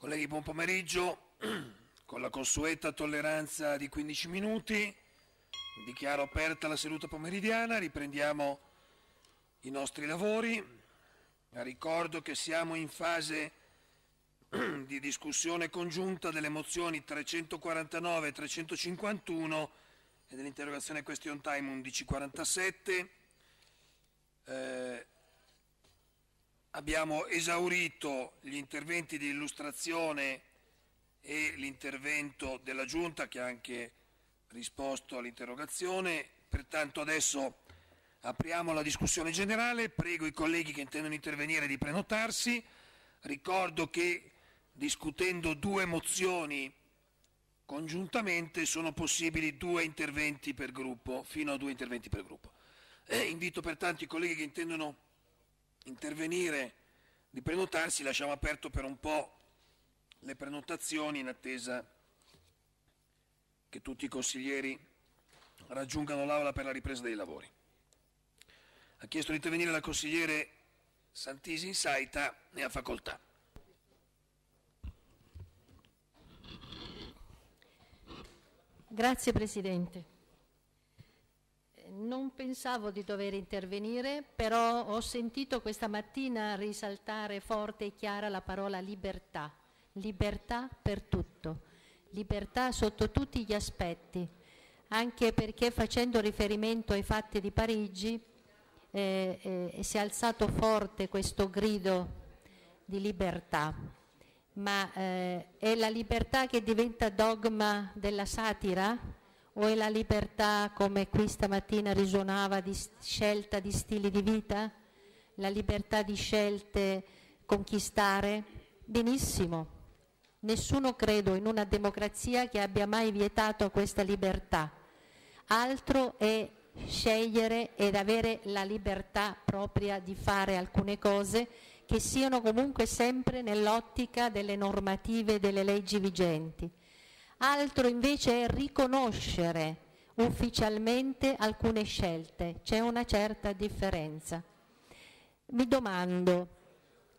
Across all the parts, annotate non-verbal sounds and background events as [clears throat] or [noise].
Colleghi, buon pomeriggio. [clears throat] Con la consueta tolleranza di 15 minuti dichiaro aperta la seduta pomeridiana, riprendiamo i nostri lavori. Ricordo che siamo in fase [clears throat] di discussione congiunta delle mozioni 349 e 351 e dell'interrogazione question time 1147. Eh, abbiamo esaurito gli interventi di illustrazione e l'intervento della Giunta che ha anche risposto all'interrogazione, pertanto adesso apriamo la discussione generale, prego i colleghi che intendono intervenire di prenotarsi, ricordo che discutendo due mozioni congiuntamente sono possibili due interventi per gruppo, fino a due interventi per gruppo. Eh, invito pertanto i colleghi che intendono intervenire di prenotarsi, lasciamo aperto per un po' le prenotazioni in attesa che tutti i consiglieri raggiungano l'Aula per la ripresa dei lavori. Ha chiesto di intervenire la consigliere Santisi Insaita, ne ha facoltà. Grazie Presidente. Non pensavo di dover intervenire, però ho sentito questa mattina risaltare forte e chiara la parola libertà, libertà per tutto, libertà sotto tutti gli aspetti, anche perché facendo riferimento ai fatti di Parigi eh, eh, si è alzato forte questo grido di libertà. Ma eh, è la libertà che diventa dogma della satira o è la libertà, come qui stamattina risuonava, di scelta di stili di vita? La libertà di scelte conquistare? Benissimo. Nessuno credo in una democrazia che abbia mai vietato questa libertà. Altro è scegliere ed avere la libertà propria di fare alcune cose che siano comunque sempre nell'ottica delle normative e delle leggi vigenti. Altro invece è riconoscere ufficialmente alcune scelte, c'è una certa differenza. Mi domando,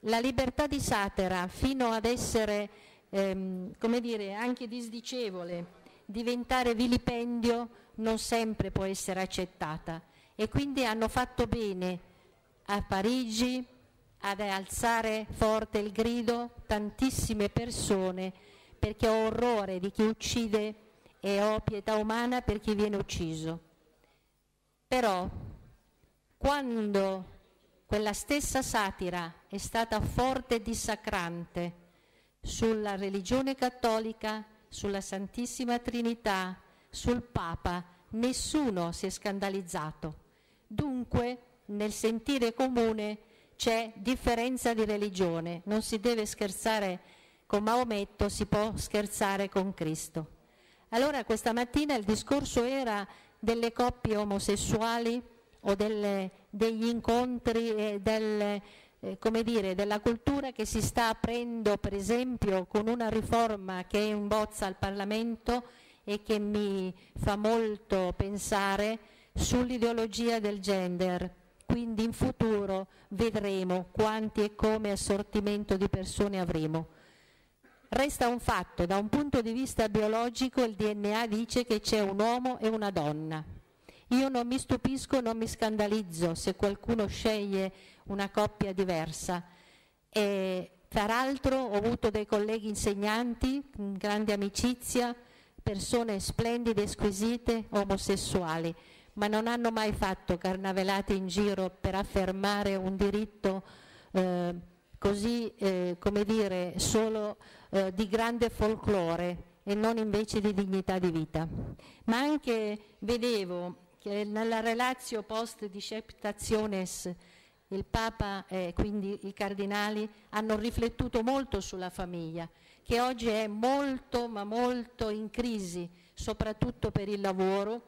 la libertà di satira fino ad essere, ehm, come dire, anche disdicevole, diventare vilipendio, non sempre può essere accettata e quindi hanno fatto bene a Parigi, ad alzare forte il grido tantissime persone perché ho orrore di chi uccide e ho pietà umana per chi viene ucciso. Però quando quella stessa satira è stata forte e dissacrante sulla religione cattolica, sulla Santissima Trinità, sul Papa, nessuno si è scandalizzato. Dunque, nel sentire comune, c'è differenza di religione, non si deve scherzare con Maometto, si può scherzare con Cristo. Allora questa mattina il discorso era delle coppie omosessuali o delle, degli incontri e del, eh, come dire, della cultura che si sta aprendo per esempio con una riforma che è in bozza al Parlamento e che mi fa molto pensare sull'ideologia del gender quindi in futuro vedremo quanti e come assortimento di persone avremo. Resta un fatto, da un punto di vista biologico il DNA dice che c'è un uomo e una donna. Io non mi stupisco, non mi scandalizzo se qualcuno sceglie una coppia diversa. E, peraltro ho avuto dei colleghi insegnanti, grande amicizia, persone splendide, squisite, omosessuali ma non hanno mai fatto carnavelate in giro per affermare un diritto eh, così, eh, come dire, solo eh, di grande folklore e non invece di dignità di vita. Ma anche vedevo che nella relazio post disceptationes il Papa e quindi i cardinali hanno riflettuto molto sulla famiglia, che oggi è molto ma molto in crisi, soprattutto per il lavoro,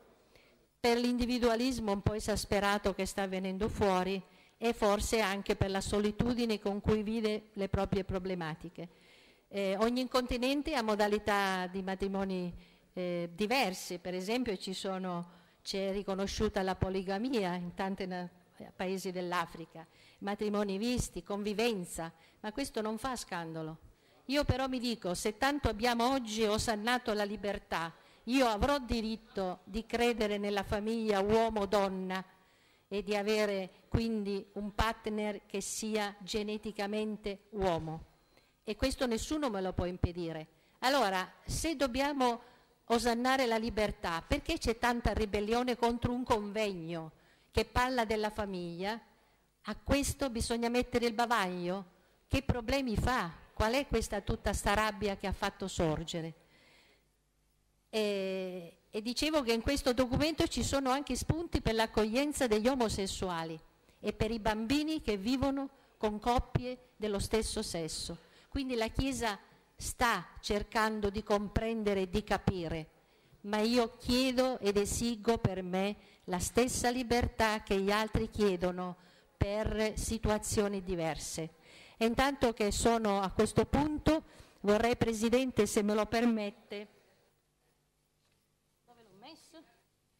per l'individualismo un po' esasperato che sta venendo fuori e forse anche per la solitudine con cui vive le proprie problematiche. Eh, ogni continente ha modalità di matrimoni eh, diverse, per esempio c'è riconosciuta la poligamia in tanti paesi dell'Africa, matrimoni visti, convivenza, ma questo non fa scandalo. Io però mi dico, se tanto abbiamo oggi osannato la libertà, io avrò diritto di credere nella famiglia uomo-donna e di avere quindi un partner che sia geneticamente uomo. E questo nessuno me lo può impedire. Allora, se dobbiamo osannare la libertà, perché c'è tanta ribellione contro un convegno che parla della famiglia? A questo bisogna mettere il bavaglio? Che problemi fa? Qual è questa tutta sta rabbia che ha fatto sorgere? E, e dicevo che in questo documento ci sono anche spunti per l'accoglienza degli omosessuali e per i bambini che vivono con coppie dello stesso sesso. Quindi la Chiesa sta cercando di comprendere e di capire, ma io chiedo ed esigo per me la stessa libertà che gli altri chiedono per situazioni diverse. E intanto che sono a questo punto, vorrei, Presidente, se me lo permette, dove l'ho messo?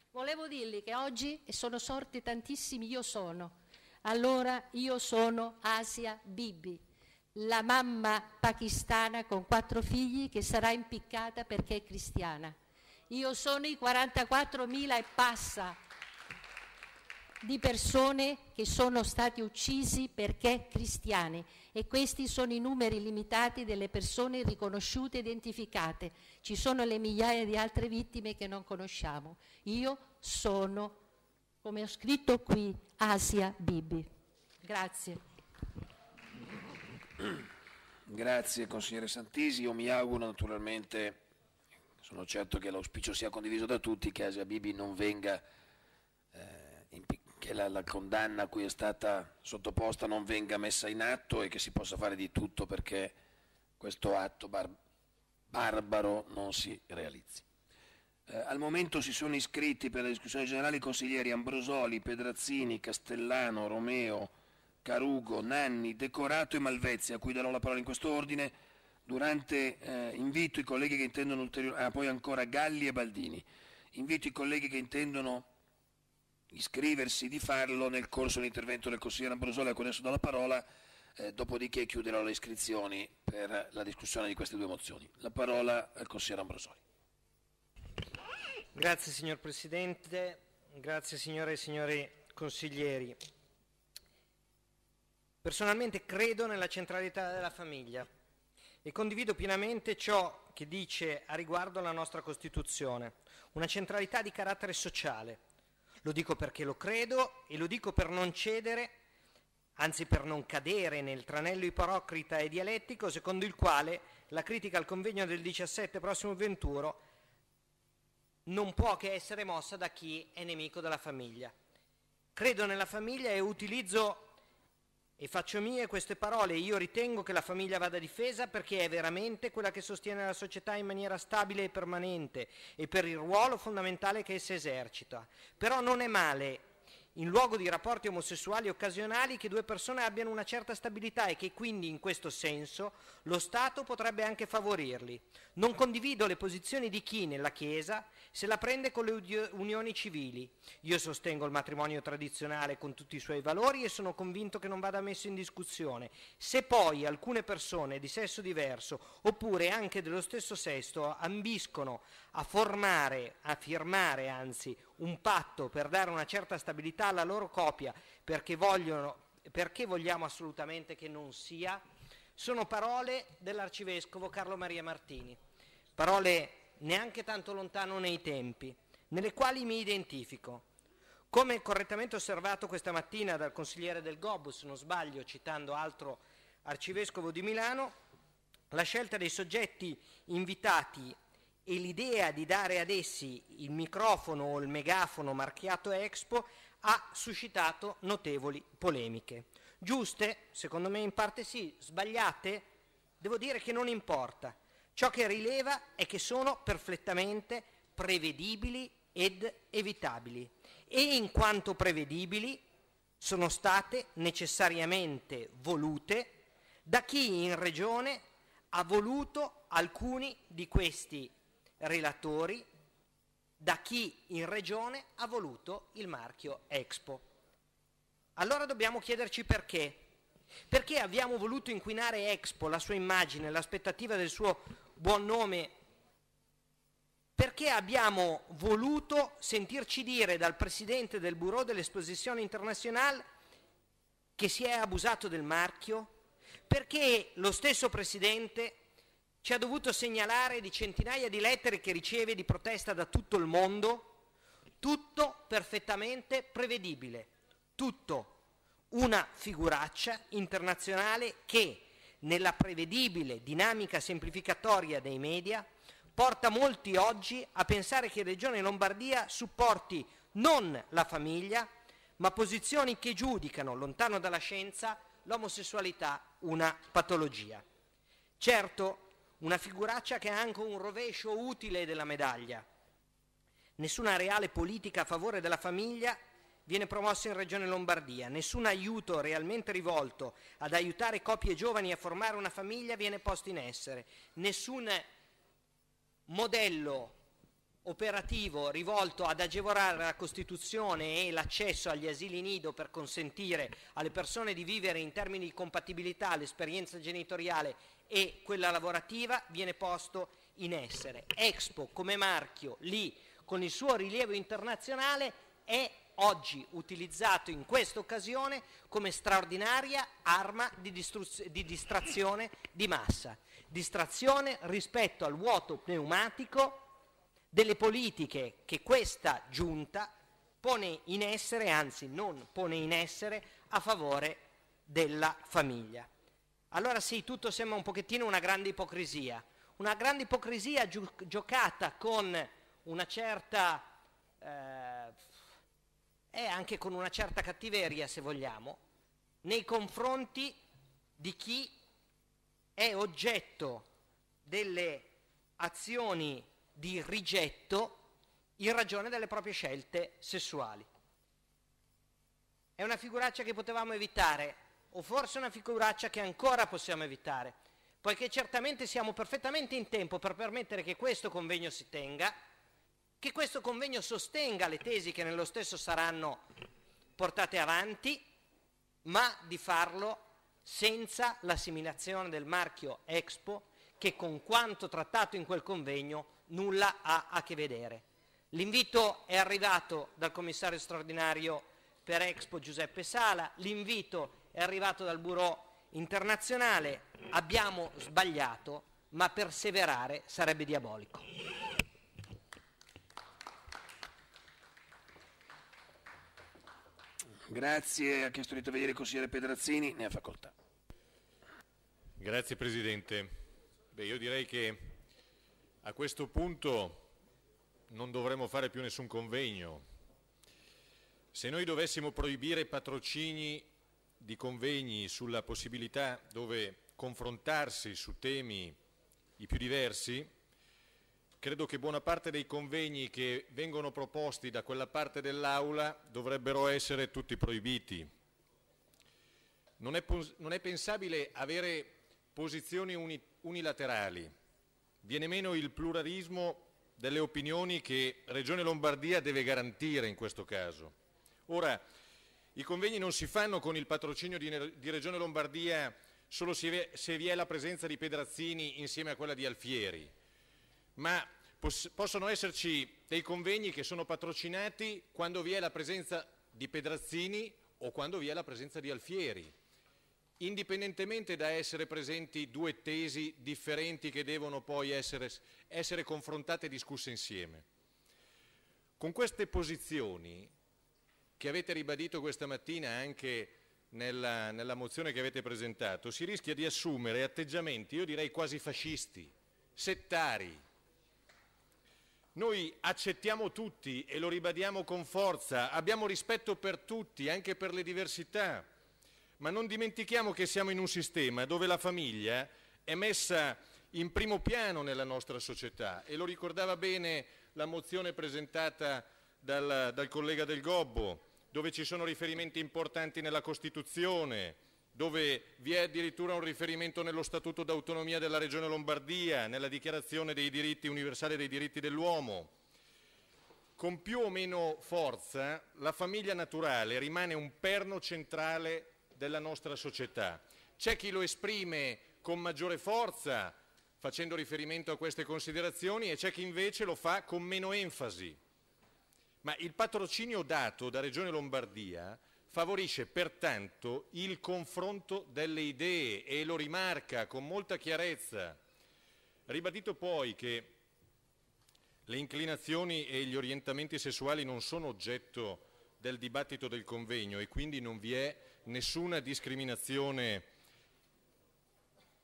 Volevo dirgli che oggi sono sorti tantissimi io sono. Allora io sono Asia Bibi, la mamma pakistana con quattro figli che sarà impiccata perché è cristiana. Io sono i 44.000 e passa di persone che sono stati uccisi perché cristiani e questi sono i numeri limitati delle persone riconosciute e identificate. Ci sono le migliaia di altre vittime che non conosciamo. Io sono, come ho scritto qui, Asia Bibi. Grazie. Grazie consigliere Santisi, io mi auguro naturalmente, sono certo che l'auspicio sia condiviso da tutti, che Asia Bibi non venga che la, la, condanna a cui è stata sottoposta non venga messa in atto e che si possa fare di tutto perché questo atto bar barbaro non si realizzi. Eh, al momento si sono iscritti per la discussione generale i consiglieri Ambrosoli, Pedrazzini, Castellano, Romeo, Carugo, Nanni, Decorato e Malvezzi, a cui darò la parola in questo ordine. Durante eh, invito i colleghi che intendono ulteriormente, ah, poi ancora Galli e Baldini. Invito i colleghi che intendono iscriversi di farlo nel corso dell'intervento del consigliere Ambrosoli a cui adesso do la parola, eh, dopodiché chiuderò le iscrizioni per la discussione di queste due mozioni. La parola al consigliere Ambrosoli. Grazie signor Presidente, grazie signore e signori consiglieri. Personalmente credo nella centralità della famiglia e condivido pienamente ciò che dice a riguardo la nostra Costituzione, una centralità di carattere sociale lo dico perché lo credo e lo dico per non cedere, anzi per non cadere nel tranello ipocrita e dialettico secondo il quale la critica al convegno del 17 prossimo 21 non può che essere mossa da chi è nemico della famiglia. Credo nella famiglia e utilizzo e faccio mie queste parole, io ritengo che la famiglia vada difesa perché è veramente quella che sostiene la società in maniera stabile e permanente e per il ruolo fondamentale che essa esercita. Però non è male in luogo di rapporti omosessuali occasionali che due persone abbiano una certa stabilità e che quindi in questo senso lo Stato potrebbe anche favorirli. Non condivido le posizioni di chi nella Chiesa se la prende con le unioni civili. Io sostengo il matrimonio tradizionale con tutti i suoi valori e sono convinto che non vada messo in discussione. Se poi alcune persone di sesso diverso oppure anche dello stesso sesso ambiscono a formare, a firmare anzi, un patto per dare una certa stabilità alla loro coppia perché, vogliono, perché vogliamo assolutamente che non sia, sono parole dell'arcivescovo Carlo Maria Martini, parole neanche tanto lontano nei tempi, nelle quali mi identifico. Come correttamente osservato questa mattina dal consigliere del GOB, se non sbaglio, citando altro arcivescovo di Milano, la scelta dei soggetti invitati e l'idea di dare ad essi il microfono o il megafono marchiato Expo ha suscitato notevoli polemiche. Giuste? Secondo me in parte sì. Sbagliate? Devo dire che non importa. Ciò che rileva è che sono perfettamente prevedibili ed evitabili e in quanto prevedibili sono state necessariamente volute da chi in regione ha voluto alcuni di questi relatori da chi in regione ha voluto il marchio Expo. Allora dobbiamo chiederci perché. Perché abbiamo voluto inquinare Expo, la sua immagine, l'aspettativa del suo buon nome? Perché abbiamo voluto sentirci dire dal Presidente del Bureau dell'Esposizione Internazionale che si è abusato del marchio? Perché lo stesso Presidente ci ha dovuto segnalare di centinaia di lettere che riceve di protesta da tutto il mondo? Tutto perfettamente prevedibile, tutto una figuraccia internazionale che nella prevedibile dinamica semplificatoria dei media porta molti oggi a pensare che Regione Lombardia supporti non la famiglia, ma posizioni che giudicano, lontano dalla scienza, l'omosessualità una patologia. Certo, una figuraccia che ha anche un rovescio utile della medaglia. Nessuna reale politica a favore della famiglia viene promossa in Regione Lombardia, nessun aiuto realmente rivolto ad aiutare coppie giovani a formare una famiglia viene posto in essere, nessun modello operativo rivolto ad agevolare la costituzione e l'accesso agli asili nido per consentire alle persone di vivere in termini di compatibilità l'esperienza genitoriale e quella lavorativa viene posto in essere. Expo come marchio lì con il suo rilievo internazionale è oggi utilizzato in questa occasione come straordinaria arma di, di, distrazione di massa, distrazione rispetto al vuoto pneumatico delle politiche che questa giunta pone in essere, anzi non pone in essere, a favore della famiglia. Allora sì, tutto sembra un pochettino una grande ipocrisia, una grande ipocrisia gi giocata con una certa eh, e anche con una certa cattiveria, se vogliamo, nei confronti di chi è oggetto delle azioni di rigetto in ragione delle proprie scelte sessuali. È una figuraccia che potevamo evitare, o forse una figuraccia che ancora possiamo evitare, poiché certamente siamo perfettamente in tempo per permettere che questo convegno si tenga, che questo convegno sostenga le tesi che nello stesso saranno portate avanti, ma di farlo senza l'assimilazione del marchio Expo che con quanto trattato in quel convegno nulla ha a che vedere. L'invito è arrivato dal commissario straordinario per Expo Giuseppe Sala, l'invito è arrivato dal Bureau internazionale, abbiamo sbagliato, ma perseverare sarebbe diabolico. Grazie, ha chiesto di intervenire il consigliere Pedrazzini, ne ha facoltà. Grazie Presidente. Beh, io direi che a questo punto non dovremmo fare più nessun convegno. Se noi dovessimo proibire patrocini di convegni sulla possibilità dove confrontarsi su temi i più diversi, Credo che buona parte dei convegni che vengono proposti da quella parte dell'Aula dovrebbero essere tutti proibiti. Non è, non è pensabile avere posizioni uni, unilaterali. Viene meno il pluralismo delle opinioni che Regione Lombardia deve garantire in questo caso. Ora, i convegni non si fanno con il patrocinio di, Regione Lombardia solo se vi è la presenza di Pedrazzini insieme a quella di Alfieri ma possono esserci dei convegni che sono patrocinati quando vi è la presenza di Pedrazzini o quando vi è la presenza di Alfieri, indipendentemente da essere presenti due tesi differenti che devono poi essere, essere confrontate e discusse insieme. Con queste posizioni che avete ribadito questa mattina anche nella, nella mozione che avete presentato, si rischia di assumere atteggiamenti, io direi quasi fascisti, settari, noi accettiamo tutti e lo ribadiamo con forza, abbiamo rispetto per tutti, anche per le diversità, ma non dimentichiamo che siamo in un sistema dove la famiglia è messa in primo piano nella nostra società e lo ricordava bene la mozione presentata dal, dal collega del Gobbo, dove ci sono riferimenti importanti nella Costituzione, dove vi è addirittura un riferimento nello Statuto d'autonomia della Regione Lombardia, nella Dichiarazione dei diritti universali dei diritti dell'uomo. Con più o meno forza la famiglia naturale rimane un perno centrale della nostra società. C'è chi lo esprime con maggiore forza, facendo riferimento a queste considerazioni, e c'è chi invece lo fa con meno enfasi. Ma il patrocinio dato da Regione Lombardia favorisce pertanto il confronto delle idee e lo rimarca con molta chiarezza. Ribadito poi che le inclinazioni e gli orientamenti sessuali non sono oggetto del dibattito del convegno e quindi non vi è nessuna discriminazione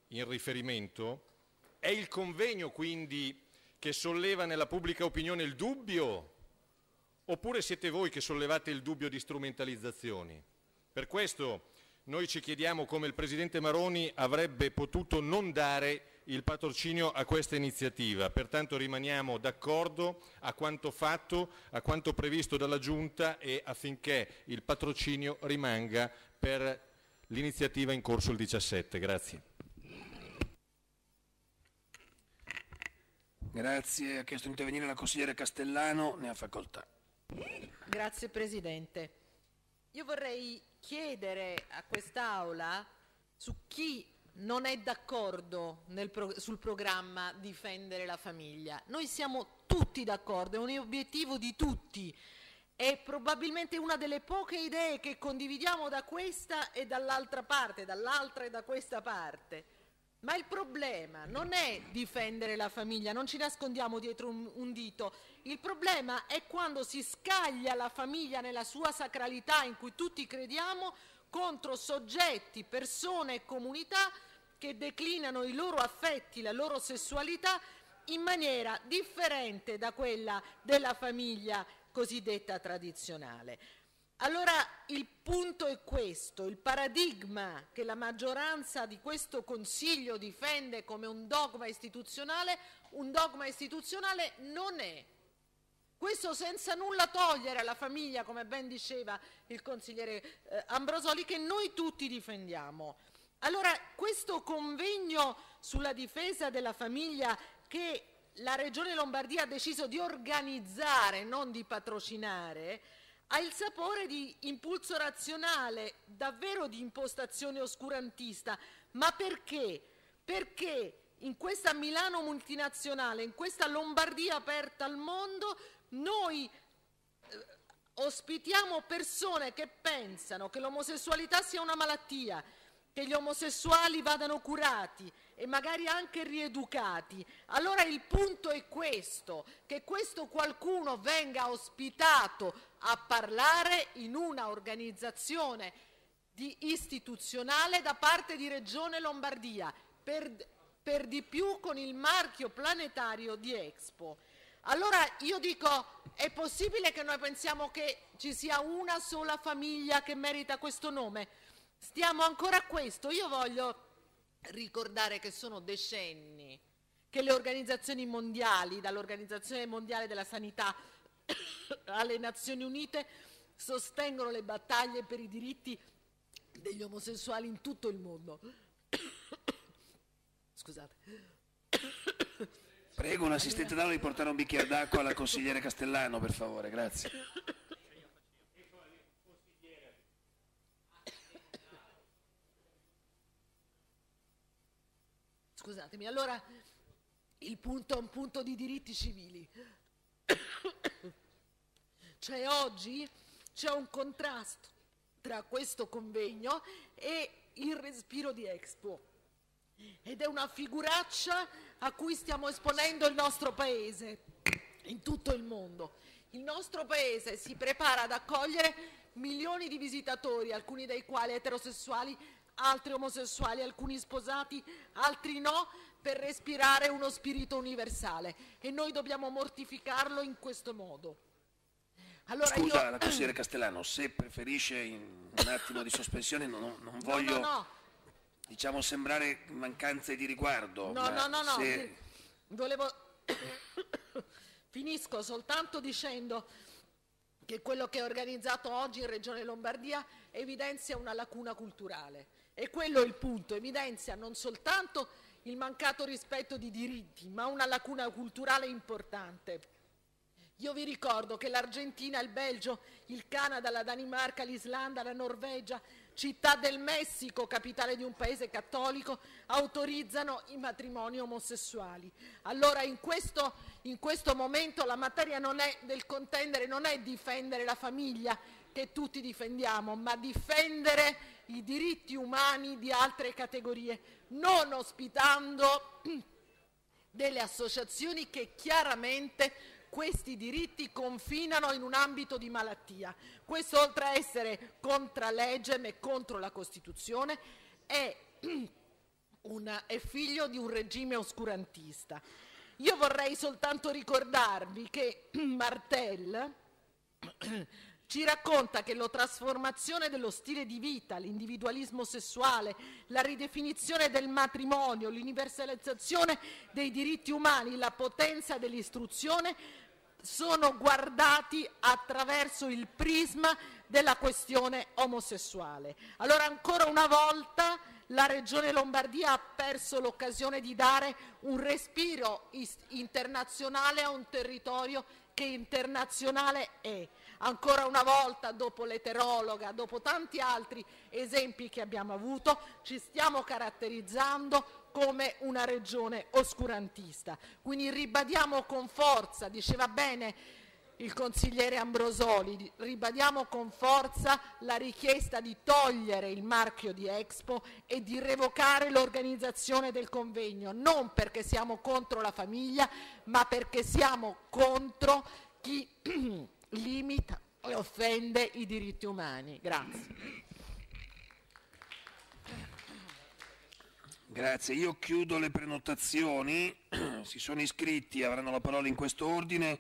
in riferimento, è il convegno quindi che solleva nella pubblica opinione il dubbio oppure siete voi che sollevate il dubbio di strumentalizzazioni? Per questo noi ci chiediamo come il Presidente Maroni avrebbe potuto non dare il patrocinio a questa iniziativa. Pertanto rimaniamo d'accordo a quanto fatto, a quanto previsto dalla Giunta e affinché il patrocinio rimanga per l'iniziativa in corso il 17. Grazie. Grazie. Ha chiesto di intervenire la consigliere Castellano, ne ha facoltà. Grazie Presidente. Io vorrei chiedere a quest'Aula su chi non è d'accordo pro- sul programma Difendere la famiglia. Noi siamo tutti d'accordo, è un obiettivo di tutti. È probabilmente una delle poche idee che condividiamo da questa e dall'altra parte, dall'altra e da questa parte. Ma il problema non è difendere la famiglia, non ci nascondiamo dietro un, un, dito. Il problema è quando si scaglia la famiglia nella sua sacralità in cui tutti crediamo contro soggetti, persone e comunità che declinano i loro affetti, la loro sessualità in maniera differente da quella della famiglia cosiddetta tradizionale. Allora il punto è questo, il paradigma che la maggioranza di questo Consiglio difende come un dogma istituzionale, un dogma istituzionale non è. Questo senza nulla togliere alla famiglia, come ben diceva il consigliere eh, Ambrosoli, che noi tutti difendiamo. Allora questo convegno sulla difesa della famiglia che la Regione Lombardia ha deciso di organizzare, non di patrocinare, ha il sapore di impulso razionale, davvero di impostazione oscurantista. Ma perché? Perché in questa Milano multinazionale, in questa Lombardia aperta al mondo, noi eh, ospitiamo persone che pensano che l'omosessualità sia una malattia, che gli omosessuali vadano curati e magari anche rieducati. Allora il punto è questo, che questo qualcuno venga ospitato a parlare in una organizzazione istituzionale da parte di Regione Lombardia, per, per di più con il marchio planetario di Expo. Allora io dico, è possibile che noi pensiamo che ci sia una sola famiglia che merita questo nome? Stiamo ancora a questo. Io voglio ricordare che sono decenni che le organizzazioni mondiali, dall'Organizzazione Mondiale della Sanità alle Nazioni Unite, sostengono le battaglie per i diritti degli omosessuali in tutto il mondo. [coughs] Scusate. Prego un assistente d'aula di portare un bicchiere d'acqua alla consigliere Castellano, per favore, grazie. Scusatemi, allora il punto è un punto di diritti civili. Cioè oggi c'è un contrasto tra questo convegno e il respiro di Expo. Ed è una figuraccia a cui stiamo esponendo il nostro Paese in tutto il mondo. Il nostro Paese si prepara ad accogliere milioni di visitatori, alcuni dei quali eterosessuali, altri omosessuali, alcuni sposati, altri no, per respirare uno spirito universale e noi dobbiamo mortificarlo in questo modo. Allora Scusa, io... la consigliere Castellano, se preferisce un attimo di sospensione, non, non voglio no, no, no. Diciamo, sembrare mancanze di riguardo. No, no, no, no, se... volevo... [coughs] Finisco soltanto dicendo che quello che è organizzato oggi in Regione Lombardia evidenzia una lacuna culturale e quello è il punto, evidenzia non soltanto il mancato rispetto di diritti, ma una lacuna culturale importante. Io vi ricordo che l'Argentina, il Belgio, il Canada, la Danimarca, l'Islanda, la Norvegia Città del Messico, capitale di un paese cattolico, autorizzano i matrimoni omosessuali. Allora in questo, in questo momento la materia non è del contendere, non è difendere la famiglia che tutti difendiamo, ma difendere i diritti umani di altre categorie, non ospitando [clears throat] delle associazioni che chiaramente questi diritti confinano in un ambito di malattia. Questo, oltre a essere contra legge e contro la Costituzione, è, [clears throat] una, è figlio di un regime oscurantista. Io vorrei soltanto ricordarvi che [clears throat] Martel [clears throat] ci racconta che la trasformazione dello stile di vita, l'individualismo sessuale, la ridefinizione del matrimonio, l'universalizzazione dei diritti umani, la potenza dell'istruzione sono guardati attraverso il prisma della questione omosessuale. Allora ancora una volta la Regione Lombardia ha perso l'occasione di dare un respiro internazionale a un territorio che internazionale è. Ancora una volta, dopo l'eterologa, dopo tanti altri esempi che abbiamo avuto, ci stiamo caratterizzando come una regione oscurantista. Quindi ribadiamo con forza, diceva bene il consigliere Ambrosoli, ribadiamo con forza la richiesta di togliere il marchio di Expo e di revocare l'organizzazione del convegno, non perché siamo contro la famiglia, ma perché siamo contro chi [clears throat] limita e offende i diritti umani. Grazie. Grazie, io chiudo le prenotazioni, [clears throat] si sono iscritti, avranno la parola in questo ordine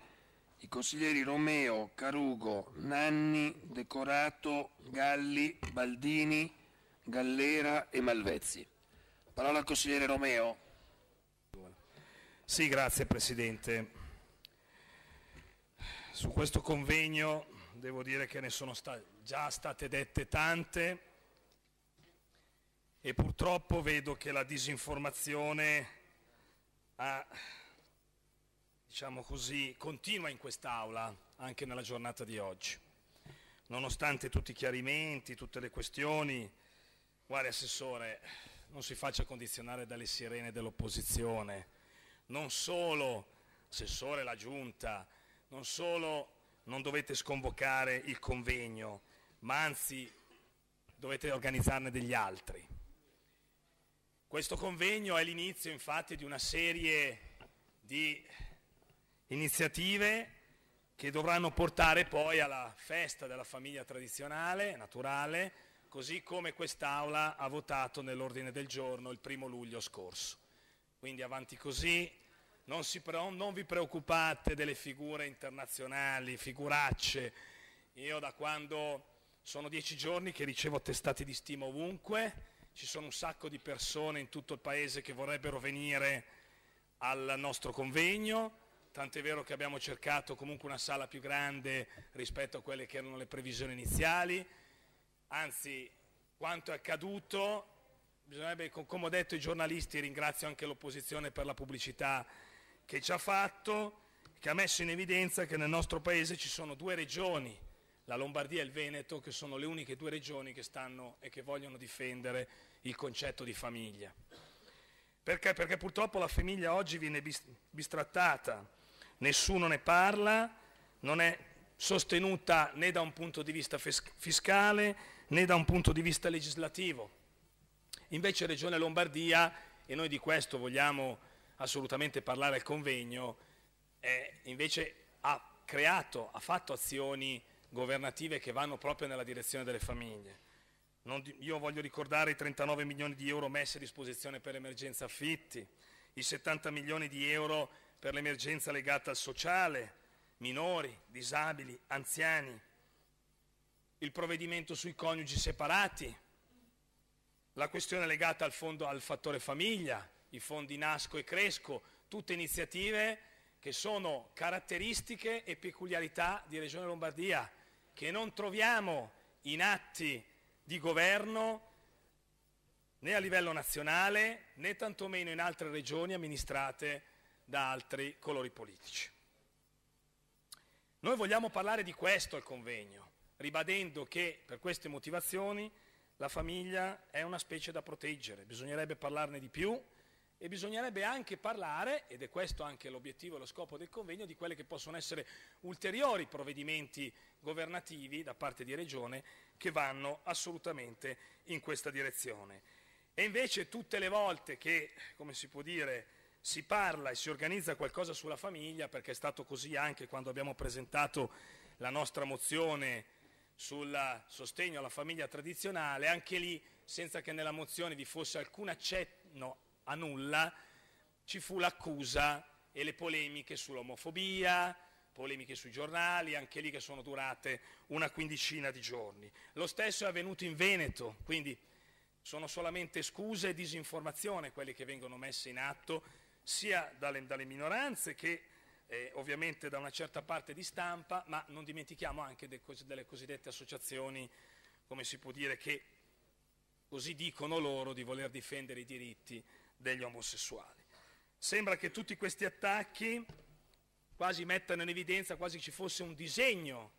i consiglieri Romeo, Carugo, Nanni, Decorato, Galli, Baldini, Gallera e Malvezzi. Parola al consigliere Romeo. Sì, grazie Presidente. Su questo convegno devo dire che ne sono sta già state dette tante e purtroppo vedo che la disinformazione ha, diciamo così, continua in quest'Aula anche nella giornata di oggi. Nonostante tutti i chiarimenti, tutte le questioni, guardi Assessore, non si faccia condizionare dalle sirene dell'opposizione, non solo Assessore la Giunta, non solo non dovete sconvocare il convegno, ma anzi dovete organizzarne degli altri. Questo convegno è l'inizio infatti di una serie di iniziative che dovranno portare poi alla festa della famiglia tradizionale, naturale, così come quest'Aula ha votato nell'ordine del giorno il primo luglio scorso. Quindi avanti così, non, si, non vi preoccupate delle figure internazionali, figuracce. Io da quando sono dieci giorni che ricevo testate di stima ovunque, ci sono un sacco di persone in tutto il paese che vorrebbero venire al nostro convegno, tant'è vero che abbiamo cercato comunque una sala più grande rispetto a quelle che erano le previsioni iniziali, anzi quanto è accaduto, come ho detto ai giornalisti, ringrazio anche l'opposizione per la pubblicità che ci ha fatto, che ha messo in evidenza che nel nostro Paese ci sono due regioni, la Lombardia e il Veneto, che sono le uniche due regioni che stanno e che vogliono difendere il concetto di famiglia. Perché? Perché purtroppo la famiglia oggi viene bistrattata, nessuno ne parla, non è sostenuta né da un punto di vista fiscale né da un punto di vista legislativo. Invece Regione Lombardia, e noi di questo vogliamo assolutamente parlare al convegno, eh, invece ha creato, ha fatto azioni governative che vanno proprio nella direzione delle famiglie. Non, io voglio ricordare i 39 milioni di euro messi a disposizione per l'emergenza affitti, i 70 milioni di euro per l'emergenza legata al sociale, minori, disabili, anziani, il provvedimento sui coniugi separati, la questione legata al fondo al fattore famiglia, i fondi Nasco e Cresco, tutte iniziative che sono caratteristiche e peculiarità di Regione Lombardia, che non troviamo in atti di governo né a livello nazionale né tantomeno in altre regioni amministrate da altri colori politici. Noi vogliamo parlare di questo al convegno, ribadendo che per queste motivazioni la famiglia è una specie da proteggere, bisognerebbe parlarne di più e bisognerebbe anche parlare, ed è questo anche l'obiettivo e lo scopo del convegno, di quelli che possono essere ulteriori provvedimenti governativi da parte di Regione che vanno assolutamente in questa direzione. E invece tutte le volte che, come si può dire, si parla e si organizza qualcosa sulla famiglia, perché è stato così anche quando abbiamo presentato la nostra mozione sul sostegno alla famiglia tradizionale, anche lì, senza che nella mozione vi fosse alcun accenno a nulla, ci fu l'accusa e le polemiche sull'omofobia, polemiche sui giornali, anche lì che sono durate una quindicina di giorni. Lo stesso è avvenuto in Veneto, quindi sono solamente scuse e disinformazione quelle che vengono messe in atto sia dalle, dalle minoranze che eh, ovviamente da una certa parte di stampa, ma non dimentichiamo anche de, delle cosiddette associazioni, come si può dire, che così dicono loro di voler difendere i diritti degli omosessuali. Sembra che tutti questi attacchi quasi mettano in evidenza, quasi ci fosse un disegno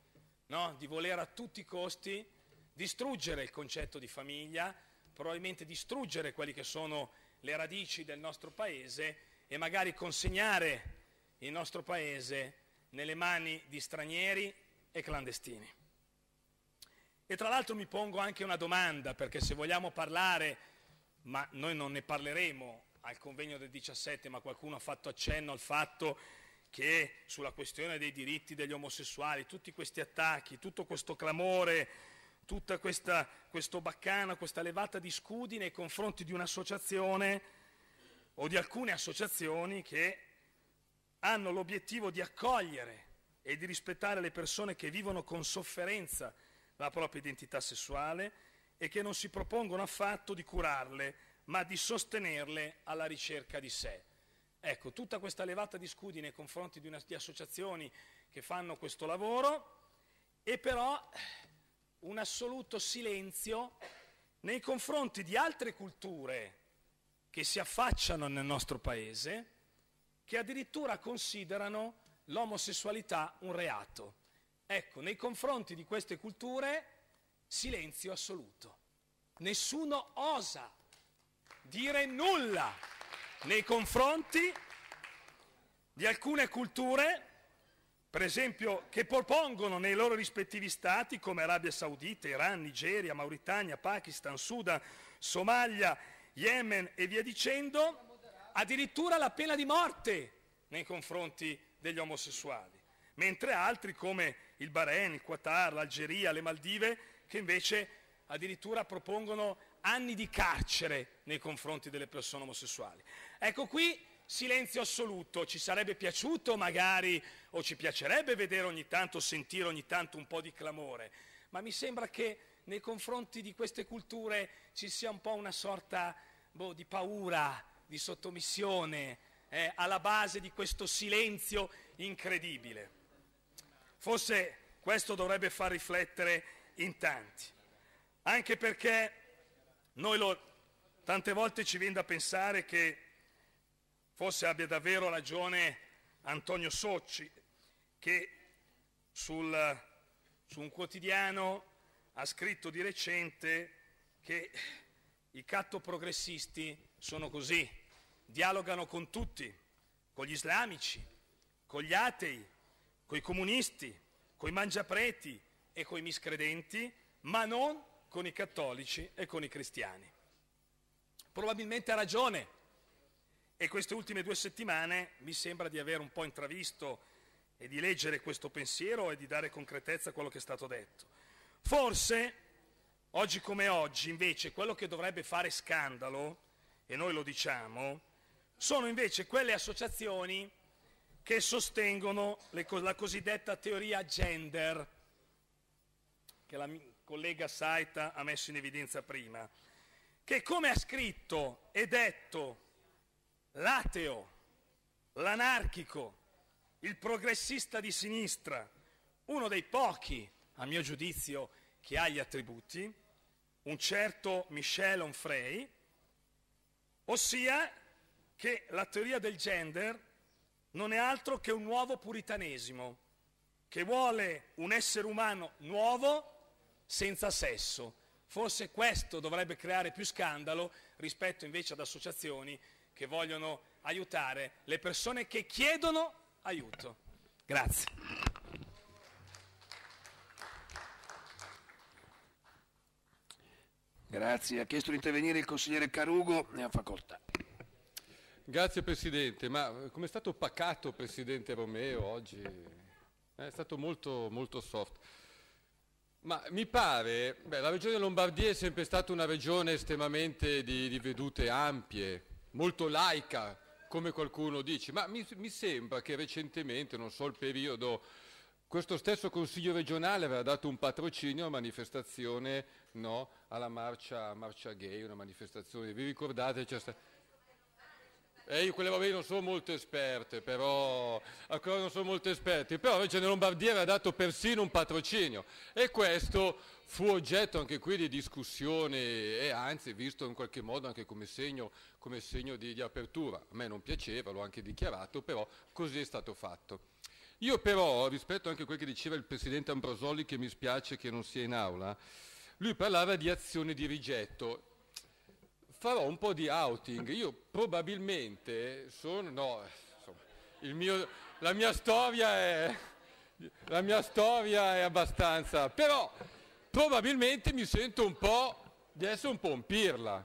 no? di voler a tutti i costi distruggere il concetto di famiglia, probabilmente distruggere quelle che sono le radici del nostro Paese e magari consegnare il nostro Paese nelle mani di stranieri e clandestini. E tra l'altro mi pongo anche una domanda, perché se vogliamo parlare ma noi non ne parleremo al convegno del 17, ma qualcuno ha fatto accenno al fatto che sulla questione dei diritti degli omosessuali, tutti questi attacchi, tutto questo clamore, tutta questa, questo baccano, questa levata di scudi nei confronti di un'associazione o di alcune associazioni che hanno l'obiettivo di accogliere e di rispettare le persone che vivono con sofferenza la propria identità sessuale e che non si propongono affatto di curarle, ma di sostenerle alla ricerca di sé. Ecco, tutta questa levata di scudi nei confronti di, una, di associazioni che fanno questo lavoro e però un assoluto silenzio nei confronti di altre culture che si affacciano nel nostro paese, che addirittura considerano l'omosessualità un reato. Ecco, nei confronti di queste culture silenzio assoluto. Nessuno osa dire nulla nei confronti di alcune culture, per esempio, che propongono nei loro rispettivi stati, come Arabia Saudita, Iran, Nigeria, Mauritania, Pakistan, Sudan, Somalia, Yemen e via dicendo, addirittura la pena di morte nei confronti degli omosessuali, mentre altri come il Bahrain, il Qatar, l'Algeria, le Maldive che invece addirittura propongono anni di carcere nei confronti delle persone omosessuali. Ecco qui silenzio assoluto, ci sarebbe piaciuto magari o ci piacerebbe vedere ogni tanto, sentire ogni tanto un po' di clamore, ma mi sembra che nei confronti di queste culture ci sia un po' una sorta boh, di paura, di sottomissione, eh, alla base di questo silenzio incredibile. Forse questo dovrebbe far riflettere in tanti. Anche perché noi lo, tante volte ci viene da pensare che forse abbia davvero ragione Antonio Socci, che sul, su un quotidiano ha scritto di recente che i catto progressisti sono così, dialogano con tutti, con gli islamici, con gli atei, con i comunisti, con i mangiapreti, e con i miscredenti, ma non con i cattolici e con i cristiani. Probabilmente ha ragione e queste ultime due settimane mi sembra di aver un po' intravisto e di leggere questo pensiero e di dare concretezza a quello che è stato detto. Forse, oggi come oggi, invece, quello che dovrebbe fare scandalo, e noi lo diciamo, sono invece quelle associazioni che sostengono le, la cosiddetta teoria gender che la collega Saita ha messo in evidenza prima, che come ha scritto e detto l'ateo, l'anarchico, il progressista di sinistra, uno dei pochi, a mio giudizio, che ha gli attributi, un certo Michel Onfray, ossia che la teoria del gender non è altro che un nuovo puritanesimo, che vuole un essere umano nuovo senza sesso, Forse questo dovrebbe creare più scandalo rispetto invece ad associazioni che vogliono aiutare le persone che chiedono aiuto. Grazie. Grazie. Ha chiesto di intervenire il consigliere Carugo, ne ha facoltà. Grazie Presidente, ma come è stato pacato Presidente Romeo oggi? È stato molto, molto soft. Ma mi pare, beh, la regione Lombardia è sempre stata una regione estremamente di, di vedute ampie, molto laica, come qualcuno dice, ma mi, mi, sembra che recentemente, non so il periodo, questo stesso Consiglio regionale aveva dato un patrocinio a manifestazione no, alla marcia, marcia, gay, una manifestazione, vi ricordate? C'è e io quelle vabbè non sono molto esperte, però ancora non sono molto esperti, però invece Lombardia aveva dato persino un patrocinio e questo fu oggetto anche qui di discussione e anzi visto in qualche modo anche come segno, come segno di, di apertura. A me non piaceva, l'ho anche dichiarato, però così è stato fatto. Io però, rispetto anche a quel che diceva il Presidente Ambrosoli, che mi spiace che non sia in aula, lui parlava di azione di rigetto farò un po' di outing. Io probabilmente sono, no, insomma, mio, la, mia è, la mia storia è abbastanza, però probabilmente mi sento un po' di essere un po' un pirla,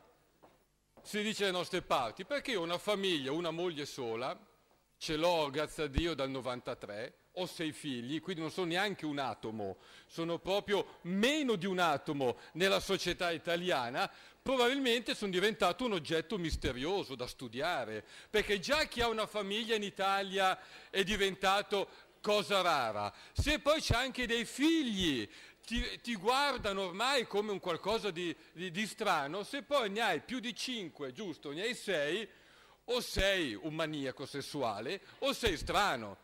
si dice alle nostre parti, perché ho una famiglia, una moglie sola, ce l'ho grazie a Dio dal 93, ho sei figli, quindi non sono neanche un atomo, sono proprio meno di un atomo nella società italiana, probabilmente sono diventato un oggetto misterioso da studiare, perché già chi ha una famiglia in Italia è diventato cosa rara. Se poi c'è anche dei figli, ti, ti, guardano ormai come un qualcosa di, di, di strano, se poi ne hai più di cinque, giusto, ne hai sei, o sei un maniaco sessuale o sei strano.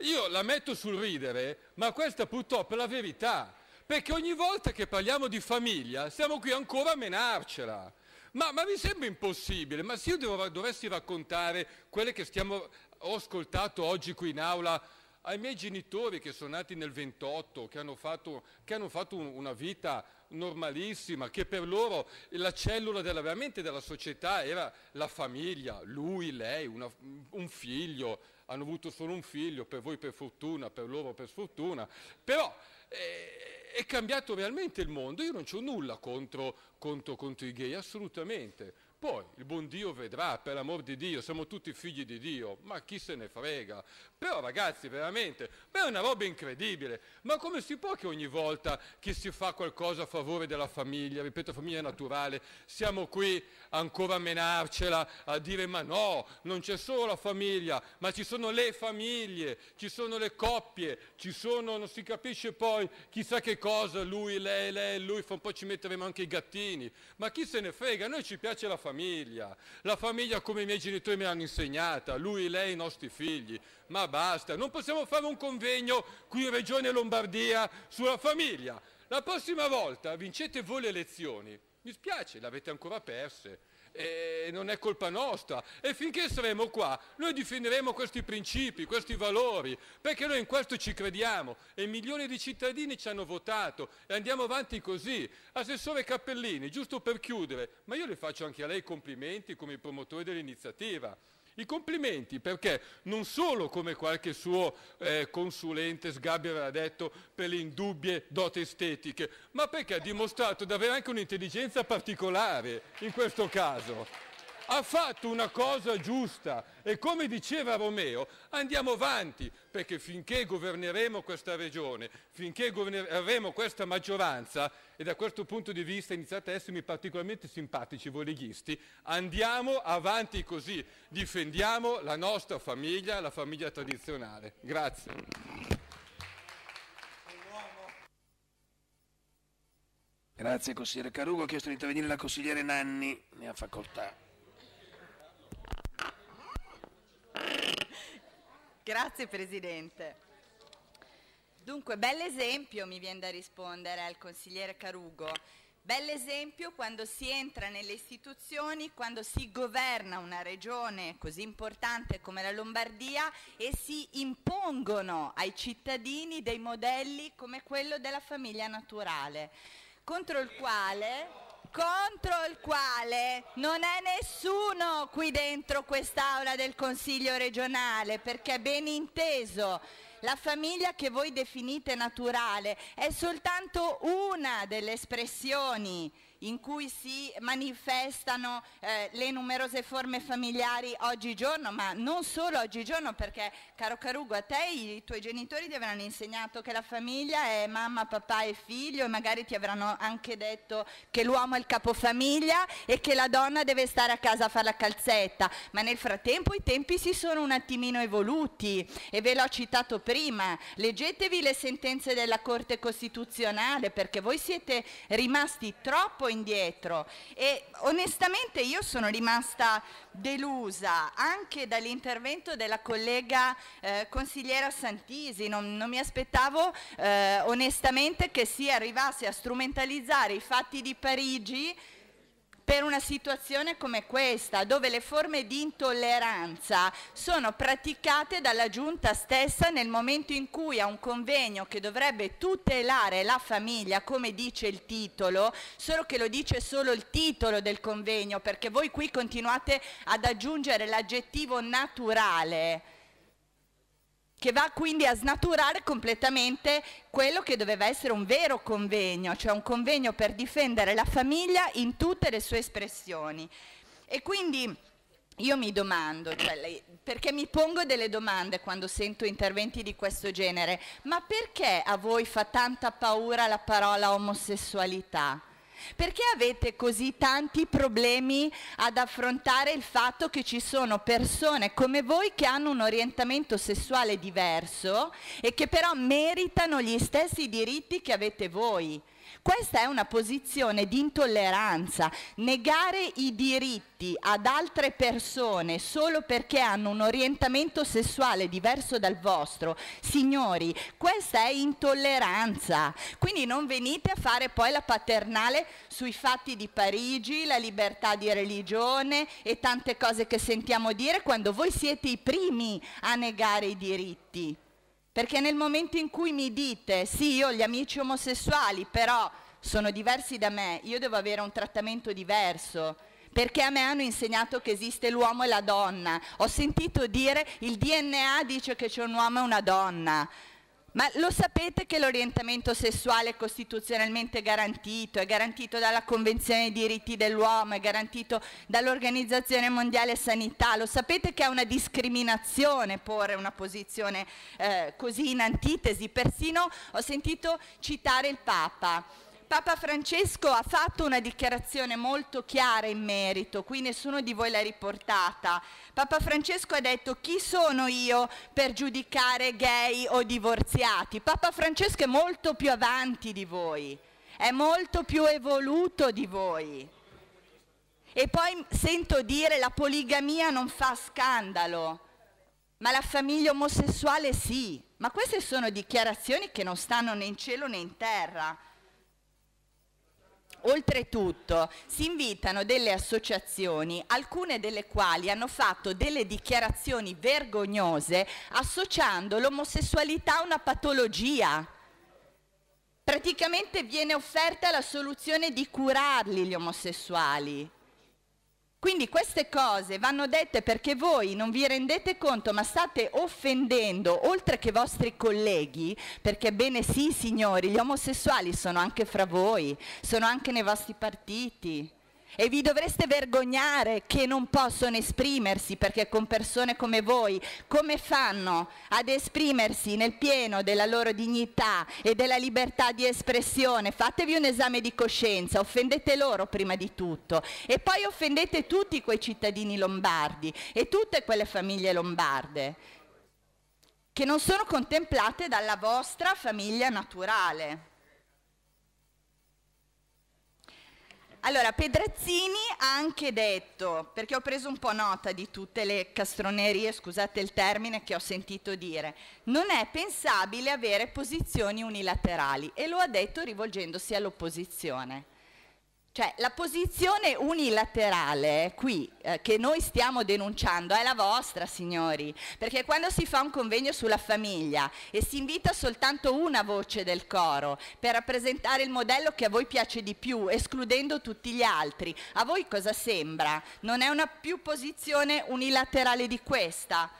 Io la metto sul ridere, ma questa purtroppo è la verità. Perché ogni volta che parliamo di famiglia siamo qui ancora a menarcela. Ma, ma mi sembra impossibile, ma se io devo, dovessi raccontare quelle che stiamo, ho ascoltato oggi qui in aula ai miei genitori che sono nati nel 28, che hanno fatto, che hanno fatto un, una vita normalissima, che per loro la cellula della, veramente della società era la famiglia, lui, lei, una, un figlio, hanno avuto solo un figlio, per voi per fortuna, per loro per sfortuna, però... Eh, è cambiato realmente il mondo. Io non ho nulla contro, contro, contro i gay, assolutamente. Poi il buon Dio vedrà, per l'amor di Dio, siamo tutti figli di Dio, ma chi se ne frega. Però ragazzi, veramente, beh, è una roba incredibile. Ma come si può che ogni volta che si fa qualcosa a favore della famiglia, ripeto, famiglia naturale, siamo qui ancora a menarcela, a dire ma no, non c'è solo la famiglia, ma ci sono le famiglie, ci sono le coppie, ci sono, non si capisce poi chissà che cosa, lui, lei, lei, lui, fra un po' ci metteremo anche i gattini. Ma chi se ne frega, a noi ci piace la famiglia, la famiglia come i miei genitori me l'hanno insegnata, lui, lei, i nostri figli ma basta, non possiamo fare un convegno qui in Regione Lombardia sulla famiglia. La prossima volta vincete voi le elezioni, mi spiace, le avete ancora perse. E non è colpa nostra e finché saremo qua noi difenderemo questi principi, questi valori, perché noi in questo ci crediamo e milioni di cittadini ci hanno votato e andiamo avanti così. Assessore Cappellini, giusto per chiudere, ma io le faccio anche a lei complimenti come promotore dell'iniziativa i complimenti perché non solo come qualche suo eh, consulente Sgabbia aveva detto per le indubbie doti estetiche, ma perché ha dimostrato di avere anche un'intelligenza particolare in questo caso ha fatto una cosa giusta e come diceva Romeo andiamo avanti perché finché governeremo questa regione, finché governeremo questa maggioranza e da questo punto di vista iniziate a essermi particolarmente simpatici voi leghisti, andiamo avanti così, difendiamo la nostra famiglia, la famiglia tradizionale. Grazie. Grazie consigliere Carugo, ha chiesto di intervenire la consigliere Nanni, ne ha facoltà. Grazie Presidente. Dunque, bell'esempio mi viene da rispondere al consigliere Carugo. Bell'esempio quando si entra nelle istituzioni, quando si governa una regione così importante come la Lombardia e si impongono ai cittadini dei modelli come quello della famiglia naturale. contro il quale contro il quale non è nessuno qui dentro quest'aula del Consiglio regionale, perché ben inteso. La famiglia che voi definite naturale è soltanto una delle espressioni in cui si manifestano eh, le numerose forme familiari oggigiorno, ma non solo oggigiorno, perché caro Carugo, a te i tuoi genitori ti avranno insegnato che la famiglia è mamma, papà e figlio e magari ti avranno anche detto che l'uomo è il capofamiglia e che la donna deve stare a casa a fare la calzetta, ma nel frattempo i tempi si sono un attimino evoluti e ve l'ho citato prima, leggetevi le sentenze della Corte Costituzionale perché voi siete rimasti troppo indietro. E onestamente io sono rimasta delusa anche dall'intervento della collega eh, consigliera Santisi, non, non mi aspettavo eh, onestamente che si arrivasse a strumentalizzare i fatti di Parigi per una situazione come questa, dove le forme di intolleranza sono praticate dalla giunta stessa nel momento in cui a un convegno che dovrebbe tutelare la famiglia, come dice il titolo, solo che lo dice solo il titolo del convegno, perché voi qui continuate ad aggiungere l'aggettivo naturale che va quindi a snaturare completamente quello che doveva essere un vero convegno, cioè un convegno per difendere la famiglia in tutte le sue espressioni. E quindi io mi domando, cioè, perché mi pongo delle domande quando sento interventi di questo genere, ma perché a voi fa tanta paura la parola omosessualità? Perché avete così tanti problemi ad affrontare il fatto che ci sono persone come voi che hanno un orientamento sessuale diverso e che però meritano gli stessi diritti che avete voi? Questa è una posizione di intolleranza, negare i diritti ad altre persone solo perché hanno un orientamento sessuale diverso dal vostro. Signori, questa è intolleranza. Quindi non venite a fare poi la paternale sui fatti di Parigi, la libertà di religione e tante cose che sentiamo dire quando voi siete i primi a negare i diritti. Perché nel momento in cui mi dite, sì, io ho gli amici omosessuali, però sono diversi da me, io devo avere un trattamento diverso, perché a me hanno insegnato che esiste l'uomo e la donna. Ho sentito dire il DNA dice che c'è un uomo e una donna. Ma lo sapete che l'orientamento sessuale è costituzionalmente garantito, è garantito dalla Convenzione dei diritti dell'uomo, è garantito dall'Organizzazione Mondiale Sanità, lo sapete che è una discriminazione porre una posizione eh, così in antitesi, persino ho sentito citare il Papa. Papa Francesco ha fatto una dichiarazione molto chiara in merito, qui nessuno di voi l'ha riportata. Papa Francesco ha detto chi sono io per giudicare gay o divorziati? Papa Francesco è molto più avanti di voi, è molto più evoluto di voi. E poi sento dire la poligamia non fa scandalo, ma la famiglia omosessuale sì. Ma queste sono dichiarazioni che non stanno né in cielo né in terra. Oltretutto si invitano delle associazioni, alcune delle quali hanno fatto delle dichiarazioni vergognose associando l'omosessualità a una patologia. Praticamente viene offerta la soluzione di curarli gli omosessuali. Quindi queste cose vanno dette perché voi non vi rendete conto, ma state offendendo, oltre che i vostri colleghi, perché bene sì signori, gli omosessuali sono anche fra voi, sono anche nei vostri partiti e vi dovreste vergognare che non possono esprimersi perché con persone come voi come fanno ad esprimersi nel pieno della loro dignità e della libertà di espressione? Fatevi un esame di coscienza, offendete loro prima di tutto e poi offendete tutti quei cittadini lombardi e tutte quelle famiglie lombarde che non sono contemplate dalla vostra famiglia naturale. Allora, Pedrazzini ha anche detto, perché ho preso un po' nota di tutte le castronerie, scusate il termine, che ho sentito dire, non è pensabile avere posizioni unilaterali e lo ha detto rivolgendosi all'opposizione. Cioè, la posizione unilaterale qui eh, che noi stiamo denunciando è la vostra, signori, perché quando si fa un convegno sulla famiglia e si invita soltanto una voce del coro per rappresentare il modello che a voi piace di più, escludendo tutti gli altri, a voi cosa sembra? Non è una più posizione unilaterale di questa?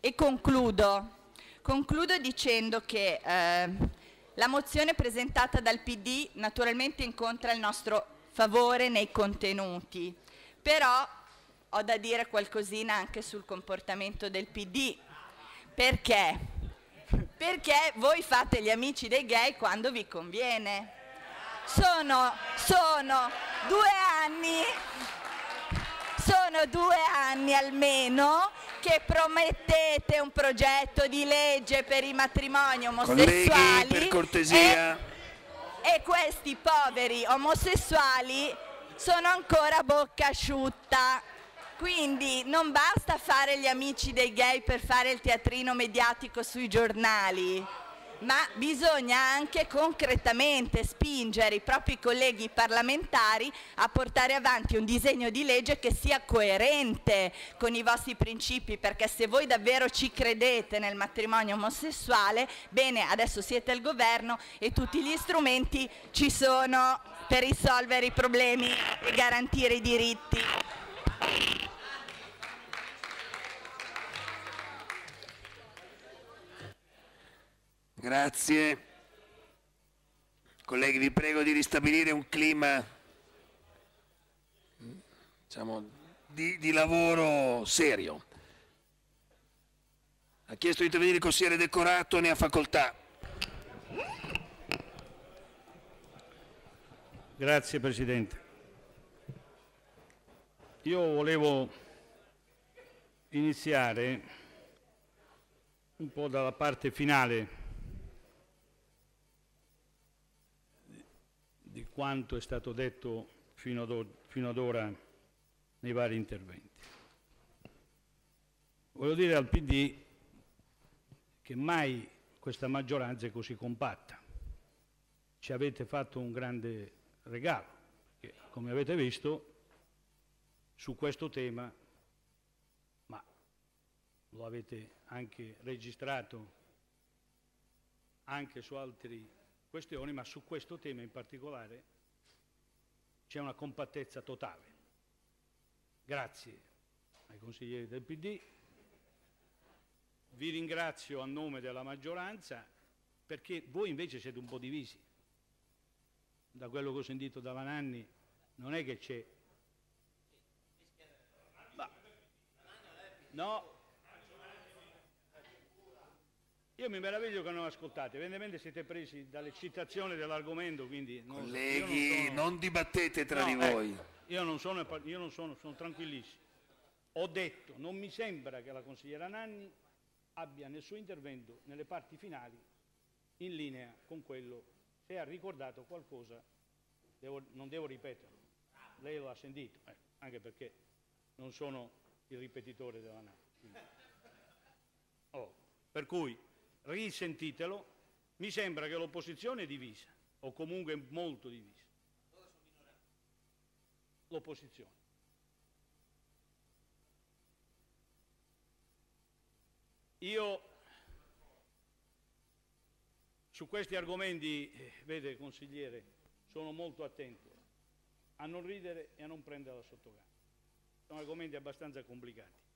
E concludo, concludo dicendo che... Eh, la mozione presentata dal PD naturalmente incontra il nostro favore nei contenuti, però ho da dire qualcosina anche sul comportamento del PD. Perché? Perché voi fate gli amici dei gay quando vi conviene. Sono, sono due anni, sono due anni almeno che promettete un progetto di legge per i matrimoni omosessuali Colleghi, per cortesia. E, e questi poveri omosessuali sono ancora bocca asciutta. Quindi non basta fare gli amici dei gay per fare il teatrino mediatico sui giornali ma bisogna anche concretamente spingere i propri colleghi parlamentari a portare avanti un disegno di legge che sia coerente con i vostri principi, perché se voi davvero ci credete nel matrimonio omosessuale, bene, adesso siete al governo e tutti gli strumenti ci sono per risolvere i problemi e garantire i diritti. Grazie. Colleghi, vi prego di ristabilire un clima diciamo, di, di, lavoro serio. Ha chiesto di intervenire il consigliere Decorato, ne ha facoltà. Grazie Presidente. Io volevo iniziare un po' dalla parte finale di quanto è stato detto fino ad, fino ad ora nei vari interventi. Voglio dire al PD che mai questa maggioranza è così compatta. Ci avete fatto un grande regalo, perché come avete visto su questo tema, ma lo avete anche registrato anche su altri questioni, ma su questo tema in particolare c'è una compattezza totale. Grazie ai consiglieri del PD, vi ringrazio a nome della maggioranza perché voi invece siete un po' divisi. Da quello che ho sentito da Vananni non è che c'è... No, io mi meraviglio che non ascoltate, evidentemente siete presi dall'eccitazione dell'argomento, quindi... Non, Colleghi, non, sono... non, dibattete tra no, di ecco, voi. Io non sono, io non sono, sono tranquillissimo. Ho detto, non mi sembra che la consigliera Nanni abbia nel suo intervento, nelle parti finali, in linea con quello, se ha ricordato qualcosa, devo, non devo ripeterlo. Lei lo ha sentito, eh, anche perché non sono il ripetitore della Nanni. Oh, per cui risentitelo, mi sembra che l'opposizione è divisa, o comunque molto divisa. L'opposizione. Io su questi argomenti, vede consigliere, sono molto attento a non ridere e a non prendere la sottogamba. Sono argomenti abbastanza complicati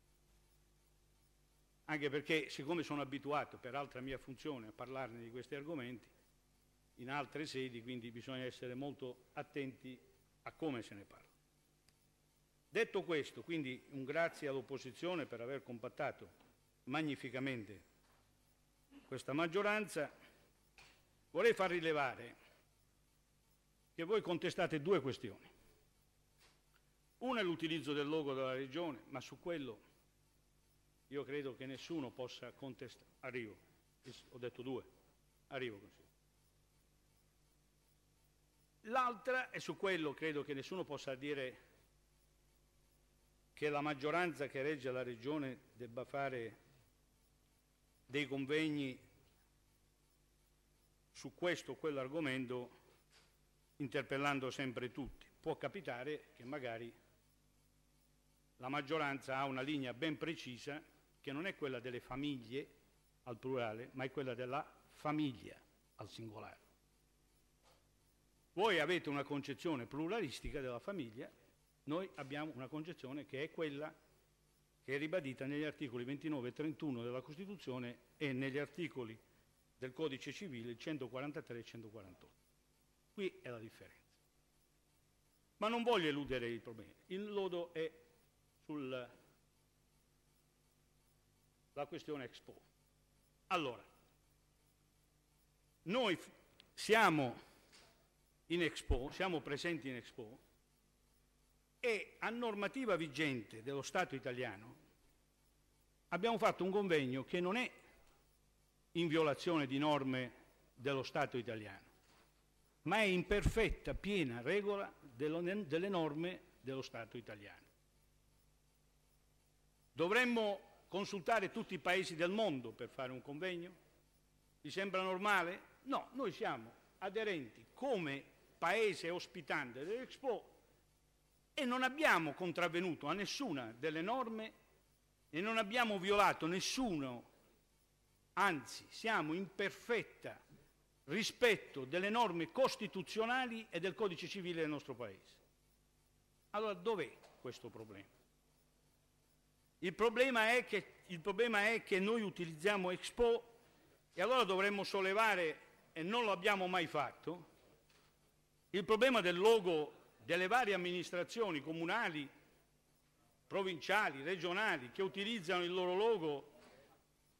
anche perché siccome sono abituato per altra mia funzione a parlarne di questi argomenti in altre sedi, quindi bisogna essere molto attenti a come se ne parla. Detto questo, quindi un grazie all'opposizione per aver compattato magnificamente questa maggioranza, vorrei far rilevare che voi contestate due questioni. Una è l'utilizzo del logo della Regione, ma su quello io credo che nessuno possa contestare. Arrivo, ho detto due, arrivo così. L'altra è su quello credo che nessuno possa dire che la maggioranza che regge la Regione debba fare dei convegni su questo o quell'argomento interpellando sempre tutti. Può capitare che magari la maggioranza ha una linea ben precisa che non è quella delle famiglie al plurale, ma è quella della famiglia al singolare. Voi avete una concezione pluralistica della famiglia, noi abbiamo una concezione che è quella che è ribadita negli articoli 29 e 31 della Costituzione e negli articoli del Codice Civile 143 e 148. Qui è la differenza. Ma non voglio eludere il problema. Il lodo è sulla questione Expo. Allora, noi siamo in Expo, siamo presenti in Expo e a normativa vigente dello Stato italiano abbiamo fatto un convegno che non è in violazione di norme dello Stato italiano, ma è in perfetta, piena regola delle norme dello Stato italiano. Dovremmo consultare tutti i paesi del mondo per fare un convegno? Vi sembra normale? No, noi siamo aderenti come paese ospitante dell'Expo e non abbiamo contravvenuto a nessuna delle norme e non abbiamo violato nessuno, anzi siamo in perfetta rispetto delle norme costituzionali e del codice civile del nostro Paese. Allora dov'è questo problema? Il problema, è che, il problema è che noi utilizziamo Expo e allora dovremmo sollevare, e non lo abbiamo mai fatto, il problema del logo delle varie amministrazioni comunali, provinciali, regionali, che utilizzano il loro logo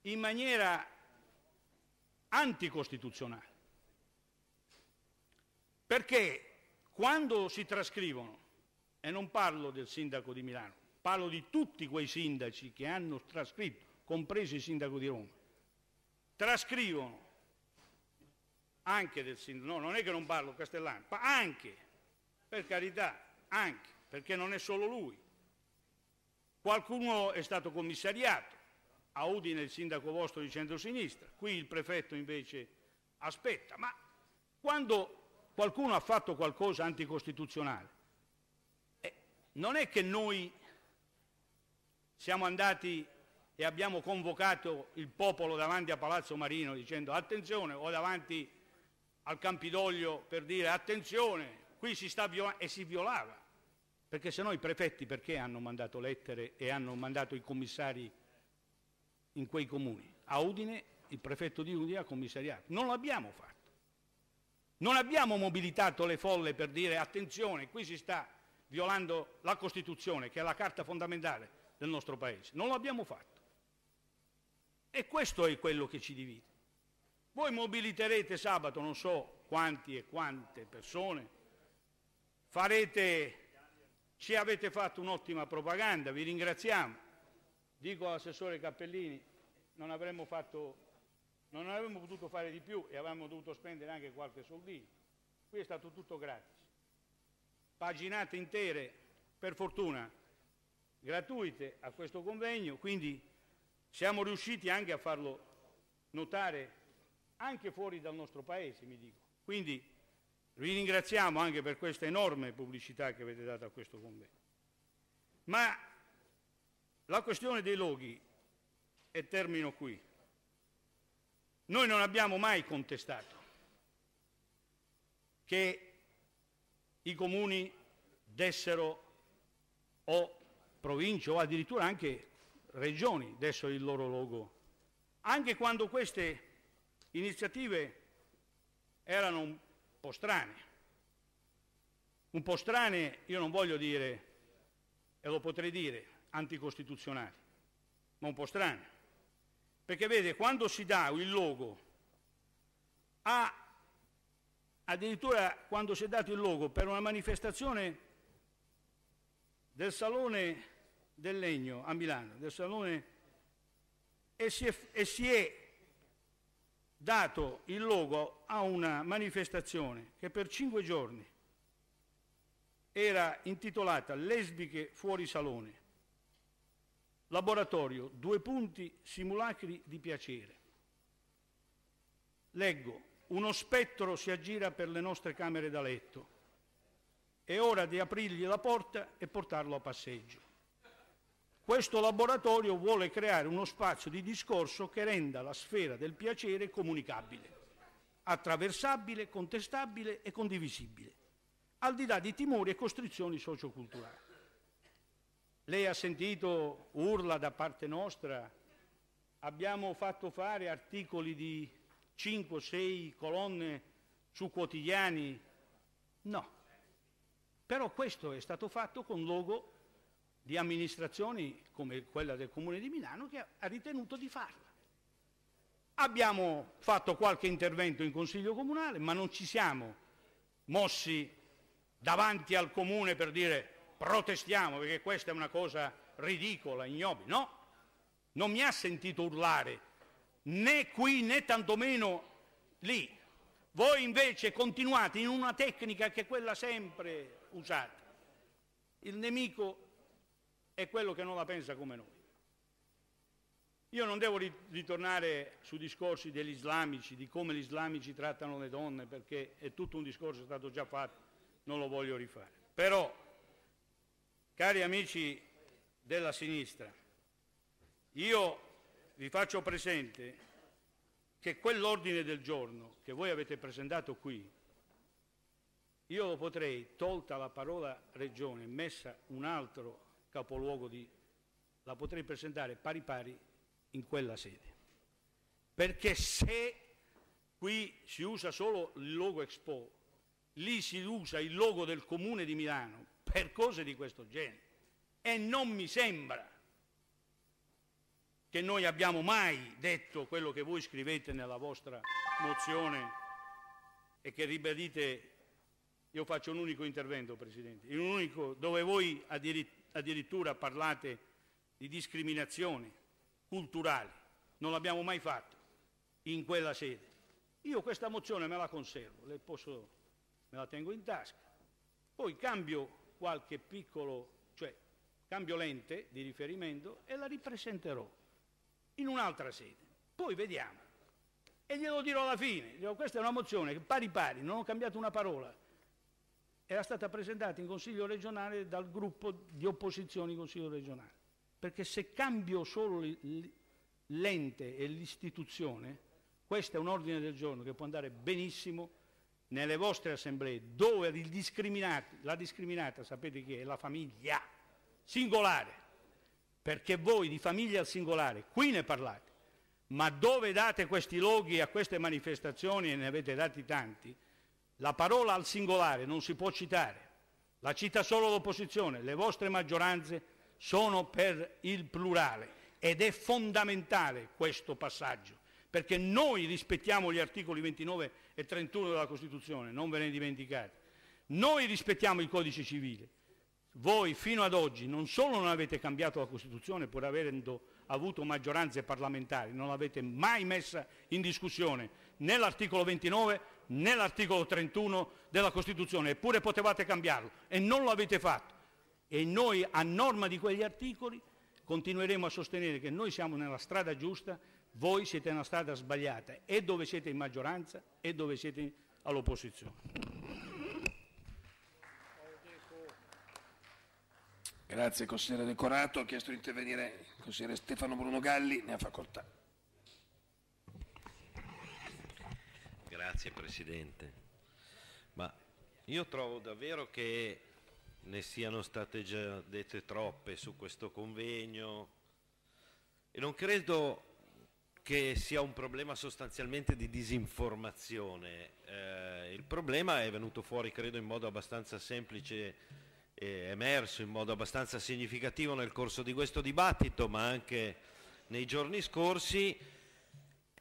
in maniera anticostituzionale. Perché quando si trascrivono, e non parlo del sindaco di Milano, parlo di tutti quei sindaci che hanno trascritto, compreso il sindaco di Roma, trascrivono anche del sindaco, no, non è che non parlo castellano, ma anche, per carità, anche, perché non è solo lui. Qualcuno è stato commissariato, a Udine il sindaco vostro di centrosinistra, qui il prefetto invece aspetta, ma quando qualcuno ha fatto qualcosa anticostituzionale, eh, non è che noi siamo andati e abbiamo convocato il popolo davanti a Palazzo Marino dicendo attenzione o davanti al Campidoglio per dire attenzione, qui si sta violando e si violava. Perché se no i prefetti perché hanno mandato lettere e hanno mandato i commissari in quei comuni? A Udine il prefetto di Udine ha commissariato. Non l'abbiamo fatto. Non abbiamo mobilitato le folle per dire attenzione, qui si sta violando la Costituzione, che è la carta fondamentale del nostro Paese. Non lo abbiamo fatto. E questo è quello che ci divide. Voi mobiliterete sabato non so quanti e quante persone, farete, ci avete fatto un'ottima propaganda, vi ringraziamo. Dico all'assessore Cappellini, non avremmo, fatto, non avremmo potuto fare di più e avremmo dovuto spendere anche qualche soldino. Qui è stato tutto gratis. Paginate intere, per fortuna, gratuite a questo convegno, quindi siamo riusciti anche a farlo notare anche fuori dal nostro paese, mi dico. Quindi vi ringraziamo anche per questa enorme pubblicità che avete dato a questo convegno. Ma la questione dei loghi, e termino qui, noi non abbiamo mai contestato che i comuni dessero o province o addirittura anche regioni dessero il loro logo, anche quando queste iniziative erano un po' strane. Un po' strane, io non voglio dire, e lo potrei dire, anticostituzionali, ma un po' strane. Perché vede, quando si dà il logo a addirittura quando si è dato il logo per una manifestazione del Salone del Legno a Milano, del Salone, e si è, e si è dato il logo a una manifestazione che per cinque giorni era intitolata Lesbiche fuori salone, laboratorio, due punti, simulacri di piacere. Leggo, uno spettro si aggira per le nostre camere da letto. È ora di aprirgli la porta e portarlo a passeggio. Questo laboratorio vuole creare uno spazio di discorso che renda la sfera del piacere comunicabile, attraversabile, contestabile e condivisibile, al di là di timori e costrizioni socioculturali. Lei ha sentito urla da parte nostra, abbiamo fatto fare articoli di 5-6 colonne su quotidiani? No. Però questo è stato fatto con logo di amministrazioni come quella del Comune di Milano che ha ritenuto di farla. Abbiamo fatto qualche intervento in Consiglio Comunale, ma non ci siamo mossi davanti al Comune per dire protestiamo perché questa è una cosa ridicola, ignobile. No, non mi ha sentito urlare né qui né tantomeno lì. Voi invece continuate in una tecnica che è quella sempre usata. Il nemico è quello che non la pensa come noi. Io non devo ritornare su discorsi degli islamici, di come gli islamici trattano le donne, perché è tutto un discorso stato già fatto, non lo voglio rifare. Però, cari amici della sinistra, io vi faccio presente che quell'ordine del giorno che voi avete presentato qui, io lo potrei, tolta la parola regione, messa un altro capoluogo di... la potrei presentare pari pari in quella sede. Perché se qui si usa solo il logo Expo, lì si usa il logo del Comune di Milano per cose di questo genere. E non mi sembra che noi abbiamo mai detto quello che voi scrivete nella vostra mozione e che ribadite, io faccio un unico intervento Presidente, un unico, dove voi addirittura parlate di discriminazioni culturali, non l'abbiamo mai fatto in quella sede. Io questa mozione me la conservo, le posso, me la tengo in tasca, poi cambio qualche piccolo, cioè cambio lente di riferimento e la ripresenterò in un'altra sede. Poi vediamo. E glielo dirò alla fine. Questa è una mozione che pari pari, non ho cambiato una parola. Era stata presentata in Consiglio regionale dal gruppo di opposizione in Consiglio regionale. Perché se cambio solo l'ente e l'istituzione, questo è un ordine del giorno che può andare benissimo nelle vostre assemblee, dove la discriminata, sapete che è la famiglia singolare, perché voi di famiglia al singolare qui ne parlate, ma dove date questi loghi a queste manifestazioni, e ne avete dati tanti, la parola al singolare non si può citare, la cita solo l'opposizione, le vostre maggioranze sono per il plurale ed è fondamentale questo passaggio, perché noi rispettiamo gli articoli 29 e 31 della Costituzione, non ve ne dimenticate, noi rispettiamo il codice civile, voi fino ad oggi non solo non avete cambiato la Costituzione pur avendo avuto maggioranze parlamentari, non l'avete mai messa in discussione né l'articolo 29 né l'articolo 31 della Costituzione, eppure potevate cambiarlo e non lo avete fatto. E noi a norma di quegli articoli continueremo a sostenere che noi siamo nella strada giusta, voi siete nella strada sbagliata e dove siete in maggioranza e dove siete all'opposizione. Grazie consigliere Decorato. Ha chiesto di intervenire il consigliere Stefano Bruno Galli, ne ha facoltà. Grazie Presidente. Ma io trovo davvero che ne siano state già dette troppe su questo convegno e non credo che sia un problema sostanzialmente di disinformazione. Eh, il problema è venuto fuori, credo, in modo abbastanza semplice è emerso in modo abbastanza significativo nel corso di questo dibattito, ma anche nei giorni scorsi,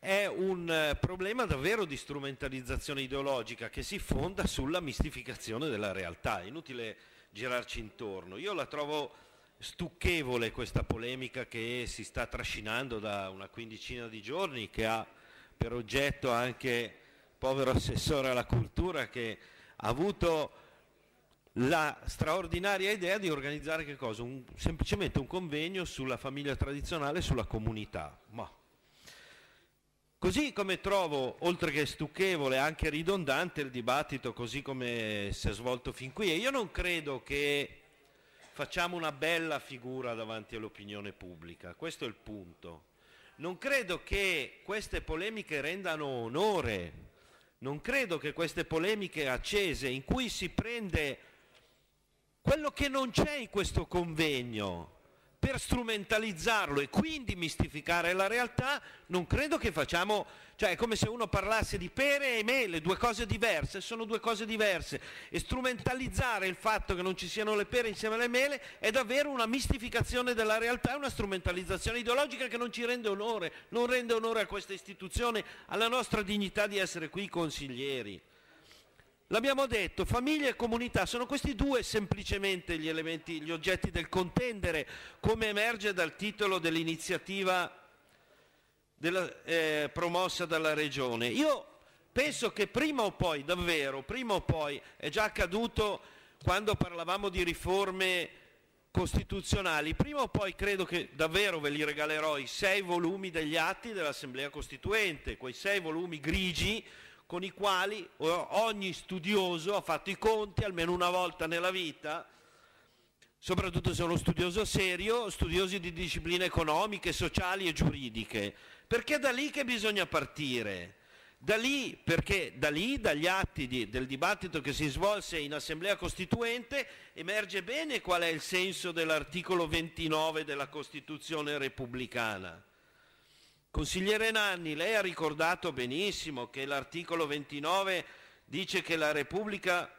è un eh, problema davvero di strumentalizzazione ideologica che si fonda sulla mistificazione della realtà. Inutile girarci intorno. Io la trovo stucchevole questa polemica che si sta trascinando da una quindicina di giorni, che ha per oggetto anche povero assessore alla cultura che ha avuto la straordinaria idea di organizzare? Un, semplicemente un convegno sulla famiglia tradizionale e sulla comunità. Ma Così come trovo, oltre che stucchevole, anche ridondante il dibattito così come si è svolto fin qui. E io non credo che facciamo una bella figura davanti all'opinione pubblica, questo è il punto. Non credo che queste polemiche rendano onore, non credo che queste polemiche accese in cui si prende quello che non c'è in questo convegno, per strumentalizzarlo e quindi mistificare la realtà, non credo che facciamo, cioè è come se uno parlasse di pere e mele, due cose diverse, sono due cose diverse e strumentalizzare il fatto che non ci siano le pere insieme alle mele è davvero una mistificazione della realtà, una strumentalizzazione ideologica che non ci rende onore, non rende onore a questa istituzione, alla nostra dignità di essere qui consiglieri. L'abbiamo detto, famiglia e comunità sono questi due semplicemente gli elementi, gli oggetti del contendere, come emerge dal titolo dell'iniziativa della, eh, promossa dalla Regione. Io penso che prima o poi, davvero, prima o poi, è già accaduto quando parlavamo di riforme costituzionali, prima o poi credo che davvero ve li regalerò i sei volumi degli atti dell'Assemblea Costituente, quei sei volumi grigi con i quali ogni studioso ha fatto i conti almeno una volta nella vita, soprattutto se uno studioso serio, studiosi di discipline economiche, sociali e giuridiche, perché è da lì che bisogna partire. Da lì, perché da lì, dagli atti di, del dibattito che si svolse in Assemblea Costituente, emerge bene qual è il senso dell'articolo 29 della Costituzione repubblicana. Consigliere Nanni, lei ha ricordato benissimo che l'articolo 29 dice che la Repubblica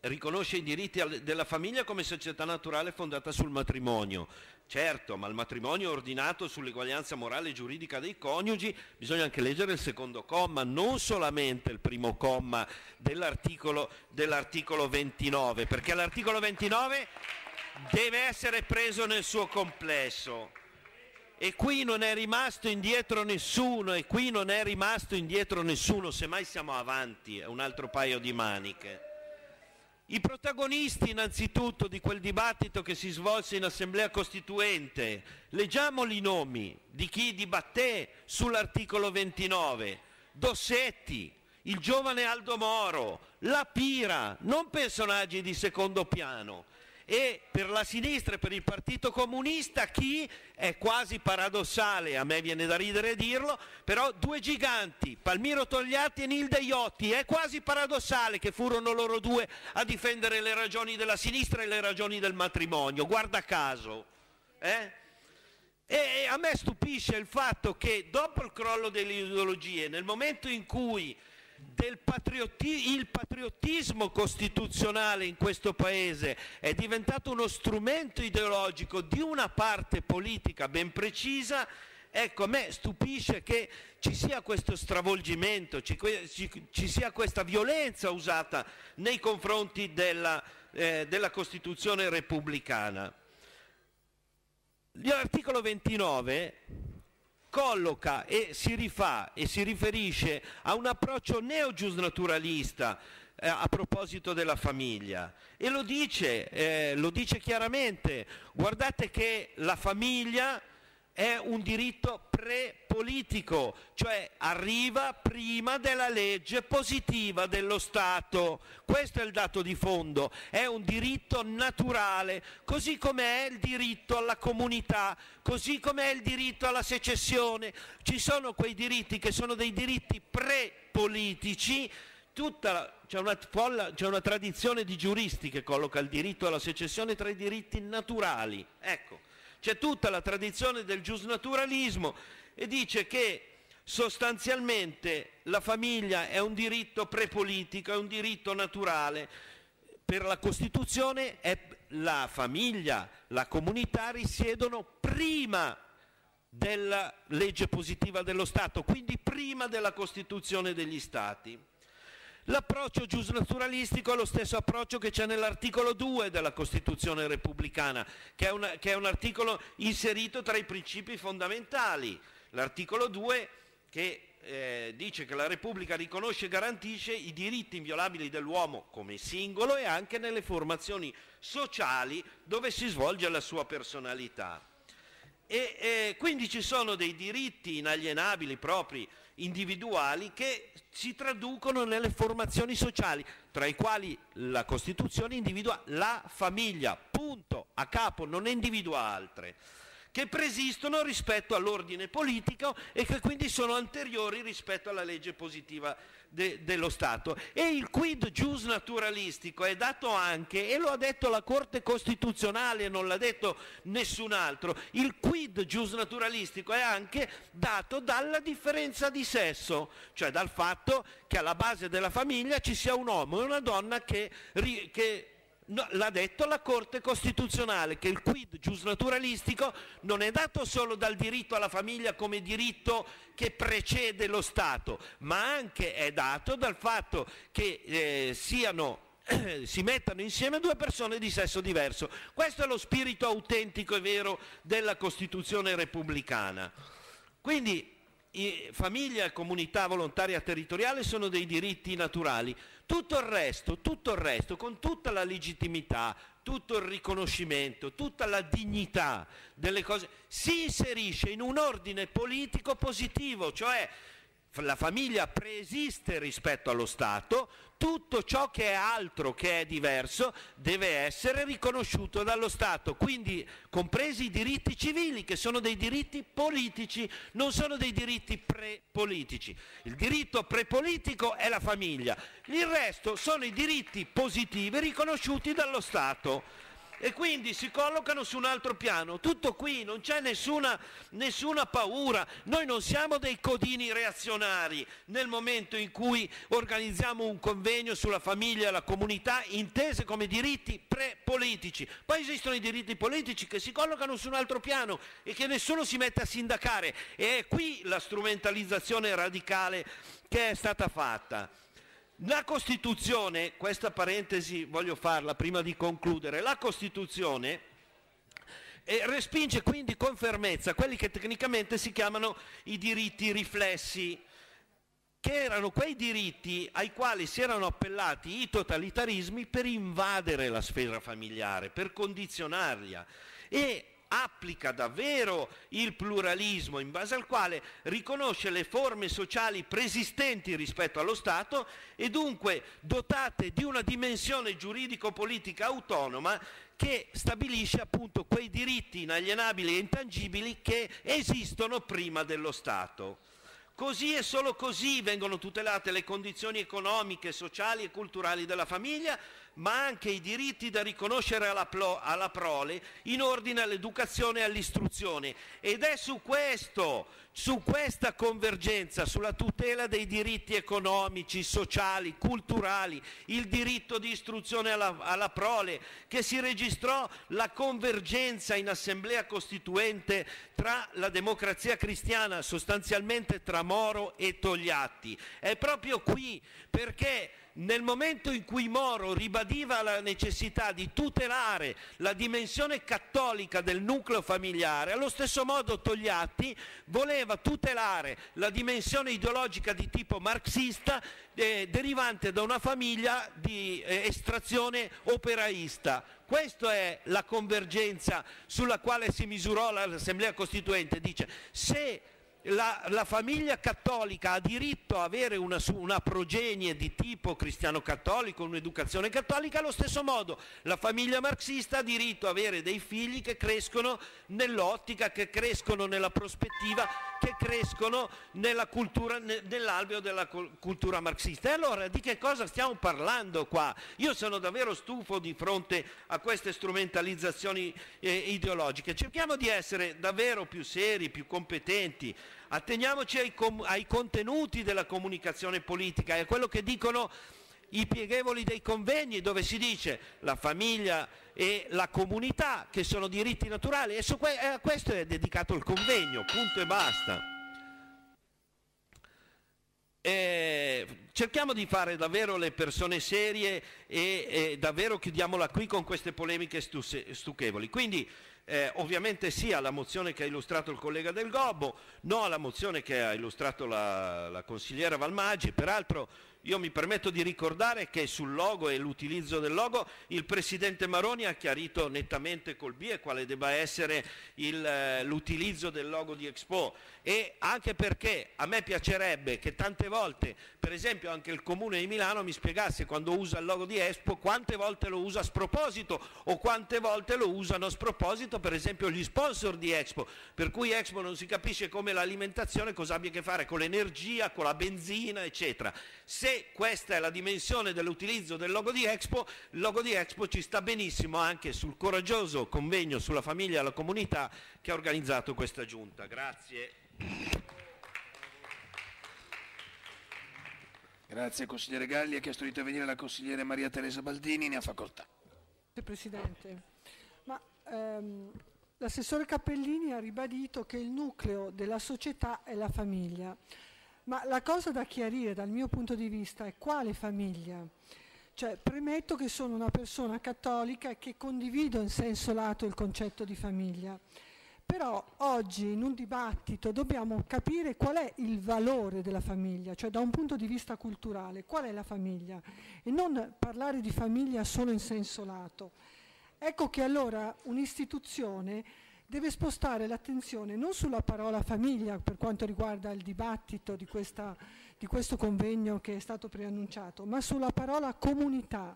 riconosce i diritti della famiglia come società naturale fondata sul matrimonio. Certo, ma il matrimonio è ordinato sull'eguaglianza morale e giuridica dei coniugi, bisogna anche leggere il secondo comma, non solamente il primo comma dell'articolo, dell'articolo 29, perché l'articolo 29 deve essere preso nel suo complesso e qui non è rimasto indietro nessuno e qui non è rimasto indietro nessuno, semmai siamo avanti, è un altro paio di maniche. I protagonisti innanzitutto di quel dibattito che si svolse in Assemblea Costituente, leggiamoli i nomi di chi dibatté sull'articolo 29, Dossetti, il giovane Aldo Moro, La Pira, non personaggi di secondo piano, e per la sinistra e per il Partito Comunista chi è quasi paradossale, a me viene da ridere dirlo, però due giganti, Palmiro Togliatti e Nilde Iotti, è quasi paradossale che furono loro due a difendere le ragioni della sinistra e le ragioni del matrimonio, guarda caso. Eh? E a me stupisce il fatto che dopo il crollo delle ideologie, nel momento in cui patrioti- il patriottismo costituzionale in questo Paese è diventato uno strumento ideologico di una parte politica ben precisa, ecco, a me stupisce che ci sia questo stravolgimento, ci, ci, ci sia questa violenza usata nei confronti della, eh, della Costituzione repubblicana. L'articolo 29 colloca e si rifà e si riferisce a un approccio neo-giusnaturalista eh, a proposito della famiglia. E lo dice, eh, lo dice chiaramente, guardate che la famiglia è un diritto pre-politico, cioè arriva prima della legge positiva dello Stato. Questo è il dato di fondo, è un diritto naturale, così come è il diritto alla comunità, così come è il diritto alla secessione. Ci sono quei diritti che sono dei diritti pre-politici, c'è, una, una tradizione di giuristi che colloca il diritto alla secessione tra i diritti naturali. Ecco c'è tutta la tradizione del giusnaturalismo e dice che sostanzialmente la famiglia è un diritto prepolitico, è un diritto naturale. Per la Costituzione la famiglia, la comunità risiedono prima della legge positiva dello Stato, quindi prima della Costituzione degli Stati. L'approccio giusnaturalistico è lo stesso approccio che c'è nell'articolo 2 della Costituzione repubblicana, che è, una, che è un articolo inserito tra i principi fondamentali. L'articolo 2 che eh, dice che la Repubblica riconosce e garantisce i diritti inviolabili dell'uomo come singolo e anche nelle formazioni sociali dove si svolge la sua personalità. e eh, quindi ci sono dei diritti inalienabili propri individuali che si traducono nelle formazioni sociali, tra i quali la Costituzione individua la famiglia, punto, a capo, non individua altre che preesistono rispetto all'ordine politico e che quindi sono anteriori rispetto alla legge positiva de, dello Stato. E il quid gius naturalistico è dato anche, e lo ha detto la Corte Costituzionale, non l'ha detto nessun altro, il quid gius naturalistico è anche dato dalla differenza di sesso, cioè dal fatto che alla base della famiglia ci sia un uomo e una donna che, che No, l'ha detto la Corte Costituzionale che il quid giusnaturalistico non è dato solo dal diritto alla famiglia come diritto che precede lo Stato, ma anche è dato dal fatto che eh, siano [clears throat] si mettano insieme due persone di sesso diverso. Questo è lo spirito autentico e vero della Costituzione repubblicana. Quindi famiglia e comunità volontaria territoriale sono dei diritti naturali. Tutto il resto, tutto il resto, con tutta la legittimità, tutto il riconoscimento, tutta la dignità delle cose, si inserisce in un ordine politico positivo, cioè la famiglia preesiste rispetto allo Stato, tutto ciò che è altro, che è diverso, deve essere riconosciuto dallo Stato, quindi compresi i diritti civili, che sono dei diritti politici, non sono dei diritti pre-politici. Il diritto pre-politico è la famiglia, il resto sono i diritti positivi riconosciuti dallo Stato e quindi si collocano su un altro piano. Tutto qui, non c'è nessuna, nessuna paura. Noi non siamo dei codini reazionari nel momento in cui organizziamo un convegno sulla famiglia e la comunità intese come diritti pre-politici. Poi esistono i diritti politici che si collocano su un altro piano e che nessuno si mette a sindacare. E è qui la strumentalizzazione radicale che è stata fatta. La Costituzione, questa parentesi voglio farla prima di concludere, la Costituzione eh, respinge quindi con fermezza quelli che tecnicamente si chiamano i diritti riflessi, che erano quei diritti ai quali si erano appellati i totalitarismi per invadere la sfera familiare, per condizionarla. E applica davvero il pluralismo in base al quale riconosce le forme sociali preesistenti rispetto allo Stato e dunque dotate di una dimensione giuridico-politica autonoma che stabilisce appunto quei diritti inalienabili e intangibili che esistono prima dello Stato. Così e solo così vengono tutelate le condizioni economiche, sociali e culturali della famiglia, ma anche i diritti da riconoscere alla, alla prole in ordine all'educazione e all'istruzione. Ed è su questo, su questa convergenza, sulla tutela dei diritti economici, sociali, culturali, il diritto di istruzione alla, alla prole, che si registrò la convergenza in assemblea costituente tra la democrazia cristiana, sostanzialmente tra Moro e Togliatti. È proprio qui perché nel momento in cui Moro ribadiva la necessità di tutelare la dimensione cattolica del nucleo familiare, allo stesso modo Togliatti voleva tutelare la dimensione ideologica di tipo marxista eh, derivante da una famiglia di eh, estrazione operaista. Questa è la convergenza sulla quale si misurò l'Assemblea Costituente. Dice se la, la, famiglia cattolica ha diritto a avere una, una, progenie di tipo cristiano-cattolico, un'educazione cattolica, allo stesso modo la famiglia marxista ha diritto a avere dei figli che crescono nell'ottica, che crescono nella prospettiva, che crescono nella cultura, nell'alveo della cultura marxista. E allora di che cosa stiamo parlando qua? Io sono davvero stufo di fronte a queste strumentalizzazioni eh, ideologiche. Cerchiamo di essere davvero più seri, più competenti. Atteniamoci ai, ai contenuti della comunicazione politica e a quello che dicono i pieghevoli dei convegni dove si dice la famiglia e la comunità che sono diritti naturali e a questo è dedicato il convegno, punto e basta. E cerchiamo di fare davvero le persone serie e, e davvero chiudiamola qui con queste polemiche stucchevoli. Quindi eh, ovviamente sì alla mozione che ha illustrato il collega Del Gobbo, no alla mozione che ha illustrato la, la consigliera Valmaggi, peraltro io mi permetto di ricordare che sul logo e l'utilizzo del logo il Presidente Maroni ha chiarito nettamente col BIE quale debba essere eh, l'utilizzo del logo di Expo e anche perché a me piacerebbe che tante volte, per esempio anche il Comune di Milano mi spiegasse quando usa il logo di Expo quante volte lo usa a sproposito o quante volte lo usano a sproposito per esempio gli sponsor di Expo, per cui Expo non si capisce come l'alimentazione cosa abbia a che fare con l'energia, con la benzina, eccetera. Se questa è la dimensione dell'utilizzo del logo di Expo, il logo di Expo ci sta benissimo anche sul coraggioso convegno sulla famiglia e la comunità che ha organizzato questa giunta. Grazie. Grazie consigliere Galli. Ha chiesto di intervenire la consigliere Maria Teresa Baldini, ne ha facoltà. Presidente, ma ehm, l'assessore Cappellini ha ribadito che il nucleo della società è la famiglia. Ma la cosa da chiarire dal mio punto di vista è quale famiglia? Cioè, premetto che sono una persona cattolica e che condivido in senso lato il concetto di famiglia. Però oggi in un dibattito dobbiamo capire qual è il valore della famiglia, cioè da un punto di vista culturale, qual è la famiglia e non parlare di famiglia solo in senso lato. Ecco che allora un'istituzione deve spostare l'attenzione non sulla parola famiglia per quanto riguarda il dibattito di, questa, di questo convegno che è stato preannunciato, ma sulla parola comunità.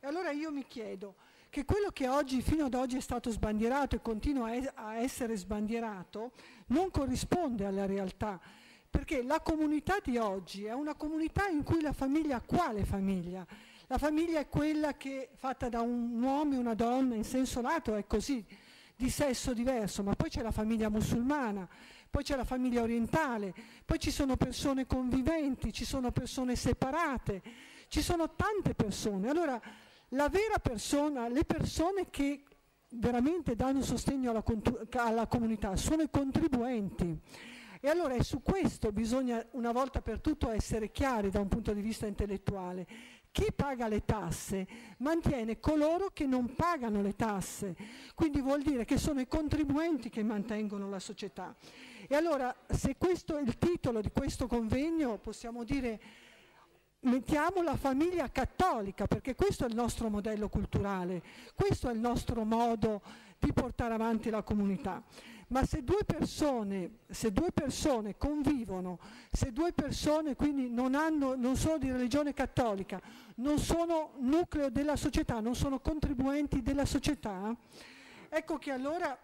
E allora io mi chiedo, che quello che oggi, fino ad oggi è stato sbandierato e continua a essere sbandierato non corrisponde alla realtà, perché la comunità di oggi è una comunità in cui la famiglia, quale famiglia? La famiglia è quella che fatta da un uomo e una donna, in senso lato è così, di sesso diverso, ma poi c'è la famiglia musulmana, poi c'è la famiglia orientale, poi ci sono persone conviventi, ci sono persone separate, ci sono tante persone. Allora, la vera persona, le persone che veramente danno sostegno alla, alla comunità sono i contribuenti. E allora è su questo bisogna una volta per tutto essere chiari da un punto di vista intellettuale. Chi paga le tasse mantiene coloro che non pagano le tasse, quindi vuol dire che sono i contribuenti che mantengono la società. E allora se questo è il titolo di questo convegno, possiamo dire mettiamo la famiglia cattolica, perché questo è il nostro modello culturale, questo è il nostro modo di portare avanti la comunità. Ma se due persone, se due persone convivono, se due persone quindi non, hanno, non sono di religione cattolica, non sono nucleo della società, non sono contribuenti della società, ecco che allora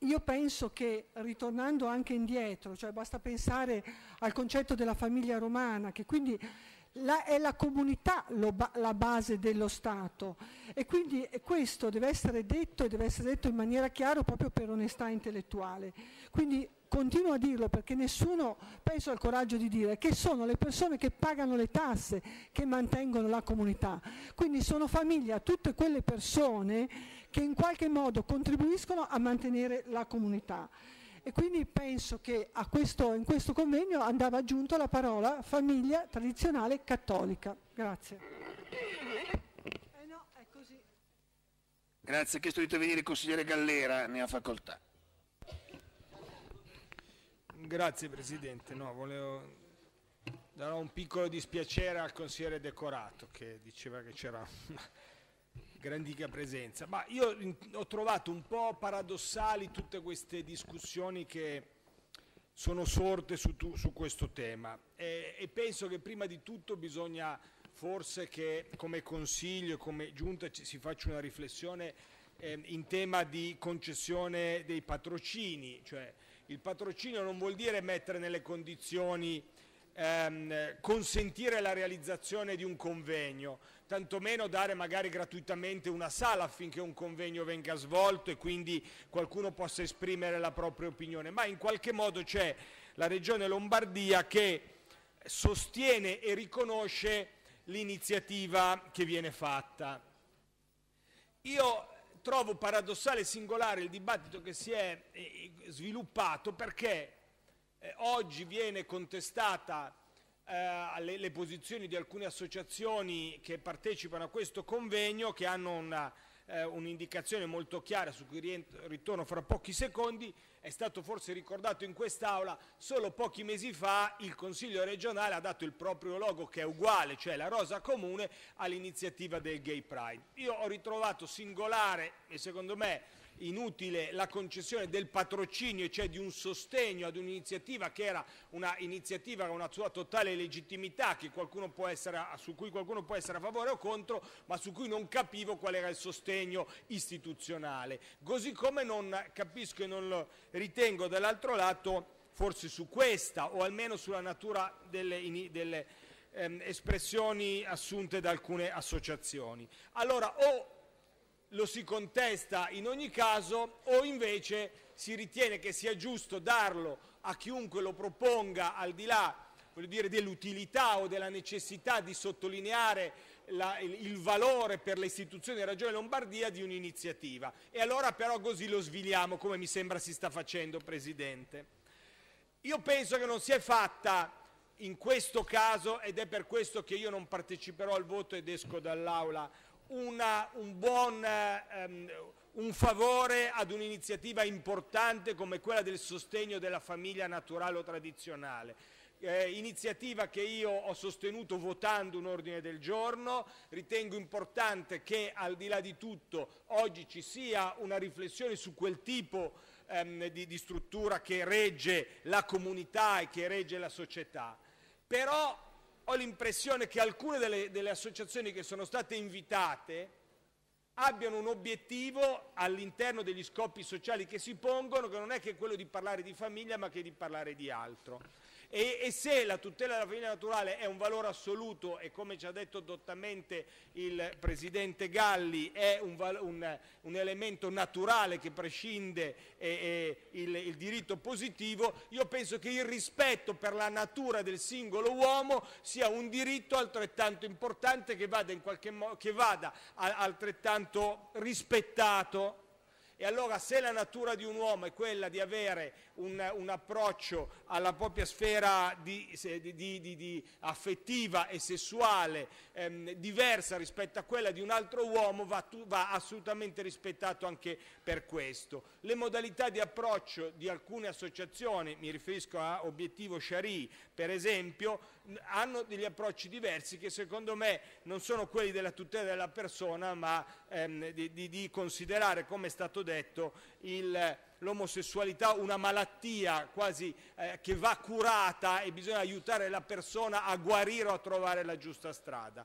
io penso che ritornando anche indietro, cioè basta pensare al concetto della famiglia romana, che quindi la, è la comunità lo, la base dello Stato e quindi questo deve essere detto e deve essere detto in maniera chiara proprio per onestà intellettuale. Quindi continuo a dirlo perché nessuno penso al coraggio di dire che sono le persone che pagano le tasse che mantengono la comunità. Quindi sono famiglia tutte quelle persone che in qualche modo contribuiscono a mantenere la comunità. E quindi penso che questo, in questo convegno andava aggiunto la parola famiglia tradizionale cattolica. Grazie. Eh no, Grazie, ha chiesto di intervenire il consigliere Gallera, ne ha facoltà. Grazie Presidente, no, volevo darò un piccolo dispiacere al consigliere Decorato che diceva che c'era grandica presenza. Ma io ho trovato un po' paradossali tutte queste discussioni che sono sorte su, tu, su questo tema e, e, penso che prima di tutto bisogna forse che come Consiglio, come Giunta ci, si faccia una riflessione eh, in tema di concessione dei patrocini, cioè il patrocinio non vuol dire mettere nelle condizioni ehm, consentire la realizzazione di un convegno, tantomeno dare magari gratuitamente una sala affinché un convegno venga svolto e quindi qualcuno possa esprimere la propria opinione, ma in qualche modo c'è la Regione Lombardia che sostiene e riconosce l'iniziativa che viene fatta. Io trovo paradossale e singolare il dibattito che si è eh, sviluppato perché eh, oggi viene contestata eh, le, le, posizioni di alcune associazioni che partecipano a questo convegno, che hanno eh, un'indicazione molto chiara su cui ritorno fra pochi secondi, è stato forse ricordato in quest'Aula, solo pochi mesi fa il Consiglio regionale ha dato il proprio logo che è uguale, cioè la rosa comune, all'iniziativa del Gay Pride. Io ho ritrovato singolare e secondo me inutile la concessione del patrocinio, cioè di un sostegno ad un'iniziativa che era un'iniziativa con una sua totale legittimità, essere, su cui qualcuno può essere a favore o contro, ma su cui non capivo qual era il sostegno istituzionale. Così come non capisco e non lo ritengo dall'altro lato forse su questa o almeno sulla natura delle, delle ehm, espressioni assunte da alcune associazioni. Allora o lo si contesta in ogni caso o invece si ritiene che sia giusto darlo a chiunque lo proponga al di là dell'utilità o della necessità di sottolineare la, il, il, valore per le istituzioni della Regione Lombardia di un'iniziativa. E allora però così lo sviliamo, come mi sembra si sta facendo, Presidente. Io penso che non si è fatta in questo caso, ed è per questo che io non parteciperò al voto ed esco dall'Aula, una, un buon ehm, un favore ad un'iniziativa importante come quella del sostegno della famiglia naturale o tradizionale. Eh, iniziativa che io ho sostenuto votando un ordine del giorno, ritengo importante che al di là di tutto oggi ci sia una riflessione su quel tipo ehm, di, di struttura che regge la comunità e che regge la società. Però ho l'impressione che alcune delle, delle associazioni che sono state invitate abbiano un obiettivo all'interno degli scopi sociali che si pongono, che non è che quello di parlare di famiglia, ma che di parlare di altro. E, e, se la tutela della famiglia naturale è un valore assoluto e come ci ha detto dottamente il Presidente Galli è un, un, un elemento naturale che prescinde eh, eh, il, il, diritto positivo, io penso che il rispetto per la natura del singolo uomo sia un diritto altrettanto importante che vada, in qualche mo- che vada altrettanto rispettato. E allora se la natura di un uomo è quella di avere un, un approccio alla propria sfera di, di, di, affettiva e sessuale ehm, diversa rispetto a quella di un altro uomo, va, va, assolutamente rispettato anche per questo. Le modalità di approccio di alcune associazioni, mi riferisco a Obiettivo Shari per esempio, hanno degli approcci diversi che secondo me non sono quelli della tutela della persona, ma ehm, di, di, di, considerare, come è stato detto, l'omosessualità una malattia quasi eh, che va curata e bisogna aiutare la persona a guarire o a trovare la giusta strada.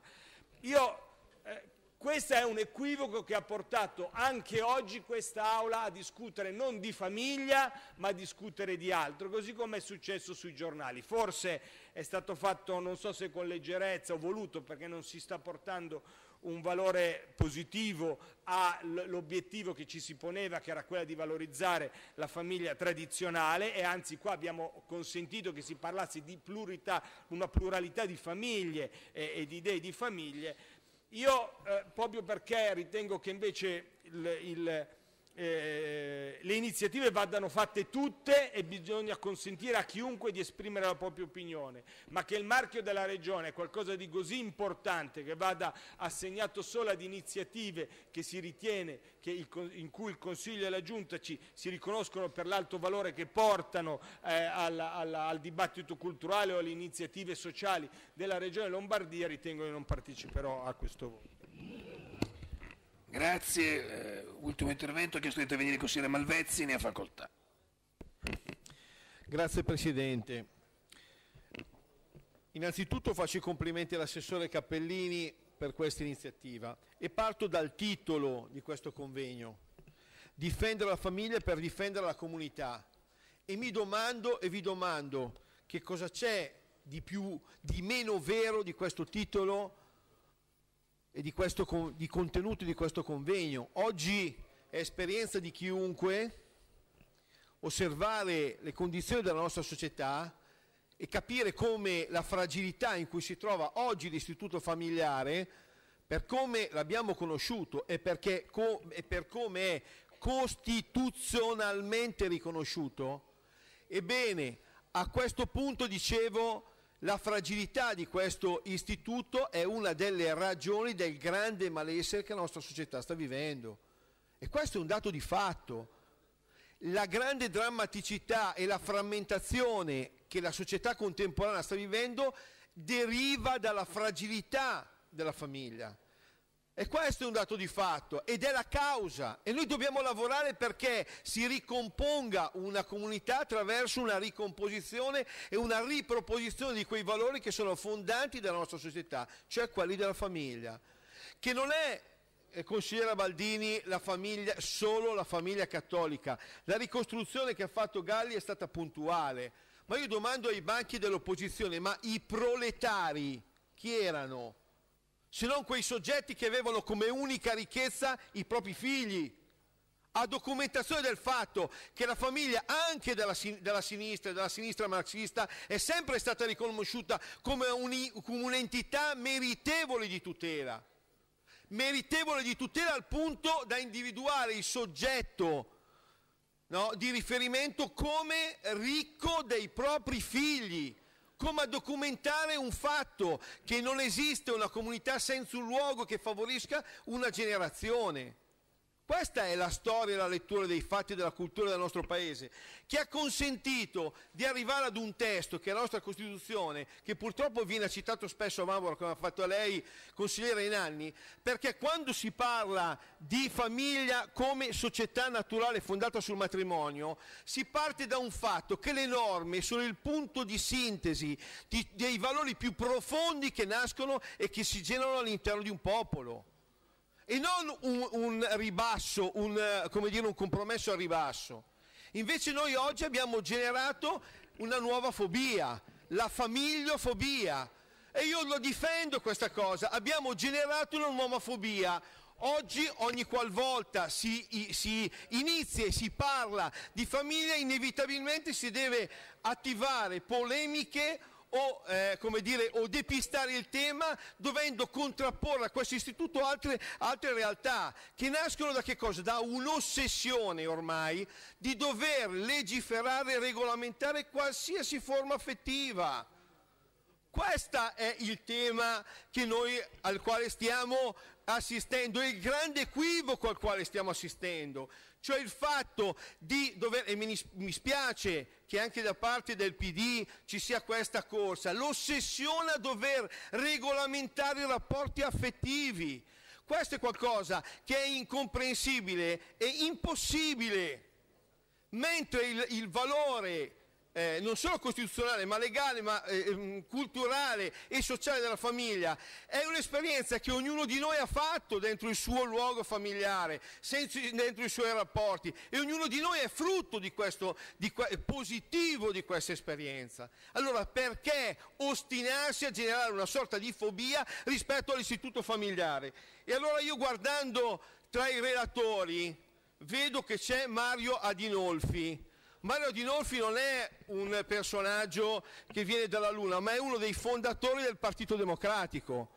Io, eh, questo è un equivoco che ha portato anche oggi questa Aula a discutere non di famiglia, ma a discutere di altro, così come è successo sui giornali. Forse è stato fatto, non so se con leggerezza o voluto, perché non si sta portando un valore positivo all'obiettivo che ci si poneva, che era quella di valorizzare la famiglia tradizionale e anzi qua abbiamo consentito che si parlasse di pluralità, una pluralità di famiglie e, e di idee di famiglie, io, eh, proprio perché ritengo che invece il, il, eh, le iniziative vadano fatte tutte e bisogna consentire a chiunque di esprimere la propria opinione, ma che il marchio della Regione è qualcosa di così importante che vada assegnato solo ad iniziative che si ritiene che il, in cui il Consiglio e la Giunta ci, si riconoscono per l'alto valore che portano eh, al, al, al dibattito culturale o alle iniziative sociali della Regione Lombardia, ritengo che non parteciperò a questo voto. Grazie. Uh, ultimo intervento, ha chiesto di intervenire il consigliere Malvezzi, ne ha facoltà. Grazie Presidente. Innanzitutto faccio i complimenti all'assessore Cappellini per questa iniziativa e parto dal titolo di questo convegno, difendere la famiglia per difendere la comunità e mi domando e vi domando che cosa c'è di, più, di meno vero di questo titolo e di, questo, di contenuti di questo convegno. Oggi è esperienza di chiunque osservare le condizioni della nostra società e capire come la fragilità in cui si trova oggi l'istituto familiare, per come l'abbiamo conosciuto e, perché, e per come è costituzionalmente riconosciuto, ebbene, a questo punto dicevo La fragilità di questo istituto è una delle ragioni del grande malessere che la nostra società sta vivendo. E questo è un dato di fatto. La grande drammaticità e la frammentazione che la società contemporanea sta vivendo deriva dalla fragilità della famiglia. E questo è un dato di fatto ed è la causa e noi dobbiamo lavorare perché si ricomponga una comunità attraverso una ricomposizione e una riproposizione di quei valori che sono fondanti della nostra società, cioè quelli della famiglia, che non è eh, consigliera Baldini la famiglia, solo la famiglia cattolica. La ricostruzione che ha fatto Galli è stata puntuale, ma io domando ai banchi dell'opposizione, ma i proletari chi erano? Se non quei soggetti che avevano come unica ricchezza i propri figli. A documentazione del fatto che la famiglia anche della, della sinistra, della sinistra marxista, è sempre stata riconosciuta come, un, come un'entità meritevole di tutela. Meritevole di tutela al punto da individuare il soggetto no, di riferimento come ricco dei propri figli come a documentare un fatto, che non esiste una comunità senza un luogo che favorisca una generazione. Questa è la storia e la lettura dei fatti della cultura del nostro Paese, che ha consentito di arrivare ad un testo che è la nostra Costituzione, che purtroppo viene citato spesso a Mavro, come ha fatto lei, consigliere in anni, perché quando si parla di famiglia come società naturale fondata sul matrimonio, si parte da un fatto che le norme sono il punto di sintesi di, dei valori più profondi che nascono e che si generano all'interno di un popolo e non un, un ribasso, un, dire, un compromesso al ribasso. Invece noi oggi abbiamo generato una nuova fobia, la famigliofobia. E io lo difendo questa cosa, abbiamo generato una nuova fobia. Oggi ogni qualvolta si, si, inizia e si parla di famiglia inevitabilmente si deve attivare polemiche o, eh, dire, o, depistare il tema dovendo contrapporre a questo istituto altre, altre realtà che nascono da che? Da un'ossessione ormai di dover legiferare e regolamentare qualsiasi forma affettiva. Questo è il tema noi, al quale stiamo assistendo, il grande equivoco al quale stiamo assistendo, cioè il fatto di dover, e mi, mi spiace che anche da parte del PD ci sia questa corsa, l'ossessione a dover regolamentare i rapporti affettivi. Questo è qualcosa che è incomprensibile e impossibile, mentre il, il valore eh, non solo costituzionale ma legale, ma eh, ehm, culturale e sociale della famiglia, è un'esperienza che ognuno di noi ha fatto dentro il suo luogo familiare, dentro i suoi rapporti e ognuno di noi è frutto di questo, di, positivo di questa esperienza. Allora perché ostinarsi a generare una sorta di fobia rispetto all'istituto familiare? E allora io guardando tra i relatori vedo che c'è Mario Adinolfi, Mario Dinolfi non è un personaggio che viene dalla Luna, ma è uno dei fondatori del Partito Democratico.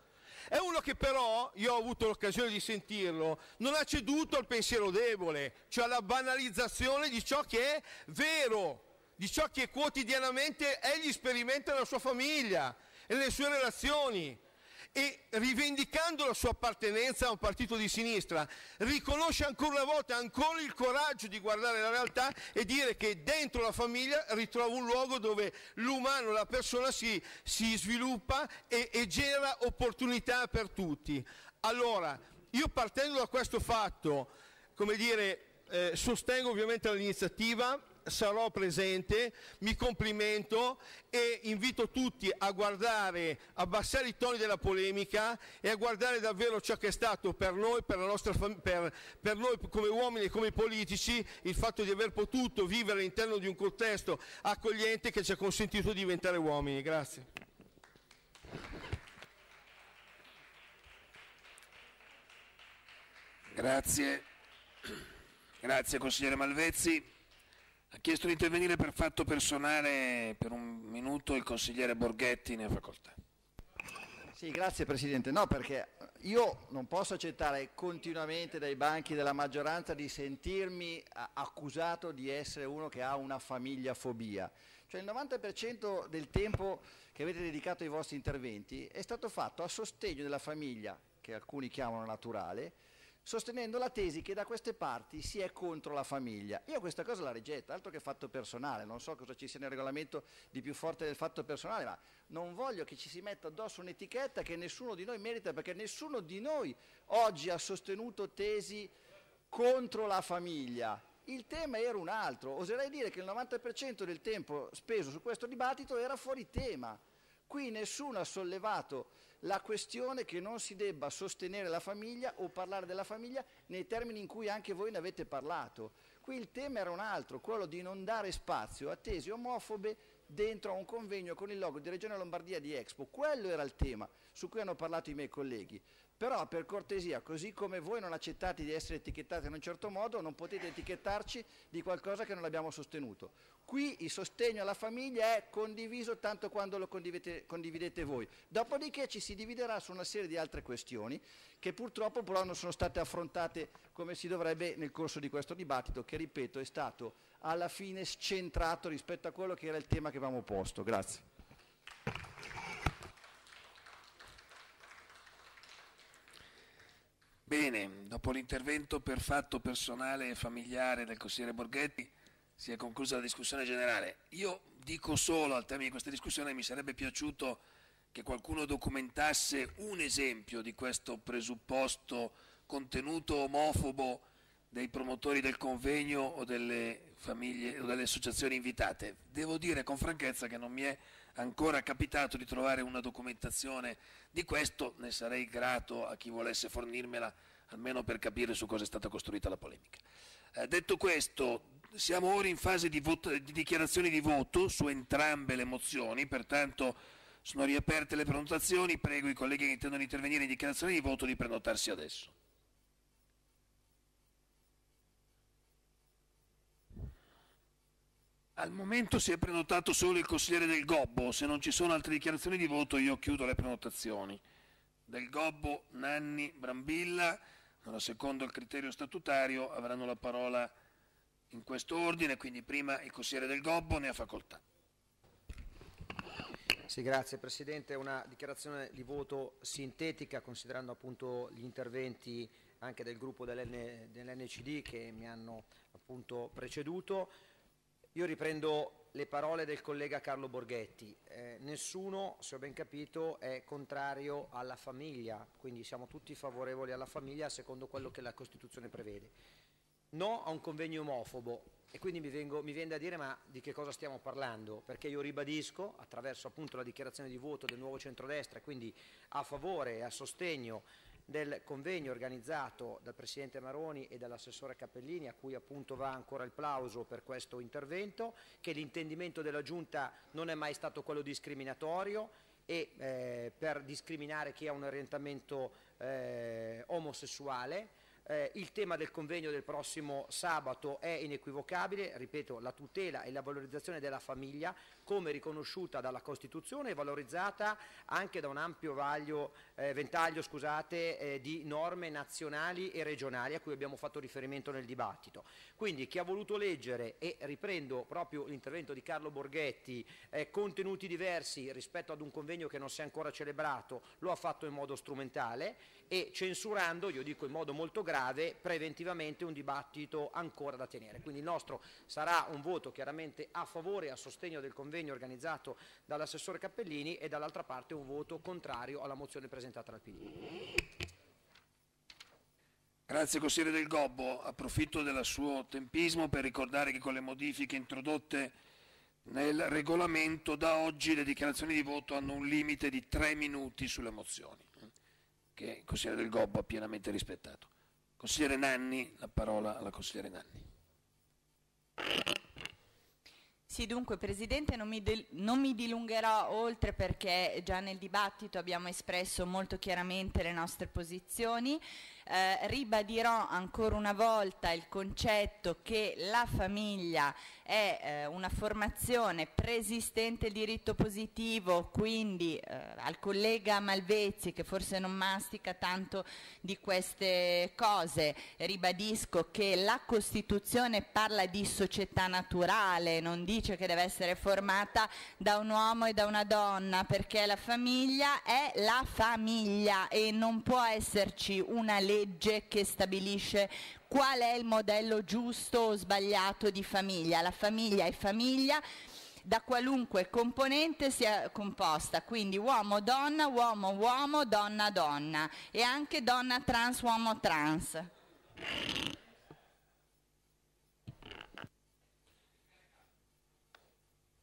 È uno che però, io ho avuto l'occasione di sentirlo, non ha ceduto al pensiero debole, cioè alla banalizzazione di ciò che è vero, di ciò che quotidianamente egli sperimenta nella sua famiglia e nelle sue relazioni e rivendicando la sua appartenenza a un partito di sinistra, riconosce ancora una volta ancora il coraggio di guardare la realtà e dire che dentro la famiglia ritrova un luogo dove l'umano, la persona si, si sviluppa e, e genera opportunità per tutti. Allora, io partendo da questo fatto, come dire, eh, sostengo ovviamente l'iniziativa, sarò presente, mi complimento e invito tutti a guardare, abbassare i toni della polemica e a guardare davvero ciò che è stato per noi, per, fam- per, per noi come uomini e come politici, il fatto di aver potuto vivere all'interno di un contesto accogliente che ci ha consentito di diventare uomini. Grazie. Grazie. Grazie consigliere Malvezzi. Ha chiesto di intervenire per fatto personale per un minuto il consigliere Borghetti, ne ha facoltà. Sì, grazie Presidente. No, perché io non posso accettare continuamente dai banchi della maggioranza di sentirmi accusato di essere uno che ha una famigliafobia. Cioè il 90% del tempo che avete dedicato ai vostri interventi è stato fatto a sostegno della famiglia, che alcuni chiamano naturale, sostenendo la tesi che da queste parti si è contro la famiglia. Io questa cosa la rigetto, altro che fatto personale, non so cosa ci sia nel regolamento di più forte del fatto personale, ma non voglio che ci si metta addosso un'etichetta che nessuno di noi merita, perché nessuno di noi oggi ha sostenuto tesi contro la famiglia. Il tema era un altro, oserei dire che il 90% del tempo speso su questo dibattito era fuori tema. Qui nessuno ha sollevato la questione che non si debba sostenere la famiglia o parlare della famiglia nei termini in cui anche voi ne avete parlato. Qui il tema era un altro, quello di non dare spazio a tesi omofobe dentro a un convegno con il logo di Regione Lombardia di Expo. Quello era il tema su cui hanno parlato i miei colleghi. Però per cortesia, così come voi non accettate di essere etichettati in un certo modo, non potete etichettarci di qualcosa che non abbiamo sostenuto. Qui il sostegno alla famiglia è condiviso tanto quando lo condividete, condividete voi. Dopodiché ci si dividerà su una serie di altre questioni che purtroppo però non sono state affrontate come si dovrebbe nel corso di questo dibattito, che ripeto è stato alla fine scentrato rispetto a quello che era il tema che avevamo posto. Grazie. Bene, dopo l'intervento per fatto personale e familiare del consigliere Borghetti si è conclusa la discussione generale. Io dico solo al termine di questa discussione mi sarebbe piaciuto che qualcuno documentasse un esempio di questo presupposto contenuto omofobo dei promotori del convegno o delle famiglie o delle associazioni invitate. Devo dire con franchezza che non mi è ancora capitato di trovare una documentazione di questo, ne sarei grato a chi volesse fornirmela, almeno per capire su cosa è stata costruita la polemica. Eh, detto questo, siamo ora in fase di, voto, di dichiarazioni di voto su entrambe le mozioni, pertanto sono riaperte le prenotazioni, prego i colleghi che intendono intervenire in dichiarazione di voto di prenotarsi adesso. Al momento si è prenotato solo il consigliere del Gobbo, se non ci sono altre dichiarazioni di voto io chiudo le prenotazioni. Del Gobbo, Nanni, Brambilla, secondo il criterio statutario avranno la parola in questo ordine, quindi prima il consigliere del Gobbo ne ha facoltà. Sì, grazie Presidente, una dichiarazione di voto sintetica considerando appunto gli interventi anche del gruppo dell'NCD che mi hanno appunto preceduto. Io riprendo le parole del collega Carlo Borghetti. Eh, nessuno, se ho ben capito, è contrario alla famiglia, quindi siamo tutti favorevoli alla famiglia secondo quello che la Costituzione prevede. No a un convegno omofobo e quindi mi, vengo, mi viene da dire ma di che cosa stiamo parlando? Perché io ribadisco, attraverso appunto la dichiarazione di voto del nuovo centrodestra, quindi a favore e a sostegno del convegno organizzato dal Presidente Maroni e dall'assessore Cappellini, a cui appunto va ancora il plauso per questo intervento, che l'intendimento della Giunta non è mai stato quello discriminatorio e eh, per discriminare chi ha un orientamento eh, omosessuale, eh, il tema del convegno del prossimo sabato è inequivocabile, ripeto, la tutela e la valorizzazione della famiglia come riconosciuta dalla Costituzione e valorizzata anche da un ampio vaglio, eh, ventaglio scusate, eh, di norme nazionali e regionali a cui abbiamo fatto riferimento nel dibattito. Quindi chi ha voluto leggere, e riprendo proprio l'intervento di Carlo Borghetti, eh, contenuti diversi rispetto ad un convegno che non si è ancora celebrato, lo ha fatto in modo strumentale e censurando, io dico in modo molto grave, preventivamente un dibattito ancora da tenere. Quindi il nostro sarà un voto chiaramente a favore e a sostegno del convegno organizzato dall'assessore Cappellini e dall'altra parte un voto contrario alla mozione presentata dal PD. Grazie consigliere del Gobbo, approfitto del suo tempismo per ricordare che con le modifiche introdotte nel regolamento da oggi le dichiarazioni di voto hanno un limite di tre minuti sulle mozioni che il consigliere del Gobbo ha pienamente rispettato. Consigliere Nanni, la parola alla consigliere Nanni. Sì, dunque Presidente non mi, non mi, dilungherò oltre perché già nel dibattito abbiamo espresso molto chiaramente le nostre posizioni. Eh, ribadirò ancora una volta il concetto che la famiglia è eh, una formazione preesistente diritto positivo, quindi eh, al collega Malvezzi che forse non mastica tanto di queste cose, ribadisco che la Costituzione parla di società naturale, non dice che deve essere formata da un uomo e da una donna, perché la famiglia è la famiglia e non può esserci una legge che stabilisce qual è il modello giusto o sbagliato di famiglia. La famiglia è famiglia da qualunque componente sia composta, quindi uomo donna, uomo uomo, donna donna e anche donna trans uomo trans.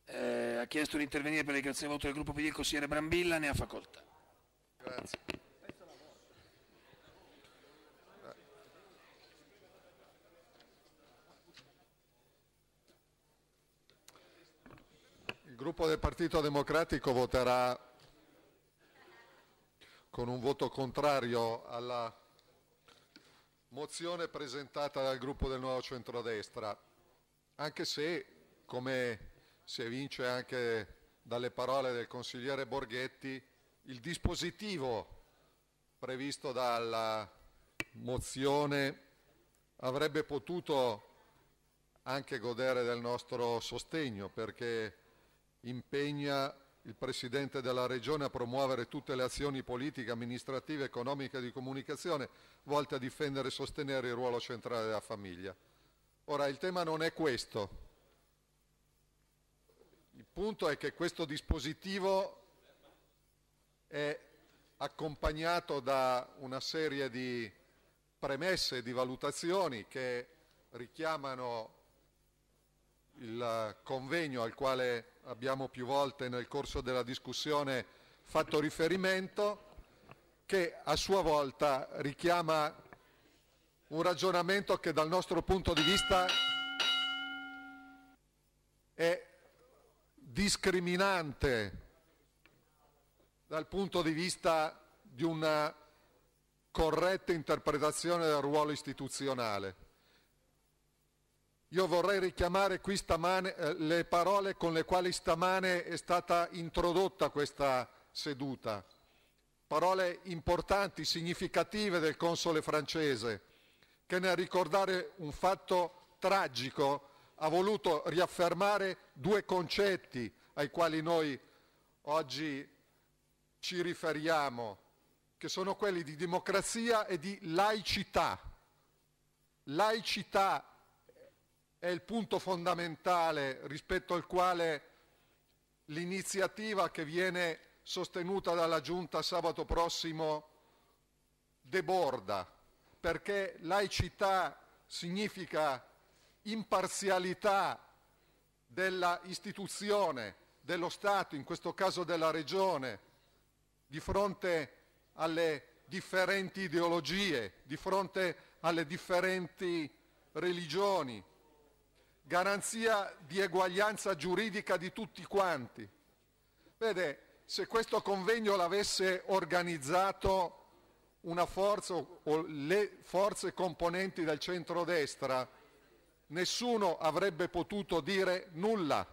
Eh, ha chiesto di intervenire per dichiarazione di voto del gruppo PD il consigliere Brambilla, ne ha facoltà. Grazie. Gruppo del Partito Democratico voterà con un voto contrario alla mozione presentata dal gruppo del Nuovo Centrodestra, anche se, come si evince anche dalle parole del consigliere Borghetti, il dispositivo previsto dalla mozione avrebbe potuto anche godere del nostro sostegno perché impegna il Presidente della Regione a promuovere tutte le azioni politiche, amministrative, economiche e di comunicazione volte a difendere e sostenere il ruolo centrale della famiglia. Ora, il tema non è questo. Il punto è che questo dispositivo è accompagnato da una serie di premesse e di valutazioni che richiamano il convegno al quale abbiamo più volte nel corso della discussione fatto riferimento, che a sua volta richiama un ragionamento che dal nostro punto di vista è discriminante dal punto di vista di una corretta interpretazione del ruolo istituzionale. Io vorrei richiamare qui stamane eh, le parole con le quali stamane è stata introdotta questa seduta, parole importanti, significative del console francese, che nel ricordare un fatto tragico ha voluto riaffermare due concetti ai quali noi oggi ci riferiamo, che sono quelli di democrazia e di laicità. Laicità è il punto fondamentale rispetto al quale l'iniziativa che viene sostenuta dalla Giunta sabato prossimo deborda, perché laicità significa imparzialità della istituzione, dello Stato, in questo caso della Regione, di fronte alle differenti ideologie, di fronte alle differenti religioni, garanzia di eguaglianza giuridica di tutti quanti. Vede, se questo convegno l'avesse organizzato una forza o le forze componenti del centrodestra, nessuno avrebbe potuto dire nulla.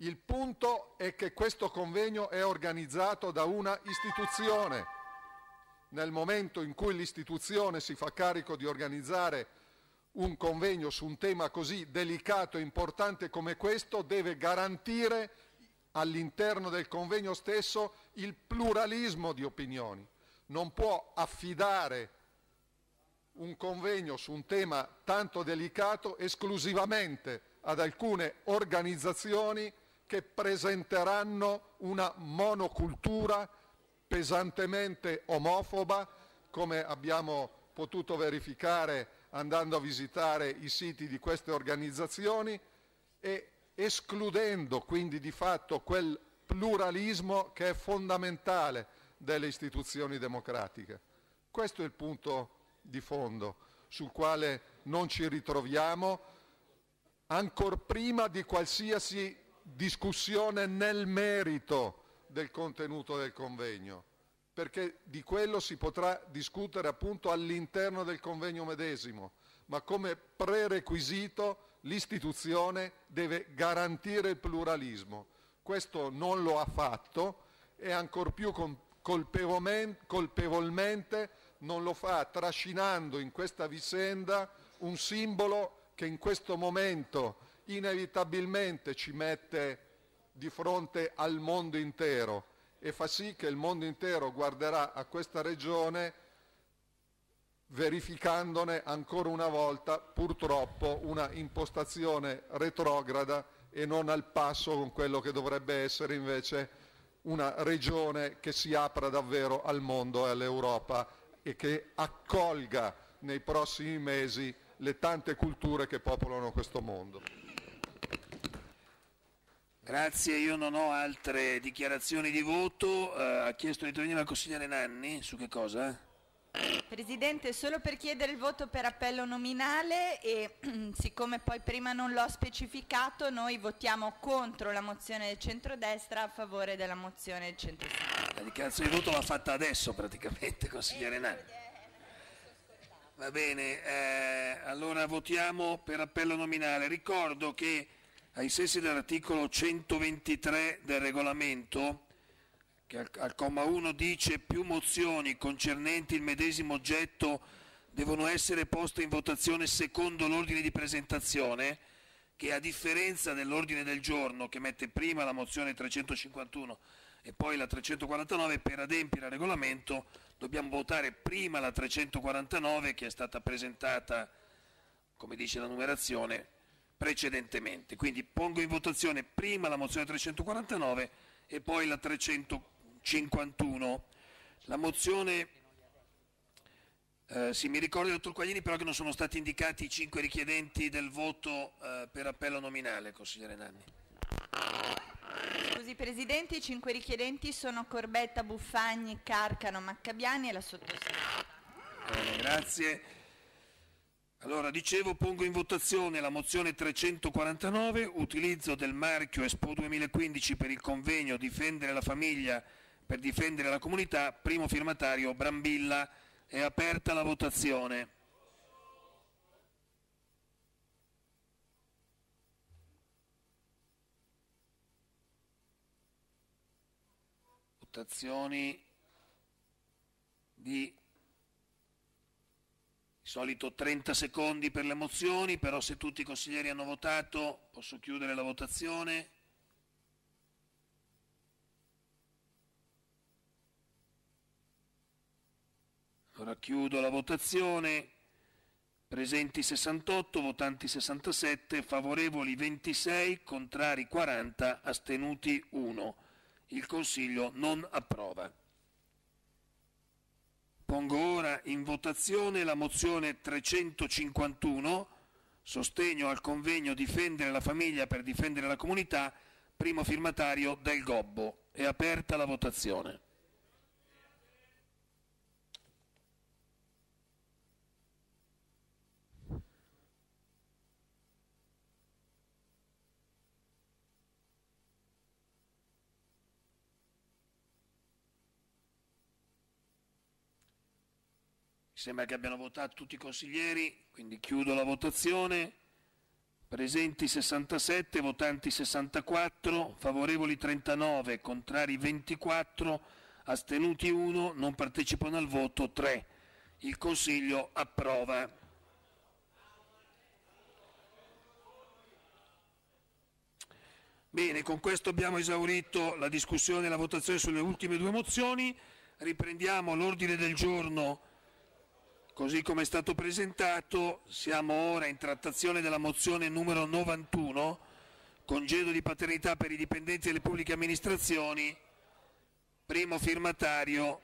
Il punto è che questo convegno è organizzato da una istituzione. Nel momento in cui l'istituzione si fa carico di organizzare un convegno su un tema così delicato e importante come questo deve garantire all'interno del convegno stesso il pluralismo di opinioni. Non può affidare un convegno su un tema tanto delicato esclusivamente ad alcune organizzazioni che presenteranno una monocultura pesantemente omofoba, come abbiamo potuto verificare andando a visitare i siti di queste organizzazioni e escludendo quindi di fatto quel pluralismo che è fondamentale delle istituzioni democratiche. Questo è il punto di fondo sul quale non ci ritroviamo, ancor prima di qualsiasi discussione nel merito del contenuto del convegno. Perché di quello si potrà discutere appunto all'interno del convegno medesimo, ma come prerequisito l'istituzione deve garantire il pluralismo. Questo non lo ha fatto e ancor più colpevolmente non lo fa trascinando in questa vicenda un simbolo che in questo momento inevitabilmente ci mette di fronte al mondo intero e fa sì che il mondo intero guarderà a questa regione verificandone ancora una volta purtroppo una impostazione retrograda e non al passo con quello che dovrebbe essere invece una regione che si apra davvero al mondo e all'Europa e che accolga nei prossimi mesi le tante culture che popolano questo mondo. Grazie, io non ho altre dichiarazioni di voto. Eh, ha chiesto di intervenire la consigliere Nanni su che cosa? Presidente, solo per chiedere il voto per appello nominale e [clears throat] siccome poi prima non l'ho specificato, noi votiamo contro la mozione del centrodestra a favore della mozione del centrosinistra. La dichiarazione di voto l'ha fatta adesso praticamente, consigliere Nanni. Va bene, eh, allora votiamo per appello nominale. Ricordo che ai sensi dell'articolo 123 del regolamento, che al, al comma 1 dice più mozioni concernenti il medesimo oggetto devono essere poste in votazione secondo l'ordine di presentazione, che a differenza dell'ordine del giorno che mette prima la mozione 351 e poi la 349, per adempiere al regolamento dobbiamo votare prima la 349 che è stata presentata, come dice la numerazione, precedentemente. Quindi pongo in votazione prima la mozione 349 e poi la 351. La mozione, eh, sì, mi ricordo, dottor Quaglini, però che non sono stati indicati i cinque richiedenti del voto eh, per appello nominale, consigliere Nanni. Scusi Presidente, i cinque richiedenti sono Corbetta, Buffagni, Carcano, Maccabiani e la sottoscritta. Bene, grazie. Allora, dicevo, pongo in votazione la mozione 349, utilizzo del marchio Expo 2015 per il convegno Difendere la famiglia per difendere la comunità, primo firmatario Brambilla. È aperta la votazione. Votazioni di solito 30 secondi per le mozioni, però se tutti i consiglieri hanno votato posso chiudere la votazione. Ora chiudo la votazione. Presenti 68, votanti 67, favorevoli 26, contrari 40, astenuti 1. Il Consiglio non approva. Pongo ora in votazione la mozione 351, sostegno al convegno Difendere la famiglia per difendere la comunità, primo firmatario Del Gobbo. È aperta la votazione. Sembra che abbiano votato tutti i consiglieri, quindi chiudo la votazione. Presenti 67, votanti 64, favorevoli 39, contrari 24, astenuti 1, non partecipano al voto 3. Il Consiglio approva. Bene, con questo abbiamo esaurito la discussione e la votazione sulle ultime due mozioni. Riprendiamo l'ordine del giorno Così come è stato presentato, siamo ora in trattazione della mozione numero 91, congedo di paternità per i dipendenti delle pubbliche amministrazioni, primo firmatario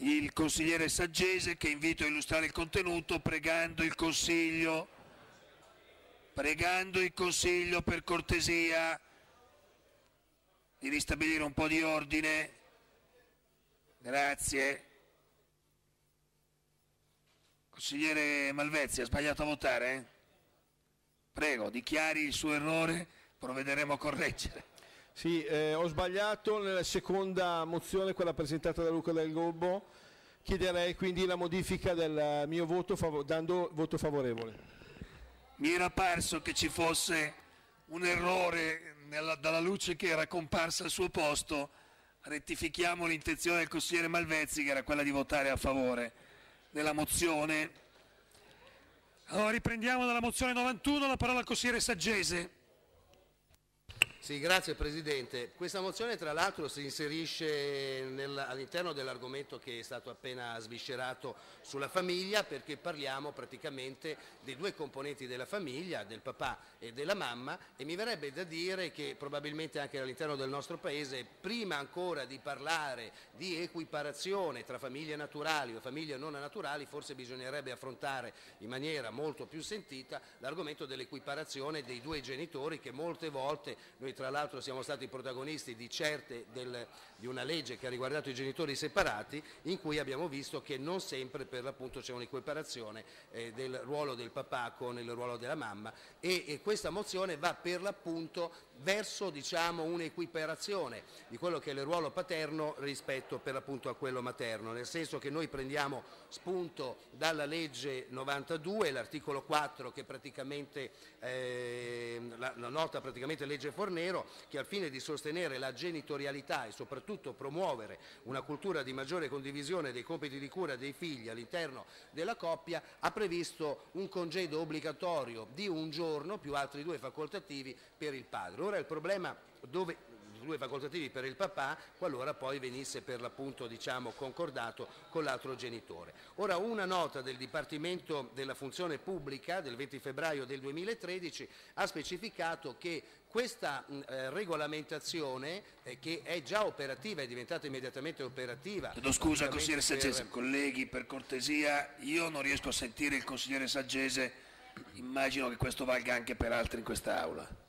il consigliere Saggese che invito a illustrare il contenuto pregando il Consiglio, pregando il Consiglio per cortesia di ristabilire un po' di ordine. Grazie. Consigliere Malvezzi, ha sbagliato a votare? Prego, dichiari il suo errore, provvederemo a correggere. Sì, eh, ho sbagliato nella seconda mozione, quella presentata da Luca Del Gobbo. Chiederei quindi la modifica del mio voto, dando voto favorevole. Mi era parso che ci fosse un errore nella- dalla luce che era comparsa al suo posto. Rettifichiamo l'intenzione del consigliere Malvezzi, che era quella di votare a favore della mozione. Allora riprendiamo dalla mozione 91 la parola al consigliere Saggese. Sì, grazie Presidente. Questa mozione tra l'altro si inserisce nel- all'interno dell'argomento che è stato appena sviscerato sulla famiglia perché parliamo praticamente dei due componenti della famiglia, del papà e della mamma e mi verrebbe da dire che probabilmente anche all'interno del nostro Paese prima ancora di parlare di equiparazione tra famiglie naturali o famiglie non naturali forse bisognerebbe affrontare in maniera molto più sentita l'argomento dell'equiparazione dei due genitori che molte volte noi tra l'altro siamo stati protagonisti di certe del- di una legge che ha riguardato i genitori separati in cui abbiamo visto che non sempre per l'appunto c'è un'equiparazione eh, del ruolo del papà con il ruolo della mamma. E, e questa mozione va per l'appunto verso diciamo, un'equiparazione di quello che è il ruolo paterno rispetto per l'appunto a quello materno, nel senso che noi prendiamo spunto dalla legge 92, l'articolo 4 che praticamente eh, la, la nota praticamente legge Fornero che al fine di sostenere la genitorialità e soprattutto promuovere una cultura di maggiore condivisione dei compiti di cura dei figli all'interno della coppia ha previsto un congedo obbligatorio di un giorno più altri due facoltativi per il padre. Ora il problema dove due facoltativi per il papà qualora poi venisse per l'appunto diciamo concordato con l'altro genitore. Ora una nota del Dipartimento della Funzione Pubblica del 20 febbraio del 2013 ha specificato che questa eh, regolamentazione eh, che è già operativa, è diventata immediatamente operativa. Chiedo scusa, consigliere per- Saggese. Colleghi, per cortesia, io non riesco a sentire il consigliere Saggese. Immagino che questo valga anche per altri in quest'Aula.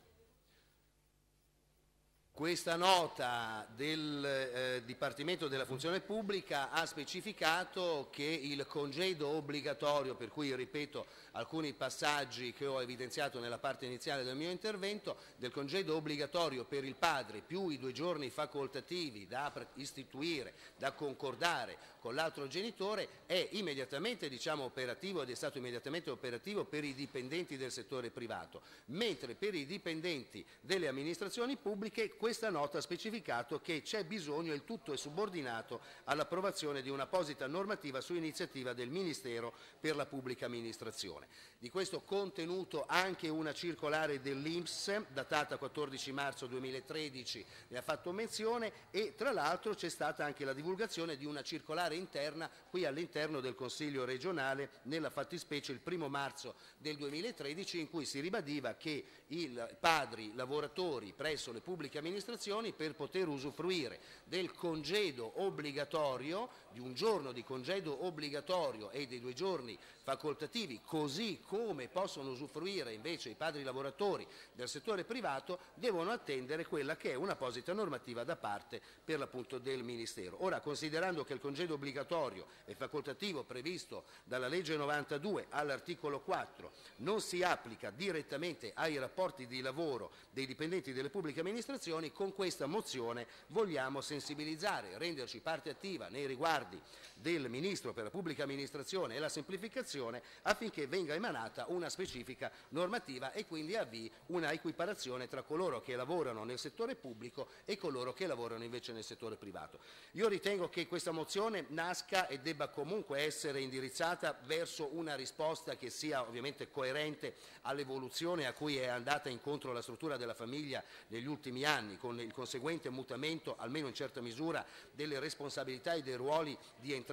Questa nota del eh, Dipartimento della Funzione Pubblica ha specificato che il congedo obbligatorio, per cui ripeto alcuni passaggi che ho evidenziato nella parte iniziale del mio intervento, del congedo obbligatorio per il padre più i due giorni facoltativi da istituire, da concordare con l'altro genitore è immediatamente diciamo, operativo ed è stato immediatamente operativo per i dipendenti del settore privato, mentre per i dipendenti delle amministrazioni pubbliche questa nota ha specificato che c'è bisogno, il tutto è subordinato all'approvazione di un'apposita normativa su iniziativa del Ministero per la pubblica amministrazione. Di questo contenuto anche una circolare dell'Inps datata 14 marzo 2013 ne ha fatto menzione e tra l'altro c'è stata anche la divulgazione di una circolare interna qui all'interno del Consiglio regionale nella fattispecie il primo marzo del 2013 in cui si ribadiva che i padri lavoratori presso le pubbliche amministrazioni per poter usufruire del congedo obbligatorio, di un giorno di congedo obbligatorio e dei due giorni facoltativi, così come possono usufruire invece i padri lavoratori del settore privato, devono attendere quella che è un'apposita normativa da parte per l'appunto del Ministero. Ora, considerando che il congedo obbligatorio e facoltativo previsto dalla legge 92 all'articolo 4 non si applica direttamente ai rapporti di lavoro dei dipendenti delle pubbliche amministrazioni, con questa mozione vogliamo sensibilizzare, renderci parte attiva nei riguardi del Ministro per la pubblica amministrazione e la semplificazione affinché venga emanata una specifica normativa e quindi avvii una equiparazione tra coloro che lavorano nel settore pubblico e coloro che lavorano invece nel settore privato. Io ritengo che questa mozione nasca e debba comunque essere indirizzata verso una risposta che sia ovviamente coerente all'evoluzione a cui è andata incontro la struttura della famiglia negli ultimi anni, con il conseguente mutamento, almeno in certa misura, delle responsabilità e dei ruoli di entrambi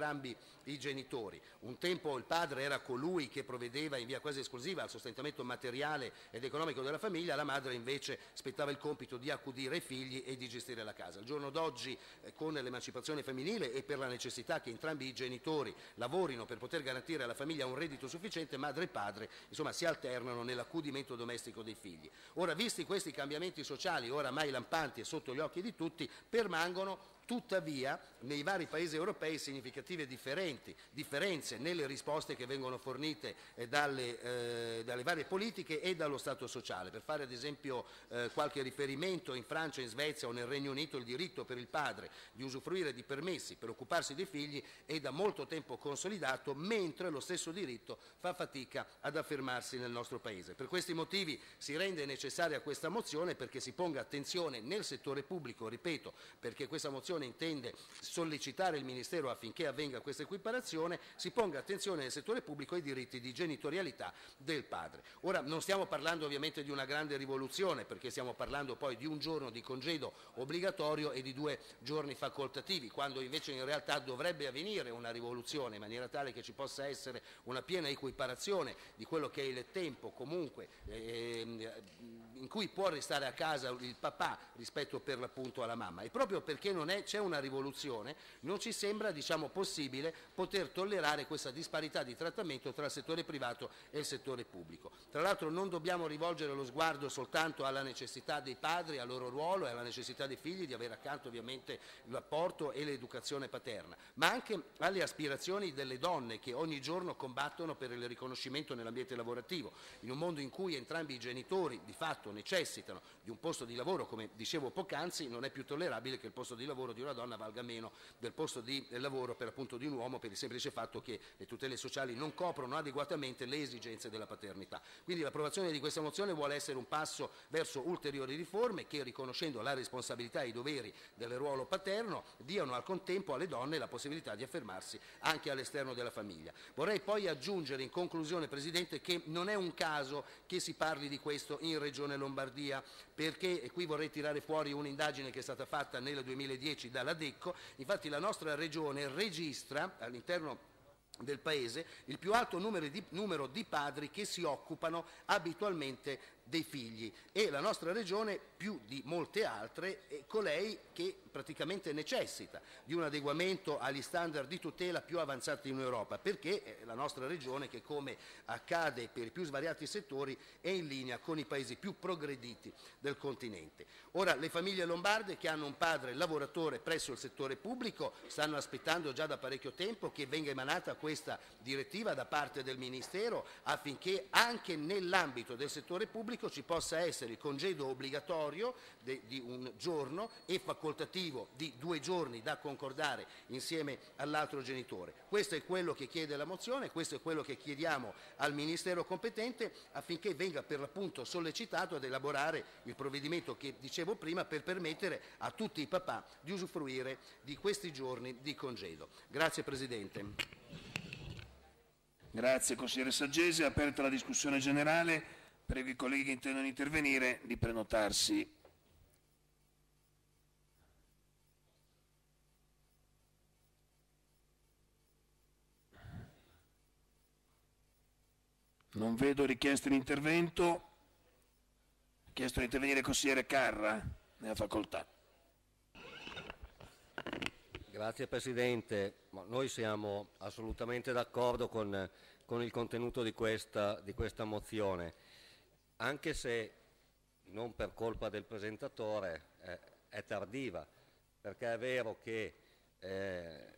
i genitori. Un tempo il padre era colui che provvedeva in via quasi esclusiva al sostentamento materiale ed economico della famiglia, la madre invece spettava il compito di accudire i figli e di gestire la casa. Il giorno d'oggi, eh, con l'emancipazione femminile e per la necessità che entrambi i genitori lavorino per poter garantire alla famiglia un reddito sufficiente, madre e padre insomma, si alternano nell'accudimento domestico dei figli. Ora, visti questi cambiamenti sociali oramai lampanti e sotto gli occhi di tutti, permangono tuttavia nei vari paesi europei significative differenze nelle risposte che vengono fornite eh, dalle, eh, dalle, varie politiche e dallo Stato sociale. Per fare ad esempio eh, qualche riferimento, in Francia, in Svezia o nel Regno Unito il diritto per il padre di usufruire di permessi per occuparsi dei figli è da molto tempo consolidato, mentre lo stesso diritto fa fatica ad affermarsi nel nostro Paese. Per questi motivi si rende necessaria questa mozione perché si ponga attenzione nel settore pubblico, ripeto, perché questa mozione intende sollecitare il Ministero affinché avvenga questa equiparazione, si ponga attenzione nel settore pubblico ai diritti di genitorialità del padre. Ora non stiamo parlando ovviamente di una grande rivoluzione perché stiamo parlando poi di un giorno di congedo obbligatorio e di due giorni facoltativi, quando invece in realtà dovrebbe avvenire una rivoluzione in maniera tale che ci possa essere una piena equiparazione di quello che è il tempo comunque eh, in cui può restare a casa il papà rispetto per l'appunto alla mamma e proprio perché c'è una rivoluzione non ci sembra diciamo, possibile poter tollerare questa disparità di trattamento tra il settore privato e il settore pubblico. Tra l'altro non dobbiamo rivolgere lo sguardo soltanto alla necessità dei padri, al loro ruolo e alla necessità dei figli di avere accanto ovviamente l'apporto e l'educazione paterna, ma anche alle aspirazioni delle donne che ogni giorno combattono per il riconoscimento nell'ambiente lavorativo, in un mondo in cui entrambi i genitori di fatto necessitano di un posto di lavoro, come dicevo poc'anzi, non è più tollerabile che il posto di lavoro di una donna valga meno del posto di lavoro per appunto di un uomo per il semplice fatto che le tutele sociali non coprono adeguatamente le esigenze della paternità. Quindi l'approvazione di questa mozione vuole essere un passo verso ulteriori riforme che riconoscendo la responsabilità e i doveri del ruolo paterno diano al contempo alle donne la possibilità di affermarsi anche all'esterno della famiglia. Vorrei poi aggiungere in conclusione Presidente che non è un caso che si parli di questo in Regione Lombardia perché, e qui vorrei tirare fuori un'indagine che è stata fatta nel 2010 dalla DECCO, infatti la nostra Regione registra all'interno del Paese il più alto numero di, numero di padri che si occupano abitualmente dei figli e la nostra regione più di molte altre è colei che praticamente necessita di un adeguamento agli standard di tutela più avanzati in Europa perché è la nostra regione che come accade per i più svariati settori è in linea con i paesi più progrediti del continente. Ora le famiglie lombarde che hanno un padre lavoratore presso il settore pubblico stanno aspettando già da parecchio tempo che venga emanata questa direttiva da parte del Ministero affinché anche nell'ambito del settore pubblico ci possa essere il congedo obbligatorio di un giorno e facoltativo di due giorni da concordare insieme all'altro genitore. Questo è quello che chiede la mozione, questo è quello che chiediamo al Ministero competente affinché venga per l'appunto sollecitato ad elaborare il provvedimento che dicevo prima per permettere a tutti i papà di usufruire di questi giorni di congedo. Grazie Presidente. Grazie consigliere Saggesi, aperta la discussione generale. Prego i colleghi che intendono intervenire di prenotarsi. Non vedo richieste di intervento. Chiesto di intervenire il consigliere Carra, nella facoltà. Grazie Presidente, noi siamo assolutamente d'accordo con, con, il contenuto di questa, di questa mozione anche se non per colpa del presentatore eh, è tardiva, perché è vero che eh,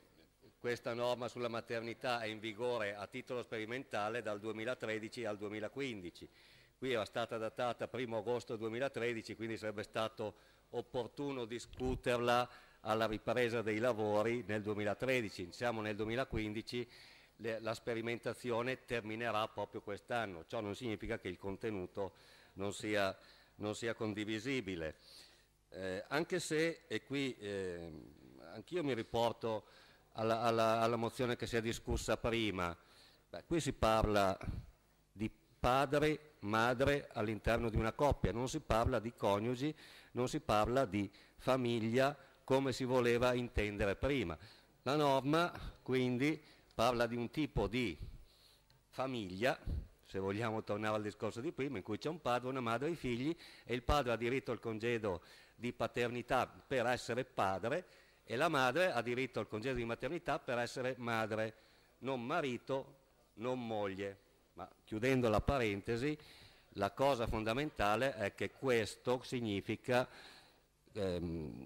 questa norma sulla maternità è in vigore a titolo sperimentale dal 2013 al 2015. Qui era stata datata 1 agosto 2013, quindi sarebbe stato opportuno discuterla alla ripresa dei lavori nel 2013. Siamo nel 2015 la sperimentazione terminerà proprio quest'anno. Ciò non significa che il contenuto non sia, non sia condivisibile. Eh, anche se, e qui eh, anch'io mi riporto alla, alla, alla, mozione che si è discussa prima, beh, qui si parla di padre, madre all'interno di una coppia, non si parla di coniugi, non si parla di famiglia come si voleva intendere prima. La norma quindi parla di un tipo di famiglia, se vogliamo tornare al discorso di prima, in cui c'è un padre, una madre e i figli e il padre ha diritto al congedo di paternità per essere padre e la madre ha diritto al congedo di maternità per essere madre, non marito, non moglie. Ma chiudendo la parentesi, la cosa fondamentale è che questo significa ehm,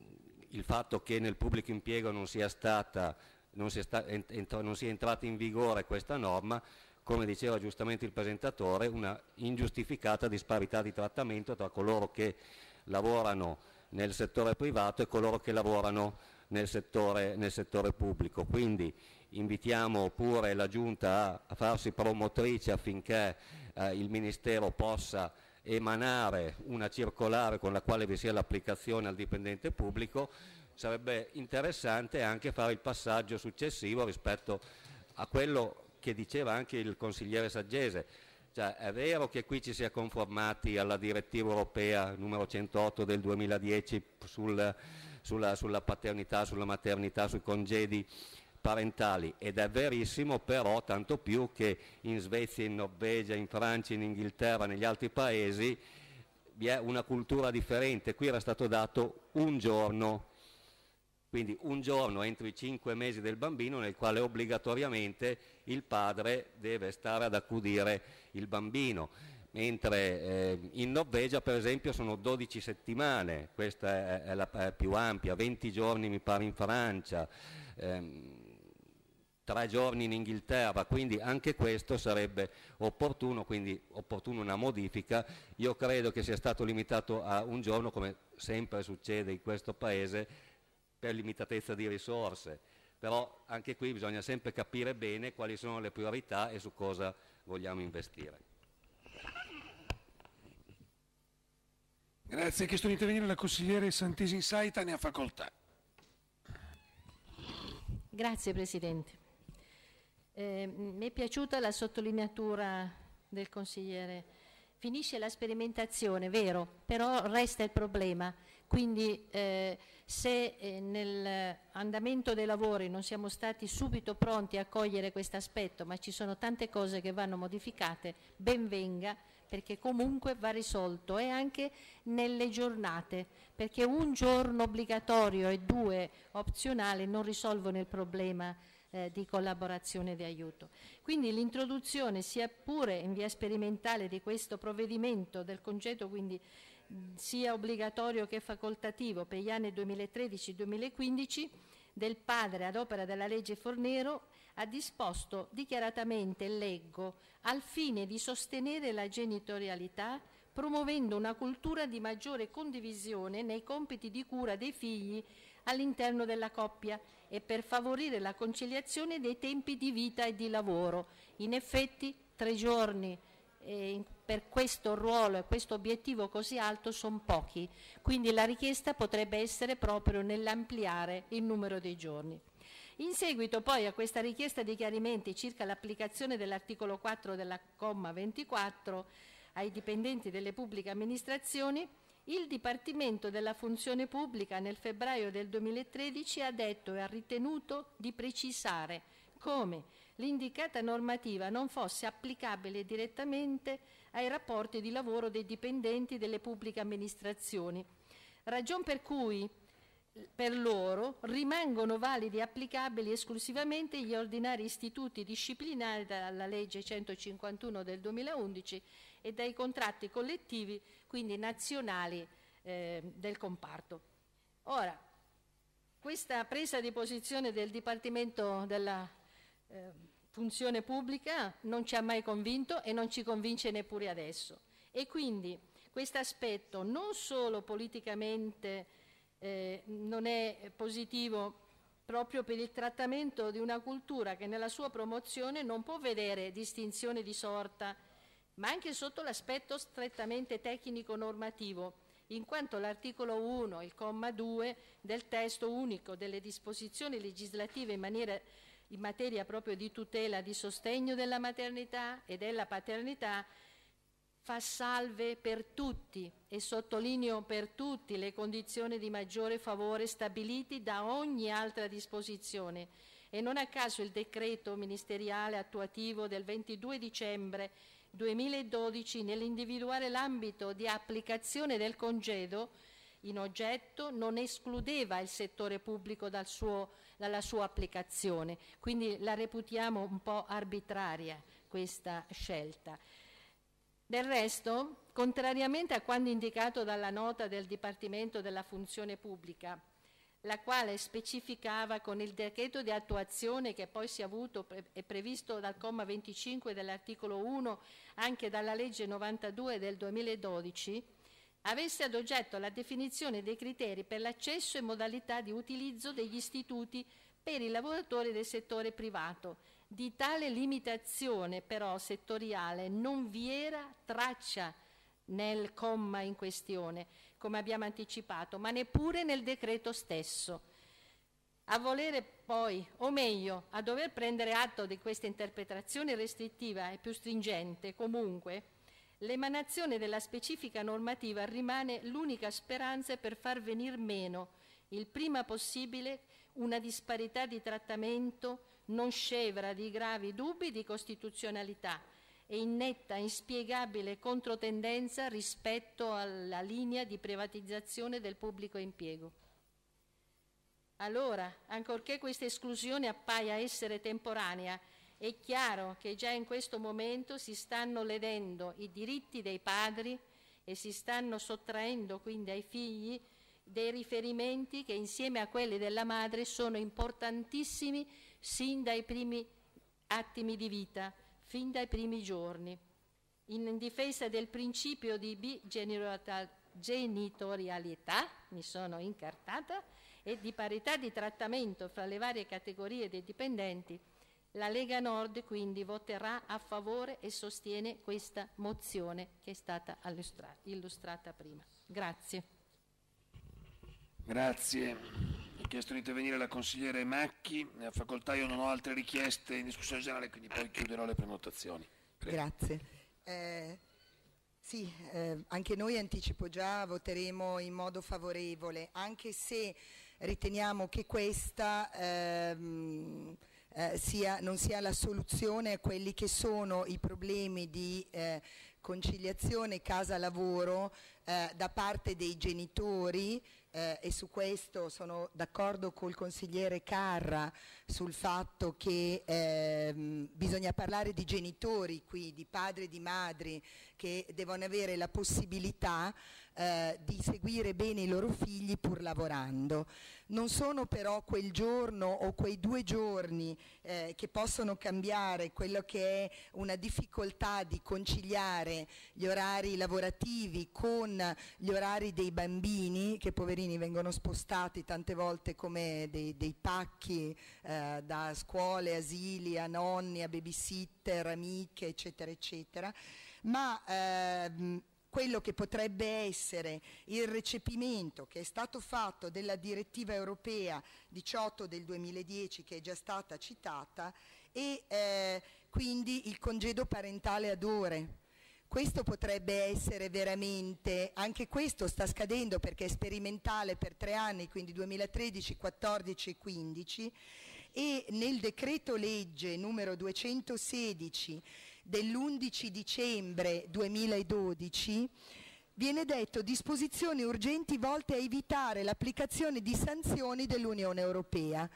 il fatto che nel pubblico impiego non sia, stata, non sia, sta, ent, non sia entrata in vigore questa norma, come diceva giustamente il presentatore, una ingiustificata disparità di trattamento tra coloro che lavorano nel settore privato e coloro che lavorano nel settore, nel settore pubblico. Quindi invitiamo pure la Giunta a, farsi promotrice affinché eh, il Ministero possa emanare una circolare con la quale vi sia l'applicazione al dipendente pubblico, sarebbe interessante anche fare il passaggio successivo rispetto a quello che diceva anche il consigliere Saggese. Cioè, è vero che qui ci si è conformati alla direttiva europea numero 108 del 2010 sul, sulla, sulla paternità, sulla maternità, sui congedi parentali. Ed è verissimo però tanto più che in Svezia, in Norvegia, in Francia, in Inghilterra, negli altri paesi vi è una cultura differente, qui era stato dato un giorno, quindi un giorno entro i cinque mesi del bambino nel quale obbligatoriamente il padre deve stare ad accudire il bambino mentre eh, in Norvegia per esempio sono 12 settimane, questa è, è la è più ampia, 20 giorni mi pare in Francia, ehm, tre giorni in Inghilterra, quindi anche questo sarebbe opportuno, quindi opportuno una modifica. Io credo che sia stato limitato a un giorno, come sempre succede in questo Paese, per limitatezza di risorse. Però anche qui bisogna sempre capire bene quali sono le priorità e su cosa vogliamo investire. Grazie. Ha chiesto di intervenire la consigliere Santesi Saita, ne ha facoltà. Grazie Presidente. Eh, mi è piaciuta la sottolineatura del consigliere. Finisce la sperimentazione, vero, però resta il problema. Quindi eh, se eh, nell'andamento dei lavori non siamo stati subito pronti a cogliere questo aspetto, ma ci sono tante cose che vanno modificate, ben venga, perché comunque va risolto e anche nelle giornate, perché un giorno obbligatorio e due opzionali non risolvono il problema eh, di collaborazione e di aiuto. Quindi l'introduzione, sia pure in via sperimentale, di questo provvedimento del congedo, quindi sia obbligatorio che facoltativo per gli anni 2013-2015, del padre ad opera della legge Fornero ha disposto dichiaratamente, leggo, al fine di sostenere la genitorialità, promuovendo una cultura di maggiore condivisione nei compiti di cura dei figli all'interno della coppia e per favorire la conciliazione dei tempi di vita e di lavoro. In effetti tre giorni eh, per questo ruolo e questo obiettivo così alto sono pochi, quindi la richiesta potrebbe essere proprio nell'ampliare il numero dei giorni. In seguito poi a questa richiesta di chiarimenti circa l'applicazione dell'articolo 4 della comma 24 ai dipendenti delle pubbliche amministrazioni, il Dipartimento della Funzione Pubblica nel febbraio del 2013 ha detto e ha ritenuto di precisare come l'indicata normativa non fosse applicabile direttamente ai rapporti di lavoro dei dipendenti delle pubbliche amministrazioni, ragion per cui per loro rimangono validi e applicabili esclusivamente gli ordinari istituti disciplinari dalla legge 151 del 2011 e dai contratti collettivi quindi nazionali eh, del comparto. Ora, questa presa di posizione del Dipartimento della eh, Funzione Pubblica non ci ha mai convinto e non ci convince neppure adesso. E quindi questo aspetto non solo politicamente eh, non è positivo proprio per il trattamento di una cultura che nella sua promozione non può vedere distinzione di sorta ma anche sotto l'aspetto strettamente tecnico-normativo, in quanto l'articolo 1, il comma 2 del testo unico delle disposizioni legislative in, maniera, in materia proprio di tutela, di sostegno della maternità e della paternità fa salve per tutti e sottolineo per tutti le condizioni di maggiore favore stabiliti da ogni altra disposizione e non a caso il decreto ministeriale attuativo del 22 dicembre 2012 nell'individuare l'ambito di applicazione del congedo in oggetto non escludeva il settore pubblico dal suo, dalla sua applicazione, quindi la reputiamo un po' arbitraria questa scelta. Del resto, contrariamente a quanto indicato dalla nota del Dipartimento della Funzione Pubblica, la quale specificava con il decreto di attuazione che poi si è avuto è previsto dal comma 25 dell'articolo 1 anche dalla legge 92 del 2012 avesse ad oggetto la definizione dei criteri per l'accesso e modalità di utilizzo degli istituti per i lavoratori del settore privato. Di tale limitazione però settoriale non vi era traccia nel comma in questione, come abbiamo anticipato, ma neppure nel decreto stesso. A volere poi, o meglio, a dover prendere atto di questa interpretazione restrittiva e più stringente, comunque, l'emanazione della specifica normativa rimane l'unica speranza per far venir meno, il prima possibile, una disparità di trattamento non scevra di gravi dubbi di costituzionalità e in netta, inspiegabile controtendenza rispetto alla linea di privatizzazione del pubblico impiego. Allora, ancorché questa esclusione appaia essere temporanea, è chiaro che già in questo momento si stanno ledendo i diritti dei padri e si stanno sottraendo quindi ai figli dei riferimenti che insieme a quelli della madre sono importantissimi sin dai primi attimi di vita fin dai primi giorni, in difesa del principio di bigenitorialità, mi sono incartata, e di parità di trattamento fra le varie categorie dei dipendenti, la Lega Nord quindi voterà a favore e sostiene questa mozione che è stata illustrata prima. Grazie. Grazie. Chiesto di intervenire la consigliere Macchi, ha facoltà, io non ho altre richieste in discussione generale, quindi poi chiuderò le prenotazioni. Prego. Grazie. Eh, sì, eh, anche noi anticipo già, voteremo in modo favorevole, anche se riteniamo che questa ehm, eh, sia, non sia la soluzione a quelli che sono i problemi di eh, conciliazione casa-lavoro eh, da parte dei genitori eh, e su questo sono d'accordo col consigliere Carra sul fatto che ehm, bisogna parlare di genitori qui, di padri e di madri che devono avere la possibilità eh, di seguire bene i loro figli pur lavorando. Non sono però quel giorno o quei due giorni eh, che possono cambiare quello che è una difficoltà di conciliare gli orari lavorativi con gli orari dei bambini, che poverini vengono spostati tante volte come dei, dei pacchi eh, da scuole, asili, a nonni, a babysitter, amiche, eccetera, eccetera. Ma ehm, quello che potrebbe essere il recepimento che è stato fatto della direttiva europea 18 del 2010 che è già stata citata e eh, quindi il congedo parentale ad ore. Questo potrebbe essere veramente, anche questo sta scadendo perché è sperimentale per tre anni, quindi 2013, 14 e 15 e nel decreto legge numero 216 dell'11 dicembre 2012 viene detto disposizioni urgenti volte a evitare l'applicazione di sanzioni dell'Unione Europea.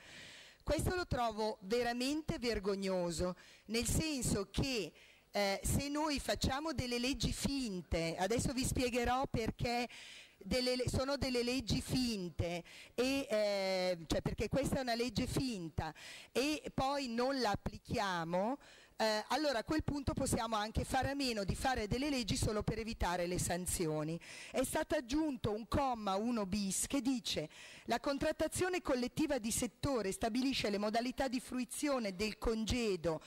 Questo lo trovo veramente vergognoso, nel senso che eh, se noi facciamo delle leggi finte, adesso vi spiegherò perché delle, sono delle leggi finte, e, eh, cioè perché questa è una legge finta e poi non la applichiamo, eh, allora a quel punto possiamo anche fare a meno di fare delle leggi solo per evitare le sanzioni. È stato aggiunto un comma 1 bis che dice la contrattazione collettiva di settore stabilisce le modalità di fruizione del congedo,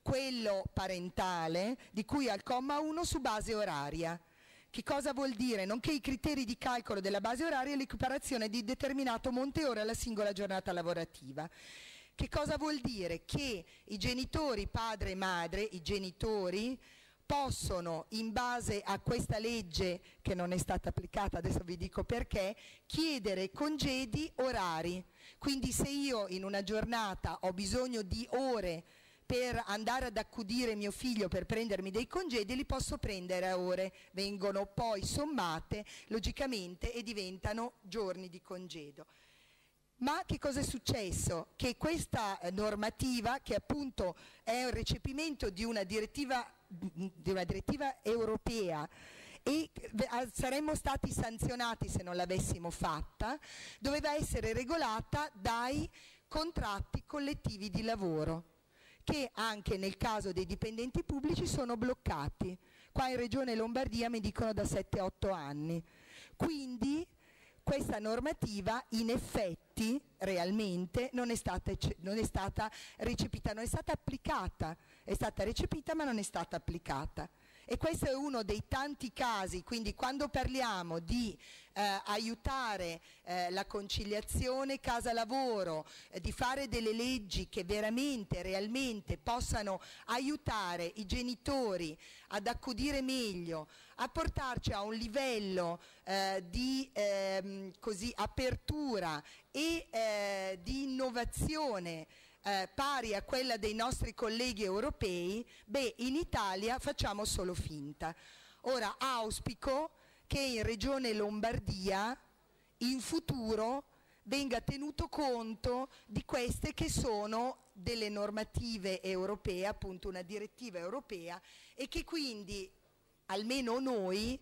quello parentale, di cui al comma 1 su base oraria. Che cosa vuol dire? Nonché i criteri di calcolo della base oraria e l'equiparazione di determinato monte ore alla singola giornata lavorativa. Che cosa vuol dire? Che i genitori, padre e madre, i genitori, possono, in base a questa legge che non è stata applicata, adesso vi dico perché, chiedere congedi orari. Quindi se io in una giornata ho bisogno di ore per andare ad accudire mio figlio per prendermi dei congedi, li posso prendere a ore, vengono poi sommate logicamente e diventano giorni di congedo. Ma che cosa è successo? Che questa eh, normativa, che appunto è un recepimento di una direttiva, di una direttiva europea, e e a- saremmo stati sanzionati se non l'avessimo fatta, doveva essere regolata dai contratti collettivi di lavoro che anche nel caso dei dipendenti pubblici sono bloccati. Qua in Regione Lombardia mi dicono da 7-8 anni. Quindi questa normativa in effetti realmente non è, stata, non è stata recepita, non è stata applicata, è stata recepita ma non è stata applicata. E questo è uno dei tanti casi, quindi quando parliamo di eh, aiutare eh, la conciliazione casa-lavoro, eh, di fare delle leggi che veramente, realmente possano aiutare i genitori ad accudire meglio, a portarci a un livello eh, di ehm, così, apertura e eh, di innovazione eh, pari a quella dei nostri colleghi europei, beh, in Italia facciamo solo finta. Ora auspico che in Regione Lombardia in futuro venga tenuto conto di queste che sono delle normative europee, appunto una direttiva europea, e che quindi almeno noi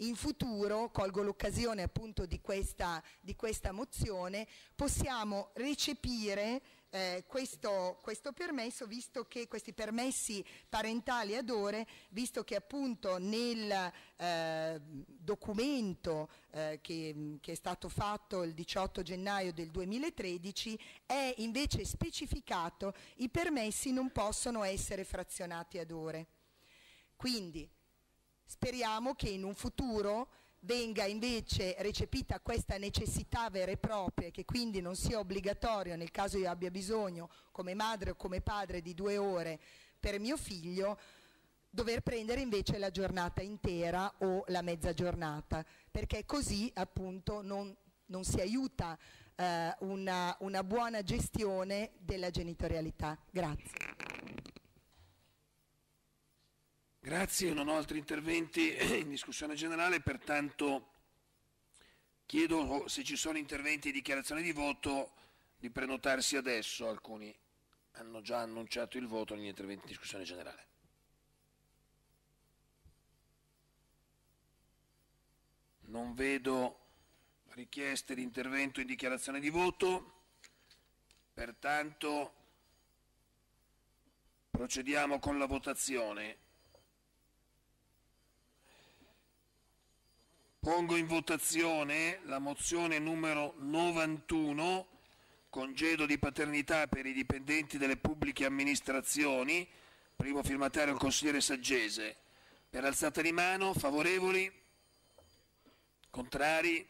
in futuro, colgo l'occasione appunto di questa, di questa mozione, possiamo recepire eh, questo, questo permesso, visto che questi permessi parentali ad ore, visto che appunto nel eh, documento eh, che, che è stato fatto il 18 gennaio del 2013 è invece specificato i permessi non possono essere frazionati ad ore. Quindi speriamo che in un futuro venga invece recepita questa necessità vera e propria, che quindi non sia obbligatorio nel caso io abbia bisogno come madre o come padre di due ore per mio figlio, dover prendere invece la giornata intera o la mezza giornata, perché così appunto non, non si aiuta eh, una, una buona gestione della genitorialità. Grazie. Grazie, non ho altri interventi [clears throat] in discussione generale, pertanto chiedo se ci sono interventi e dichiarazioni di voto di prenotarsi adesso, alcuni hanno già annunciato il voto negli interventi in discussione generale. Non vedo richieste di intervento in dichiarazione di voto, pertanto procediamo con la votazione. Pongo in votazione la mozione numero 91, congedo di paternità per i dipendenti delle pubbliche amministrazioni, primo firmatario il consigliere Saggese. Per alzata di mano, favorevoli? Contrari?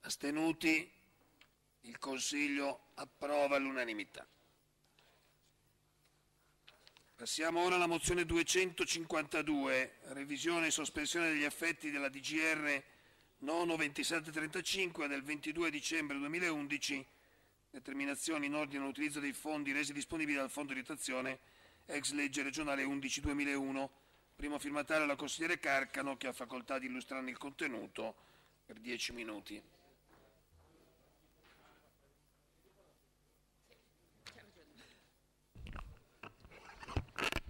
Astenuti? Il Consiglio approva all'unanimità. Passiamo ora alla mozione 252, revisione e sospensione degli effetti della DGR 92735 del 22 dicembre 2011, determinazioni in ordine all'utilizzo dei fondi resi disponibili dal Fondo di dotazione ex legge regionale 11-2001. Primo firmatario la consigliere Carcano che ha facoltà di illustrarne il contenuto per 10 minuti.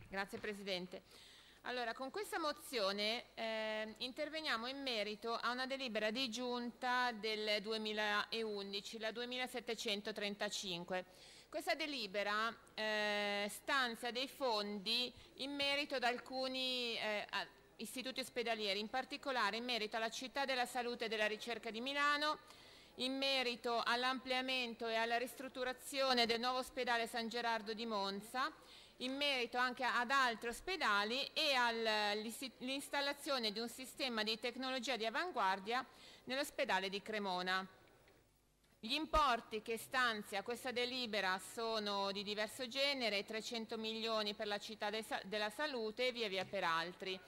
Grazie Presidente. Allora, con questa mozione eh, interveniamo in merito a una delibera di giunta del 2011, la 2735. Questa delibera eh, stanzia dei fondi in merito ad alcuni eh, istituti ospedalieri, in particolare in merito alla Città della Salute e della Ricerca di Milano, in merito all'ampliamento e alla ristrutturazione del nuovo ospedale San Gerardo di Monza, in merito anche ad altri ospedali e all'installazione di un sistema di tecnologia di avanguardia nell'ospedale di Cremona. Gli importi che stanzia questa delibera sono di diverso genere, 300 milioni per la città de- della salute e via via per altri.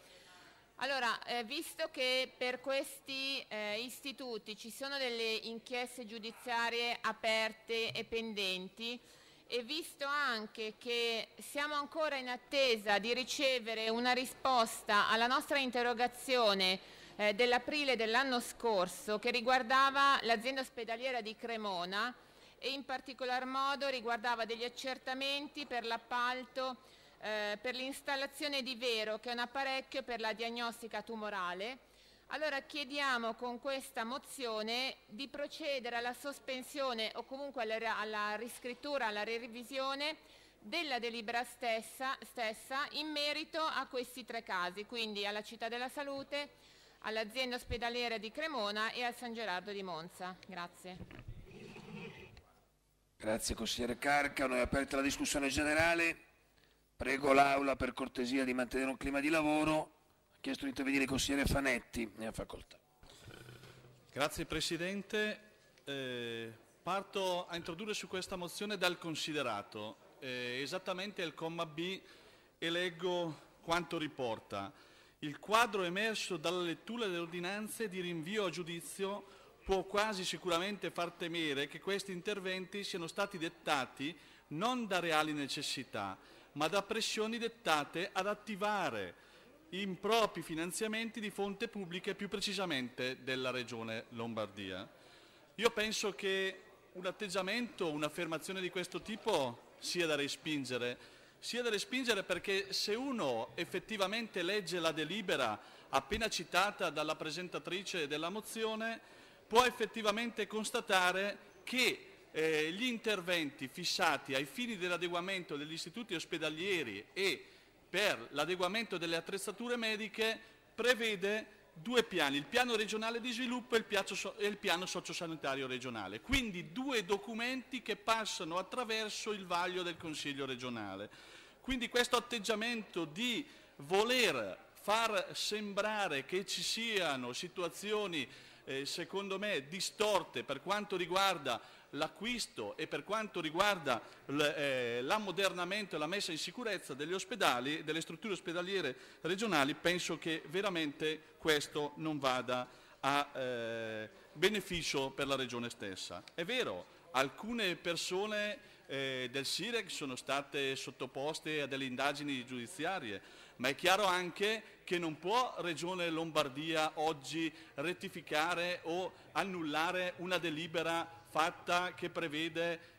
Allora, eh, visto che per questi eh, istituti ci sono delle inchieste giudiziarie aperte e pendenti, e visto anche che siamo ancora in attesa di ricevere una risposta alla nostra interrogazione eh, dell'aprile dell'anno scorso che riguardava l'azienda ospedaliera di Cremona e in particolar modo riguardava degli accertamenti per l'appalto eh, per l'installazione di Vero, che è un apparecchio per la diagnostica tumorale. Allora chiediamo con questa mozione di procedere alla sospensione o comunque alla, alla riscrittura, alla revisione della delibera stessa, stessa in merito a questi tre casi, quindi alla Città della Salute, all'azienda ospedaliera di Cremona e al San Gerardo di Monza. Grazie. Grazie consigliere Carca, noi è aperta la discussione generale. Prego l'Aula per cortesia di mantenere un clima di lavoro. Chiesto di intervenire il consigliere Fanetti, ne ha facoltà. Grazie Presidente. Eh, parto a introdurre su questa mozione dal considerato. Eh, esattamente il comma B e leggo quanto riporta. Il quadro emerso dalla lettura delle ordinanze di rinvio a giudizio può quasi sicuramente far temere che questi interventi siano stati dettati non da reali necessità, ma da pressioni dettate ad attivare impropri finanziamenti di fonte pubblica e più precisamente della Regione Lombardia. Io penso che un atteggiamento, un'affermazione di questo tipo sia da respingere, sia da respingere perché se uno effettivamente legge la delibera appena citata dalla presentatrice della mozione, può effettivamente constatare che eh, gli interventi fissati ai fini dell'adeguamento degli istituti ospedalieri e per l'adeguamento delle attrezzature mediche prevede due piani, il piano regionale di sviluppo e il, piano, e il piano sociosanitario regionale, quindi due documenti che passano attraverso il vaglio del Consiglio regionale. Quindi questo atteggiamento di voler far sembrare che ci siano situazioni, eh, secondo me, distorte per quanto riguarda l'acquisto e per quanto riguarda eh, l'ammodernamento e la messa in sicurezza degli ospedali, delle strutture ospedaliere regionali, penso che veramente questo non vada a eh, beneficio per la Regione stessa. È vero, alcune persone eh, del SIREC sono state sottoposte a delle indagini giudiziarie, ma è chiaro anche che non può Regione Lombardia oggi rettificare o annullare una delibera fatta che prevede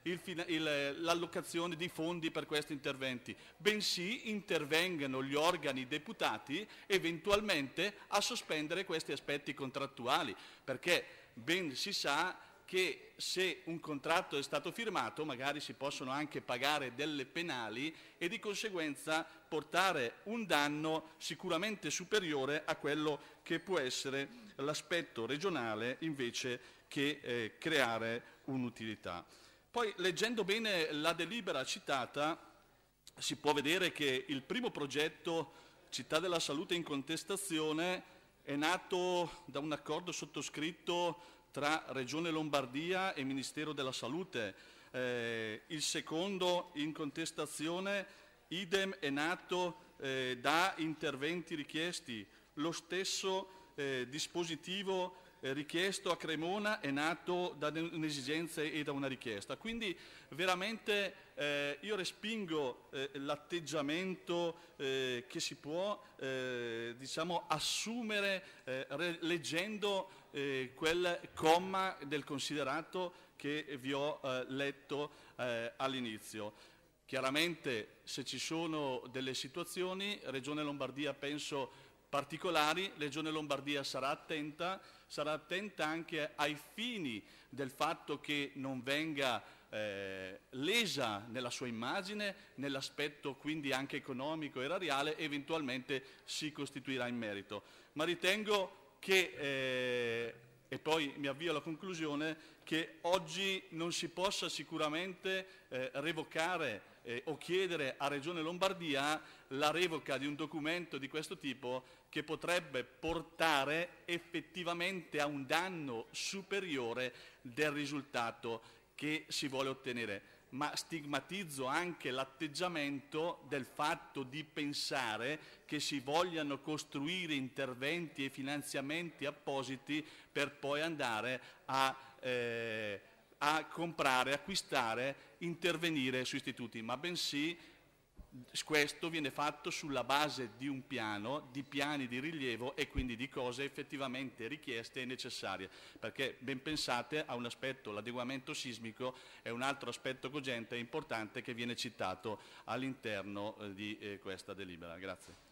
l'allocazione di fondi per questi interventi, bensì intervengano gli organi deputati eventualmente a sospendere questi aspetti contrattuali, perché ben si sa che se un contratto è stato firmato magari si possono anche pagare delle penali e di conseguenza portare un danno sicuramente superiore a quello che può essere l'aspetto regionale invece che eh, creare un'utilità. Poi leggendo bene la delibera citata si può vedere che il primo progetto Città della Salute in contestazione è nato da un accordo sottoscritto tra Regione Lombardia e Ministero della Salute. Eh, il secondo in contestazione, idem, è nato eh, da interventi richiesti. Lo stesso eh, dispositivo richiesto a Cremona è nato da un'esigenza e da una richiesta. Quindi veramente eh, io respingo eh, l'atteggiamento eh, che si può eh, diciamo, assumere re- leggendo eh, quel comma del considerato che vi ho letto all'inizio. Chiaramente se ci sono delle situazioni, Regione Lombardia penso particolari, Regione Lombardia sarà attenta, sarà attenta anche ai fini del fatto che non venga eh, lesa nella sua immagine, nell'aspetto quindi anche economico e erariale, eventualmente si costituirà in merito. Ma ritengo che, eh, e poi mi avvio alla conclusione, che oggi non si possa sicuramente eh, revocare eh, o chiedere a Regione Lombardia la revoca di un documento di questo tipo che potrebbe portare effettivamente a un danno superiore del risultato che si vuole ottenere. Ma stigmatizzo anche l'atteggiamento del fatto di pensare che si vogliano costruire interventi e finanziamenti appositi per poi andare a, eh, a comprare, acquistare, intervenire su istituti, ma bensì questo viene fatto sulla base di un piano, di piani di rilievo e quindi di cose effettivamente richieste e necessarie, perché ben pensate a un aspetto, l'adeguamento sismico è un altro aspetto cogente e importante che viene citato all'interno eh, di eh, questa delibera. Grazie.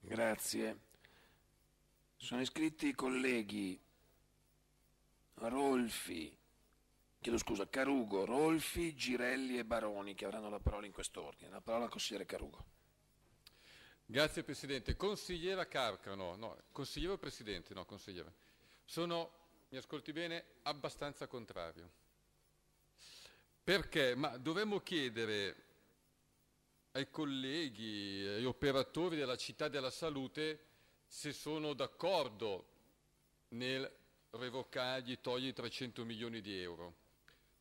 Grazie. Sono iscritti i colleghi Rolfi, chiedo scusa, Carugo, Rolfi, Girelli e Baroni che avranno la parola in quest'ordine. La parola al consigliere Carugo. Grazie Presidente. Consigliera Carcano, no, consigliere o Presidente? No, consigliere. Sono, mi ascolti bene, abbastanza contrario. Perché? Ma dovremmo chiedere ai colleghi, agli operatori della città della salute se sono d'accordo nel revocargli, togliere 300 milioni di euro.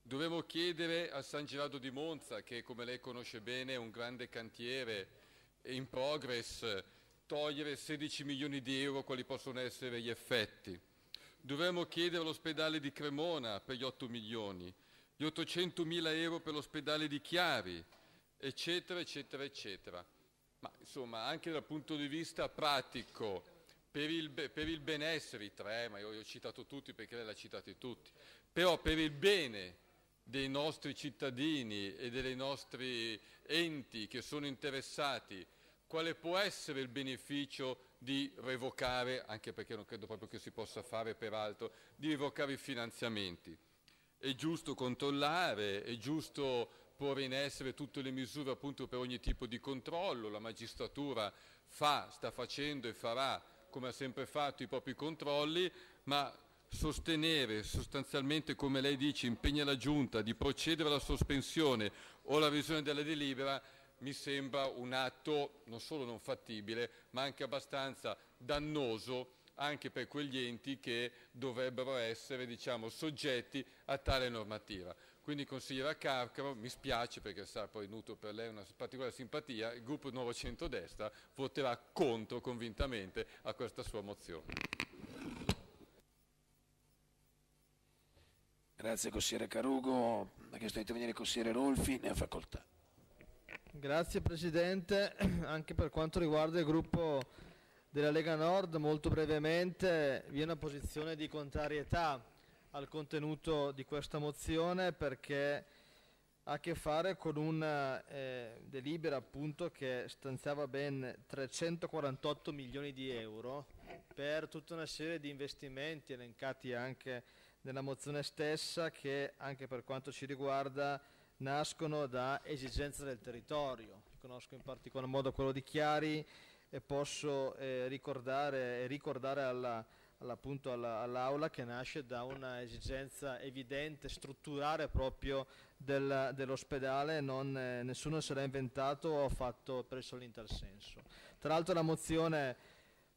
Dovremmo chiedere a San Gerardo di Monza, che come lei conosce bene è un grande cantiere in progress, togliere 16 milioni di euro quali possono essere gli effetti. Dovremmo chiedere all'ospedale di Cremona per gli 8 milioni, gli 800 mila euro per l'ospedale di Chiari, eccetera, eccetera, eccetera. Ma insomma, anche dal punto di vista pratico, per il, per il benessere, i tre, ma io, io ho citato tutti perché lei l'ha citati tutti, però per il bene dei nostri cittadini e dei nostri enti che sono interessati, quale può essere il beneficio di revocare, anche perché non credo proprio che si possa fare peraltro, di revocare i finanziamenti. È giusto controllare, è giusto porre in essere tutte le misure appunto per ogni tipo di controllo, la magistratura fa, sta facendo e farà come ha sempre fatto i propri controlli, ma sostenere sostanzialmente, come lei dice, impegna la Giunta di procedere alla sospensione o alla revisione della delibera, mi sembra un atto non solo non fattibile, ma anche abbastanza dannoso anche per quegli enti che dovrebbero essere diciamo, soggetti a tale normativa. Quindi consigliera Carcaro, mi spiace perché sa poi nutro per lei una particolare simpatia, il gruppo Nuovo Centrodestra voterà contro convintamente a questa sua mozione. Grazie consigliere Carugo, ha chiesto di intervenire il consigliere Rolfi, ne ha facoltà. Grazie Presidente, [clears throat] anche per quanto riguarda il gruppo della Lega Nord, molto brevemente, vi è una posizione di contrarietà al contenuto di questa mozione perché ha a che fare con una eh, delibera appunto che stanziava ben 348 milioni di euro per tutta una serie di investimenti elencati anche nella mozione stessa che anche per quanto ci riguarda nascono da esigenze del territorio. Conosco in particolar modo quello di Chiari e posso eh, ricordare, ricordare alla, appunto all'Aula che nasce da una esigenza evidente, strutturale proprio del, dell'ospedale, non, eh, nessuno se l'ha inventato o fatto presso l'intersenso. Tra l'altro la mozione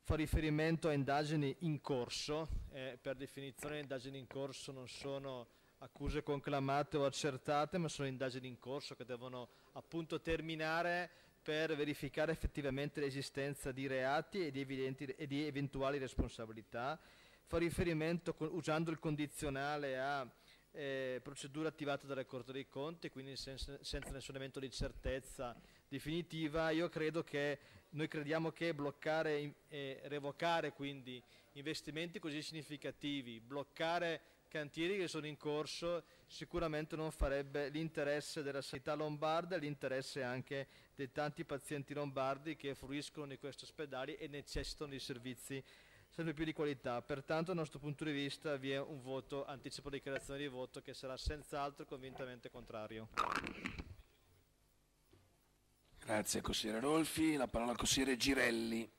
fa riferimento a indagini in corso, eh, per definizione le indagini in corso non sono accuse conclamate o accertate, ma sono indagini in corso che devono appunto terminare per verificare effettivamente l'esistenza di reati e di, e di eventuali responsabilità, fa riferimento usando il condizionale a eh, procedura attivata dalla Corte dei Conti, quindi senza, senza nessun elemento di certezza definitiva. Io credo che noi crediamo che bloccare e revocare quindi investimenti così significativi, bloccare cantieri che sono in corso sicuramente non farebbe l'interesse della sanità lombarda e l'interesse anche dei tanti pazienti lombardi che fruiscono di questi ospedali e necessitano di servizi sempre più di qualità. Pertanto dal nostro punto di vista vi è un voto, anticipo di dichiarazione di voto, che sarà senz'altro convintamente contrario. Grazie consigliere Rolfi, la parola al consigliere Girelli.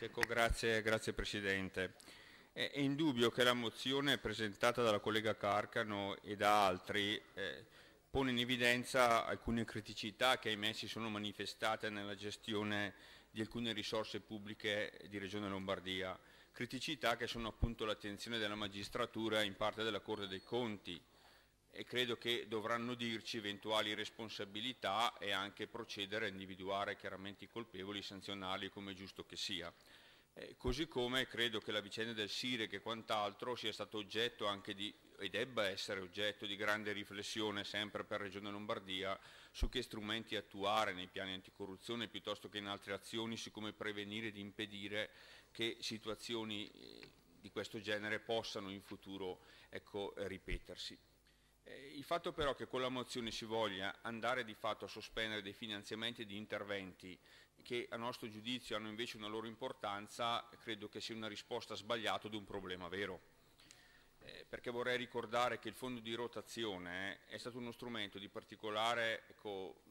Ecco, grazie, grazie Presidente. È indubbio che la mozione presentata dalla collega Carcano e da altri eh, pone in evidenza alcune criticità che ahimè si sono manifestate nella gestione di alcune risorse pubbliche di Regione Lombardia, criticità che sono appunto l'attenzione della magistratura e in parte della Corte dei Conti e credo che dovranno dirci eventuali responsabilità e anche procedere a individuare chiaramente i colpevoli, sanzionarli come giusto che sia. Eh, così come credo che la vicenda del Sire e quant'altro sia stato oggetto anche di, e debba essere oggetto di grande riflessione sempre per Regione Lombardia su che strumenti attuare nei piani anticorruzione piuttosto che in altre azioni su come prevenire ed impedire che situazioni eh, di questo genere possano in futuro ecco, ripetersi. Eh, il fatto però che con la mozione si voglia andare di fatto a sospendere dei finanziamenti di interventi che a nostro giudizio hanno invece una loro importanza, credo che sia una risposta sbagliata ad un problema vero. Eh, perché vorrei ricordare che il fondo di rotazione è stato uno strumento di particolare ecco,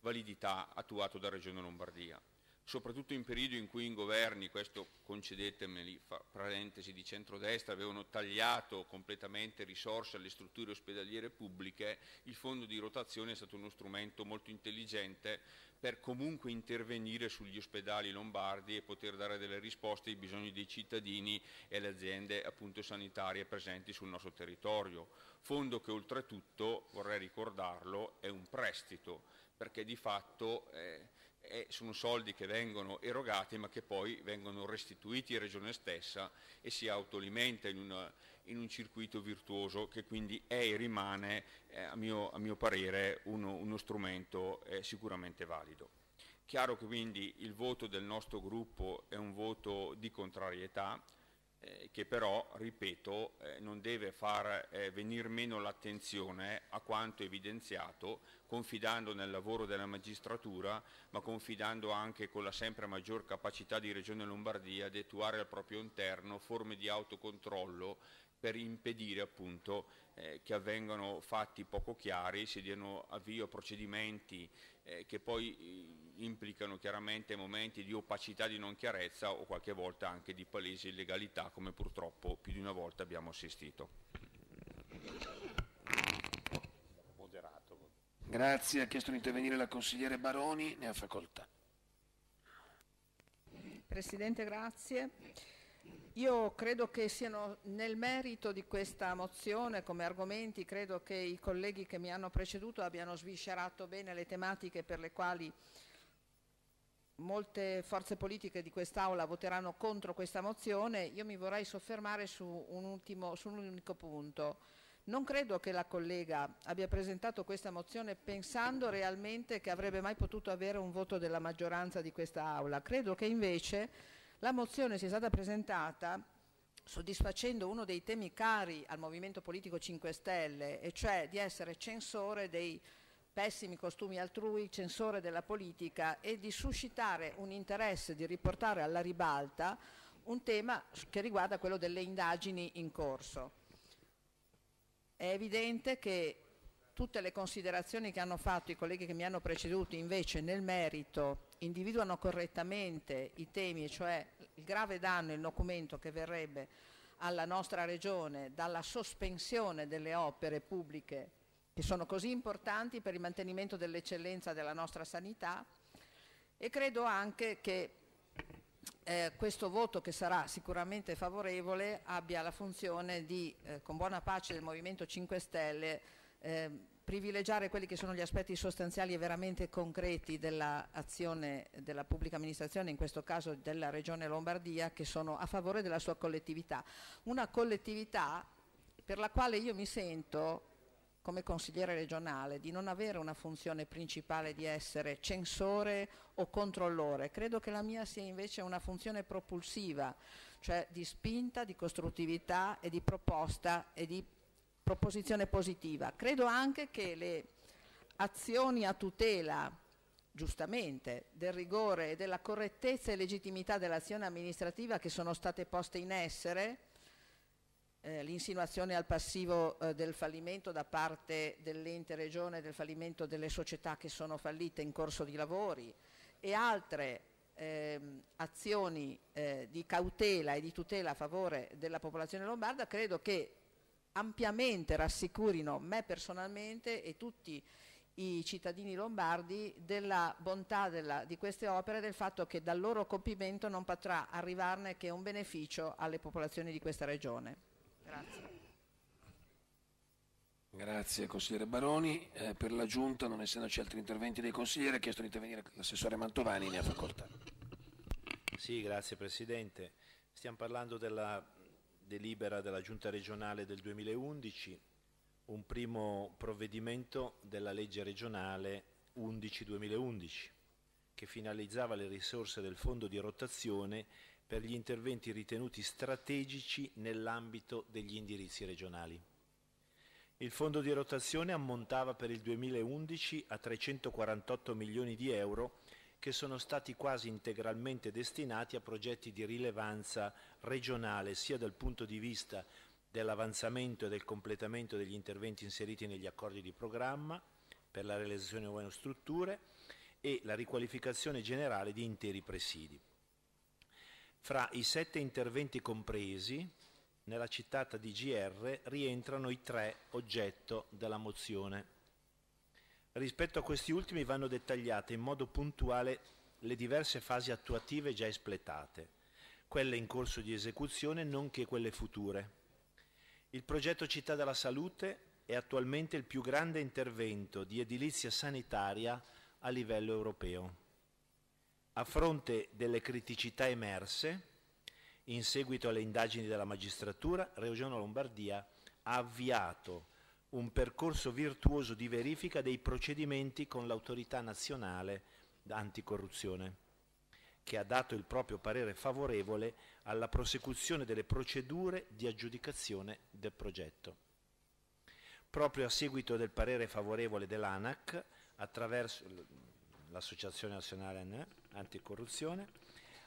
validità attuato da Regione Lombardia soprattutto in periodi in cui i governi, questo concedetemeli, parentesi di centrodestra, avevano tagliato completamente risorse alle strutture ospedaliere pubbliche, il fondo di rotazione è stato uno strumento molto intelligente per comunque intervenire sugli ospedali lombardi e poter dare delle risposte ai bisogni dei cittadini e alle aziende appunto, sanitarie presenti sul nostro territorio. Fondo che oltretutto, vorrei ricordarlo, è un prestito, perché di fatto eh, eh, sono soldi che vengono erogati ma che poi vengono restituiti alla Regione stessa e si autoalimenta in, una, in un circuito virtuoso che quindi è e rimane, eh, a, mio, a, mio, parere, uno, uno strumento eh, sicuramente valido. Chiaro che quindi il voto del nostro gruppo è un voto di contrarietà, eh, che però, ripeto, eh, non deve far eh, venir meno l'attenzione a quanto evidenziato, confidando nel lavoro della magistratura, ma confidando anche con la sempre maggior capacità di Regione Lombardia di attuare al proprio interno forme di autocontrollo per impedire appunto eh, che avvengano fatti poco chiari, si diano avvio a procedimenti eh, che poi eh, implicano chiaramente momenti di opacità, di non chiarezza o qualche volta anche di palese illegalità come purtroppo più di una volta abbiamo assistito. Grazie, ha chiesto di intervenire la consigliere Baroni, ne ha facoltà. Presidente, grazie. Io credo che siano nel merito di questa mozione come argomenti, credo che i colleghi che mi hanno preceduto abbiano sviscerato bene le tematiche per le quali molte forze politiche di quest'Aula voteranno contro questa mozione. Io mi vorrei soffermare su un, ultimo, su un unico punto. Non credo che la collega abbia presentato questa mozione pensando realmente che avrebbe mai potuto avere un voto della maggioranza di questa Aula. Credo che invece la mozione sia stata presentata soddisfacendo uno dei temi cari al Movimento Politico 5 Stelle, e cioè di essere censore dei pessimi costumi altrui, censore della politica e di suscitare un interesse di riportare alla ribalta un tema che riguarda quello delle indagini in corso. È evidente che tutte le considerazioni che hanno fatto i colleghi che mi hanno preceduto invece nel merito individuano correttamente i temi, cioè il grave danno il documento che verrebbe alla nostra regione dalla sospensione delle opere pubbliche che sono così importanti per il mantenimento dell'eccellenza della nostra sanità e credo anche che eh, questo voto che sarà sicuramente favorevole abbia la funzione di, eh, con buona pace del Movimento 5 Stelle, eh, privilegiare quelli che sono gli aspetti sostanziali e veramente concreti dell'azione della pubblica amministrazione, in questo caso della Regione Lombardia, che sono a favore della sua collettività. Una collettività per la quale io mi sento come consigliere regionale di non avere una funzione principale di essere censore o controllore, credo che la mia sia invece una funzione propulsiva, cioè di spinta, di costruttività e di proposta e di proposizione positiva. Credo anche che le azioni a tutela giustamente del rigore e della correttezza e legittimità dell'azione amministrativa che sono state poste in essere, eh, l'insinuazione al passivo eh, del fallimento da parte dell'ente regione, del fallimento delle società che sono fallite in corso di lavori e altre eh, azioni eh, di cautela e di tutela a favore della popolazione lombarda, credo che ampiamente rassicurino me personalmente e tutti i cittadini lombardi della bontà della, di queste opere e del fatto che dal loro compimento non potrà arrivarne che un beneficio alle popolazioni di questa regione. Grazie. Grazie consigliere Baroni. Eh, per la Giunta, non essendoci altri interventi dei consiglieri, ha chiesto di intervenire l'assessore Mantovani, ne ha facoltà. Sì, grazie Presidente. Stiamo parlando della delibera della Giunta regionale del 2011, un primo provvedimento della legge regionale 11-2011 che finalizzava le risorse del fondo di rotazione per gli interventi ritenuti strategici nell'ambito degli indirizzi regionali. Il fondo di rotazione ammontava per il 2011 a 348 milioni di euro che sono stati quasi integralmente destinati a progetti di rilevanza regionale sia dal punto di vista dell'avanzamento e del completamento degli interventi inseriti negli accordi di programma per la realizzazione di nuove strutture e la riqualificazione generale di interi presidi. Fra i sette interventi compresi, nella citata DGR rientrano i tre oggetto della mozione. Rispetto a questi ultimi vanno dettagliate in modo puntuale le diverse fasi attuative già espletate, quelle in corso di esecuzione nonché quelle future. Il progetto Città della Salute è attualmente il più grande intervento di edilizia sanitaria a livello europeo. A fronte delle criticità emerse, in seguito alle indagini della magistratura, Regione Lombardia ha avviato un percorso virtuoso di verifica dei procedimenti con l'autorità nazionale anticorruzione, che ha dato il proprio parere favorevole alla prosecuzione delle procedure di aggiudicazione del progetto. Proprio a seguito del parere favorevole dell'ANAC, attraverso l'Associazione Nazionale Anticorruzione,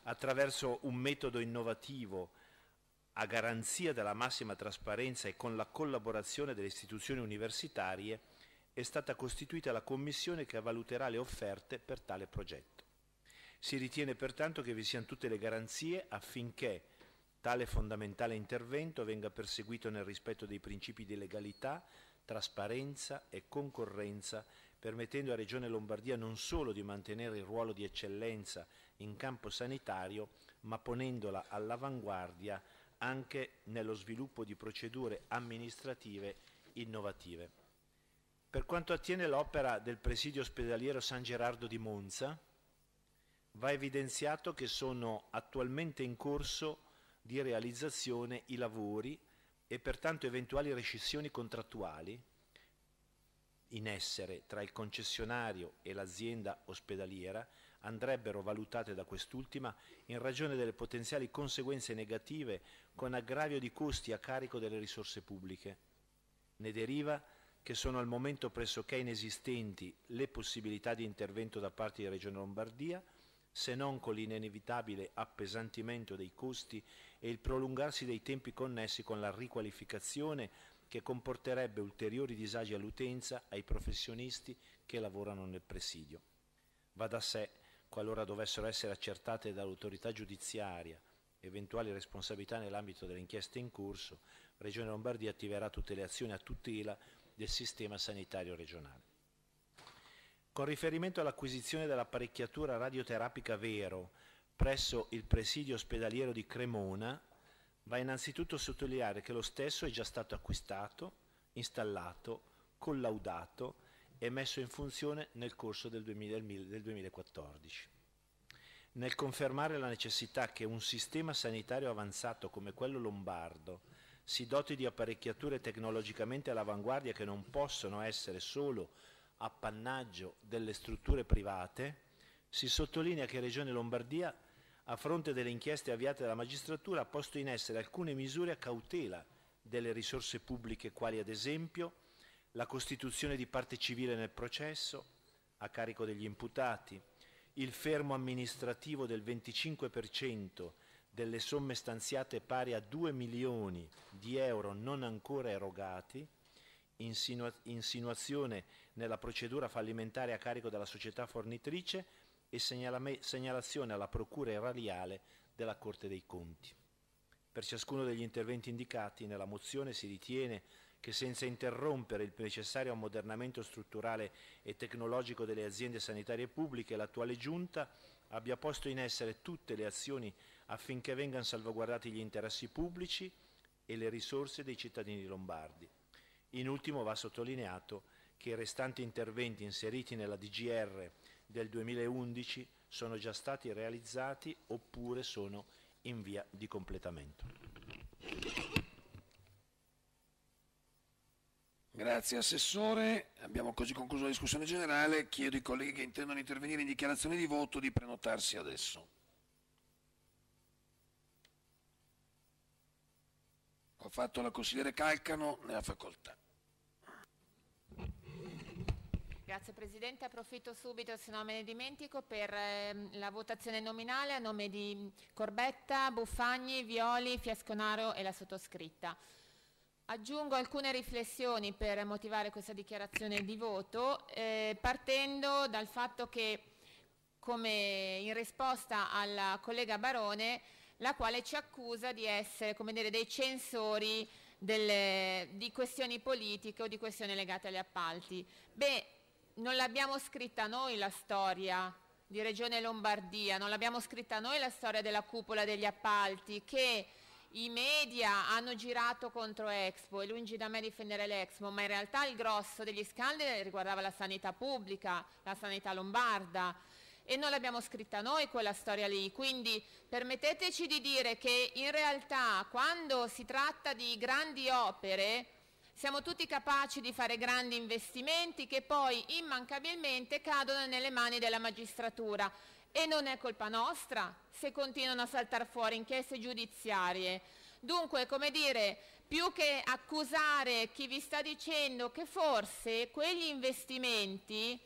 attraverso un metodo innovativo a garanzia della massima trasparenza e con la collaborazione delle istituzioni universitarie, è stata costituita la commissione che valuterà le offerte per tale progetto. Si ritiene pertanto che vi siano tutte le garanzie affinché tale fondamentale intervento venga perseguito nel rispetto dei principi di legalità, trasparenza e concorrenza permettendo a Regione Lombardia non solo di mantenere il ruolo di eccellenza in campo sanitario, ma ponendola all'avanguardia anche nello sviluppo di procedure amministrative innovative. Per quanto attiene l'opera del presidio ospedaliero San Gerardo di Monza, va evidenziato che sono attualmente in corso di realizzazione i lavori e pertanto eventuali rescissioni contrattuali in essere tra il concessionario e l'azienda ospedaliera andrebbero valutate da quest'ultima in ragione delle potenziali conseguenze negative con aggravio di costi a carico delle risorse pubbliche. Ne deriva che sono al momento pressoché inesistenti le possibilità di intervento da parte di Regione Lombardia, se non con l'inevitabile appesantimento dei costi e il prolungarsi dei tempi connessi con la riqualificazione che comporterebbe ulteriori disagi all'utenza, ai professionisti che lavorano nel presidio. Va da sé, qualora dovessero essere accertate dall'autorità giudiziaria eventuali responsabilità nell'ambito delle inchieste in corso, Regione Lombardia attiverà tutte le azioni a tutela del sistema sanitario regionale. Con riferimento all'acquisizione dell'apparecchiatura radioterapica Vero presso il presidio ospedaliero di Cremona, Va innanzitutto sottolineare che lo stesso è già stato acquistato, installato, collaudato e messo in funzione nel corso del, 2000, del 2014. Nel confermare la necessità che un sistema sanitario avanzato come quello lombardo si doti di apparecchiature tecnologicamente all'avanguardia che non possono essere solo appannaggio delle strutture private, si sottolinea che Regione Lombardia a fronte delle inchieste avviate dalla magistratura, ha posto in essere alcune misure a cautela delle risorse pubbliche, quali ad esempio la costituzione di parte civile nel processo a carico degli imputati, il fermo amministrativo del 25% delle somme stanziate pari a 2 milioni di euro non ancora erogati, insinua- insinuazione nella procedura fallimentare a carico della società fornitrice e segnalazione alla Procura erariale della Corte dei Conti. Per ciascuno degli interventi indicati nella mozione si ritiene che senza interrompere il necessario ammodernamento strutturale e tecnologico delle aziende sanitarie pubbliche, l'attuale Giunta abbia posto in essere tutte le azioni affinché vengano salvaguardati gli interessi pubblici e le risorse dei cittadini lombardi. In ultimo va sottolineato che i restanti interventi inseriti nella DGR del 2011 sono già stati realizzati oppure sono in via di completamento. Grazie Assessore, abbiamo così concluso la discussione generale, chiedo ai colleghi che intendono intervenire in dichiarazione di voto di prenotarsi adesso. Ho fatto la consigliere Calcano, ne ha facoltà. Grazie Presidente, approfitto subito se non me ne dimentico per ehm, la votazione nominale a nome di Corbetta, Buffagni, Violi, Fiasconaro e la sottoscritta. Aggiungo alcune riflessioni per motivare questa dichiarazione di voto, eh, partendo dal fatto che, come in risposta alla collega Barone, la quale ci accusa di essere come dire, dei censori delle, di questioni politiche o di questioni legate agli appalti. Beh, non l'abbiamo scritta noi la storia di Regione Lombardia, non l'abbiamo scritta noi la storia della cupola degli appalti che i media hanno girato contro Expo e lungi da me difendere l'Expo, ma in realtà il grosso degli scandali riguardava la sanità pubblica, la sanità lombarda e non l'abbiamo scritta noi quella storia lì. Quindi permetteteci di dire che in realtà quando si tratta di grandi opere siamo tutti capaci di fare grandi investimenti che poi immancabilmente cadono nelle mani della magistratura e non è colpa nostra se continuano a saltare fuori inchieste giudiziarie. Dunque, come dire, più che accusare chi vi sta dicendo che forse quegli investimenti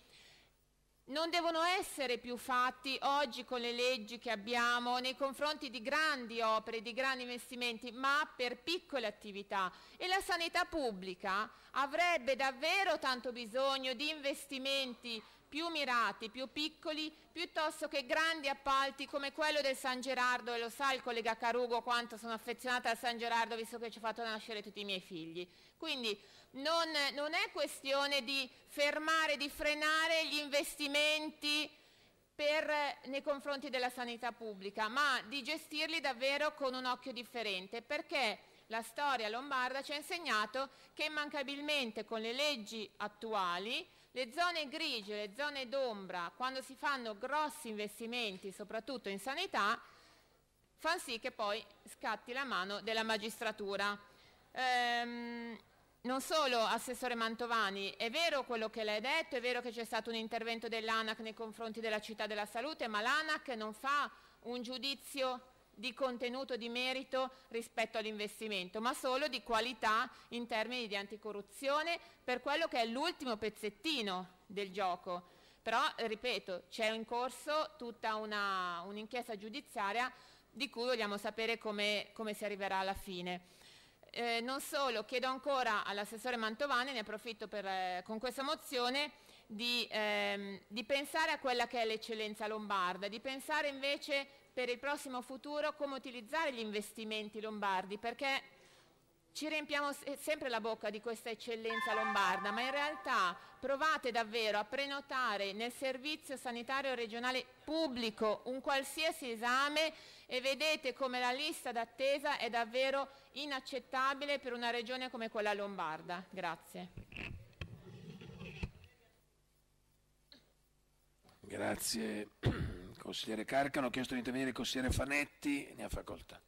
non devono essere più fatti oggi con le leggi che abbiamo nei confronti di grandi opere, di grandi investimenti, ma per piccole attività. E la sanità pubblica avrebbe davvero tanto bisogno di investimenti più mirati, più piccoli, piuttosto che grandi appalti come quello del San Gerardo, e lo sa il collega Carugo quanto sono affezionata al San Gerardo visto che ci ha fatto nascere tutti i miei figli. Quindi non, non è questione di fermare, di frenare gli investimenti per, nei confronti della sanità pubblica, ma di gestirli davvero con un occhio differente, perché la storia lombarda ci ha insegnato che immancabilmente con le leggi attuali le zone grigie, le zone d'ombra, quando si fanno grossi investimenti, soprattutto in sanità, fanno sì che poi scatti la mano della magistratura. Ehm, non solo, Assessore Mantovani, è vero quello che lei ha detto, è vero che c'è stato un intervento dell'ANAC nei confronti della città della salute, ma l'ANAC non fa un giudizio di contenuto, di merito rispetto all'investimento, ma solo di qualità in termini di anticorruzione per quello che è l'ultimo pezzettino del gioco. Però, ripeto, c'è in corso tutta un'inchiesta un giudiziaria di cui vogliamo sapere come, come si arriverà alla fine. Eh, non solo, chiedo ancora all'assessore Mantovani, ne approfitto per, eh, con questa mozione, di, ehm, di pensare a quella che è l'eccellenza lombarda, di pensare invece per il prossimo futuro come utilizzare gli investimenti lombardi, perché ci riempiamo sempre la bocca di questa eccellenza lombarda, ma in realtà provate davvero a prenotare nel servizio sanitario regionale pubblico un qualsiasi esame e vedete come la lista d'attesa è davvero inaccettabile per una regione come quella lombarda. Grazie. Grazie consigliere Carcano, ho chiesto di intervenire il consigliere Fanetti, ne ha facoltà.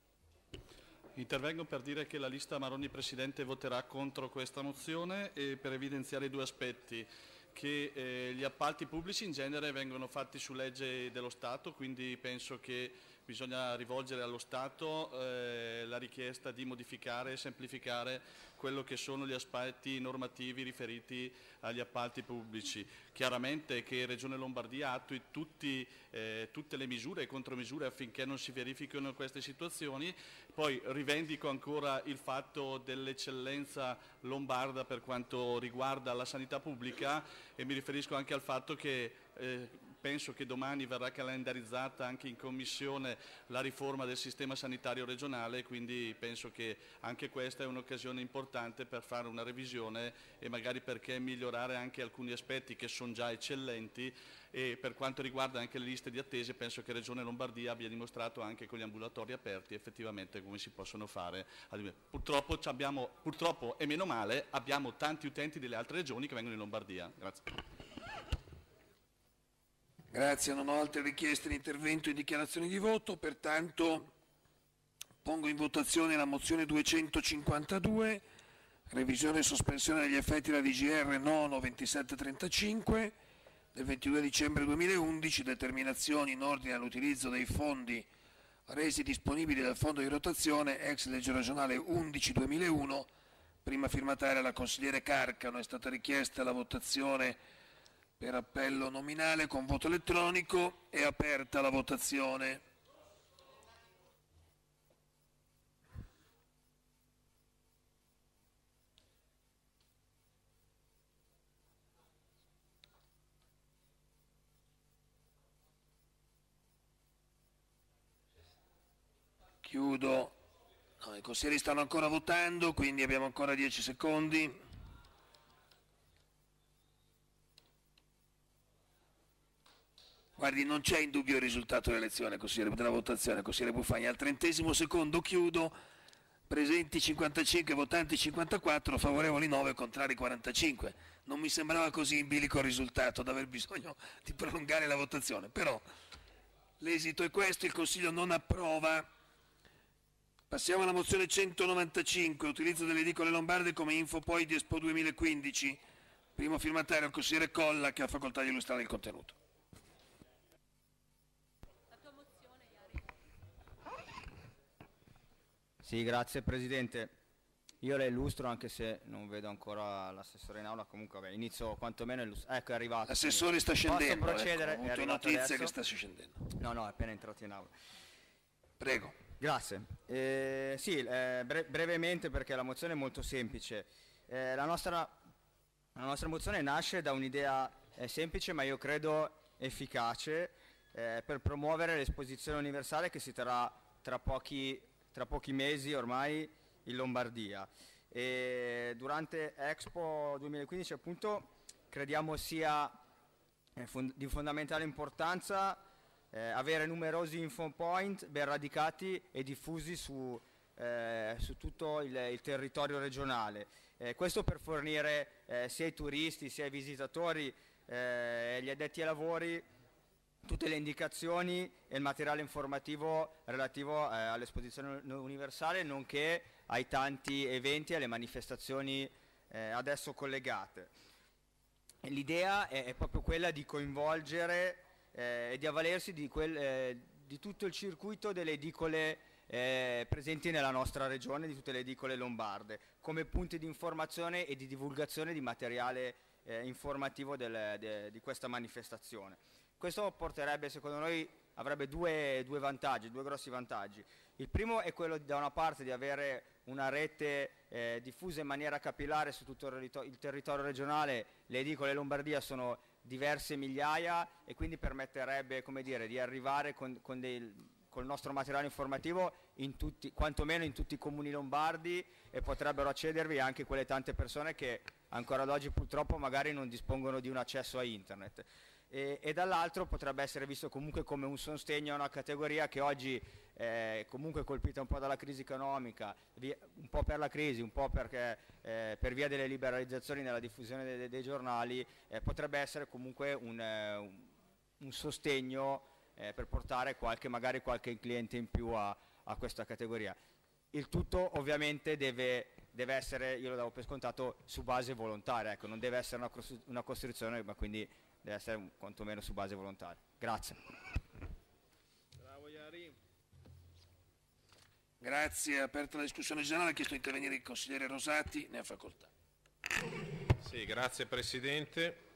Intervengo per dire che la lista Maroni Presidente voterà contro questa mozione e per evidenziare due aspetti che eh, gli appalti pubblici in genere vengono fatti su legge dello Stato, quindi penso che bisogna rivolgere allo Stato eh, la richiesta di modificare e semplificare quello che sono gli aspetti normativi riferiti agli appalti pubblici. Chiaramente che Regione Lombardia attui tutti, eh, tutte le misure e contromisure affinché non si verifichino queste situazioni, poi rivendico ancora il fatto dell'eccellenza lombarda per quanto riguarda la sanità pubblica e mi riferisco anche al fatto che eh, penso che domani verrà calendarizzata anche in Commissione la riforma del sistema sanitario regionale, quindi penso che anche questa è un'occasione importante per fare una revisione e magari perché migliorare anche alcuni aspetti che sono già eccellenti e per quanto riguarda anche le liste di attese penso che Regione Lombardia abbia dimostrato anche con gli ambulatori aperti effettivamente come si possono fare. Purtroppo, abbiamo, purtroppo e meno male abbiamo tanti utenti delle altre regioni che vengono in Lombardia. Grazie. Grazie, non ho altre richieste di intervento e dichiarazioni di voto, pertanto pongo in votazione la mozione 252, revisione e sospensione degli effetti della DGR nono 2735 del 22 dicembre 2011, determinazioni in ordine all'utilizzo dei fondi resi disponibili dal fondo di rotazione ex legge regionale 11-2001, prima firmataria la consigliere Carcano, è stata richiesta la votazione per appello nominale con voto elettronico, è aperta la votazione. Chiudo. No, I consiglieri stanno ancora votando, quindi abbiamo ancora 10 secondi. Guardi, non c'è in dubbio il risultato dell'elezione, consigliere della votazione, consigliere Buffagni. Al trentesimo secondo chiudo, presenti 55, votanti 54, favorevoli 9, contrari 45. Non mi sembrava così in bilico il risultato, da aver bisogno [laughs] di prolungare la votazione. Però l'esito è questo, il Consiglio non approva. Passiamo alla mozione 195, utilizzo delle edicole lombarde come info poi di Expo 2015. Primo firmatario il consigliere Colla che ha facoltà di illustrare il contenuto. Sì, grazie Presidente. Io la illustro anche se non vedo ancora l'assessore in aula, comunque vabbè, inizio quantomeno a illustrare. Ecco, è arrivato. L'assessore sta Posso scendendo, procedere? ecco, È notizia adesso? che sta scendendo. No, no, è appena entrato in aula. Prego. Grazie. Eh, sì, eh, bre- brevemente perché la mozione è molto semplice. Eh, la, nostra, la nostra mozione nasce da un'idea eh, semplice ma io credo efficace eh, per promuovere l'esposizione universale che si terrà tra pochi, tra pochi mesi ormai in Lombardia. E durante Expo 2015 appunto crediamo sia eh, di fondamentale importanza eh, avere numerosi info point ben radicati e diffusi su, eh, su tutto il, il territorio regionale. Eh, questo per fornire eh, sia ai turisti sia ai visitatori eh, e agli addetti ai lavori tutte le indicazioni e il materiale informativo relativo eh, all'esposizione universale nonché ai tanti eventi e alle manifestazioni eh, adesso collegate. L'idea è, è proprio quella di coinvolgere eh, e di avvalersi di, quel, eh, di tutto il circuito delle edicole eh, presenti nella nostra regione, di tutte le edicole lombarde, come punti di informazione e di divulgazione di materiale eh, informativo del- de- di questa manifestazione. Questo porterebbe, secondo noi, avrebbe due, due vantaggi, due grossi vantaggi. Il primo è quello da una parte di avere una rete eh, diffusa in maniera capillare su tutto il, il territorio regionale, le edicole Lombardia sono diverse migliaia e quindi permetterebbe dire, di arrivare con, con dei- col nostro materiale informativo in tutti, quantomeno in tutti i comuni lombardi e potrebbero accedervi anche quelle tante persone che ancora ad oggi purtroppo magari non dispongono di un accesso a internet. E, e dall'altro potrebbe essere visto comunque come un sostegno a una categoria che oggi è comunque colpita un po' dalla crisi economica, un po' per la crisi, un po' perché eh, per via delle liberalizzazioni nella diffusione dei, dei giornali, eh, potrebbe essere comunque un, eh, un- un sostegno eh, per portare qualche, magari qualche cliente in più a, a questa categoria. Il tutto ovviamente deve, deve essere, io lo davo per scontato, su base volontaria, ecco, non deve essere una, una costruzione, ma quindi deve essere un- quantomeno su base volontaria. Grazie. Grazie, è aperta la discussione generale, ha chiesto di intervenire il consigliere Rosati, ne ha facoltà. Sì, grazie Presidente.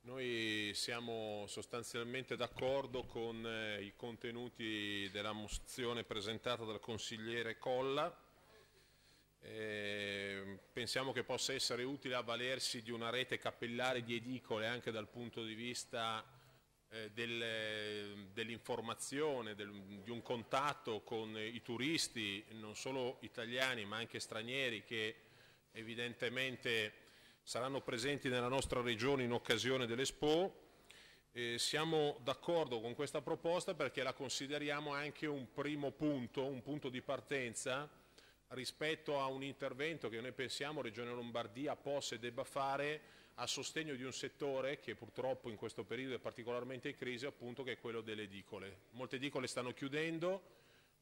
Noi siamo sostanzialmente d'accordo con eh, i contenuti della mozione presentata dal consigliere Colla. Eh, pensiamo che possa essere utile avvalersi di una rete capillare di edicole anche dal punto di vista eh, del- dell'informazione, del- di un contatto con i turisti, non solo italiani ma anche stranieri che evidentemente saranno presenti nella nostra regione in occasione dell'Expo. Eh, siamo d'accordo con questa proposta perché la consideriamo anche un primo punto, un punto di partenza rispetto a un intervento che noi pensiamo Regione Lombardia possa e debba fare a sostegno di un settore che purtroppo in questo periodo è particolarmente in crisi, appunto, che è quello delle edicole. Molte edicole stanno chiudendo,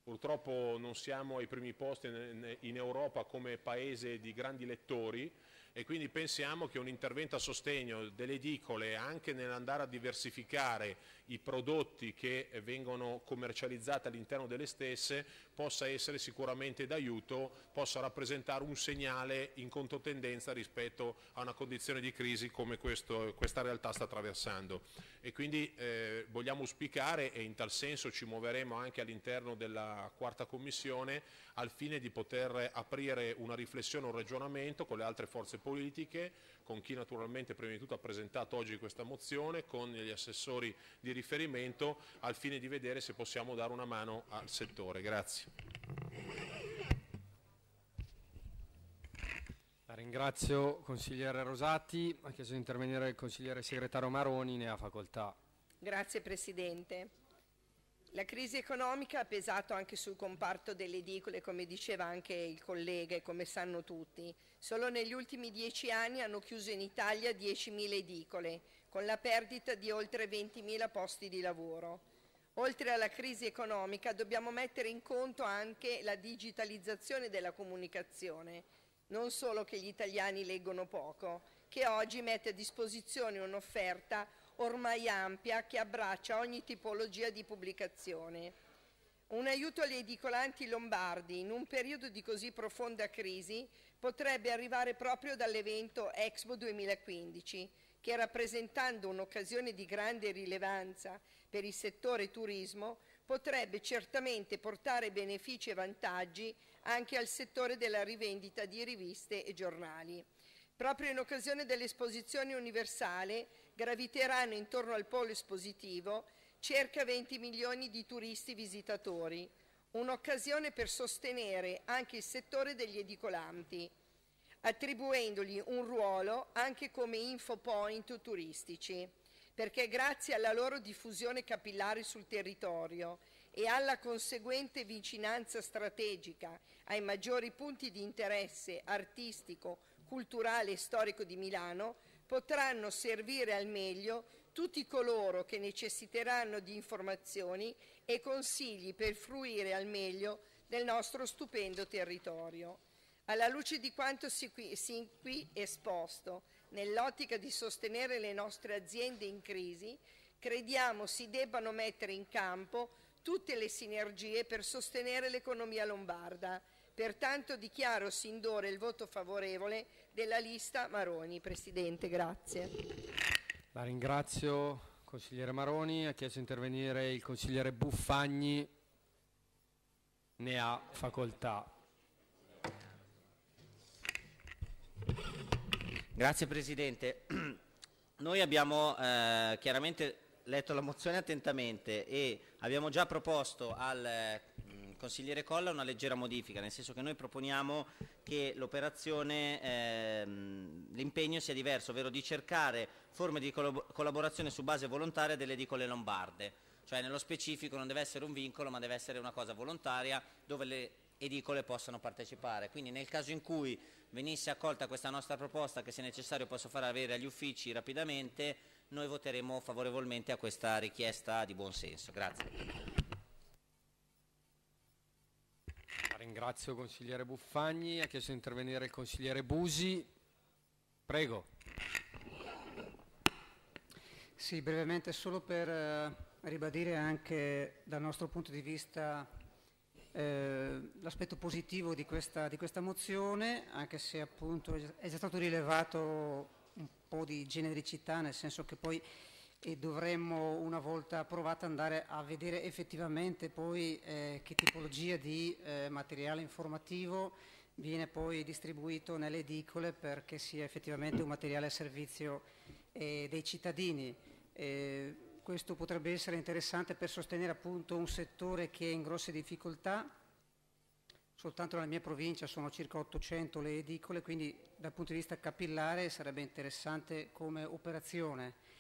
purtroppo non siamo ai primi posti in Europa come paese di grandi lettori, e quindi pensiamo che un intervento a sostegno delle edicole anche nell'andare a diversificare i prodotti che vengono commercializzati all'interno delle stesse possa essere sicuramente d'aiuto, possa rappresentare un segnale in controtendenza rispetto a una condizione di crisi come questo, questa realtà sta attraversando. E quindi eh, vogliamo auspicare e in tal senso ci muoveremo anche all'interno della quarta commissione al fine di poter aprire una riflessione, un ragionamento con le altre forze politiche, con chi naturalmente prima di tutto ha presentato oggi questa mozione, con gli assessori di riferimento, al fine di vedere se possiamo dare una mano al settore. Grazie. La ringrazio consigliere Rosati, ha chiesto di intervenire il consigliere segretario Maroni, ne ha facoltà. Grazie Presidente. La crisi economica ha pesato anche sul comparto delle edicole, come diceva anche il collega e come sanno tutti. Solo negli ultimi dieci anni hanno chiuso in Italia 10.000 edicole, con la perdita di oltre 20.000 posti di lavoro. Oltre alla crisi economica dobbiamo mettere in conto anche la digitalizzazione della comunicazione, non solo che gli italiani leggono poco, che oggi mette a disposizione un'offerta ormai ampia che abbraccia ogni tipologia di pubblicazione. Un aiuto agli edicolanti lombardi in un periodo di così profonda crisi potrebbe arrivare proprio dall'evento Expo 2015, che rappresentando un'occasione di grande rilevanza per il settore turismo, potrebbe certamente portare benefici e vantaggi anche al settore della rivendita di riviste e giornali. Proprio in occasione dell'esposizione universale graviteranno intorno al polo espositivo circa 20 milioni di turisti visitatori, un'occasione per sostenere anche il settore degli edicolanti, attribuendogli un ruolo anche come infopoint turistici, perché grazie alla loro diffusione capillare sul territorio e alla conseguente vicinanza strategica ai maggiori punti di interesse artistico, culturale e storico di Milano, potranno servire al meglio tutti coloro che necessiteranno di informazioni e consigli per fruire al meglio del nostro stupendo territorio. Alla luce di quanto si qui, sin qui esposto, nell'ottica di sostenere le nostre aziende in crisi, crediamo si debbano mettere in campo tutte le sinergie per sostenere l'economia lombarda. Pertanto dichiaro sin d'ora il voto favorevole della lista Maroni. Presidente, grazie. La ringrazio, consigliere Maroni. Ha chiesto di intervenire il consigliere Buffagni. Ne ha facoltà. Grazie Presidente. Noi abbiamo eh, chiaramente letto la mozione attentamente e abbiamo già proposto al consigliere Colla una leggera modifica, nel senso che noi proponiamo che l'operazione, ehm, l'impegno sia diverso, ovvero di cercare forme di collaborazione su base volontaria delle edicole lombarde, cioè nello specifico non deve essere un vincolo ma deve essere una cosa volontaria dove le edicole possano partecipare. Quindi nel caso in cui venisse accolta questa nostra proposta che se necessario posso far avere agli uffici rapidamente, noi voteremo favorevolmente a questa richiesta di buonsenso. Grazie. Ringrazio il consigliere Buffagni, ha chiesto di intervenire il consigliere Busi. Prego. Sì, brevemente solo per eh, ribadire anche dal nostro punto di vista eh, l'aspetto positivo di questa, di questa, mozione, anche se appunto è già stato rilevato un po' di genericità, nel senso che poi e dovremmo una volta approvata andare a vedere effettivamente poi eh, che tipologia di eh, materiale informativo viene poi distribuito nelle edicole perché sia effettivamente un materiale a servizio eh, dei cittadini. questo potrebbe essere interessante per sostenere appunto un settore che è in grosse difficoltà, soltanto nella mia provincia sono circa 800 le edicole, quindi dal punto di vista capillare sarebbe interessante come operazione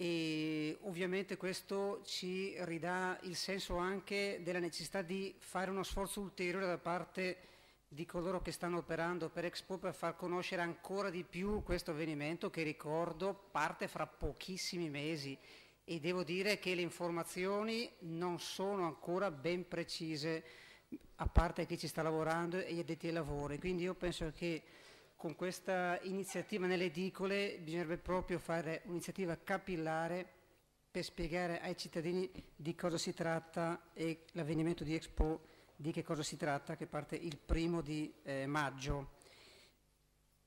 e ovviamente questo ci ridà il senso anche della necessità di fare uno sforzo ulteriore da parte di coloro che stanno operando per Expo per far conoscere ancora di più questo avvenimento che ricordo parte fra pochissimi mesi e devo dire che le informazioni non sono ancora ben precise a parte chi ci sta lavorando e gli addetti ai lavori. Quindi io penso che con questa iniziativa nelle edicole bisognerebbe proprio fare un'iniziativa capillare per spiegare ai cittadini di cosa si tratta e l'avvenimento di Expo di che cosa si tratta, che parte il primo di eh, maggio.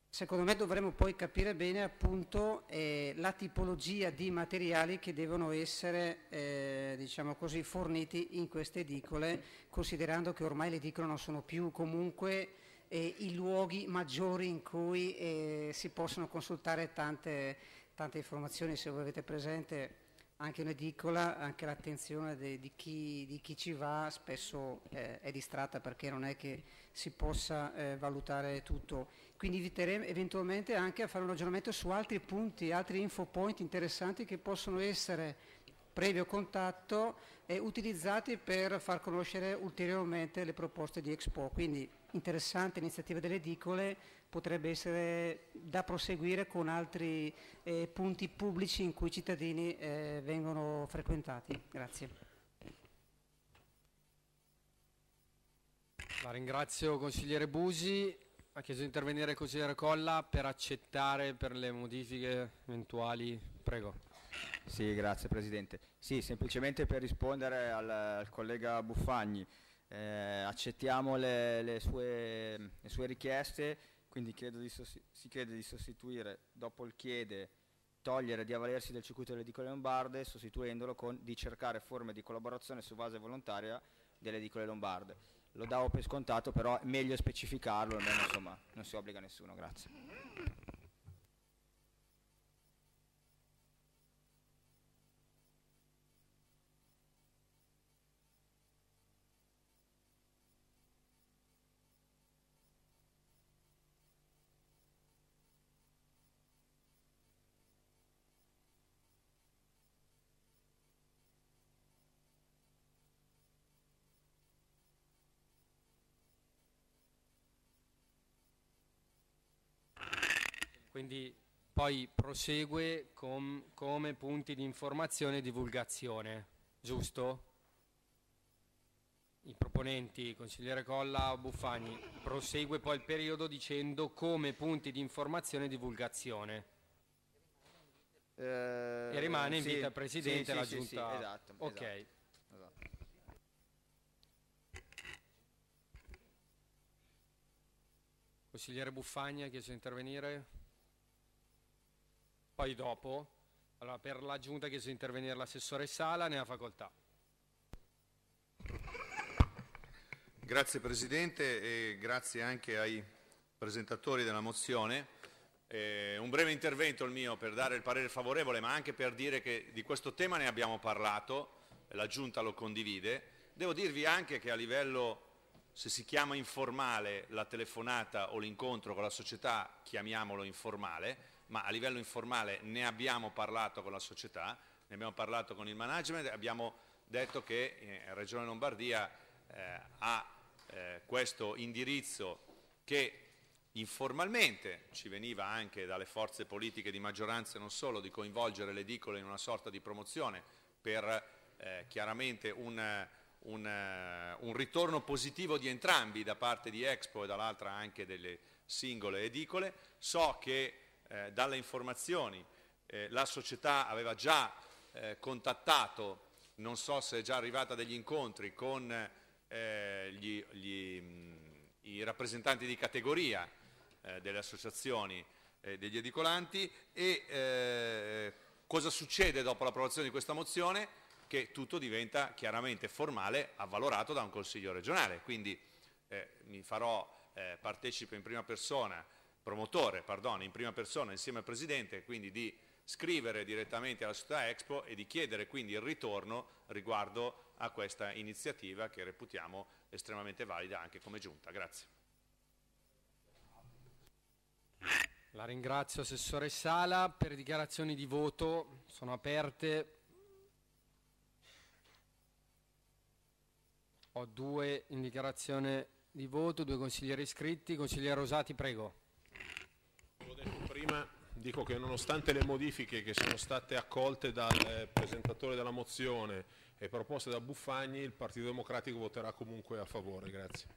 Secondo me dovremmo poi capire bene appunto eh, la tipologia di materiali che devono essere eh, diciamo così, forniti in queste edicole, considerando che ormai le edicole non sono più comunque eh, i luoghi maggiori in cui eh, si possono consultare tante, tante informazioni. Se voi avete presente anche un'edicola, anche l'attenzione di, chi, chi, ci va spesso eh, è distratta perché non è che si possa eh, valutare tutto. Quindi inviteremo eventualmente anche a fare un ragionamento su altri punti, altri info point interessanti che possono essere previo contatto e utilizzati per far conoscere ulteriormente le proposte di Expo. Quindi interessante l'iniziativa delle edicole, potrebbe essere da proseguire con altri eh, punti pubblici in cui i cittadini eh, vengono frequentati. Grazie. La ringrazio consigliere Busi. Ha chiesto di intervenire il consigliere Colla per accettare per le modifiche eventuali. Prego. Sì, grazie Presidente. Sì, semplicemente per rispondere al, al collega Buffagni. Eh, accettiamo le, le, sue, le sue richieste quindi di si chiede di sostituire dopo il chiede togliere di avvalersi del circuito delle edicole lombarde sostituendolo con di cercare forme di collaborazione su base volontaria delle edicole lombarde. Lo davo per scontato, però è meglio specificarlo, almeno insomma non si obbliga nessuno. Grazie. Quindi poi prosegue com, come punti di informazione e divulgazione, giusto? I proponenti, consigliere Colla o Buffagni, prosegue poi il periodo dicendo come punti di informazione e divulgazione. Eh, e rimane invita sì, il Presidente sì, e la sì, Giunta. Sì, esatto, ok. esatto. Consigliere Buffagni ha chiesto di intervenire? Poi dopo, allora, per la giunta che si intervenire l'assessore Sala, ne ha facoltà. Grazie Presidente e grazie anche ai presentatori della mozione. Eh, un breve intervento il mio per dare il parere favorevole, ma anche per dire che di questo tema ne abbiamo parlato, la Giunta lo condivide. Devo dirvi anche che a livello, se si chiama informale la telefonata o l'incontro con la società, chiamiamolo informale, ma a livello informale ne abbiamo parlato con la società, ne abbiamo parlato con il management, abbiamo detto che eh, Regione Lombardia eh, ha eh, questo indirizzo che informalmente ci veniva anche dalle forze politiche di maggioranza e non solo di coinvolgere l'edicolo in una sorta di promozione per eh, chiaramente un, un, eh, un ritorno positivo di entrambi da parte di Expo e dall'altra anche delle singole edicole. So che eh, dalle informazioni eh, la società aveva già eh, contattato, non so se è già arrivata degli incontri con eh, gli, gli, mh, i rappresentanti di categoria eh, delle associazioni degli edicolanti e cosa succede dopo l'approvazione di questa mozione? Che tutto diventa chiaramente formale, avvalorato da un Consiglio regionale. Quindi mi farò partecipe in prima persona promotore pardon, in prima persona insieme al Presidente, quindi di scrivere direttamente alla società Expo e di chiedere quindi il ritorno riguardo a questa iniziativa che reputiamo estremamente valida anche come Giunta. Grazie. La ringrazio Assessore Sala. Per dichiarazioni di voto sono aperte. Ho due in dichiarazione di voto, due consiglieri iscritti. Consigliere Rosati, prego. Dico che nonostante le modifiche che sono state accolte dal eh, presentatore della mozione e proposte da Buffagni, il Partito Democratico voterà comunque a favore. Grazie.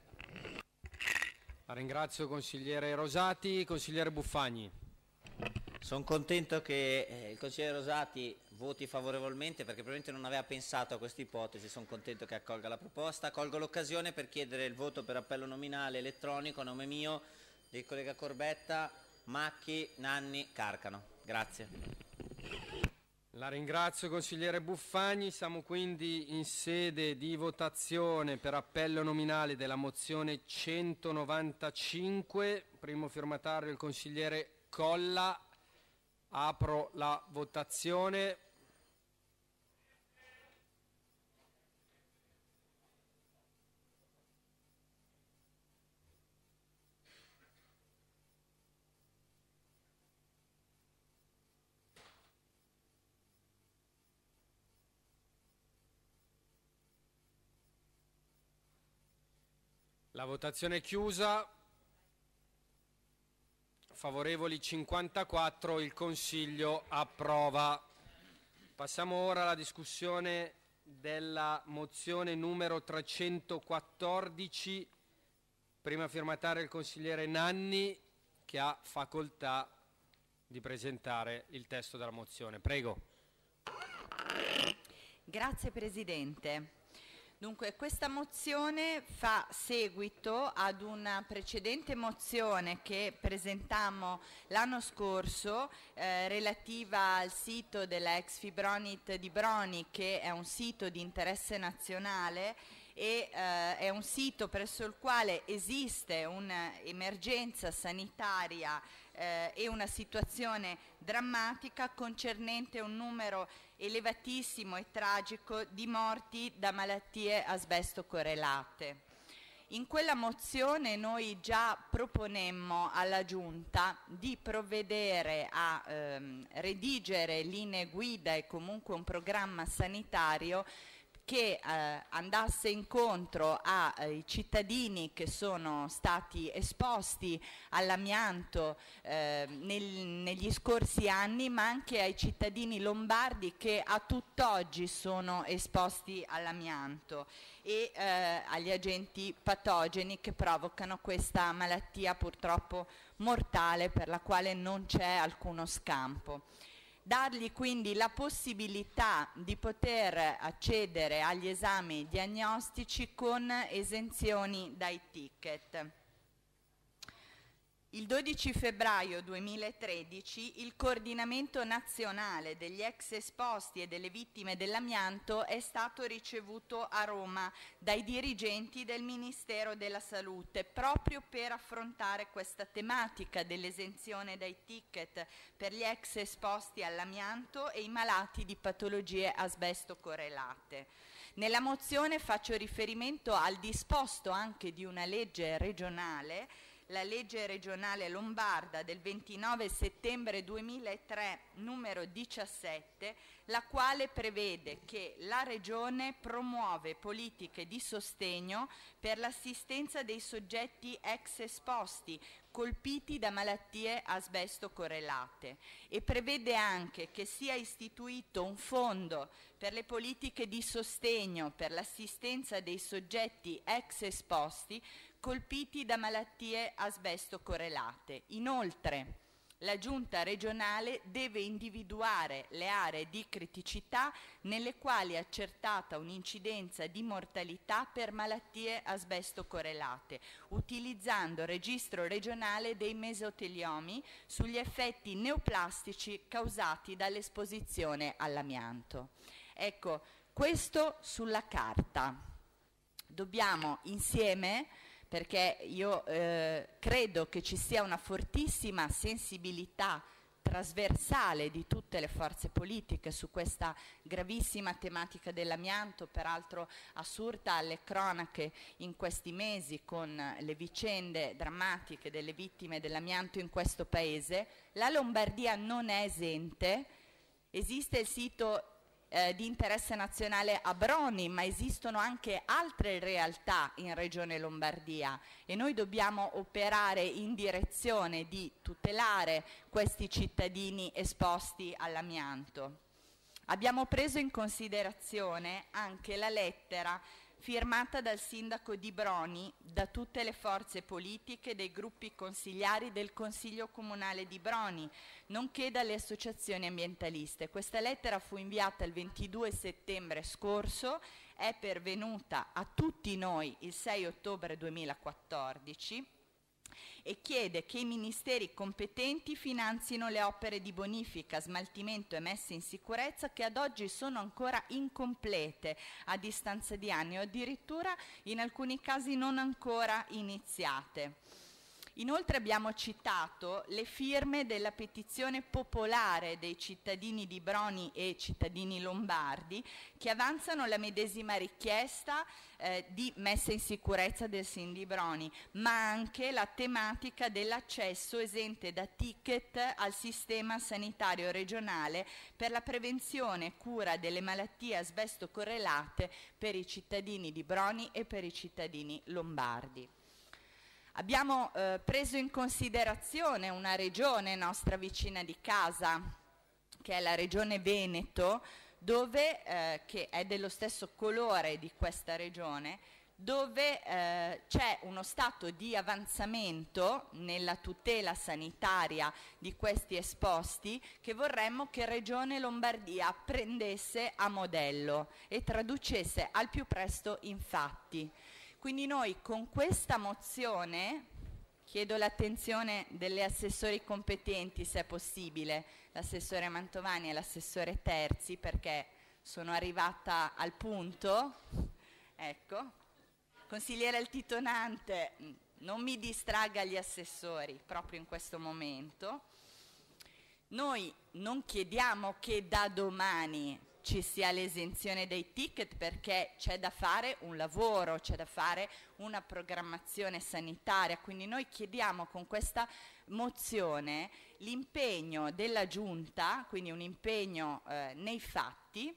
La ringrazio consigliere Rosati. Consigliere Buffagni. Sono contento che eh, il consigliere Rosati voti favorevolmente perché probabilmente non aveva pensato a questa ipotesi, sono contento che accolga la proposta. Colgo l'occasione per chiedere il voto per appello nominale elettronico a nome mio, del collega Corbetta, Macchi, Nanni, Carcano. Grazie. La ringrazio consigliere Buffagni, siamo quindi in sede di votazione per appello nominale della mozione 195, primo firmatario il consigliere Colla, apro la votazione. La votazione è chiusa. Favorevoli 54, il Consiglio approva. Passiamo ora alla discussione della mozione numero 314, prima firmataria il consigliere Nanni che ha facoltà di presentare il testo della mozione. Prego. Grazie Presidente. Dunque, questa mozione fa seguito ad una precedente mozione che presentammo l'anno scorso eh, relativa al sito della ex Fibronit di Broni, che è un sito di interesse nazionale e eh, è un sito presso il quale esiste un'emergenza sanitaria eh, e una situazione drammatica concernente un numero elevatissimo e tragico di morti da malattie asbesto correlate. In quella mozione noi già proponemmo alla Giunta di provvedere a ehm, redigere linee guida e comunque un programma sanitario che eh, andasse incontro ai cittadini che sono stati esposti all'amianto eh, nel, negli scorsi anni, ma anche ai cittadini lombardi che a tutt'oggi sono esposti all'amianto e eh, agli agenti patogeni che provocano questa malattia purtroppo mortale per la quale non c'è alcuno scampo dargli quindi la possibilità di poter accedere agli esami diagnostici con esenzioni dai ticket. Il 12 febbraio 2013 il coordinamento nazionale degli ex esposti e delle vittime dell'amianto è stato ricevuto a Roma dai dirigenti del Ministero della Salute proprio per affrontare questa tematica dell'esenzione dai ticket per gli ex esposti all'amianto e i malati di patologie asbesto correlate. Nella mozione faccio riferimento al disposto anche di una legge regionale la legge regionale lombarda del 29 settembre 2003 numero 17, la quale prevede che la regione promuove politiche di sostegno per l'assistenza dei soggetti ex esposti colpiti da malattie asbesto correlate. E prevede anche che sia istituito un fondo per le politiche di sostegno per l'assistenza dei soggetti ex esposti colpiti da malattie asbesto correlate. Inoltre, la giunta regionale deve individuare le aree di criticità nelle quali è accertata un'incidenza di mortalità per malattie asbesto correlate, utilizzando il registro regionale dei mesoteliomi sugli effetti neoplastici causati dall'esposizione all'amianto. Ecco, questo sulla carta. Dobbiamo insieme perché io eh, credo che ci sia una fortissima sensibilità trasversale di tutte le forze politiche su questa gravissima tematica dell'amianto, peraltro assurda alle cronache in questi mesi con le vicende drammatiche delle vittime dell'amianto in questo paese. La Lombardia non è esente, esiste il sito eh, di interesse nazionale a Broni, ma esistono anche altre realtà in Regione Lombardia e noi dobbiamo operare in direzione di tutelare questi cittadini esposti all'amianto. Abbiamo preso in considerazione anche la lettera firmata dal sindaco di Broni, da tutte le forze politiche, dei gruppi consigliari del Consiglio Comunale di Broni, nonché dalle associazioni ambientaliste. Questa lettera fu inviata il 22 settembre scorso, è pervenuta a tutti noi il 6 ottobre 2014 e chiede che i ministeri competenti finanzino le opere di bonifica, smaltimento e messa in sicurezza che ad oggi sono ancora incomplete a distanza di anni o addirittura in alcuni casi non ancora iniziate. Inoltre abbiamo citato le firme della petizione popolare dei cittadini di Broni e cittadini lombardi che avanzano la medesima richiesta eh, di messa in sicurezza del SIN di Broni, ma anche la tematica dell'accesso esente da ticket al sistema sanitario regionale per la prevenzione e cura delle malattie asbesto correlate per i cittadini di Broni e per i cittadini lombardi. Abbiamo eh, preso in considerazione una regione nostra vicina di casa, che è la regione Veneto, dove, eh, che è dello stesso colore di questa regione, dove eh, c'è uno stato di avanzamento nella tutela sanitaria di questi esposti che vorremmo che Regione Lombardia prendesse a modello e traducesse al più presto in fatti. Quindi noi con questa mozione, chiedo l'attenzione delle assessori competenti se è possibile, l'assessore Mantovani e l'assessore Terzi perché sono arrivata al punto, ecco, consigliere altitonante, non mi distraga gli assessori proprio in questo momento. Noi non chiediamo che da domani ci sia l'esenzione dei ticket perché c'è da fare un lavoro, c'è da fare una programmazione sanitaria, quindi noi chiediamo con questa mozione l'impegno della Giunta, quindi un impegno eh, nei fatti,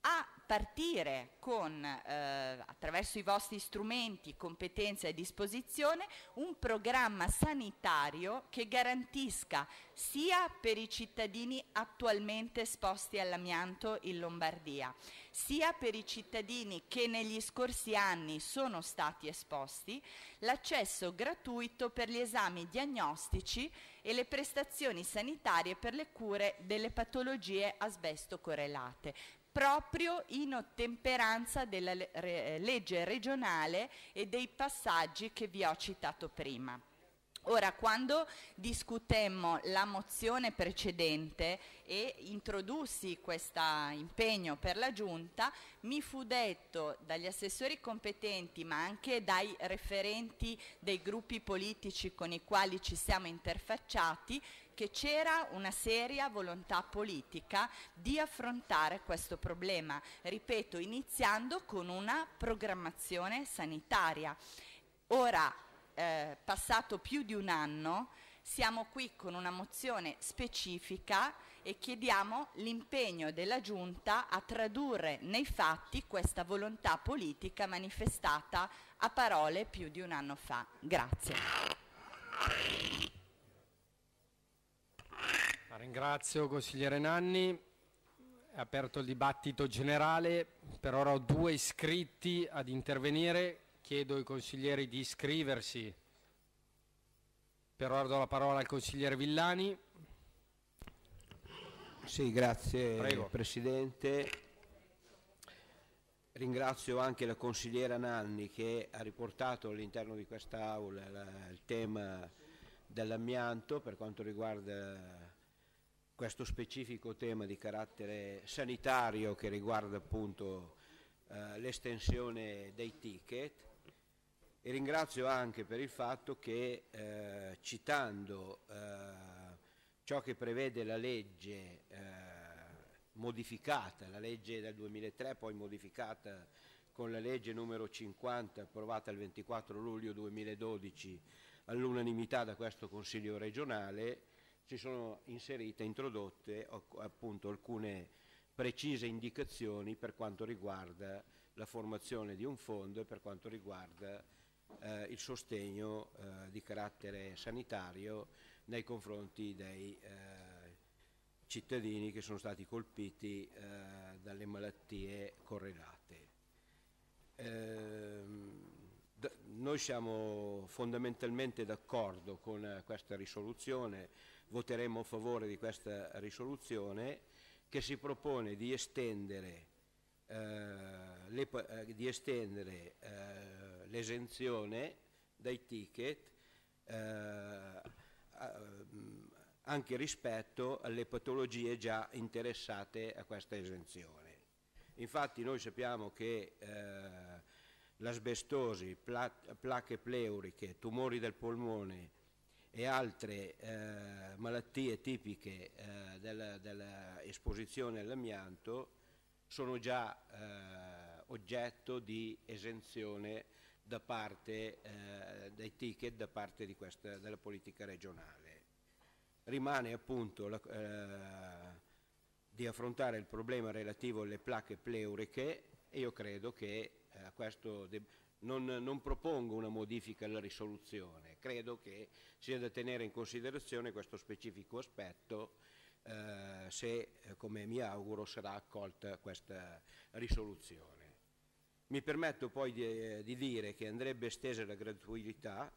a partire con, eh, attraverso i vostri strumenti, competenze a disposizione, un programma sanitario che garantisca sia per i cittadini attualmente esposti all'amianto in Lombardia, sia per i cittadini che negli scorsi anni sono stati esposti, l'accesso gratuito per gli esami diagnostici e le prestazioni sanitarie per le cure delle patologie asbesto correlate proprio in ottemperanza della re legge regionale e dei passaggi che vi ho citato prima. Ora, quando discutemmo la mozione precedente e introdussi questo impegno per la Giunta, mi fu detto dagli assessori competenti, ma anche dai referenti dei gruppi politici con i quali ci siamo interfacciati, che c'era una seria volontà politica di affrontare questo problema, ripeto, iniziando con una programmazione sanitaria. Ora, eh, passato più di un anno, siamo qui con una mozione specifica e chiediamo l'impegno della Giunta a tradurre nei fatti questa volontà politica manifestata a parole più di un anno fa. Grazie. Ringrazio consigliere Nanni, è aperto il dibattito generale, per ora ho due iscritti ad intervenire, chiedo ai consiglieri di iscriversi. Per ora do la parola al consigliere Villani. Sì, grazie Prego. Presidente. Ringrazio anche la consigliera Nanni che ha riportato all'interno di quest'Aula il tema dell'amianto per quanto riguarda questo specifico tema di carattere sanitario che riguarda appunto eh, l'estensione dei ticket. E ringrazio anche per il fatto che eh, citando eh, ciò che prevede la legge eh, modificata, la legge del 2003 poi modificata con la legge numero 50 approvata il 24 luglio 2012 all'unanimità da questo Consiglio regionale, si sono inserite, introdotte appunto alcune precise indicazioni per quanto riguarda la formazione di un fondo e per quanto riguarda eh, il sostegno eh, di carattere sanitario nei confronti dei eh, cittadini che sono stati colpiti eh, dalle malattie correlate. Ehm, noi siamo fondamentalmente d'accordo con questa risoluzione, voteremo a favore di questa risoluzione che si propone di estendere, eh, le, eh, eh, l'esenzione dai ticket eh, anche rispetto alle patologie già interessate a questa esenzione. Infatti noi sappiamo che eh, l'asbestosi, pla placche pleuriche, tumori del polmone e altre eh, malattie tipiche eh, dell'esposizione all'amianto sono già eh, oggetto di esenzione da parte eh, dei ticket da parte questa, della politica regionale. Rimane appunto la, eh, di affrontare il problema relativo alle placche pleuriche e io credo che a questo non, non, propongo una modifica alla risoluzione, credo che sia da tenere in considerazione questo specifico aspetto eh, se, eh, come mi auguro, sarà accolta questa risoluzione. Mi permetto poi di, eh, di dire che andrebbe estesa la gratuità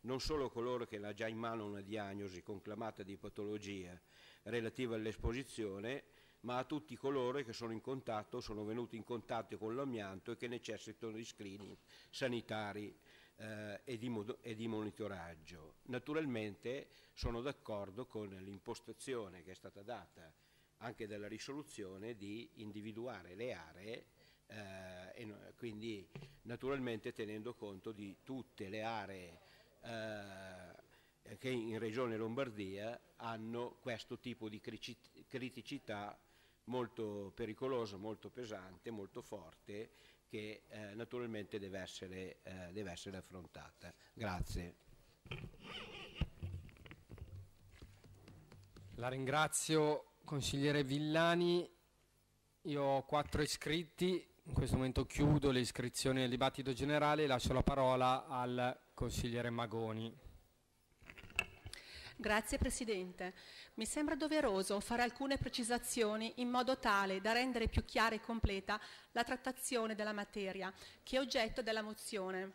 non solo a coloro che hanno già in mano una diagnosi conclamata di patologia relativa all'esposizione, ma a tutti coloro che sono in contatto, sono venuti in contatto con l'amianto e che necessitano di screening sanitari eh, e, di e, di monitoraggio. Naturalmente sono d'accordo con l'impostazione che è stata data anche dalla risoluzione di individuare le aree eh, e quindi naturalmente tenendo conto di tutte le aree eh, che in Regione Lombardia hanno questo tipo di criticità molto pericolosa, molto pesante, molto forte, che eh, naturalmente deve essere, eh, deve essere affrontata. Grazie. La ringrazio consigliere Villani. Io ho quattro iscritti, in questo momento chiudo le iscrizioni al dibattito generale e lascio la parola al consigliere Magoni. Grazie Presidente. Mi sembra doveroso fare alcune precisazioni in modo tale da rendere più chiara e completa la trattazione della materia che è oggetto della mozione.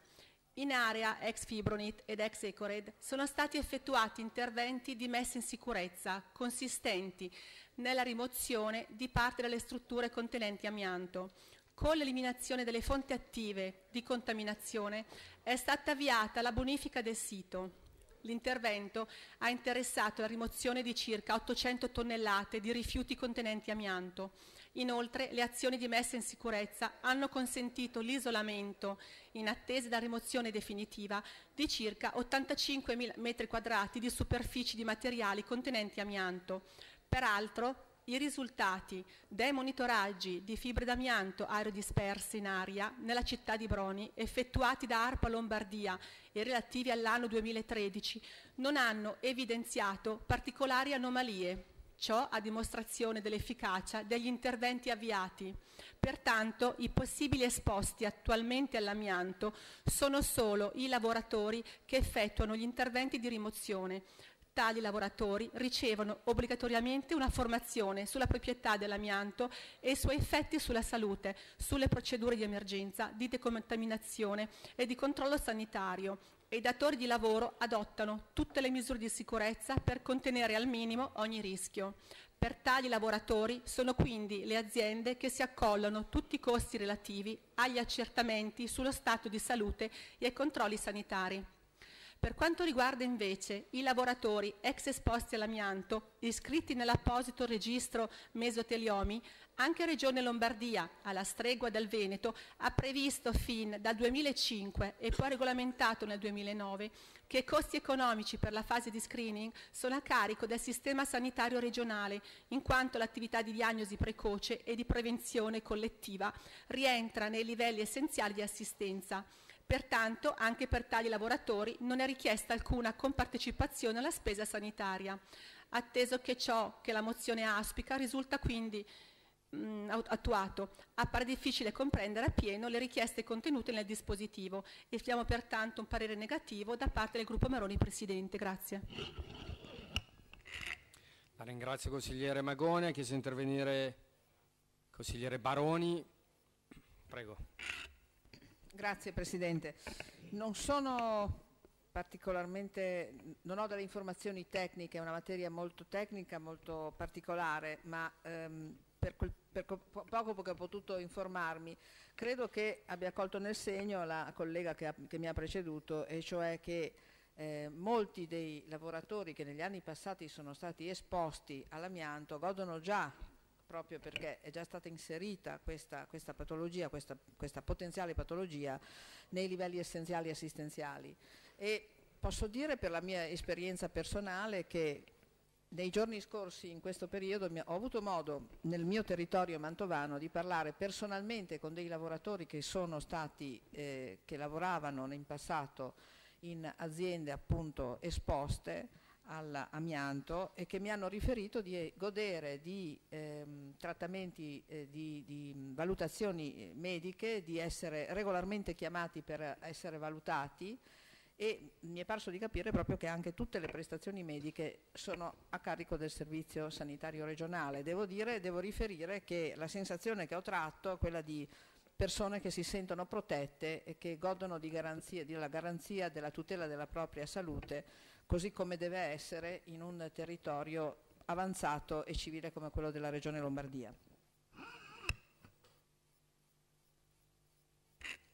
In area ex Fibronit ed ex Ecored sono stati effettuati interventi di messa in sicurezza consistenti nella rimozione di parte delle strutture contenenti amianto. Con l'eliminazione delle fonti attive di contaminazione è stata avviata la bonifica del sito, L'intervento ha interessato la rimozione di circa 800 tonnellate di rifiuti contenenti amianto. Inoltre le azioni di messa in sicurezza hanno consentito l'isolamento, in attesa della rimozione definitiva, di circa 85 m2 di superfici di materiali contenenti amianto. Peraltro i risultati dei monitoraggi di fibre d'amianto aerodisperse in aria nella città di Broni, effettuati da ARPA Lombardia e relativi all'anno 2013, non hanno evidenziato particolari anomalie. Ciò a dimostrazione dell'efficacia degli interventi avviati. Pertanto i possibili esposti attualmente all'amianto sono solo i lavoratori che effettuano gli interventi di rimozione, Tali lavoratori ricevono obbligatoriamente una formazione sulla proprietà dell'amianto e i suoi effetti sulla salute, sulle procedure di emergenza, di decontaminazione e di controllo sanitario e i datori di lavoro adottano tutte le misure di sicurezza per contenere al minimo ogni rischio. Per tali lavoratori sono quindi le aziende che si accollano tutti i costi relativi agli accertamenti sullo stato di salute e ai controlli sanitari. Per quanto riguarda invece i lavoratori ex esposti all'amianto iscritti nell'apposito registro mesoteliomi, anche Regione Lombardia, alla stregua del Veneto, ha previsto fin dal 2005 e poi regolamentato nel 2009 che i costi economici per la fase di screening sono a carico del sistema sanitario regionale, in quanto l'attività di diagnosi precoce e di prevenzione collettiva rientra nei livelli essenziali di assistenza. Pertanto, anche per tali lavoratori non è richiesta alcuna compartecipazione alla spesa sanitaria. Atteso che ciò che la mozione auspica risulta quindi mh, attuato. Appare difficile comprendere appieno le richieste contenute nel dispositivo. Esprimiamo pertanto un parere negativo da parte del gruppo Maroni Presidente. Grazie. La ringrazio consigliere Magone, ha chiesto di intervenire consigliere Baroni. Prego. Grazie Presidente. Non sono particolarmente, non ho delle informazioni tecniche, è una materia molto tecnica, molto particolare, ma ehm, per, quel, per po- poco che ho potuto informarmi, credo che abbia colto nel segno la collega che, ha, che mi ha preceduto, e cioè che eh, molti dei lavoratori che negli anni passati sono stati esposti all'amianto godono già proprio perché è già stata inserita questa, questa patologia, questa, questa, potenziale patologia nei livelli essenziali assistenziali. E posso dire per la mia esperienza personale che nei giorni scorsi, in questo periodo, ho avuto modo nel mio territorio mantovano di parlare personalmente con dei lavoratori che sono stati, eh, che lavoravano in passato in aziende appunto esposte all'amianto e che mi hanno riferito di godere di ehm, trattamenti, eh, di, di, valutazioni mediche, di essere regolarmente chiamati per essere valutati e mi è parso di capire proprio che anche tutte le prestazioni mediche sono a carico del servizio sanitario regionale. Devo dire, devo riferire che la sensazione che ho tratto è quella di persone che si sentono protette e che godono di garanzia, della garanzia della tutela della propria salute così come deve essere in un territorio avanzato e civile come quello della Regione Lombardia.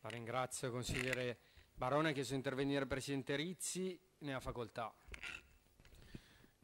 La ringrazio consigliere Barone, ha chiesto di intervenire Presidente Rizzi, ne ha facoltà.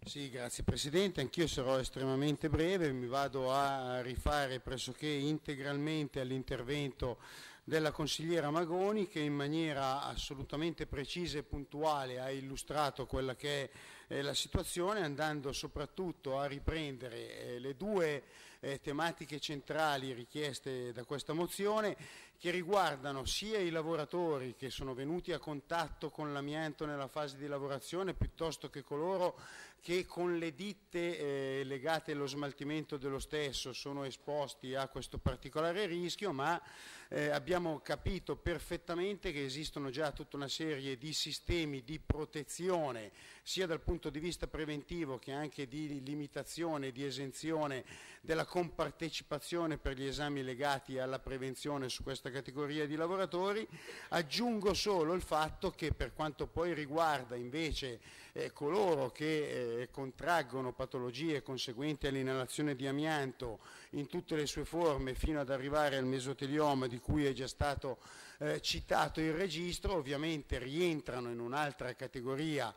Sì, grazie Presidente, anch'io sarò estremamente breve, mi vado a rifare pressoché integralmente all'intervento della consigliera Magoni che in maniera assolutamente precisa e puntuale ha illustrato quella che è eh, la situazione andando soprattutto a riprendere eh, le due eh, tematiche centrali richieste da questa mozione che riguardano sia i lavoratori che sono venuti a contatto con l'amianto nella fase di lavorazione piuttosto che coloro che con le ditte eh, legate allo smaltimento dello stesso sono esposti a questo particolare rischio, ma eh, abbiamo capito perfettamente che esistono già tutta una serie di sistemi di protezione, sia dal punto di vista preventivo che anche di limitazione, di esenzione della compartecipazione per gli esami legati alla prevenzione su questa categoria di lavoratori. Aggiungo solo il fatto che per quanto poi riguarda invece eh, coloro che eh, contraggono patologie conseguenti all'inalazione di amianto in tutte le sue forme fino ad arrivare al mesotelioma di cui è già stato eh, citato il registro, ovviamente rientrano in un'altra categoria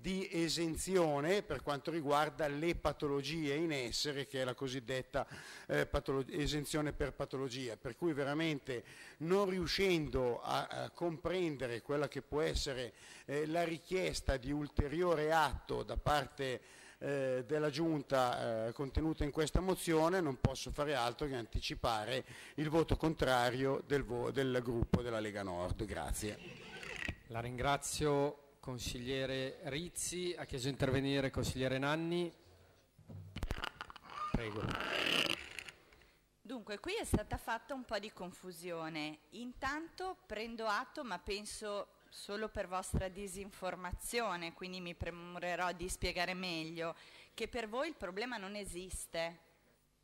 di esenzione per quanto riguarda le patologie in essere, che è la cosiddetta eh, esenzione per patologia, per cui veramente non riuscendo a, a comprendere quella che può essere eh, la richiesta di ulteriore atto da parte eh, della Giunta eh, contenuta in questa mozione non posso fare altro che anticipare il voto contrario del, vo- del gruppo della Lega Nord. Grazie. La ringrazio consigliere Rizzi, ha chiesto di intervenire consigliere Nanni. Prego. Dunque, qui è stata fatta un po' di confusione. Intanto prendo atto, ma penso solo per vostra disinformazione, quindi mi premurerò di spiegare meglio, che per voi il problema non esiste.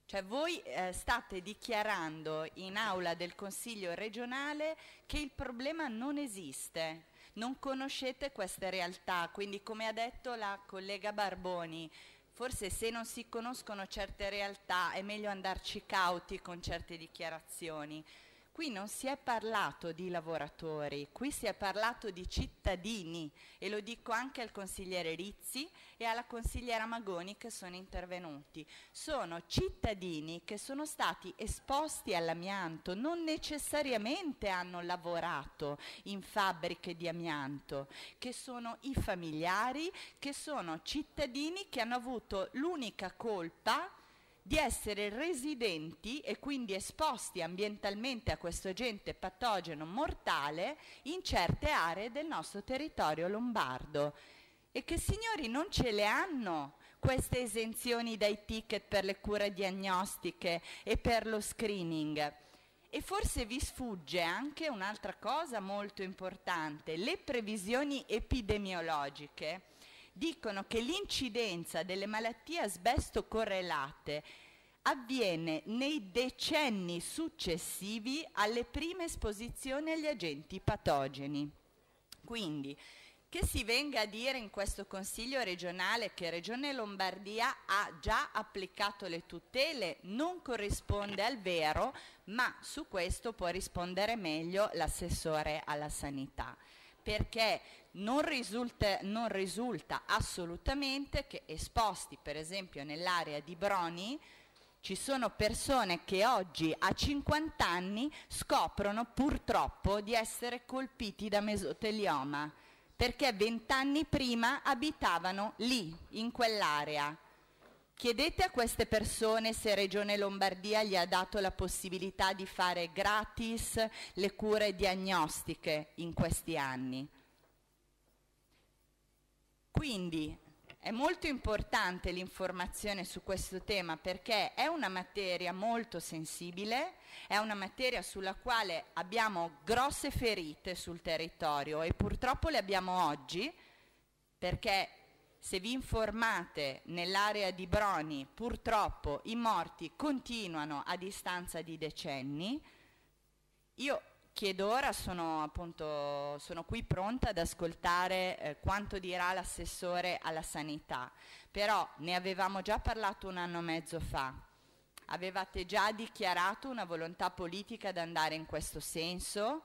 Cioè voi eh, state dichiarando in aula del Consiglio regionale che il problema non esiste non conoscete queste realtà, quindi come ha detto la collega Barboni, forse se non si conoscono certe realtà è meglio andarci cauti con certe dichiarazioni. Qui non si è parlato di lavoratori, qui si è parlato di cittadini e lo dico anche al consigliere Rizzi e alla consigliera Magoni che sono intervenuti. Sono cittadini che sono stati esposti all'amianto, non necessariamente hanno lavorato in fabbriche di amianto, che sono i familiari, che sono cittadini che hanno avuto l'unica colpa di essere residenti e quindi esposti ambientalmente a questo agente patogeno mortale in certe aree del nostro territorio lombardo e che signori non ce le hanno queste esenzioni dai ticket per le cure diagnostiche e per lo screening. E forse vi sfugge anche un'altra cosa molto importante, le previsioni epidemiologiche dicono che l'incidenza delle malattie asbesto correlate avviene nei decenni successivi alle prime esposizioni agli agenti patogeni. Quindi che si venga a dire in questo Consiglio regionale che Regione Lombardia ha già applicato le tutele non corrisponde al vero, ma su questo può rispondere meglio l'assessore alla sanità, perché non risulta, non risulta assolutamente che esposti per esempio nell'area di Broni ci sono persone che oggi a 50 anni scoprono purtroppo di essere colpiti da mesotelioma perché vent'anni prima abitavano lì, in quell'area. Chiedete a queste persone se Regione Lombardia gli ha dato la possibilità di fare gratis le cure diagnostiche in questi anni. Quindi è molto importante l'informazione su questo tema perché è una materia molto sensibile, è una materia sulla quale abbiamo grosse ferite sul territorio e purtroppo le abbiamo oggi perché se vi informate nell'area di Broni purtroppo i morti continuano a distanza di decenni. Io chiedo ora, sono, appunto, sono qui pronta ad ascoltare eh, quanto dirà l'assessore alla sanità, però ne avevamo già parlato un anno e mezzo fa. Avevate già dichiarato una volontà politica ad andare in questo senso?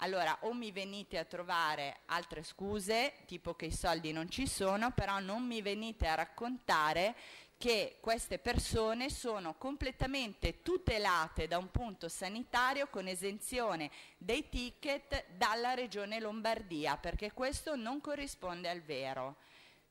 Allora o mi venite a trovare altre scuse, tipo che i soldi non ci sono, però non mi venite a raccontare che queste persone sono completamente tutelate da un punto sanitario con esenzione dei ticket dalla Regione Lombardia, perché questo non corrisponde al vero.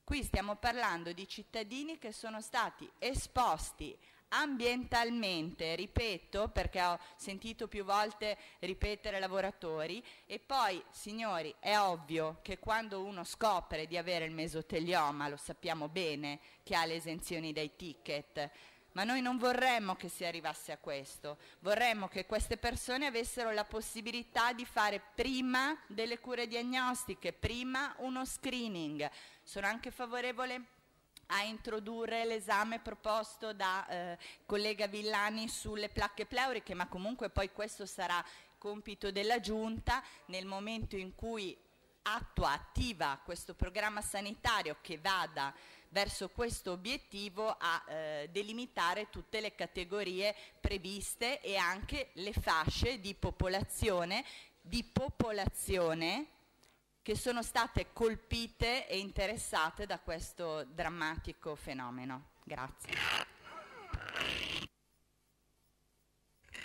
Qui stiamo parlando di cittadini che sono stati esposti ambientalmente, ripeto, perché ho sentito più volte ripetere lavoratori, e poi, signori, è ovvio che quando uno scopre di avere il mesotelioma, lo sappiamo bene che ha le esenzioni dai ticket, ma noi non vorremmo che si arrivasse a questo, vorremmo che queste persone avessero la possibilità di fare prima delle cure diagnostiche, prima uno screening. Sono anche favorevole a introdurre l'esame proposto da eh, collega Villani sulle placche pleuriche, ma comunque poi questo sarà compito della Giunta. Nel momento in cui attua, attiva questo programma sanitario che vada verso questo obiettivo a eh, delimitare tutte le categorie previste e anche le fasce di popolazione, di popolazione che sono state colpite e interessate da questo drammatico fenomeno. Grazie.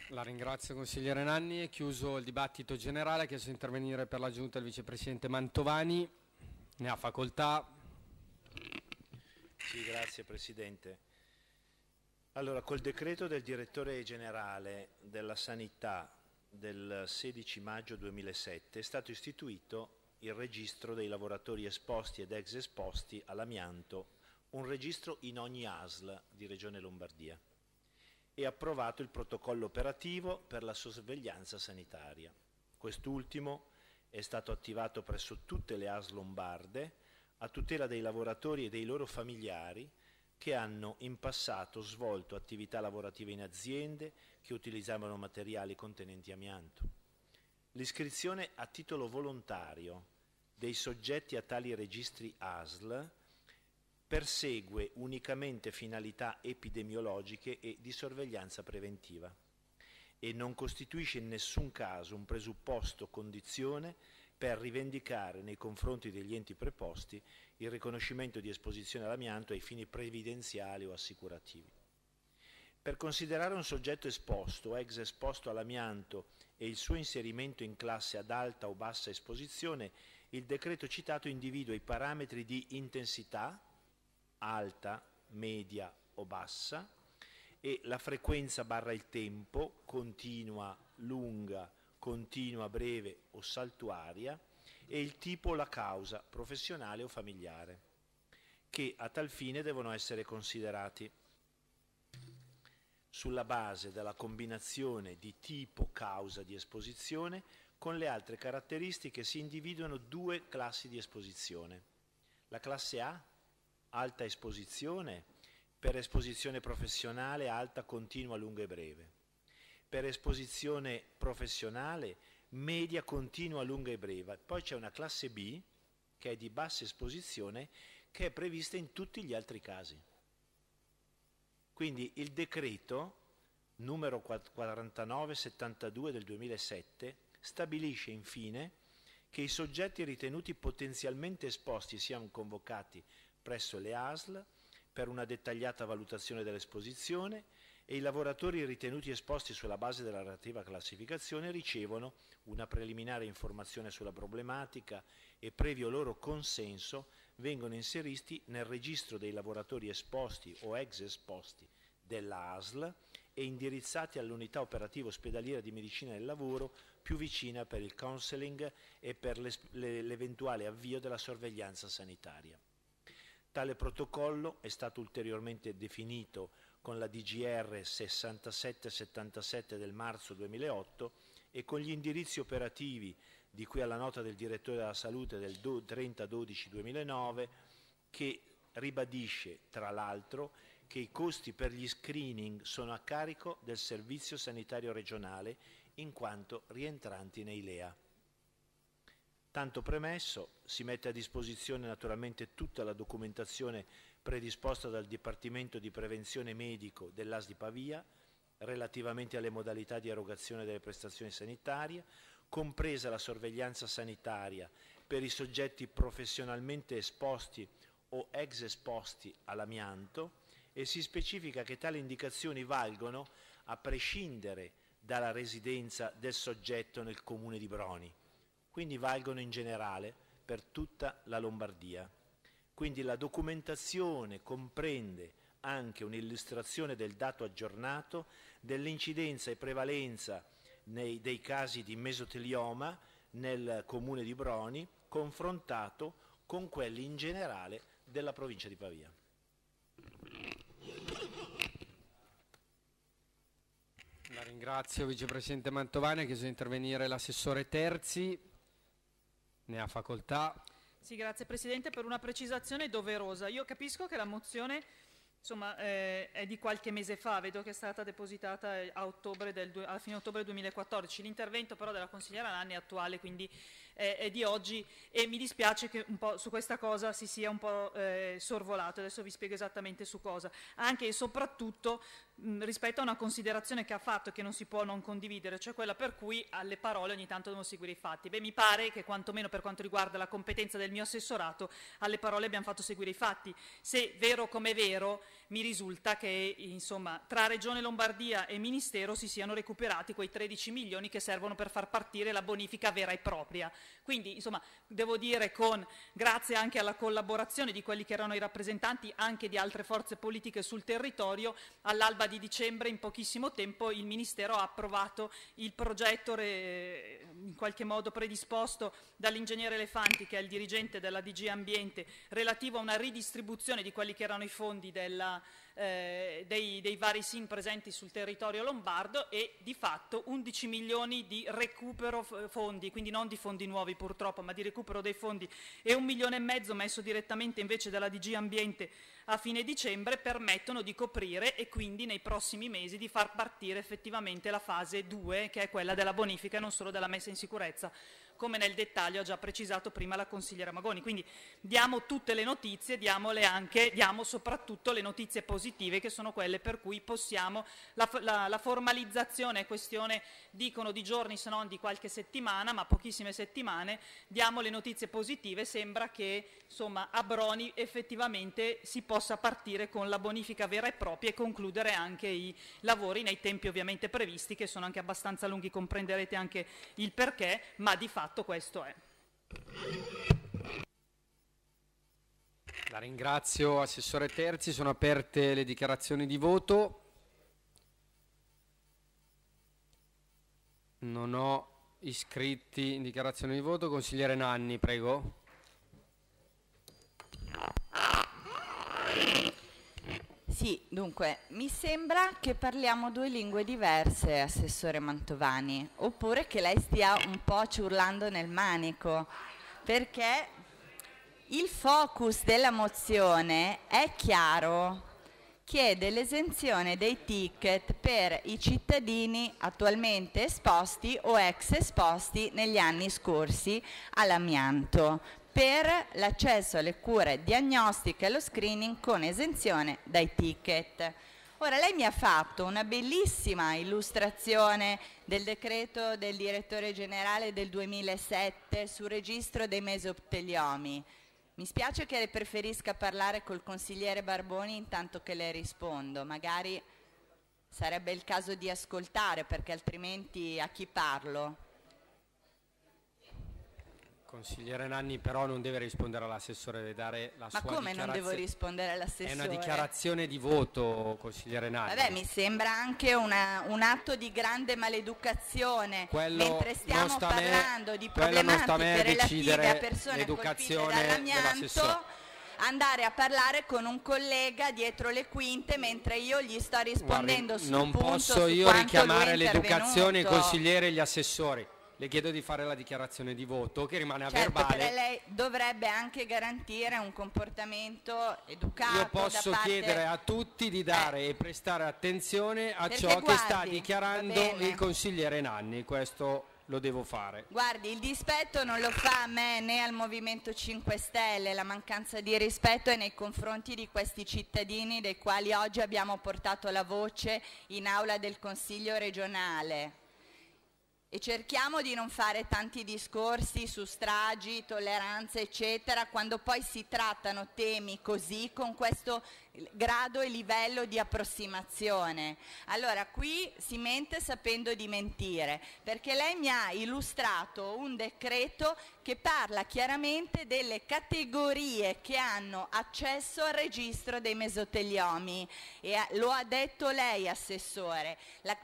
La ringrazio consigliere Nanni, è chiuso il dibattito generale, ha chiesto di intervenire per la giunta il vicepresidente Mantovani, ne ha facoltà. Sì, grazie Presidente. Allora, col decreto del direttore generale della sanità del 16 maggio 2007 è stato istituito il registro dei lavoratori esposti ed ex esposti all'amianto, un registro in ogni ASL di Regione Lombardia e approvato il protocollo operativo per la sorveglianza sanitaria. Quest'ultimo è stato attivato presso tutte le ASL lombarde a tutela dei lavoratori e dei loro familiari che hanno in passato svolto attività lavorative in aziende che utilizzavano materiali contenenti amianto. L'iscrizione a titolo volontario dei soggetti a tali registri ASL persegue unicamente finalità epidemiologiche e di sorveglianza preventiva e non costituisce in nessun caso un presupposto condizione per rivendicare nei confronti degli enti preposti il riconoscimento di esposizione all'amianto ai fini previdenziali o assicurativi. Per considerare un soggetto esposto o ex esposto all'amianto e il suo inserimento in classe ad alta o bassa esposizione, il decreto citato individua i parametri di intensità, alta, media o bassa, e la frequenza barra il tempo, continua, lunga, continua, breve o saltuaria, e il tipo o la causa, professionale o familiare che a tal fine devono essere considerati. Sulla base della combinazione di tipo causa di esposizione con le altre caratteristiche si individuano due classi di esposizione. La classe A, alta esposizione, per esposizione professionale alta, continua, lunga e breve. Per esposizione professionale media, continua, lunga e breve. Poi c'è una classe B, che è di bassa esposizione, che è prevista in tutti gli altri casi. Quindi il decreto numero 4972 del 2007 stabilisce infine che i soggetti ritenuti potenzialmente esposti siano convocati presso le ASL per una dettagliata valutazione dell'esposizione e i lavoratori ritenuti esposti sulla base della relativa classificazione ricevono una preliminare informazione sulla problematica e previo loro consenso vengono inseriti nel registro dei lavoratori esposti o ex esposti della ASL e indirizzati all'unità operativa ospedaliera di medicina del lavoro più vicina per il counseling e per l'eventuale avvio della sorveglianza sanitaria. Tale protocollo è stato ulteriormente definito con la DGR 6777 del marzo 2008 e con gli indirizzi operativi di cui alla nota del direttore della salute del 30-12-2009 che ribadisce tra l'altro che i costi per gli screening sono a carico del Servizio Sanitario Regionale in quanto rientranti nei LEA. Tanto premesso, si mette a disposizione naturalmente tutta la documentazione predisposta dal Dipartimento di Prevenzione Medico dell'AS di Pavia relativamente alle modalità di erogazione delle prestazioni sanitarie, compresa la sorveglianza sanitaria per i soggetti professionalmente esposti o ex esposti all'amianto, e si specifica che tali indicazioni valgono a prescindere dalla residenza del soggetto nel comune di Broni, quindi valgono in generale per tutta la Lombardia. Quindi la documentazione comprende anche un'illustrazione del dato aggiornato dell'incidenza e prevalenza nei, dei casi di mesotelioma nel comune di Broni confrontato con quelli in generale della provincia di Pavia. La ringrazio Vicepresidente Mantovani, ha chiesto di intervenire l'assessore Terzi, ne ha facoltà. Sì, grazie Presidente per una precisazione doverosa. Io capisco che la mozione insomma, eh, è di qualche mese fa, vedo che è stata depositata a, ottobre del, a fine ottobre 2014. L'intervento però della consigliera Nanni è attuale, quindi è, di oggi e mi dispiace che un po' su questa cosa si sia un po' eh, sorvolato. Adesso vi spiego esattamente su cosa. Anche e soprattutto mh, rispetto a una considerazione che ha fatto che non si può non condividere, cioè quella per cui alle parole ogni tanto devono seguire i fatti. Beh, mi pare che quantomeno per quanto riguarda la competenza del mio assessorato, alle parole abbiamo fatto seguire i fatti. Se vero come vero, mi risulta che insomma, tra Regione Lombardia e Ministero si siano recuperati quei 13 milioni che servono per far partire la bonifica vera e propria. Quindi, insomma, devo dire con, grazie anche alla collaborazione di quelli che erano i rappresentanti anche di altre forze politiche sul territorio, all'alba di dicembre, in pochissimo tempo, il Ministero ha approvato il progetto re, in qualche modo predisposto dall'ingegnere Elefanti, che è il dirigente della DG Ambiente, relativo a una ridistribuzione di quelli che erano i fondi della, eh, dei, dei, vari SIN presenti sul territorio lombardo e di fatto 11 milioni di recupero fondi, quindi non di fondi nuovi purtroppo, ma di recupero dei fondi e un milione e mezzo messo direttamente invece dalla DG Ambiente a fine dicembre permettono di coprire e quindi nei prossimi mesi di far partire effettivamente la fase 2 che è quella della bonifica e non solo della messa in sicurezza come nel dettaglio ha già precisato prima la consigliera Magoni. Quindi diamo tutte le notizie, diamole anche, diamo soprattutto le notizie positive che sono quelle per cui possiamo, la, la, la formalizzazione è questione, dicono di giorni se non di qualche settimana, ma pochissime settimane, diamo le notizie positive, sembra che insomma, a Broni effettivamente si possa partire con la bonifica vera e propria e concludere anche i lavori nei tempi ovviamente previsti che sono anche abbastanza lunghi, comprenderete anche il perché, ma di fatto fatto questo è. La ringrazio, Assessore Terzi. Sono aperte le dichiarazioni di voto. Non ho iscritti in dichiarazione di voto. Consigliere Nanni, prego. Sì, dunque, mi sembra che parliamo due lingue diverse, Assessore Mantovani, oppure che lei stia un po' ciurlando nel manico, perché il focus della mozione è chiaro, chiede l'esenzione dei ticket per i cittadini attualmente esposti o ex esposti negli anni scorsi all'amianto per l'accesso alle cure diagnostiche e allo screening con esenzione dai ticket. Ora lei mi ha fatto una bellissima illustrazione del decreto del direttore generale del 2007 sul registro dei mesopteliomi. Mi spiace che preferisca parlare col consigliere Barboni intanto che le rispondo, magari sarebbe il caso di ascoltare perché altrimenti a chi parlo? Consigliere Nanni però non deve rispondere all'assessore, deve dare la Ma sua come non devo rispondere all'assessore? È una dichiarazione di voto, consigliere Nanni. Vabbè, mi sembra anche una- un atto di grande maleducazione, Quello mentre stiamo non a me- parlando di non problematiche relative a persone colpite dall'amianto, andare a parlare con un collega dietro le quinte mentre io gli sto rispondendo Guardi, sul non punto posso su io richiamare l'educazione, i consiglieri e gli assessori. Le chiedo di fare la dichiarazione di voto che rimane a Certo, verbale. lei dovrebbe anche garantire un comportamento educato Io posso parte... chiedere a tutti di dare e prestare attenzione a Perché ciò che sta guardi, dichiarando il consigliere Nanni, questo lo devo fare. Guardi, il dispetto non lo fa a me né al Movimento 5 Stelle, la mancanza di rispetto è nei confronti di questi cittadini dei quali oggi abbiamo portato la voce in aula del Consiglio regionale. E cerchiamo di non fare tanti discorsi su stragi, tolleranza, eccetera, quando poi si trattano temi così con questo grado e livello di approssimazione. Allora, qui si mente sapendo di mentire, perché lei mi ha illustrato un decreto che parla chiaramente delle categorie che hanno accesso al registro dei mesoteliomi e lo ha detto lei, Assessore. La,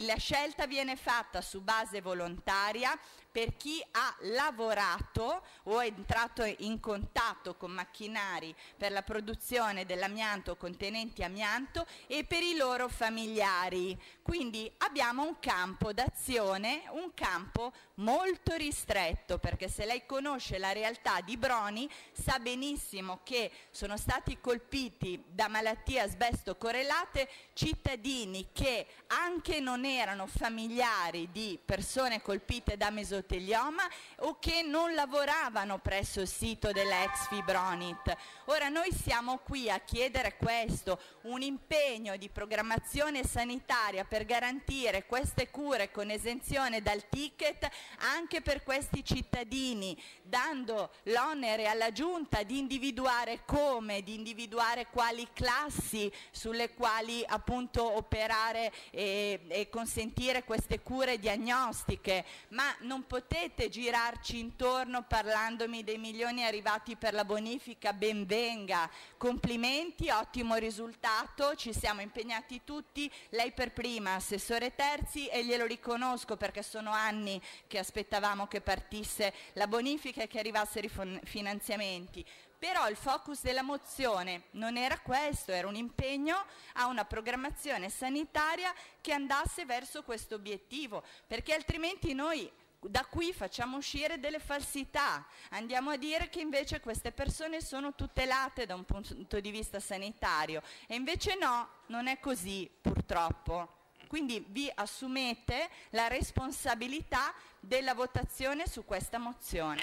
la scelta viene fatta su base volontaria per chi ha lavorato o è entrato in contatto con macchinari per la produzione dell'amianto contenenti amianto e per i loro familiari. Quindi abbiamo un campo d'azione, un campo molto ristretto, perché se lei conosce la realtà di Broni sa benissimo che sono stati colpiti da malattie asbesto correlate cittadini che anche non erano familiari di persone colpite da mesotelioma o che non lavoravano presso il sito dell'ex Fibronit. Ora noi siamo qui a chiedere questo, un impegno di programmazione sanitaria per garantire queste cure con esenzione dal ticket anche per questi cittadini, dando l'onere alla Giunta di individuare come, di individuare quali classi sulle quali appunto operare e, e consentire queste cure diagnostiche, ma non potete girarci intorno parlandomi dei milioni arrivati per la bonifica, ben venga, complimenti, ottimo risultato, ci siamo impegnati tutti, lei per prima, Assessore Terzi, e glielo riconosco perché sono anni che aspettavamo che partisse la bonifica e che arrivassero i finanziamenti. Però il focus della mozione non era questo, era un impegno a una programmazione sanitaria che andasse verso questo obiettivo, perché altrimenti noi da qui facciamo uscire delle falsità, andiamo a dire che invece queste persone sono tutelate da un punto di vista sanitario e invece no, non è così purtroppo. Quindi vi assumete la responsabilità della votazione su questa mozione.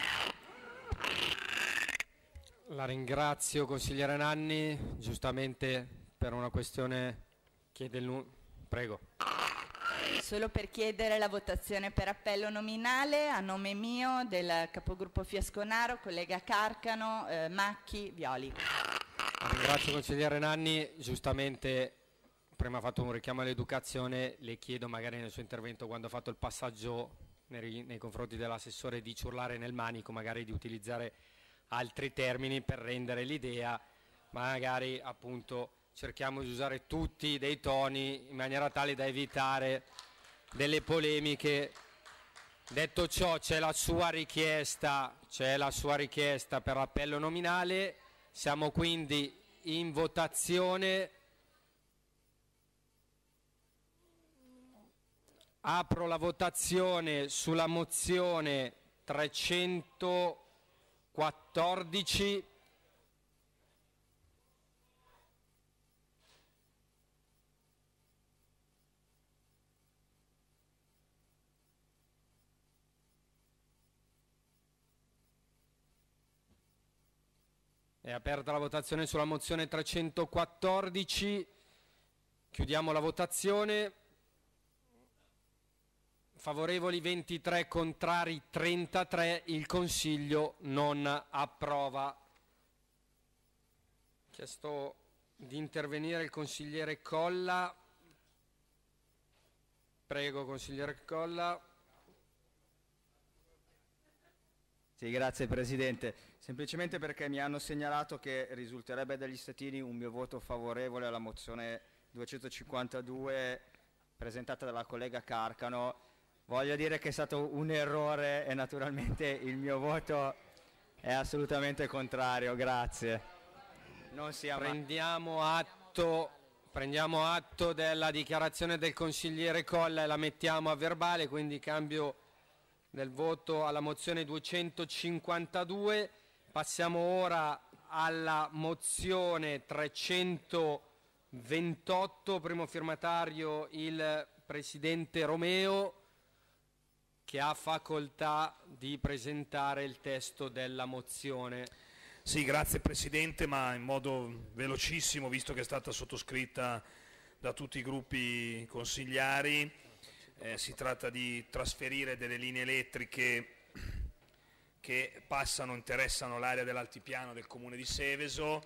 La ringrazio consigliere Nanni, giustamente per una questione chiede il Prego. Solo per chiedere la votazione per appello nominale a nome mio, del capogruppo Fiasconaro, collega Carcano, eh, Macchi, Violi. Ringrazio consigliere Nanni, giustamente prima ha fatto un richiamo all'educazione, le chiedo magari nel suo intervento quando ha fatto il passaggio nei, nei confronti dell'assessore di ciurlare nel manico, magari di utilizzare altri termini per rendere l'idea, ma magari appunto cerchiamo di usare tutti dei toni in maniera tale da evitare delle polemiche. Detto ciò, c'è la sua richiesta, c'è la sua richiesta per appello nominale. Siamo quindi in votazione. Apro la votazione sulla mozione 314 È aperta la votazione sulla mozione 314. Chiudiamo la votazione. Favorevoli 23, contrari 33. Il Consiglio non approva. Chiesto di intervenire il consigliere Colla. Prego, consigliere Colla. Sì, grazie Presidente. Semplicemente perché mi hanno segnalato che risulterebbe dagli statini un mio voto favorevole alla mozione 252 presentata dalla collega Carcano. Voglio dire che è stato un errore e naturalmente il mio voto è assolutamente contrario. Grazie. Prendiamo atto, prendiamo atto della dichiarazione del consigliere Colla e la mettiamo a verbale, quindi cambio del voto alla mozione 252. Passiamo ora alla mozione 328, primo firmatario il Presidente Romeo, che ha facoltà di presentare il testo della mozione. Sì, grazie Presidente, ma in modo velocissimo, visto che è stata sottoscritta da tutti i gruppi consigliari. Eh, si tratta di trasferire delle linee elettriche che passano, interessano l'area dell'altipiano del comune di Seveso,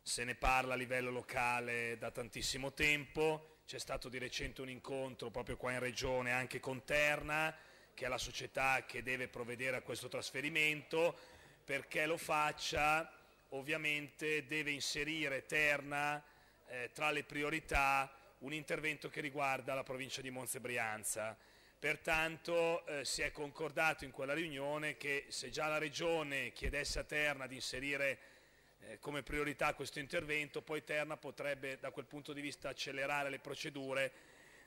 se ne parla a livello locale da tantissimo tempo, c'è stato di recente un incontro proprio qua in regione anche con Terna, che è la società che deve provvedere a questo trasferimento, perché lo faccia ovviamente deve inserire Terna eh, tra le priorità un intervento che riguarda la provincia di Monza e Brianza. Pertanto eh, si è concordato in quella riunione che se già la Regione chiedesse a Terna di inserire eh, come priorità questo intervento, poi Terna potrebbe da quel punto di vista accelerare le procedure.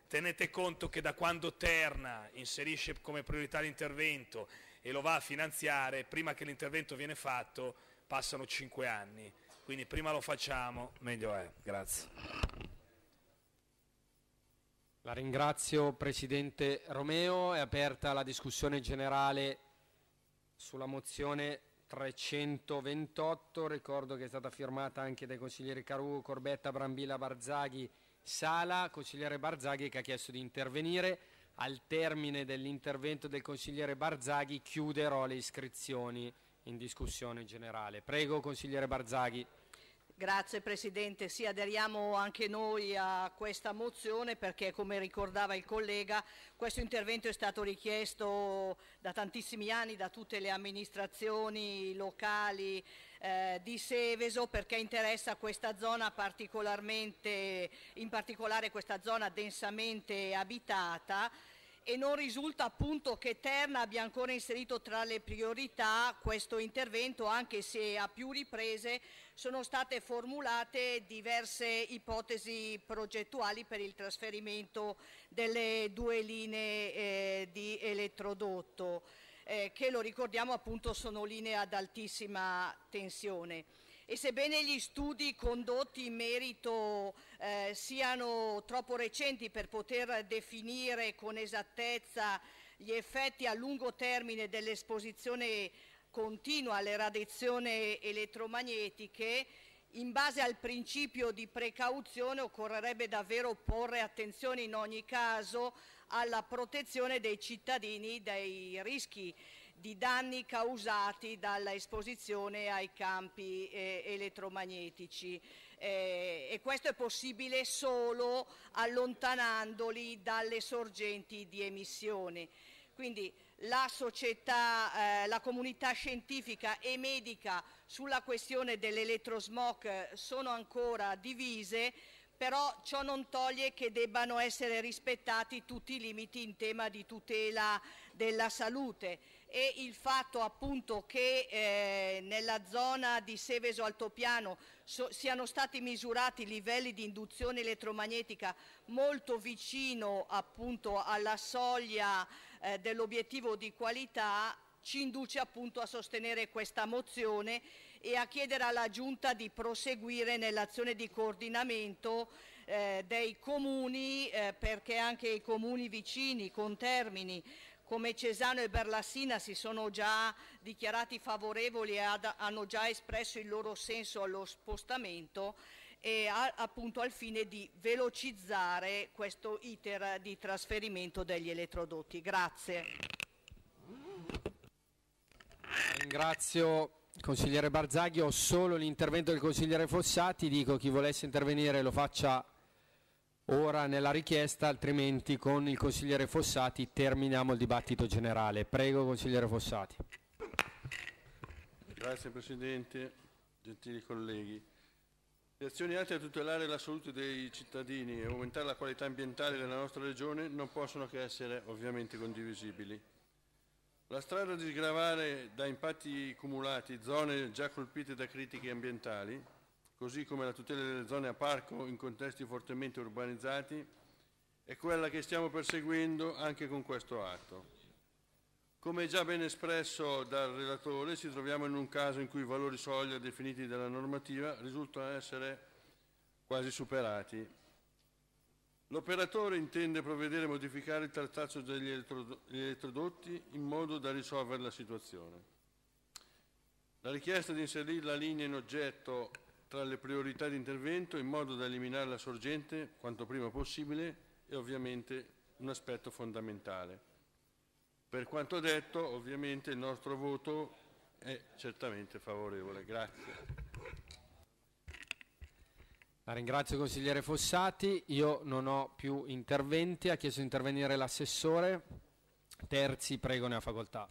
Tenete conto che da quando Terna inserisce come priorità l'intervento e lo va a finanziare, prima che l'intervento viene fatto passano cinque anni. Quindi prima lo facciamo, meglio è. Grazie. La ringrazio Presidente Romeo, è aperta la discussione generale sulla mozione 328, ricordo che è stata firmata anche dai consiglieri Caru, Corbetta, Brambilla, Barzaghi, Sala, consigliere Barzaghi che ha chiesto di intervenire. Al termine dell'intervento del consigliere Barzaghi chiuderò le iscrizioni in discussione generale. Prego consigliere Barzaghi. Grazie Presidente, sì, aderiamo anche noi a questa mozione perché come ricordava il collega questo intervento è stato richiesto da tantissimi anni da tutte le amministrazioni locali eh, di Seveso perché interessa questa zona particolarmente, in particolare questa zona densamente abitata. E non risulta appunto che Terna abbia ancora inserito tra le priorità questo intervento anche se a più riprese sono state formulate diverse ipotesi progettuali per il trasferimento delle due linee eh, di elettrodotto eh, che lo ricordiamo appunto sono linee ad altissima tensione. E sebbene gli studi condotti in merito eh, siano troppo recenti per poter definire con esattezza gli effetti a lungo termine dell'esposizione continua alle radiazioni elettromagnetiche, in base al principio di precauzione occorrerebbe davvero porre attenzione in ogni caso alla protezione dei cittadini dai rischi di danni causati dalla esposizione ai campi eh, elettromagnetici eh, e questo è possibile solo allontanandoli dalle sorgenti di emissione. Quindi la società, eh, la comunità scientifica e medica sulla questione dell'elettrosmog sono ancora divise, però ciò non toglie che debbano essere rispettati tutti i limiti in tema di tutela della salute. E il fatto appunto che eh, nella zona di Seveso Altopiano so, siano stati misurati livelli di induzione elettromagnetica molto vicino appunto alla soglia eh, dell'obiettivo di qualità ci induce appunto a sostenere questa mozione e a chiedere alla Giunta di proseguire nell'azione di coordinamento eh, dei comuni eh, perché anche i comuni vicini con Termini come Cesano e Berlassina si sono già dichiarati favorevoli e ad, hanno già espresso il loro senso allo spostamento e a, appunto al fine di velocizzare questo iter di trasferimento degli elettrodotti. Grazie. Ringrazio il consigliere Barzaghi, ho solo l'intervento del consigliere Fossati, dico chi volesse intervenire lo faccia ora nella richiesta, altrimenti con il consigliere Fossati terminiamo il dibattito generale. Prego consigliere Fossati. Grazie Presidente, gentili colleghi. Le azioni atte a tutelare la salute dei cittadini e aumentare la qualità ambientale della nostra Regione non possono che essere ovviamente condivisibili. La strada di sgravare da impatti cumulati zone già colpite da critiche ambientali così come la tutela delle zone a parco in contesti fortemente urbanizzati, è quella che stiamo perseguendo anche con questo atto. Come già ben espresso dal relatore, ci troviamo in un caso in cui i valori soglia definiti dalla normativa risultano essere quasi superati. L'operatore intende provvedere a modificare il trattaccio degli elettrodotti in modo da risolvere la situazione. La richiesta di inserire la linea in oggetto tra le priorità di intervento in modo da eliminare la sorgente quanto prima possibile è ovviamente un aspetto fondamentale. Per quanto detto, ovviamente il nostro voto è certamente favorevole. Grazie. La ringrazio consigliere Fossati, io non ho più interventi, ha chiesto di intervenire l'assessore. Terzi, prego, ne ha facoltà.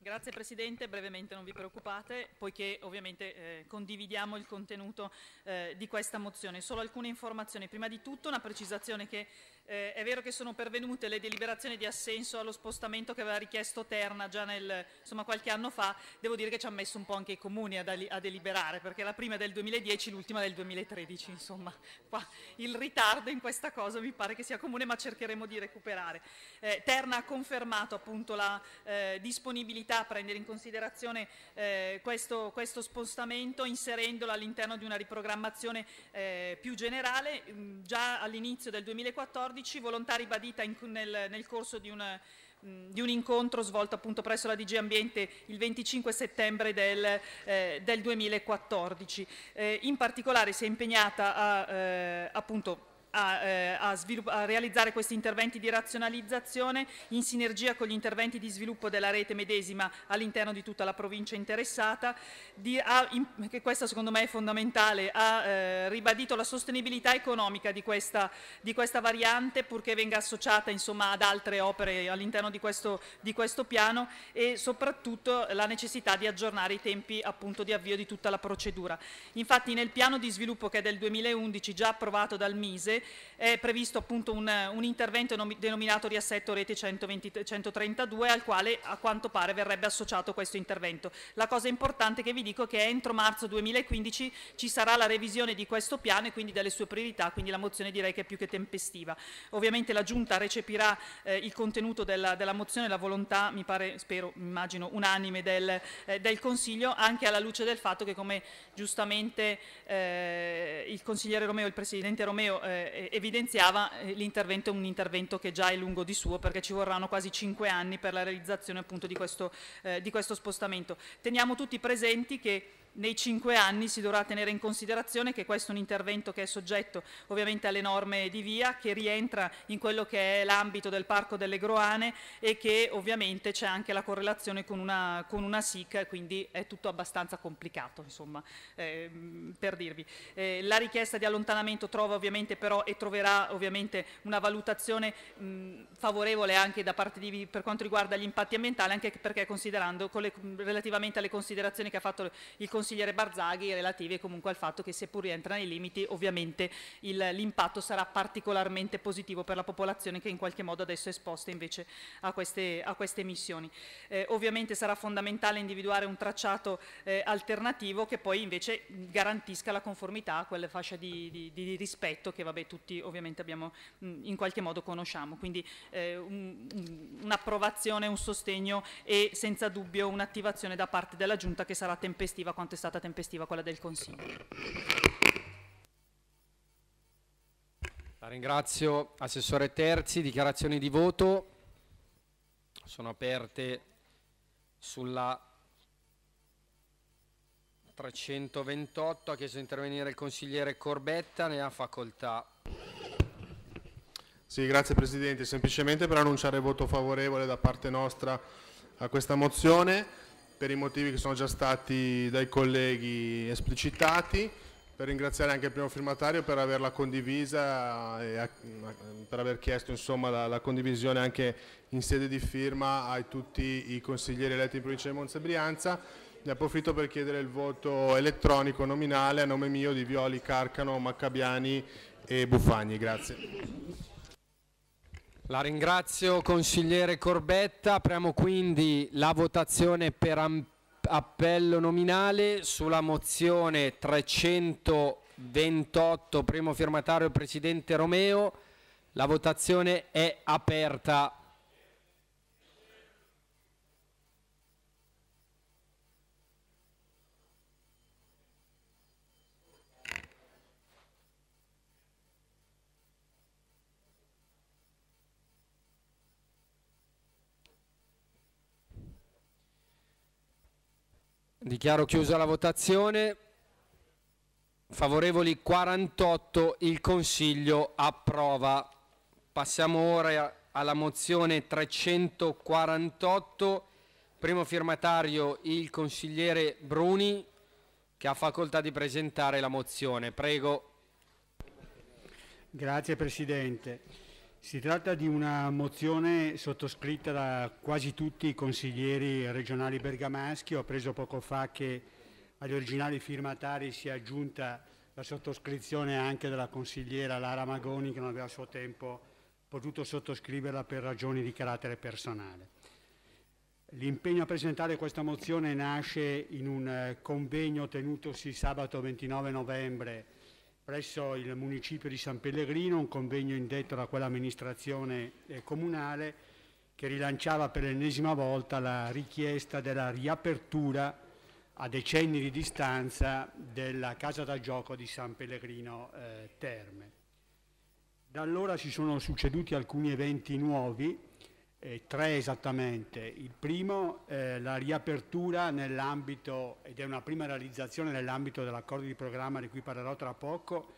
Grazie Presidente, brevemente non vi preoccupate, poiché ovviamente eh, condividiamo il contenuto eh, di questa mozione. Solo alcune informazioni. Prima di tutto una precisazione che eh, è vero che sono pervenute le deliberazioni di assenso allo spostamento che aveva richiesto Terna già nel, insomma, qualche anno fa, devo dire che ci ha messo un po' anche i comuni a, a deliberare, perché la prima è del 2010, l'ultima del 2013, insomma, qua il ritardo in questa cosa mi pare che sia comune, ma cercheremo di recuperare. Eh, Terna ha confermato appunto la eh, disponibilità a prendere in considerazione eh, questo, questo, spostamento inserendolo all'interno di una riprogrammazione eh, più generale, mh, già all'inizio del 2014 2014, volontà ribadita in, nel, nel, corso di, una, di, un incontro svolto appunto presso la DG Ambiente il 25 settembre del, eh, del 2014. Eh, in particolare si è impegnata a eh, appunto a, eh, a, a, realizzare questi interventi di razionalizzazione in sinergia con gli interventi di sviluppo della rete medesima all'interno di tutta la provincia interessata, di, in, che questa secondo me è fondamentale, ha eh, ribadito la sostenibilità economica di questa, di questa variante purché venga associata insomma, ad altre opere all'interno di questo, di questo piano e soprattutto la necessità di aggiornare i tempi appunto, di avvio di tutta la procedura. Infatti nel piano di sviluppo che è del 2011 già approvato dal Mise è previsto appunto un, un intervento denominato riassetto rete 120, 132 al quale a quanto pare verrebbe associato questo intervento. La cosa importante che vi dico è che entro marzo 2015 ci sarà la revisione di questo piano e quindi delle sue priorità, quindi la mozione direi che è più che tempestiva. Ovviamente la Giunta recepirà eh, il contenuto della, della, mozione, la volontà, mi pare, spero, immagino, unanime del, eh, del, Consiglio, anche alla luce del fatto che come giustamente eh, il consigliere Romeo, il Presidente Romeo eh, eh, evidenziava eh, l'intervento un intervento che già è lungo di suo perché ci vorranno quasi cinque anni per la realizzazione appunto di questo, eh, di questo spostamento. Teniamo tutti presenti che nei cinque anni si dovrà tenere in considerazione che questo è un intervento che è soggetto ovviamente alle norme di via, che rientra in quello che è l'ambito del Parco delle Groane e che ovviamente c'è anche la correlazione con una, con una SIC, quindi è tutto abbastanza complicato, insomma, eh, per dirvi. Eh, la richiesta di allontanamento trova ovviamente però e troverà ovviamente una valutazione mh, favorevole anche da parte di per quanto riguarda gli impatti ambientali, anche perché considerando le, relativamente alle considerazioni che ha fatto il Consiglio consigliere Barzaghi relativi comunque al fatto che seppur rientra nei limiti ovviamente l'impatto sarà particolarmente positivo per la popolazione che in qualche modo adesso è esposta invece a queste, a queste emissioni. Eh, ovviamente sarà fondamentale individuare un tracciato eh, alternativo che poi invece garantisca la conformità a quelle fasce di, di- di rispetto che vabbè, tutti ovviamente abbiamo mh, in qualche modo conosciamo. Quindi eh, un- un- un'approvazione, un sostegno e senza dubbio un'attivazione da parte della Giunta che sarà tempestiva quanto è stata tempestiva quella del Consiglio. La ringrazio Assessore Terzi, dichiarazioni di voto sono aperte sulla 328, ha chiesto di intervenire il consigliere Corbetta, ne ha facoltà. Sì, grazie Presidente. Semplicemente per annunciare voto favorevole da parte nostra a questa mozione, per i motivi che sono già stati dai colleghi esplicitati, per ringraziare anche il primo firmatario per averla condivisa e per aver chiesto insomma, la, la condivisione anche in sede di firma a tutti i consiglieri eletti in provincia di Monza e Brianza. Ne approfitto per chiedere il voto elettronico nominale a nome mio di Violi, Carcano, Maccabiani e Buffagni. Grazie. La ringrazio consigliere Corbetta, apriamo quindi la votazione per appello nominale sulla mozione 328, primo firmatario Presidente Romeo, la votazione è aperta. Dichiaro chiusa la votazione. Favorevoli 48, il Consiglio approva. Passiamo ora alla mozione 348, primo firmatario il consigliere Bruni che ha facoltà di presentare la mozione. Prego. Grazie Presidente. Si tratta di una mozione sottoscritta da quasi tutti i consiglieri regionali bergamaschi. Ho preso poco fa che agli originali firmatari si è aggiunta la sottoscrizione anche della consigliera Lara Magoni che non aveva a suo tempo potuto sottoscriverla per ragioni di carattere personale. L'impegno a presentare questa mozione nasce in un convegno tenutosi sabato 29 novembre presso il municipio di San Pellegrino, un convegno indetto da quell'amministrazione eh, comunale che rilanciava per l'ennesima volta la richiesta della riapertura a decenni di distanza della casa da gioco di San Pellegrino eh, Terme. Da allora si sono succeduti alcuni eventi nuovi, eh, tre esattamente. Il primo, eh, la riapertura nell'ambito, ed è una prima realizzazione nell'ambito dell'accordo di programma di cui parlerò tra poco,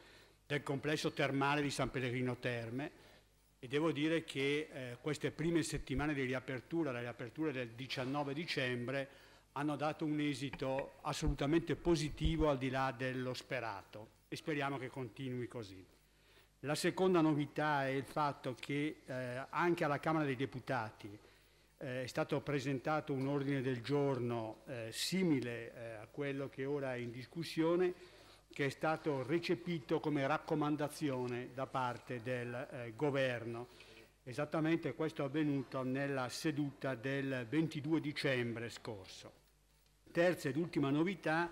del complesso termale di San Pellegrino Terme. E devo dire che eh, queste prime settimane di riapertura, la riapertura del 19 dicembre, hanno dato un esito assolutamente positivo al di là dello sperato e speriamo che continui così. La seconda novità è il fatto che eh, anche alla Camera dei Deputati eh, è stato presentato un ordine del giorno eh, simile eh, a quello che ora è in discussione, che è stato recepito come raccomandazione da parte del eh, Governo. Esattamente questo è avvenuto nella seduta del 22 dicembre scorso. Terza ed ultima novità,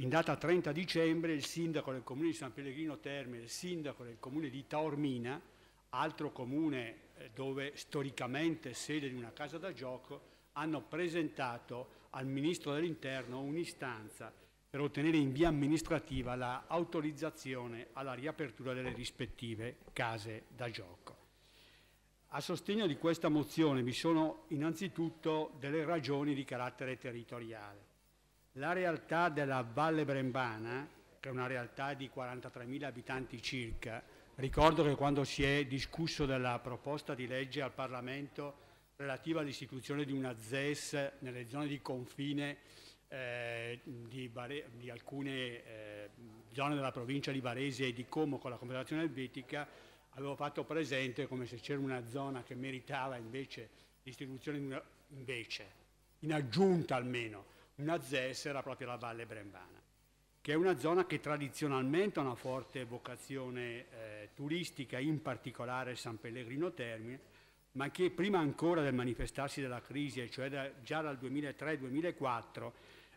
in data 30 dicembre il sindaco del comune di San Pellegrino Terme e il sindaco del comune di Taormina, altro comune eh, dove storicamente è sede di una casa da gioco, hanno presentato al Ministro dell'Interno un'istanza per ottenere in via amministrativa l'autorizzazione alla riapertura delle rispettive case da gioco. A sostegno di questa mozione vi sono innanzitutto delle ragioni di carattere territoriale. La realtà della Valle Brembana, che è una realtà di 43.000 abitanti circa, ricordo che quando si è discusso della proposta di legge al Parlamento relativa all'istituzione di una ZES nelle zone di confine eh, di, Bare- di alcune eh, zone della provincia di Varese e di Como con la Confederazione Elvetica, avevo fatto presente come se c'era una zona che meritava invece l'istituzione di una, invece, in aggiunta almeno, una ZES era proprio la Valle Brembana, che è una zona che tradizionalmente ha una forte vocazione eh, turistica, in particolare San Pellegrino Termine, ma che prima ancora del manifestarsi della crisi, cioè da, già dal 2003-2004,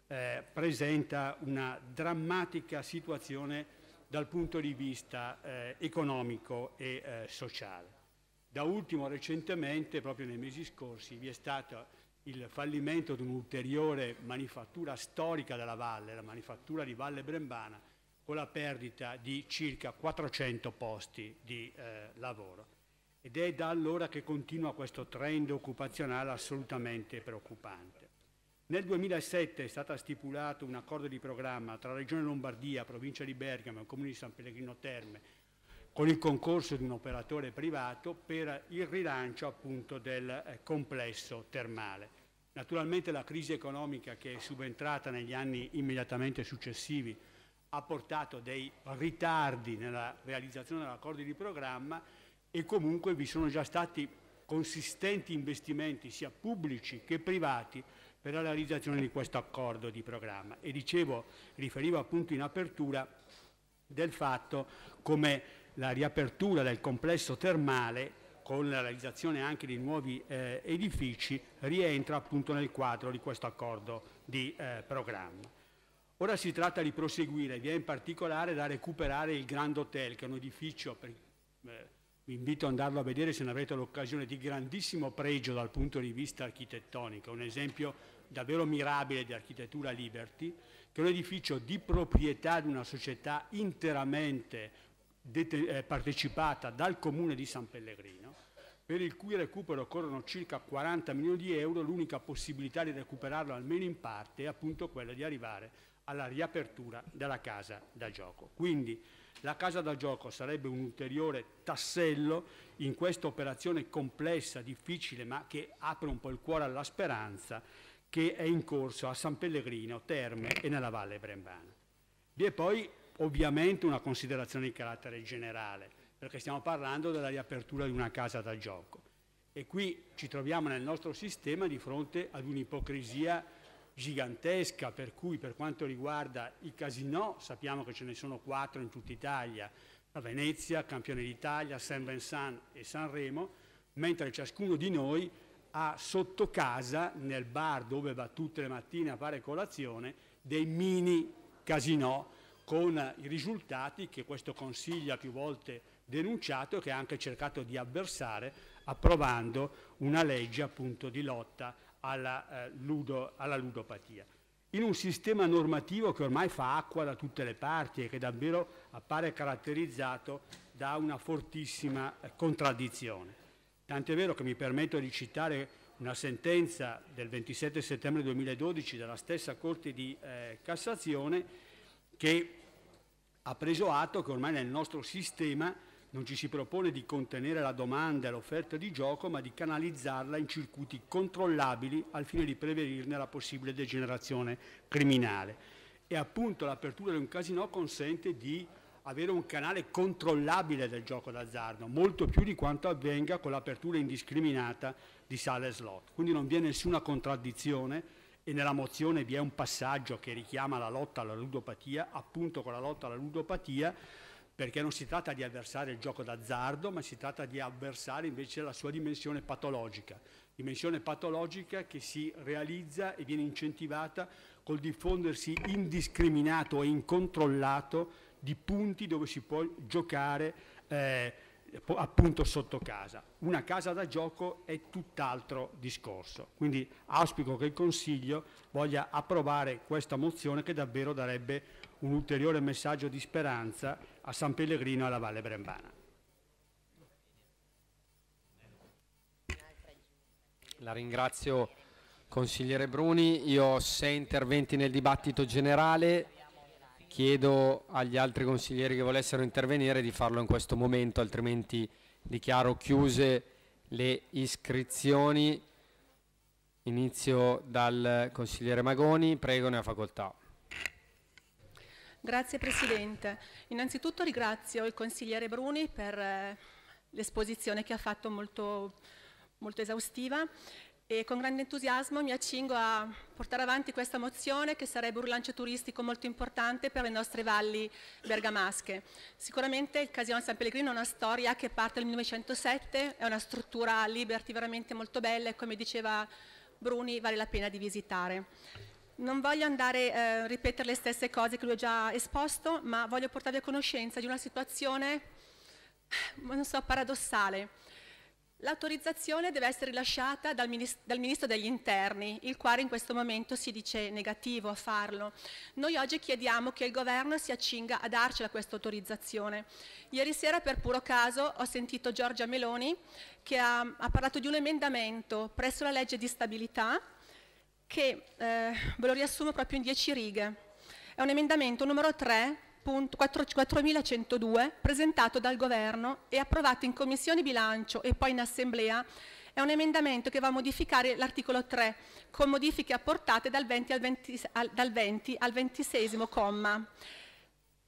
eh, presenta una drammatica situazione dal punto di vista eh, economico e eh, sociale. Da ultimo, recentemente, proprio nei mesi scorsi, vi è stato il fallimento di un'ulteriore manifattura storica della valle, la manifattura di Valle Brembana, con la perdita di circa 400 posti di eh, lavoro. Ed è da allora che continua questo trend occupazionale assolutamente preoccupante. Nel 2007 è stato stipulato un accordo di programma tra Regione Lombardia, Provincia di Bergamo e Comune di San Pellegrino Terme con il concorso di un operatore privato per il rilancio appunto del eh, complesso termale. Naturalmente la crisi economica che è subentrata negli anni immediatamente successivi ha portato dei ritardi nella realizzazione dell'accordo di programma e comunque vi sono già stati consistenti investimenti sia pubblici che privati per la realizzazione di questo accordo di programma. E dicevo, riferivo appunto in apertura del fatto come la riapertura del complesso termale con la realizzazione anche di nuovi eh, edifici rientra appunto nel quadro di questo accordo di eh, programma. Ora si tratta di proseguire, vi è in particolare da recuperare il Grand Hotel, che è un edificio, per, eh, vi invito ad andarlo a vedere se ne avrete l'occasione, di grandissimo pregio dal punto di vista architettonico, un esempio davvero mirabile di architettura Liberty, che è un edificio di proprietà di una società interamente partecipata dal Comune di San Pellegrino, per il cui recupero occorrono circa 40 milioni di euro, l'unica possibilità di recuperarlo almeno in parte è appunto quella di arrivare alla riapertura della casa da gioco. Quindi la casa da gioco sarebbe un ulteriore tassello in questa operazione complessa, difficile, ma che apre un po' il cuore alla speranza, che è in corso a San Pellegrino, Terme e nella Valle Brembana. Vi è poi ovviamente una considerazione di carattere generale, perché stiamo parlando della riapertura di una casa da gioco. E qui ci troviamo nel nostro sistema di fronte ad un'ipocrisia gigantesca, per cui per quanto riguarda i casinò, sappiamo che ce ne sono quattro in tutta Italia, a Venezia, Campione d'Italia, Saint Vincent e Sanremo, mentre ciascuno di noi ha sotto casa, nel bar dove va tutte le mattine a fare colazione, dei mini casinò con i risultati che questo Consiglio ha più volte denunciato e che ha anche cercato di avversare approvando una legge appunto di lotta alla, eh, ludo, alla ludopatia. In un sistema normativo che ormai fa acqua da tutte le parti e che davvero appare caratterizzato da una fortissima eh, contraddizione. Tant'è vero che mi permetto di citare una sentenza del 27 settembre 2012 della stessa Corte di eh, Cassazione che ha preso atto che ormai nel nostro sistema non ci si propone di contenere la domanda e l'offerta di gioco, ma di canalizzarla in circuiti controllabili al fine di prevenirne la possibile degenerazione criminale. E appunto l'apertura di un casino consente di avere un canale controllabile del gioco d'azzardo, molto più di quanto avvenga con l'apertura indiscriminata di sale slot. Quindi non vi è nessuna contraddizione e nella mozione vi è un passaggio che richiama la lotta alla ludopatia, appunto con la lotta alla ludopatia, perché non si tratta di avversare il gioco d'azzardo, ma si tratta di avversare invece la sua dimensione patologica, dimensione patologica che si realizza e viene incentivata col diffondersi indiscriminato e incontrollato di punti dove si può giocare eh, appunto sotto casa. Una casa da gioco è tutt'altro discorso. Quindi auspico che il Consiglio voglia approvare questa mozione che davvero darebbe un ulteriore messaggio di speranza a San Pellegrino e alla Valle Brembana. La ringrazio consigliere Bruni. Io ho sei interventi nel dibattito generale. Chiedo agli altri consiglieri che volessero intervenire di farlo in questo momento, altrimenti dichiaro chiuse le iscrizioni. Inizio dal consigliere Magoni, prego ne ha facoltà. Grazie Presidente. Innanzitutto ringrazio il consigliere Bruni per eh, l'esposizione che ha fatto molto, molto esaustiva e con grande entusiasmo mi accingo a portare avanti questa mozione che sarebbe un rilancio turistico molto importante per le nostre valli bergamasche. Sicuramente il Casino San Pellegrino è una storia che parte dal 1907, è una struttura Liberty veramente molto bella e come diceva Bruni vale la pena di visitare. Non voglio andare a eh, ripetere le stesse cose che lui ha già esposto, ma voglio portarvi a conoscenza di una situazione, non so, paradossale. L'autorizzazione deve essere rilasciata dal, minist- dal, Ministro degli Interni, il quale in questo momento si dice negativo a farlo. Noi oggi chiediamo che il Governo si accinga a darcela questa autorizzazione. Ieri sera, per puro caso, ho sentito Giorgia Meloni che ha, ha parlato di un emendamento presso la legge di stabilità che eh, ve lo riassumo proprio in dieci righe. È un emendamento numero 3 4102 presentato dal Governo e approvato in Commissione Bilancio e poi in Assemblea è un emendamento che va a modificare l'articolo 3 con modifiche apportate dal 20 al, 20, al, dal 20 al 26 comma.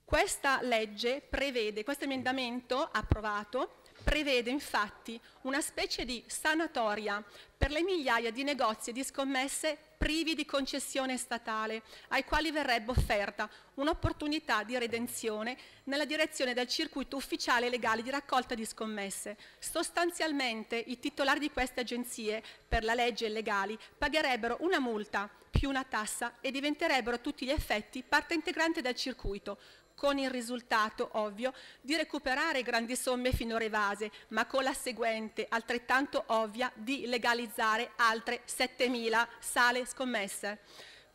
Questa legge prevede, questo emendamento approvato prevede infatti una specie di sanatoria per le migliaia di negozi e di scommesse privi di concessione statale, ai quali verrebbe offerta un'opportunità di redenzione nella direzione del circuito ufficiale legale di raccolta di scommesse. Sostanzialmente i titolari di queste agenzie, per la legge illegali, pagherebbero una multa più una tassa e diventerebbero a tutti gli effetti parte integrante del circuito, con il risultato ovvio di recuperare grandi somme finora evase, ma con la seguente, altrettanto ovvia, di legalizzare altre 7.000 sale scommesse.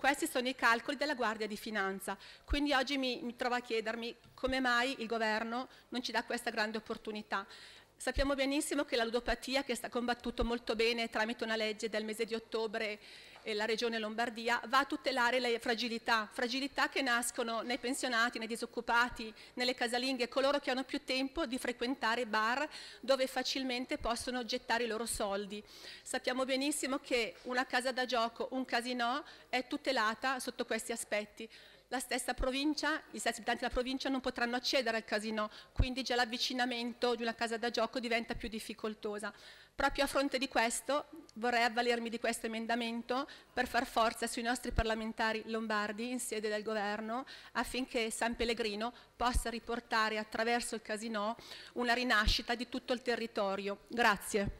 Questi sono i calcoli della Guardia di Finanza. Quindi oggi mi, mi trovo a chiedermi come mai il Governo non ci dà questa grande opportunità. Sappiamo benissimo che la ludopatia, che sta combattuto molto bene tramite una legge del mese di ottobre e la Regione Lombardia, va a tutelare le fragilità, fragilità che nascono nei pensionati, nei disoccupati, nelle casalinghe, coloro che hanno più tempo di frequentare bar dove facilmente possono gettare i loro soldi. Sappiamo benissimo che una casa da gioco, un casino è tutelata sotto questi aspetti la stessa provincia, gli stessi abitanti della provincia non potranno accedere al casino, quindi già l'avvicinamento di una casa da gioco diventa più difficoltosa. Proprio a fronte di questo vorrei avvalermi di questo emendamento per far forza sui nostri parlamentari lombardi in sede del governo affinché San Pellegrino possa riportare attraverso il casino una rinascita di tutto il territorio. Grazie.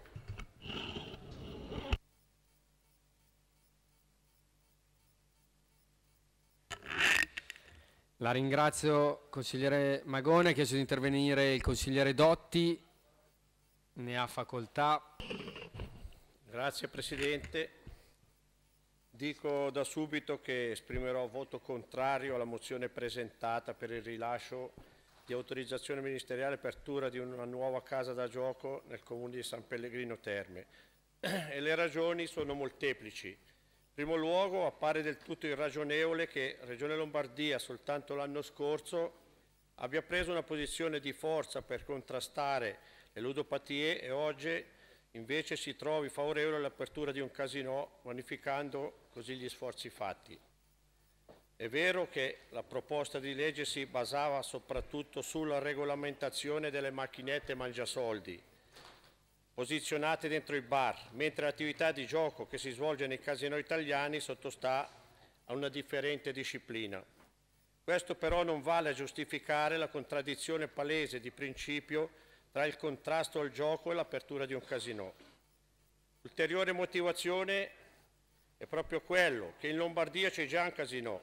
La ringrazio consigliere Magone, ha chiesto di intervenire il consigliere Dotti, ne ha facoltà. Grazie Presidente. Dico da subito che esprimerò voto contrario alla mozione presentata per il rilascio di autorizzazione ministeriale apertura di una nuova casa da gioco nel comune di San Pellegrino Terme. E le ragioni sono molteplici primo luogo appare del tutto irragionevole che Regione Lombardia soltanto l'anno scorso abbia preso una posizione di forza per contrastare le ludopatie e oggi invece si trovi favorevole all'apertura di un casino, magnificando così gli sforzi fatti. È vero che la proposta di legge si basava soprattutto sulla regolamentazione delle macchinette mangiasoldi, posizionate dentro i bar, mentre l'attività di gioco che si svolge nei casino italiani sottostà a una differente disciplina. Questo però non vale a giustificare la contraddizione palese di principio tra il contrasto al gioco e l'apertura di un casino. Ulteriore motivazione è proprio quello che in Lombardia c'è già un casino,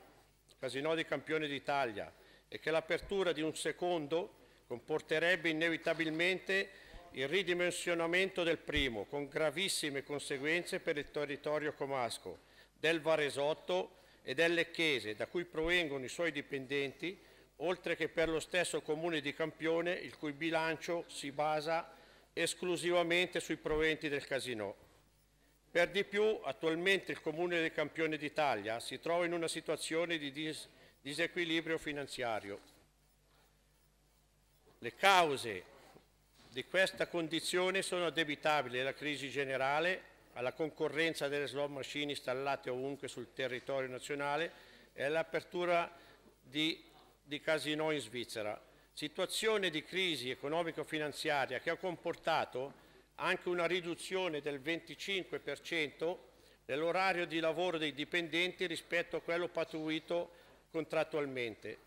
casino di campione d'Italia, e che l'apertura di un secondo comporterebbe inevitabilmente il ridimensionamento del primo, con gravissime conseguenze per il territorio comasco, del Varesotto e delle Chiese, da cui provengono i suoi dipendenti, oltre che per lo stesso comune di Campione, il cui bilancio si basa esclusivamente sui proventi del casino. Per di più, attualmente il comune di Campione d'Italia si trova in una situazione di dis disequilibrio finanziario. Le cause di questa condizione sono addebitabili alla crisi generale, alla concorrenza delle slot machine installate ovunque sul territorio nazionale e all'apertura di, di casinò in Svizzera. Situazione di crisi economico-finanziaria che ha comportato anche una riduzione del 25% nell'orario di lavoro dei dipendenti rispetto a quello pattuito contrattualmente.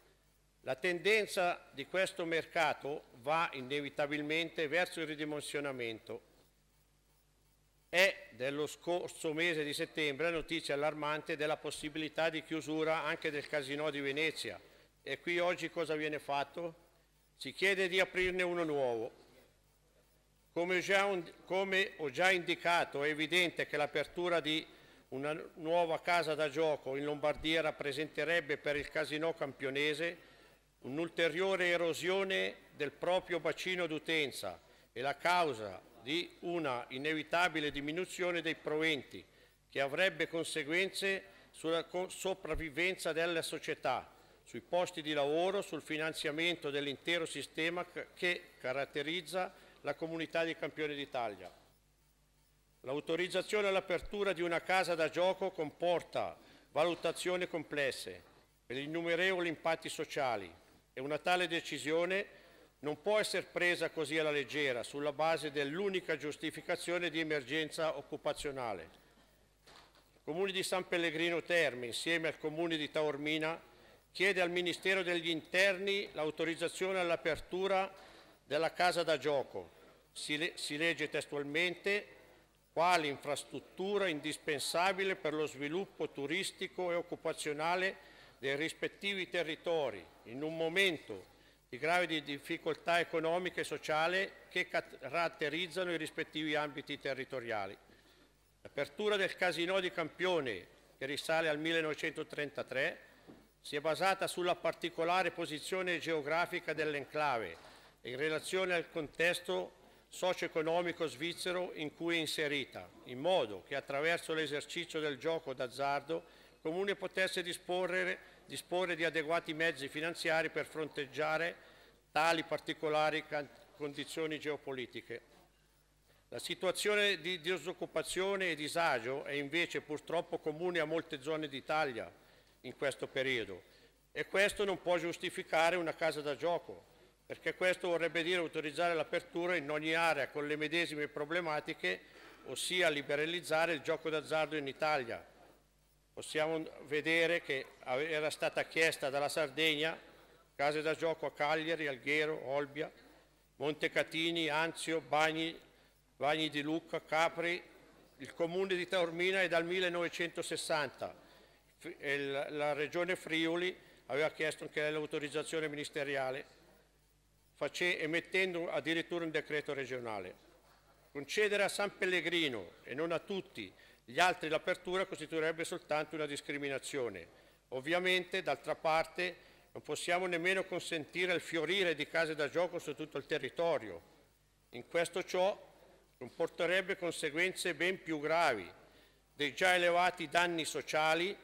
La tendenza di questo mercato va inevitabilmente verso il ridimensionamento. È dello scorso mese di settembre notizia allarmante della possibilità di chiusura anche del Casino di Venezia. E qui oggi cosa viene fatto? Si chiede di aprirne uno nuovo. Come, già, come ho già indicato, è evidente che l'apertura di una nuova casa da gioco in Lombardia rappresenterebbe per il Casino campionese un'ulteriore erosione del proprio bacino d'utenza e la causa di una inevitabile diminuzione dei proventi che avrebbe conseguenze sulla sopravvivenza della società, sui posti di lavoro, sul finanziamento dell'intero sistema che caratterizza la comunità dei campioni d'Italia. L'autorizzazione all'apertura di una casa da gioco comporta valutazioni complesse per innumerevoli impatti sociali e una tale decisione non può essere presa così alla leggera sulla base dell'unica giustificazione di emergenza occupazionale. Il Comune di San Pellegrino Terme, insieme al Comune di Taormina, chiede al Ministero degli Interni l'autorizzazione all'apertura della casa da gioco. Si, le si legge testualmente quale infrastruttura indispensabile per lo sviluppo turistico e occupazionale dei rispettivi territori in un momento di gravi difficoltà economiche e sociali che caratterizzano i rispettivi ambiti territoriali. L'apertura del Casino di Campione, che risale al 1933, si è basata sulla particolare posizione geografica dell'enclave in relazione al contesto socio-economico svizzero in cui è inserita, in modo che attraverso l'esercizio del gioco d'azzardo il Comune potesse disporre disporre di adeguati mezzi finanziari per fronteggiare tali particolari condizioni geopolitiche. La situazione di disoccupazione e disagio è invece purtroppo comune a molte zone d'Italia in questo periodo e questo non può giustificare una casa da gioco, perché questo vorrebbe dire autorizzare l'apertura in ogni area con le medesime problematiche, ossia liberalizzare il gioco d'azzardo in Italia, possiamo vedere che era stata chiesta dalla Sardegna case da gioco a Cagliari, Alghero, Olbia, Montecatini, Anzio, Bagni, Bagni di Lucca, Capri, il comune di Taormina è dal 1960. La regione Friuli aveva chiesto anche l'autorizzazione ministeriale, emettendo addirittura un decreto regionale. Concedere a San Pellegrino e non a tutti gli altri l'apertura costituirebbe soltanto una discriminazione. Ovviamente, d'altra parte, non possiamo nemmeno consentire il fiorire di case da gioco su tutto il territorio. In questo ciò comporterebbe conseguenze ben più gravi dei già elevati danni sociali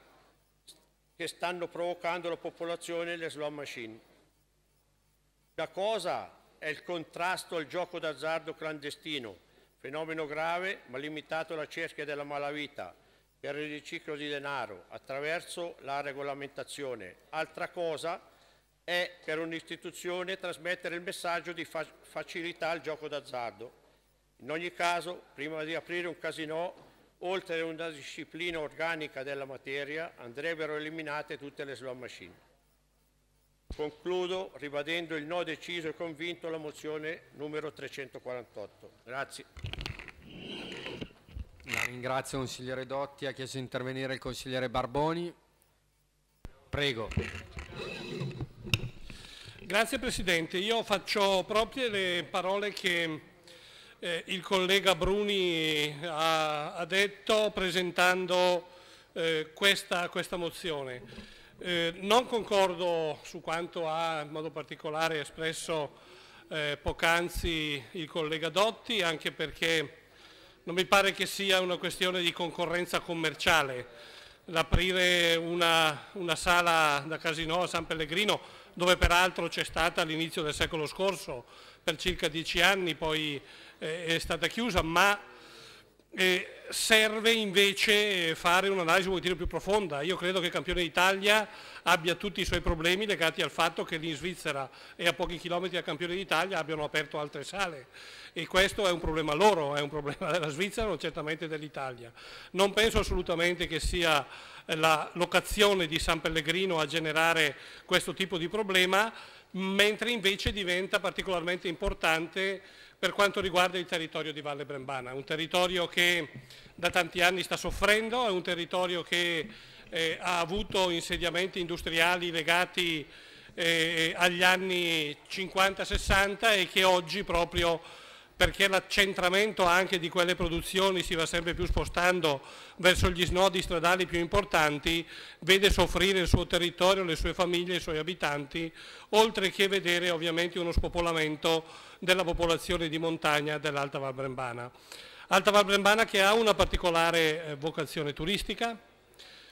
che stanno provocando la popolazione e le slot machine. La cosa è il contrasto al gioco d'azzardo clandestino, fenomeno grave ma limitato alla cerchia della malavita per il riciclo di denaro attraverso la regolamentazione. Altra cosa è per un'istituzione trasmettere il messaggio di fa facilità al gioco d'azzardo. In ogni caso, prima di aprire un casino, oltre a una disciplina organica della materia, andrebbero eliminate tutte le slot machine. Concludo ribadendo il no deciso e convinto alla mozione numero 348. Grazie. La ringrazio consigliere Dotti, ha chiesto di intervenire il consigliere Barboni. Prego. Grazie Presidente, io faccio proprie le parole che eh, il collega Bruni ha, ha detto presentando eh, questa, questa, mozione. Eh, non concordo su quanto ha in modo particolare espresso eh, poc'anzi il collega Dotti, anche perché non mi pare che sia una questione di concorrenza commerciale. L'aprire una, una sala da casino a San Pellegrino, dove peraltro c'è stata all'inizio del secolo scorso per circa dieci anni, poi eh, è stata chiusa, ma eh, serve invece fare un'analisi un pochettino più profonda. Io credo che il campione d'Italia abbia tutti i suoi problemi legati al fatto che in Svizzera e a pochi chilometri dal campione d'Italia abbiano aperto altre sale e questo è un problema loro, è un problema della Svizzera, non certamente dell'Italia. Non penso assolutamente che sia la locazione di San Pellegrino a generare questo tipo di problema, mentre invece diventa particolarmente importante per quanto riguarda il territorio di Valle Brembana, un territorio che da tanti anni sta soffrendo, è un territorio che eh, ha avuto insediamenti industriali legati eh, agli anni 50-60 e che oggi proprio perché l'accentramento anche di quelle produzioni si va sempre più spostando verso gli snodi stradali più importanti, vede soffrire il suo territorio, le sue famiglie, i suoi abitanti, oltre che vedere ovviamente uno spopolamento della popolazione di montagna dell'Alta Val Brembana. Alta Val Brembana che ha una particolare eh, vocazione turistica,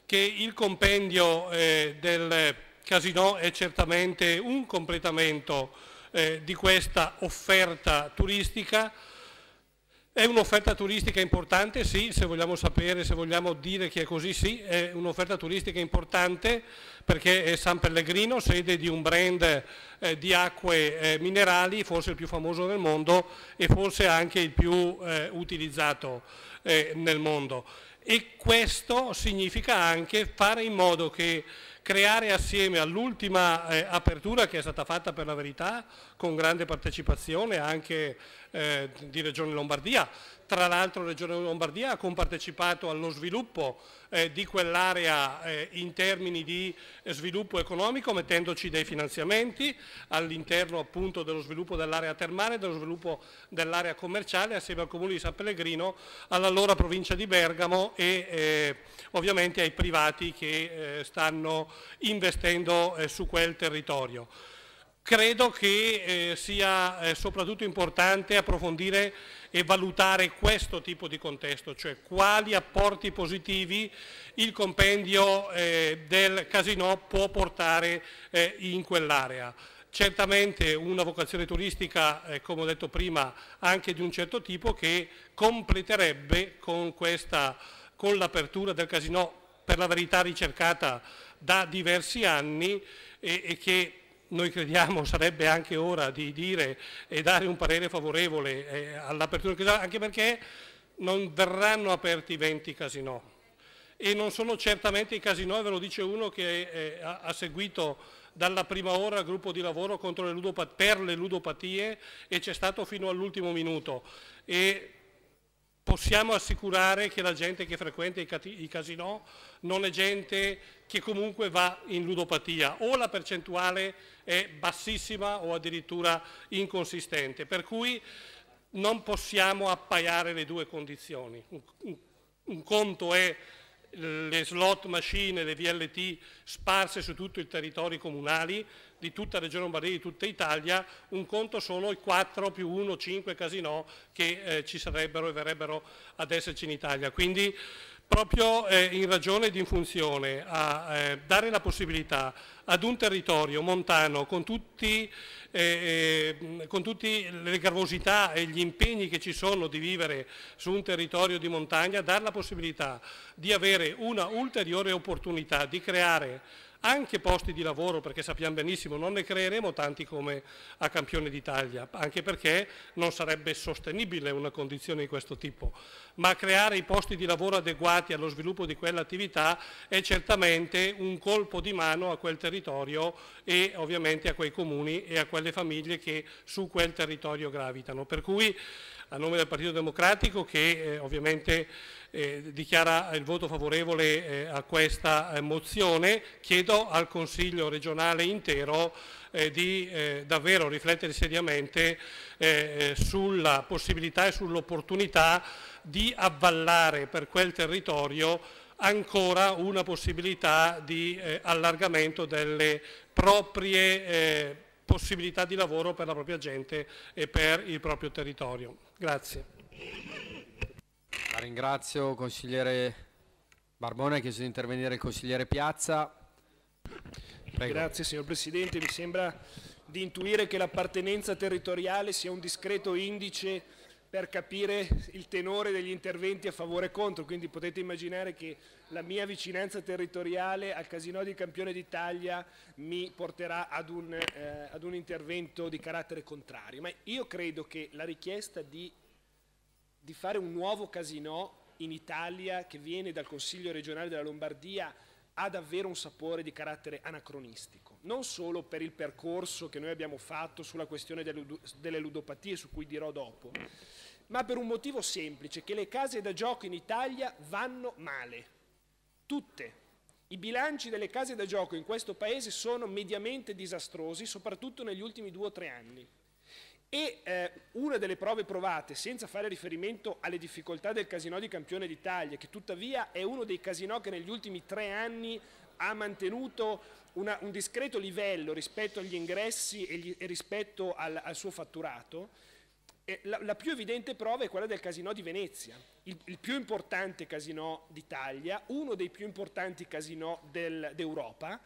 che il compendio eh, del casino è certamente un completamento eh, di questa offerta turistica. È un'offerta turistica importante? Sì, se vogliamo sapere, se vogliamo dire che è così, sì, è un'offerta turistica importante perché è San Pellegrino, sede di un brand eh, di acque eh, minerali, forse il più famoso nel mondo e forse anche il più eh, utilizzato eh, nel mondo. E questo significa anche fare in modo che creare assieme all'ultima eh, apertura che è stata fatta per la verità con grande partecipazione anche eh, di Regione Lombardia. Tra l'altro Regione Lombardia ha compartecipato allo sviluppo eh, di quell'area eh, in termini di sviluppo economico mettendoci dei finanziamenti all'interno appunto dello sviluppo dell'area termale, dello sviluppo dell'area commerciale assieme al Comune di San Pellegrino, all'allora provincia di Bergamo e eh, ovviamente ai privati che eh, stanno investendo eh, su quel territorio. Credo che eh, sia eh, soprattutto importante approfondire e valutare questo tipo di contesto, cioè quali apporti positivi il compendio eh, del casino può portare eh, in quell'area. Certamente una vocazione turistica, eh, come ho detto prima, anche di un certo tipo che completerebbe con, con l'apertura del casino, per la verità ricercata da diversi anni e, e che noi crediamo sarebbe anche ora di dire e dare un parere favorevole eh, all'apertura, anche perché non verranno aperti 20 casinò e non sono certamente i casinò, ve lo dice uno che eh, ha, seguito dalla prima ora il gruppo di lavoro le per le ludopatie e c'è stato fino all'ultimo minuto. E possiamo assicurare che la gente che frequenta i casinò non è gente che comunque va in ludopatia o la percentuale è bassissima o addirittura inconsistente, per cui non possiamo appaiare le due condizioni. Un, conto è le slot machine, le VLT sparse su tutto il territorio comunali di tutta Regione Lombardia, di tutta Italia, un conto sono i 4 più 1, 5 casinò che eh, ci sarebbero e verrebbero ad esserci in Italia. Quindi proprio eh, in ragione di in funzione a eh, dare la possibilità ad un territorio montano con, tutti, eh, eh con tutte le gravosità e gli impegni che ci sono di vivere su un territorio di montagna, dare la possibilità di avere una ulteriore opportunità di creare anche posti di lavoro, perché sappiamo benissimo non ne creeremo tanti come a campione d'Italia, anche perché non sarebbe sostenibile una condizione di questo tipo, ma creare i posti di lavoro adeguati allo sviluppo di quell'attività è certamente un colpo di mano a quel territorio e ovviamente a quei comuni e a quelle famiglie che su quel territorio gravitano. Per cui a nome del Partito Democratico che eh, ovviamente eh, dichiara il voto favorevole eh, a questa eh, mozione, chiedo al Consiglio regionale intero eh, di eh, davvero riflettere seriamente sulla possibilità e sull'opportunità di avvallare per quel territorio ancora una possibilità di allargamento delle proprie possibilità di lavoro per la propria gente e per il proprio territorio. Grazie. La ringrazio consigliere Barbone, ha chiesto di intervenire il consigliere Piazza. Prego. Grazie signor Presidente, mi sembra di intuire che l'appartenenza territoriale sia un discreto indice per capire il tenore degli interventi a favore e contro, quindi potete immaginare che la mia vicinanza territoriale al Casino di Campione d'Italia mi porterà ad un, eh, ad un intervento di carattere contrario. Ma io credo che la richiesta di, di fare un nuovo casino in Italia che viene dal Consiglio regionale della Lombardia ha davvero un sapore di carattere anacronistico, non solo per il percorso che noi abbiamo fatto sulla questione delle ludopatie, su cui dirò dopo, ma per un motivo semplice, che le case da gioco in Italia vanno male, tutte. I bilanci delle case da gioco in questo Paese sono mediamente disastrosi, soprattutto negli ultimi due o tre anni. E eh, una delle prove provate, senza fare riferimento alle difficoltà del casino di campione d'Italia, che tuttavia è uno dei casinò che negli ultimi tre anni ha mantenuto una, un discreto livello rispetto agli ingressi e, gli, e rispetto al, al, suo fatturato, la, la, più evidente prova è quella del casino di Venezia, il, il più importante casino d'Italia, uno dei più importanti casino d'Europa,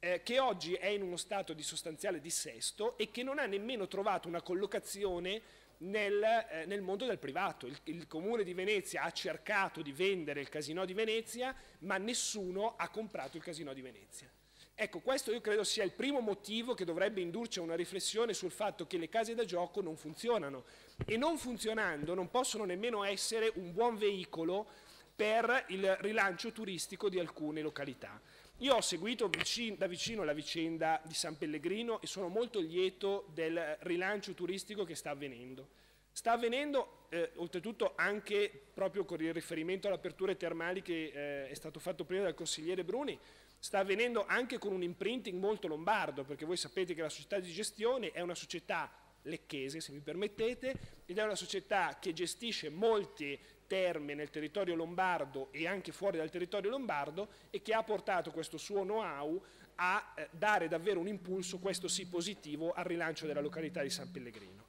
eh, che oggi è in uno stato di sostanziale dissesto e che non ha nemmeno trovato una collocazione nel, eh, nel mondo del privato. Il, il, Comune di Venezia ha cercato di vendere il Casino di Venezia, ma nessuno ha comprato il Casino di Venezia. Ecco, questo io credo sia il primo motivo che dovrebbe indurci a una riflessione sul fatto che le case da gioco non funzionano e non funzionando non possono nemmeno essere un buon veicolo per il rilancio turistico di alcune località. Io ho seguito vicino, da vicino la vicenda di San Pellegrino e sono molto lieto del rilancio turistico che sta avvenendo. Sta avvenendo eh, oltretutto anche proprio con il riferimento alle aperture termali che eh, è stato fatto prima dal consigliere Bruni, sta avvenendo anche con un imprinting molto lombardo, perché voi sapete che la società di gestione è una società lecchese, se mi permettete, ed è una società che gestisce molti terme nel territorio lombardo e anche fuori dal territorio lombardo e che ha portato questo suo know-how a eh, dare davvero un impulso, questo sì positivo, al rilancio della località di San Pellegrino.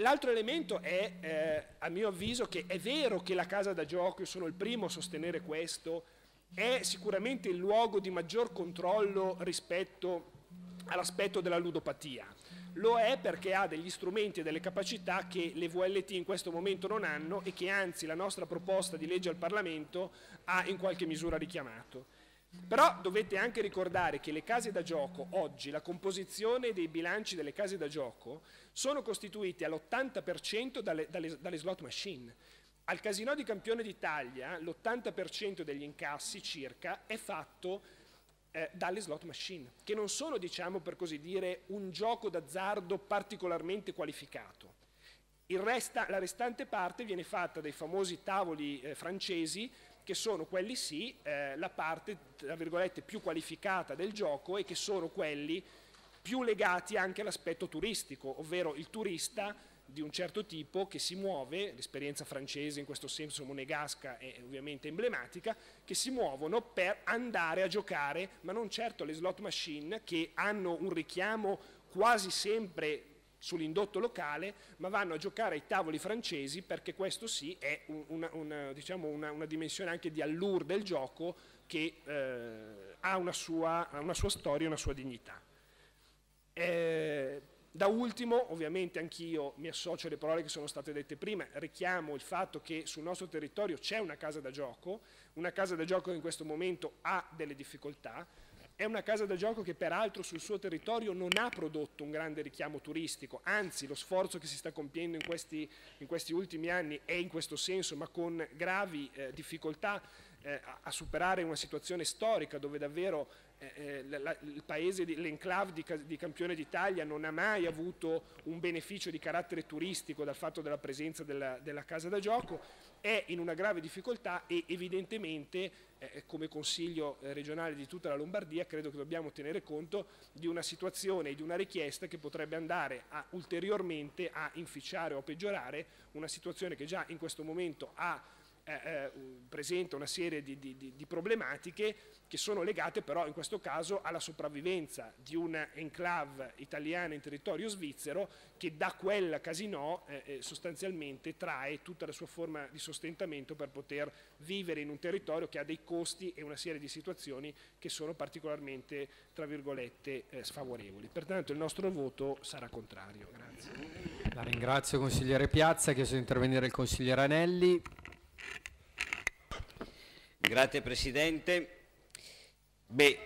L'altro elemento è, eh, a mio avviso, che è vero che la casa da gioco, io sono il primo a sostenere questo, è sicuramente il luogo di maggior controllo rispetto all'aspetto della ludopatia. Lo è perché ha degli strumenti e delle capacità che le VLT in questo momento non hanno e che anzi la nostra proposta di legge al Parlamento ha in qualche misura richiamato. Però dovete anche ricordare che le case da gioco oggi, la composizione dei bilanci delle case da gioco, sono costituite all'80% dalle, dalle, dalle slot machine. Al Casino di Campione d'Italia l'80% degli incassi circa è fatto eh, dalle slot machine, che non sono, diciamo per così dire, un gioco d'azzardo particolarmente qualificato. Resta, la restante parte viene fatta dai famosi tavoli eh, francesi, che sono quelli sì, eh, la parte, tra virgolette, più qualificata del gioco e che sono quelli più legati anche all'aspetto turistico, ovvero il turista di un certo tipo che si muove, l'esperienza francese in questo senso monegasca è ovviamente emblematica, che si muovono per andare a giocare, ma non certo le slot machine che hanno un richiamo quasi sempre sull'indotto locale, ma vanno a giocare ai tavoli francesi perché questo sì è una, una, diciamo una, una dimensione anche di allure del gioco che eh, ha, sua, ha una sua storia e una sua dignità. Eh, da ultimo, ovviamente anch'io mi associo alle parole che sono state dette prima, richiamo il fatto che sul nostro territorio c'è una casa da gioco, una casa da gioco che in questo momento ha delle difficoltà, è una casa da gioco che peraltro sul suo territorio non ha prodotto un grande richiamo turistico, anzi lo sforzo che si sta compiendo in questi, in questi ultimi anni è in questo senso, ma con gravi eh, difficoltà eh, a superare una situazione storica dove davvero eh, eh la, il paese, l'enclave di, di, Campione d'Italia non ha mai avuto un beneficio di carattere turistico dal fatto della presenza della, della casa da gioco, è in una grave difficoltà e evidentemente eh, come Consiglio eh, regionale di tutta la Lombardia credo che dobbiamo tenere conto di una situazione e di una richiesta che potrebbe andare a, ulteriormente a inficiare o peggiorare una situazione che già in questo momento ha eh, eh, presenta una serie di, di, di, problematiche che sono legate però in questo caso alla sopravvivenza di una enclave italiana in territorio svizzero che da quel casino eh, eh, sostanzialmente trae tutta la sua forma di sostentamento per poter vivere in un territorio che ha dei costi e una serie di situazioni che sono particolarmente tra virgolette eh, sfavorevoli. Pertanto il nostro voto sarà contrario. Grazie. La ringrazio consigliere Piazza, ha chiesto di intervenire il consigliere Anelli. Grazie Presidente. Beh,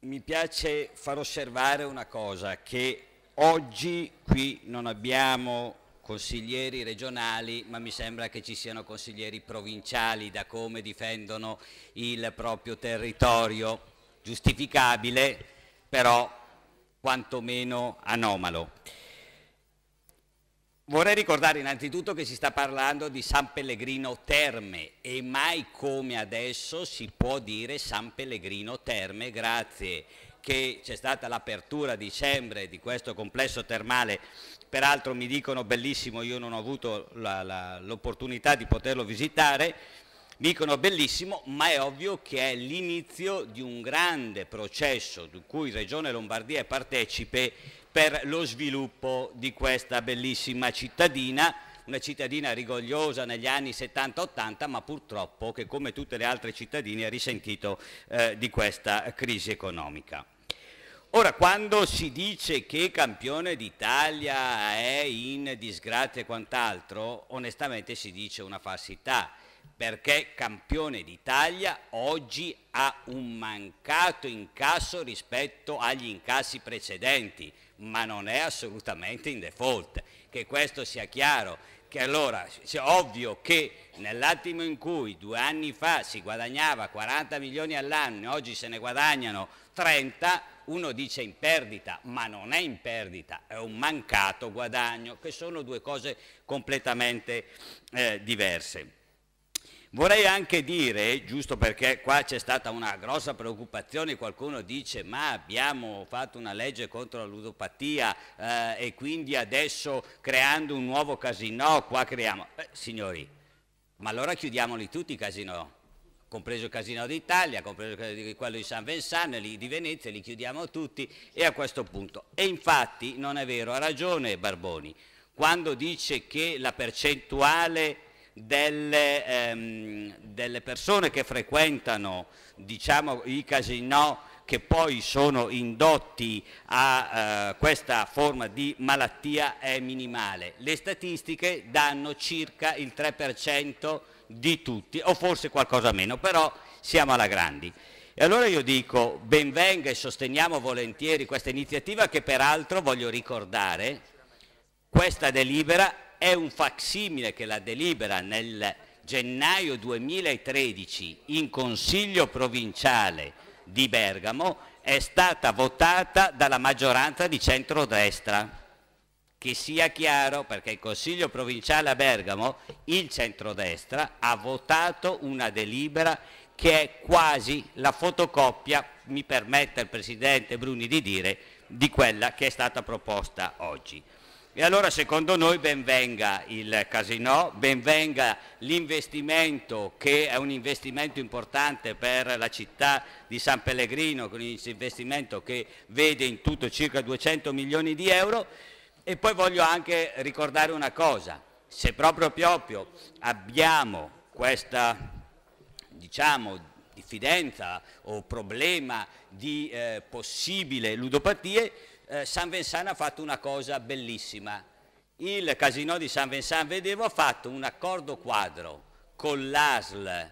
mi piace far osservare una cosa, che oggi qui non abbiamo consiglieri regionali, ma mi sembra che ci siano consiglieri provinciali da come difendono il proprio territorio, giustificabile, però quantomeno anomalo. Vorrei ricordare innanzitutto che si sta parlando di San Pellegrino Terme e mai come adesso si può dire San Pellegrino Terme grazie che c'è stata l'apertura a dicembre di questo complesso termale, peraltro mi dicono bellissimo, io non ho avuto l'opportunità di poterlo visitare, mi dicono bellissimo, ma è ovvio che è l'inizio di un grande processo di cui Regione Lombardia è partecipe per lo sviluppo di questa bellissima cittadina, una cittadina rigogliosa negli anni 70-80, ma purtroppo che come tutte le altre cittadine ha risentito eh, di questa crisi economica. Ora, quando si dice che campione d'Italia è in disgrazia e quant'altro, onestamente si dice una falsità, perché campione d'Italia oggi ha un mancato incasso rispetto agli incassi precedenti, ma non è assolutamente in default. Che questo sia chiaro, che allora è ovvio che nell'attimo in cui due anni fa si guadagnava 40 milioni all'anno e oggi se ne guadagnano 30, uno dice in perdita, ma non è in perdita, è un mancato guadagno, che sono due cose completamente eh, diverse. Vorrei anche dire, giusto perché qua c'è stata una grossa preoccupazione, qualcuno dice ma abbiamo fatto una legge contro la ludopatia eh, e quindi adesso creando un nuovo casino qua creiamo... Eh, signori, ma allora chiudiamoli tutti i casinò, compreso il Casino d'Italia, compreso quello di San li di Venezia, li chiudiamo tutti e a questo punto. E infatti non è vero, ha ragione Barboni, quando dice che la percentuale delle, ehm, delle persone che frequentano diciamo, i casinò che poi sono indotti a eh, questa forma di malattia è minimale. Le statistiche danno circa il 3% di tutti, o forse qualcosa meno, però siamo alla grandi. E allora io dico, benvenga e sosteniamo volentieri questa iniziativa che peraltro voglio ricordare, questa delibera è un facsimile che la delibera nel gennaio 2013 in Consiglio provinciale di Bergamo è stata votata dalla maggioranza di centrodestra. Che sia chiaro, perché il Consiglio provinciale a Bergamo, il centrodestra, ha votato una delibera che è quasi la fotocopia, mi permette il Presidente Bruni di dire, di quella che è stata proposta oggi. E allora secondo noi benvenga il casino, benvenga l'investimento che è un investimento importante per la città di San Pellegrino, con un investimento che vede in tutto circa 200 milioni di euro. E poi voglio anche ricordare una cosa, se proprio proprio abbiamo questa diciamo, diffidenza o problema di eh, possibile ludopatie, eh, San Vincent ha fatto una cosa bellissima. Il casino di San Vincent Vedevo ha fatto un accordo quadro con l'ASL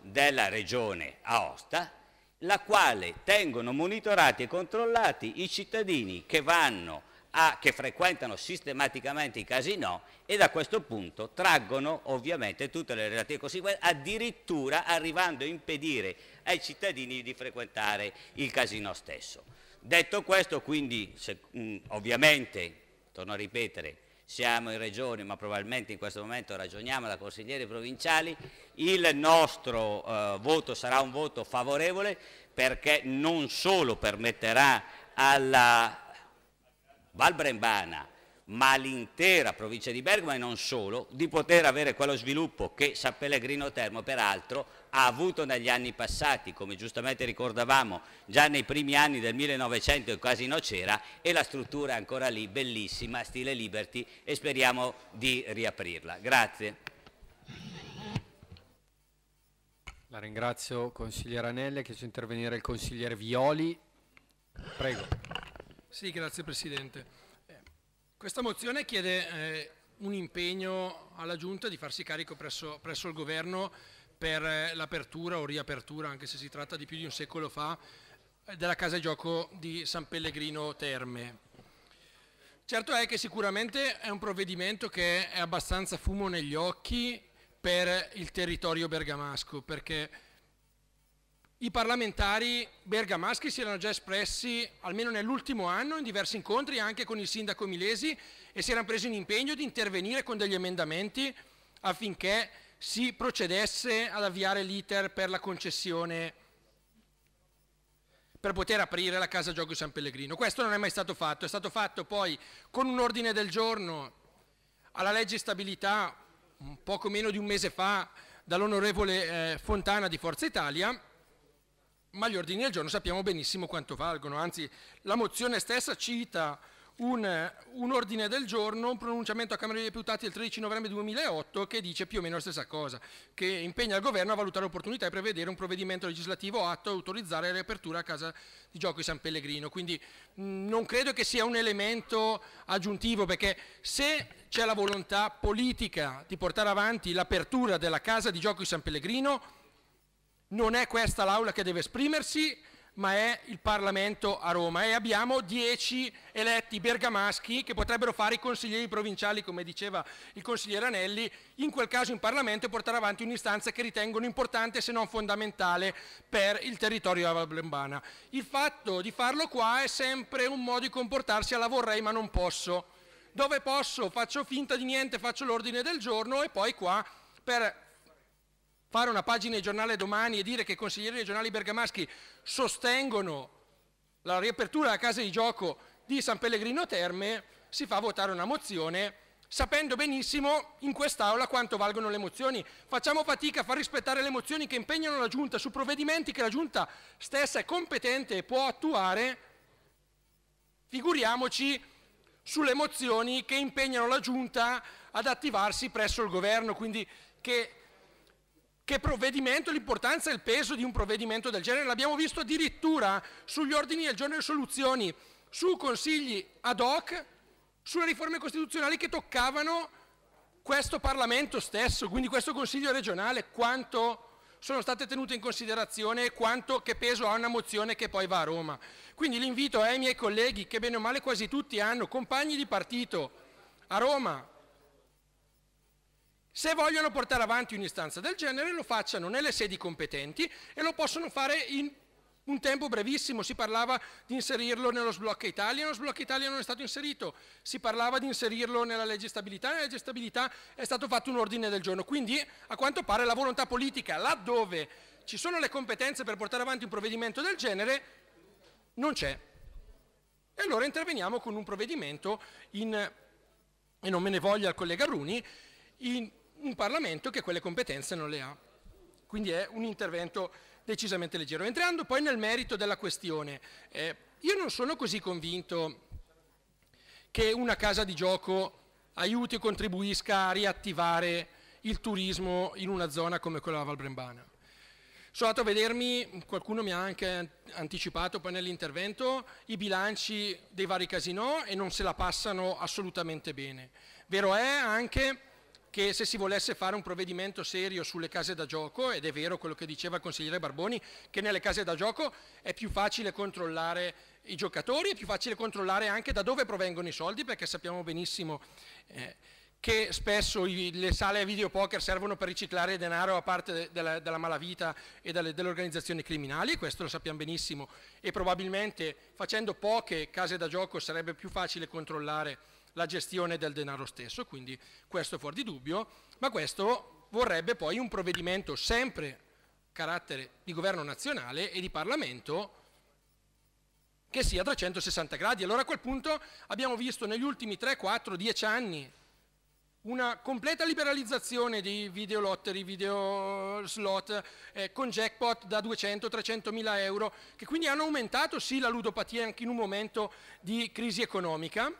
della regione Aosta, la quale tengono monitorati e controllati i cittadini che vanno a, che frequentano sistematicamente i casinò e da questo punto traggono ovviamente tutte le relative conseguenze, addirittura arrivando a impedire ai cittadini di frequentare il casino stesso. Detto questo, quindi, se, mh, ovviamente, torno a ripetere, siamo in regione, ma probabilmente in questo momento ragioniamo da consiglieri provinciali, il nostro eh, voto sarà un voto favorevole perché non solo permetterà alla Val Brembana ma l'intera provincia di Bergamo e non solo, di poter avere quello sviluppo che San Pellegrino Termo peraltro ha avuto negli anni passati, come giustamente ricordavamo, già nei primi anni del 1900 il casino c'era e la struttura è ancora lì, bellissima, stile Liberty e speriamo di riaprirla. Grazie. La ringrazio consigliere Anelli, che intervenire il consigliere Violi. Prego. Sì, grazie Presidente. Questa mozione chiede eh, un impegno alla Giunta di farsi carico presso, presso il Governo per eh, l'apertura o riapertura, anche se si tratta di più di un secolo fa, eh, della casa gioco di San Pellegrino Terme. Certo è che sicuramente è un provvedimento che è abbastanza fumo negli occhi per il territorio bergamasco, perché i parlamentari bergamaschi si erano già espressi, almeno nell'ultimo anno, in diversi incontri anche con il sindaco Milesi e si erano presi un impegno di intervenire con degli emendamenti affinché si procedesse ad avviare l'iter per la concessione per poter aprire la casa gioco San Pellegrino. Questo non è mai stato fatto, è stato fatto poi con un ordine del giorno alla legge stabilità poco meno di un mese fa dall'onorevole eh, Fontana di Forza Italia ma gli ordini del giorno sappiamo benissimo quanto valgono, anzi la mozione stessa cita un, un, ordine del giorno, un pronunciamento a Camera dei Deputati del 13 novembre 2008 che dice più o meno la stessa cosa, che impegna il Governo a valutare l'opportunità di prevedere un provvedimento legislativo atto a autorizzare la riapertura a casa di gioco di San Pellegrino. Quindi mh, non credo che sia un elemento aggiuntivo perché se c'è la volontà politica di portare avanti l'apertura della casa di gioco di San Pellegrino, non è questa l'aula che deve esprimersi, ma è il Parlamento a Roma e abbiamo dieci eletti bergamaschi che potrebbero fare i consiglieri provinciali, come diceva il consigliere Anelli, in quel caso in Parlamento e portare avanti un'istanza che ritengono importante se non fondamentale per il territorio della Valblembana. Il fatto di farlo qua è sempre un modo di comportarsi alla vorrei ma non posso. Dove posso faccio finta di niente, faccio l'ordine del giorno e poi qua per fare una pagina di giornale domani e dire che i consiglieri regionali bergamaschi sostengono la riapertura della casa di gioco di San Pellegrino Terme, si fa votare una mozione sapendo benissimo in quest'Aula quanto valgono le mozioni. Facciamo fatica a far rispettare le mozioni che impegnano la Giunta su provvedimenti che la Giunta stessa è competente e può attuare, figuriamoci sulle mozioni che impegnano la Giunta ad attivarsi presso il Governo, quindi che che provvedimento, l'importanza e il peso di un provvedimento del genere. L'abbiamo visto addirittura sugli ordini del giorno e soluzioni, su consigli ad hoc, sulle riforme costituzionali che toccavano questo Parlamento stesso, quindi questo Consiglio regionale, quanto sono state tenute in considerazione e quanto, che peso ha una mozione che poi va a Roma. Quindi l'invito ai miei colleghi, che bene o male quasi tutti hanno compagni di partito a Roma, se vogliono portare avanti un'istanza del genere lo facciano nelle sedi competenti e lo possono fare in un tempo brevissimo, si parlava di inserirlo nello sblocco Italia, lo sblocco Italia non è stato inserito, si parlava di inserirlo nella legge stabilità, nella legge stabilità è stato fatto un ordine del giorno, quindi a quanto pare la volontà politica laddove ci sono le competenze per portare avanti un provvedimento del genere non c'è. E allora interveniamo con un provvedimento in, e non me ne voglia il collega Runi, in un Parlamento che quelle competenze non le ha. Quindi è un intervento decisamente leggero. Entrando poi nel merito della questione, eh, io non sono così convinto che una casa di gioco aiuti o contribuisca a riattivare il turismo in una zona come quella della Valbrembana. Sono andato a vedermi, qualcuno mi ha anche anticipato poi nell'intervento, i bilanci dei vari casinò e non se la passano assolutamente bene. Vero è anche che se si volesse fare un provvedimento serio sulle case da gioco, ed è vero quello che diceva il consigliere Barboni, che nelle case da gioco è più facile controllare i giocatori, è più facile controllare anche da dove provengono i soldi, perché sappiamo benissimo eh, che spesso i, le sale a videopoker servono per riciclare denaro a parte de, della, della, malavita e delle, delle organizzazioni criminali, questo lo sappiamo benissimo, e probabilmente facendo poche case da gioco sarebbe più facile controllare la gestione del denaro stesso, quindi questo è fuori di dubbio, ma questo vorrebbe poi un provvedimento sempre carattere di governo nazionale e di Parlamento che sia a 360 gradi. Allora a quel punto abbiamo visto negli ultimi 3, 4, 10 anni una completa liberalizzazione di videolottery, video slot eh, con jackpot da 200-300 mila euro, che quindi hanno aumentato sì la ludopatia anche in un momento di crisi economica,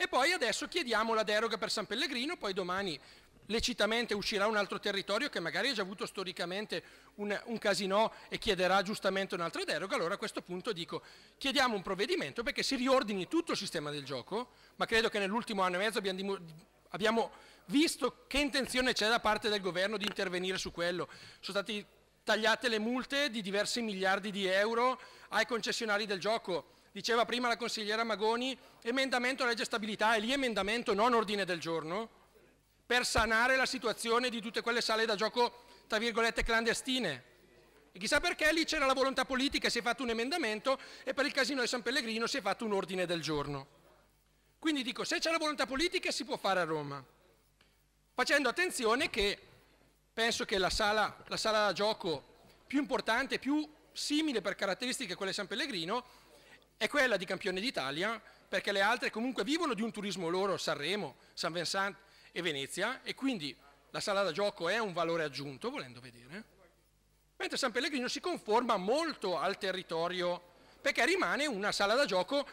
e poi adesso chiediamo la deroga per San Pellegrino, poi domani lecitamente uscirà un altro territorio che magari ha già avuto storicamente un, un casino e chiederà giustamente un'altra deroga, allora a questo punto dico chiediamo un provvedimento perché si riordini tutto il sistema del gioco, ma credo che nell'ultimo anno e mezzo abbiamo, abbiamo visto che intenzione c'è da parte del governo di intervenire su quello. Sono state tagliate le multe di diversi miliardi di euro ai concessionari del gioco. Diceva prima la consigliera Magoni, emendamento legge stabilità, è lì emendamento, non ordine del giorno, per sanare la situazione di tutte quelle sale da gioco, tra virgolette, clandestine. E chissà perché lì c'era la volontà politica, si è fatto un emendamento e per il casino di San Pellegrino si è fatto un ordine del giorno. Quindi dico, se c'è la volontà politica si può fare a Roma facendo attenzione che penso che la sala, la sala da gioco più importante, più simile per caratteristiche a quella di San Pellegrino, è quella di Campione d'Italia, perché le altre comunque vivono di un turismo loro, Sanremo, San Vincent e Venezia, e quindi la sala da gioco è un valore aggiunto, volendo vedere, mentre San Pellegrino si conforma molto al territorio, perché rimane una sala da gioco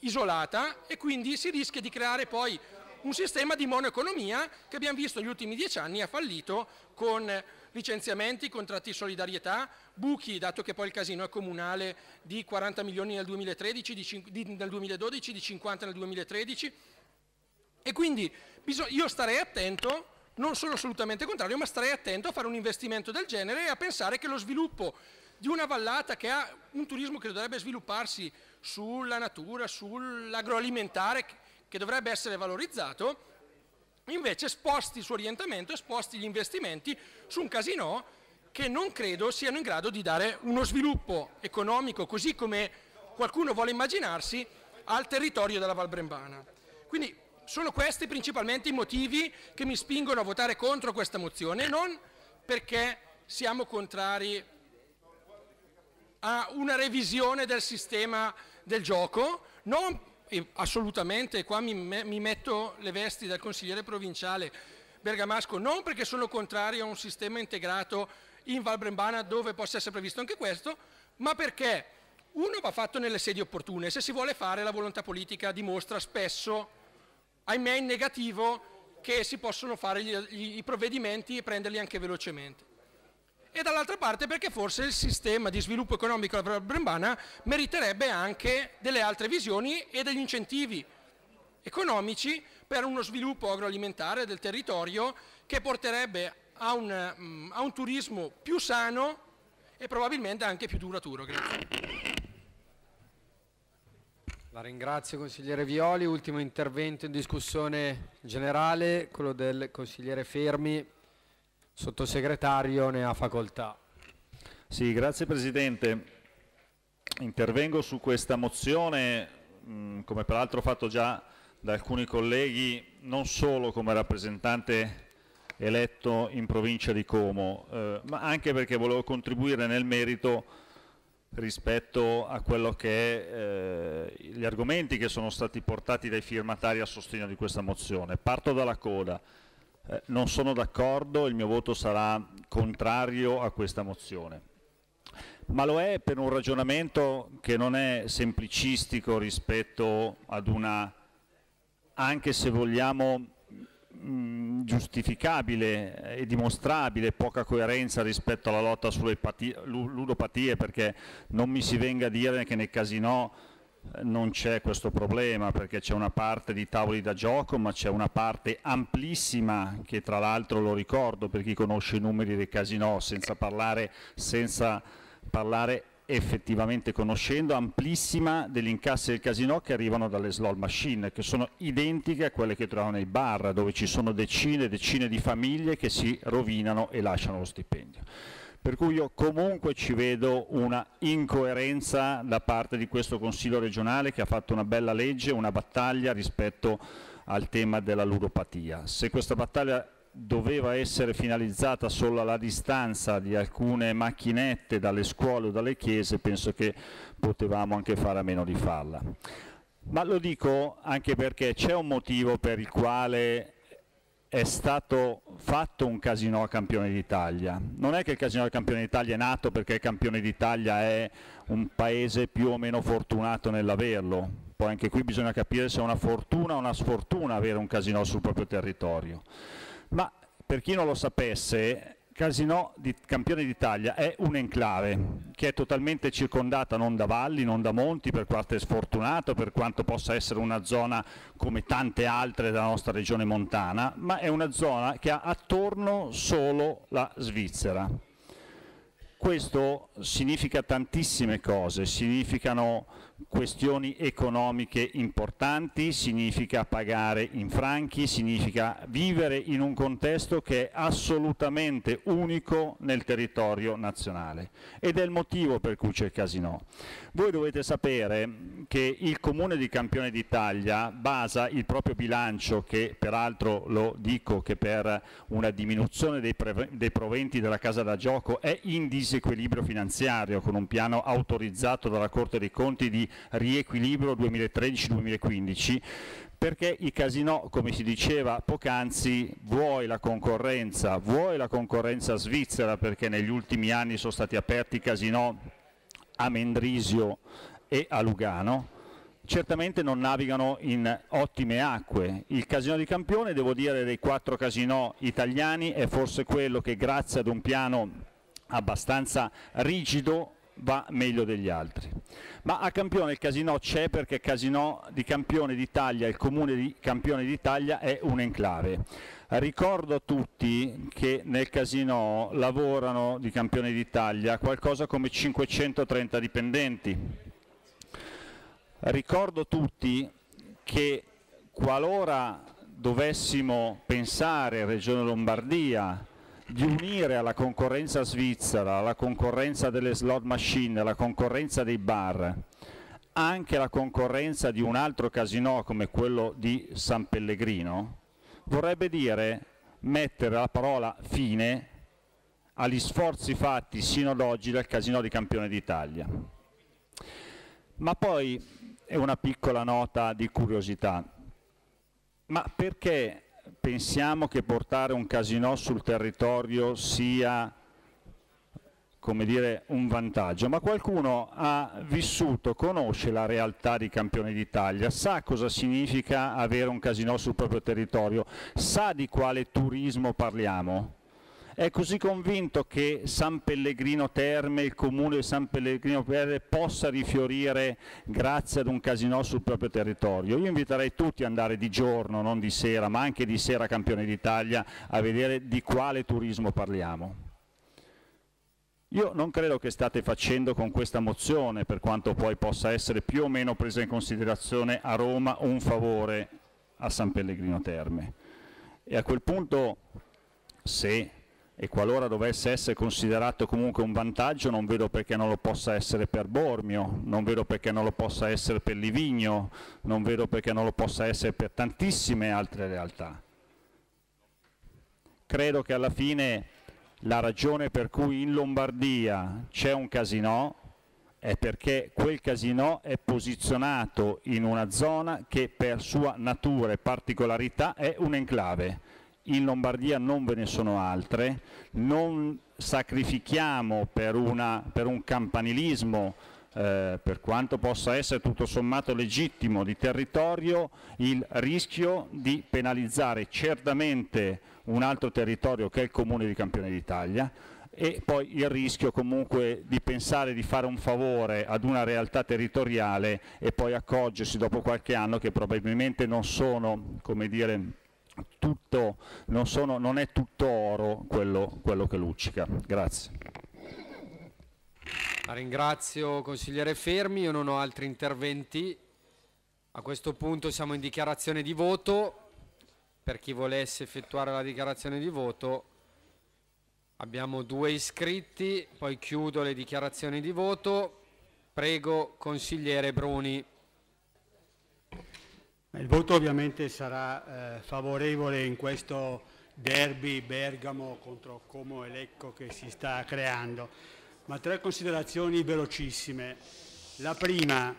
isolata e quindi si rischia di creare poi un sistema di monoeconomia che abbiamo visto negli ultimi dieci anni ha fallito con licenziamenti, contratti di solidarietà, buchi, dato che poi il casino è comunale, di 40 milioni nel 2013, di, di, nel 2012, di 50 nel 2013. E quindi io starei attento, non sono assolutamente contrario, ma starei attento a fare un investimento del genere e a pensare che lo sviluppo di una vallata che ha un turismo che dovrebbe svilupparsi sulla natura, sull'agroalimentare, che dovrebbe essere valorizzato, invece sposti il suo orientamento e sposti gli investimenti su un casino che non credo siano in grado di dare uno sviluppo economico, così come qualcuno vuole immaginarsi, al territorio della Val Brembana. Quindi sono questi principalmente i motivi che mi spingono a votare contro questa mozione, non perché siamo contrari a una revisione del sistema del gioco, non assolutamente, qua mi, mi metto le vesti del consigliere provinciale bergamasco, non perché sono contrario a un sistema integrato in Val Brembana dove possa essere previsto anche questo, ma perché uno va fatto nelle sedi opportune, se si vuole fare la volontà politica dimostra spesso, ahimè in negativo, che si possono fare gli, gli, i provvedimenti e prenderli anche velocemente e dall'altra parte perché forse il sistema di sviluppo economico della Brembana meriterebbe anche delle altre visioni e degli incentivi economici per uno sviluppo agroalimentare del territorio che porterebbe a un, mm, a un turismo più sano e probabilmente anche più duraturo. Grazie. La ringrazio consigliere Violi, ultimo intervento in discussione generale, quello del consigliere Fermi. Sottosegretario ne ha facoltà. Sì, grazie Presidente. Intervengo su questa mozione, mh, come peraltro fatto già da alcuni colleghi, non solo come rappresentante eletto in provincia di Como, eh, ma anche perché volevo contribuire nel merito rispetto a quello che eh, gli argomenti che sono stati portati dai firmatari a sostegno di questa mozione. Parto dalla coda. Eh, non sono d'accordo, il mio voto sarà contrario a questa mozione. Ma lo è per un ragionamento che non è semplicistico rispetto ad una, anche se vogliamo, mh, giustificabile e dimostrabile poca coerenza rispetto alla lotta sulle ludopatie, perché non mi si venga a dire che nei casinò non c'è questo problema perché c'è una parte di tavoli da gioco ma c'è una parte amplissima che tra l'altro lo ricordo per chi conosce i numeri dei casinò senza parlare, senza parlare effettivamente conoscendo amplissima degli incassi del casino che arrivano dalle slot machine che sono identiche a quelle che troviamo nei bar dove ci sono decine e decine di famiglie che si rovinano e lasciano lo stipendio. Per cui io comunque ci vedo una incoerenza da parte di questo Consiglio regionale che ha fatto una bella legge, una battaglia rispetto al tema della ludopatia. Se questa battaglia doveva essere finalizzata solo alla distanza di alcune macchinette dalle scuole o dalle chiese, penso che potevamo anche fare a meno di farla. Ma lo dico anche perché c'è un motivo per il quale è stato fatto un casino a campione d'Italia. Non è che il casino a campione d'Italia è nato perché il campione d'Italia è un paese più o meno fortunato nell'averlo. Poi anche qui bisogna capire se è una fortuna o una sfortuna avere un casino sul proprio territorio. Ma per chi non lo sapesse, Casino di Campione d'Italia è un'enclave che è totalmente circondata non da valli, non da monti, per quanto è sfortunato, per quanto possa essere una zona come tante altre della nostra regione montana, ma è una zona che ha attorno solo la Svizzera. Questo significa tantissime cose, significano questioni economiche importanti, significa pagare in franchi, significa vivere in un contesto che è assolutamente unico nel territorio nazionale ed è il motivo per cui c'è il casino. Voi dovete sapere che il Comune di Campione d'Italia basa il proprio bilancio, che peraltro lo dico che per una diminuzione dei, dei proventi della casa da gioco è in disequilibrio finanziario con un piano autorizzato dalla Corte dei Conti di riequilibrio 2013-2015 perché i casinò, come si diceva poc'anzi, vuoi la concorrenza, vuoi la concorrenza svizzera perché negli ultimi anni sono stati aperti casinò a Mendrisio e a Lugano, certamente non navigano in ottime acque. Il casino di Campione, devo dire, dei quattro casinò italiani è forse quello che grazie ad un piano abbastanza rigido va meglio degli altri. Ma a Campione il casino c'è perché Casino di Campione d'Italia, il comune di Campione d'Italia è un enclave. Ricordo a tutti che nel casino lavorano di Campione d'Italia qualcosa come 530 dipendenti. Ricordo a tutti che qualora dovessimo pensare Regione Lombardia di unire alla concorrenza svizzera, alla concorrenza delle slot machine, alla concorrenza dei bar, anche la concorrenza di un altro casino come quello di San Pellegrino, vorrebbe dire mettere la parola fine agli sforzi fatti sino ad oggi dal casino di campione d'Italia. Ma poi è una piccola nota di curiosità. Ma perché pensiamo che portare un casino sul territorio sia come dire, un vantaggio, ma qualcuno ha vissuto, conosce la realtà di campione d'Italia, sa cosa significa avere un casino sul proprio territorio, sa di quale turismo parliamo è così convinto che San Pellegrino Terme, il comune di San Pellegrino Terme possa rifiorire grazie ad un casino sul proprio territorio. Io inviterei tutti ad andare di giorno, non di sera, ma anche di sera campione d'Italia a vedere di quale turismo parliamo. Io non credo che state facendo con questa mozione, per quanto poi possa essere più o meno presa in considerazione a Roma, un favore a San Pellegrino Terme. E a quel punto, se e qualora dovesse essere considerato comunque un vantaggio non vedo perché non lo possa essere per Bormio, non vedo perché non lo possa essere per Livigno, non vedo perché non lo possa essere per tantissime altre realtà. Credo che alla fine la ragione per cui in Lombardia c'è un casino è perché quel casino è posizionato in una zona che per sua natura e particolarità è un enclave in Lombardia non ve ne sono altre, non sacrifichiamo per, una, per un campanilismo eh, per quanto possa essere tutto sommato legittimo di territorio, il rischio di penalizzare certamente un altro territorio che è il comune di Campione d'Italia e poi il rischio comunque di pensare di fare un favore ad una realtà territoriale e poi accorgersi dopo qualche anno che probabilmente non sono, come dire, tutto, non, sono, non, è tutto oro quello, quello che luccica. Grazie. La ringrazio consigliere Fermi, io non ho altri interventi. A questo punto siamo in dichiarazione di voto. Per chi volesse effettuare la dichiarazione di voto abbiamo due iscritti, poi chiudo le dichiarazioni di voto. Prego consigliere Bruni. Il voto ovviamente sarà eh, favorevole in questo derby Bergamo contro Como e Lecco che si sta creando, ma tre considerazioni velocissime. La prima,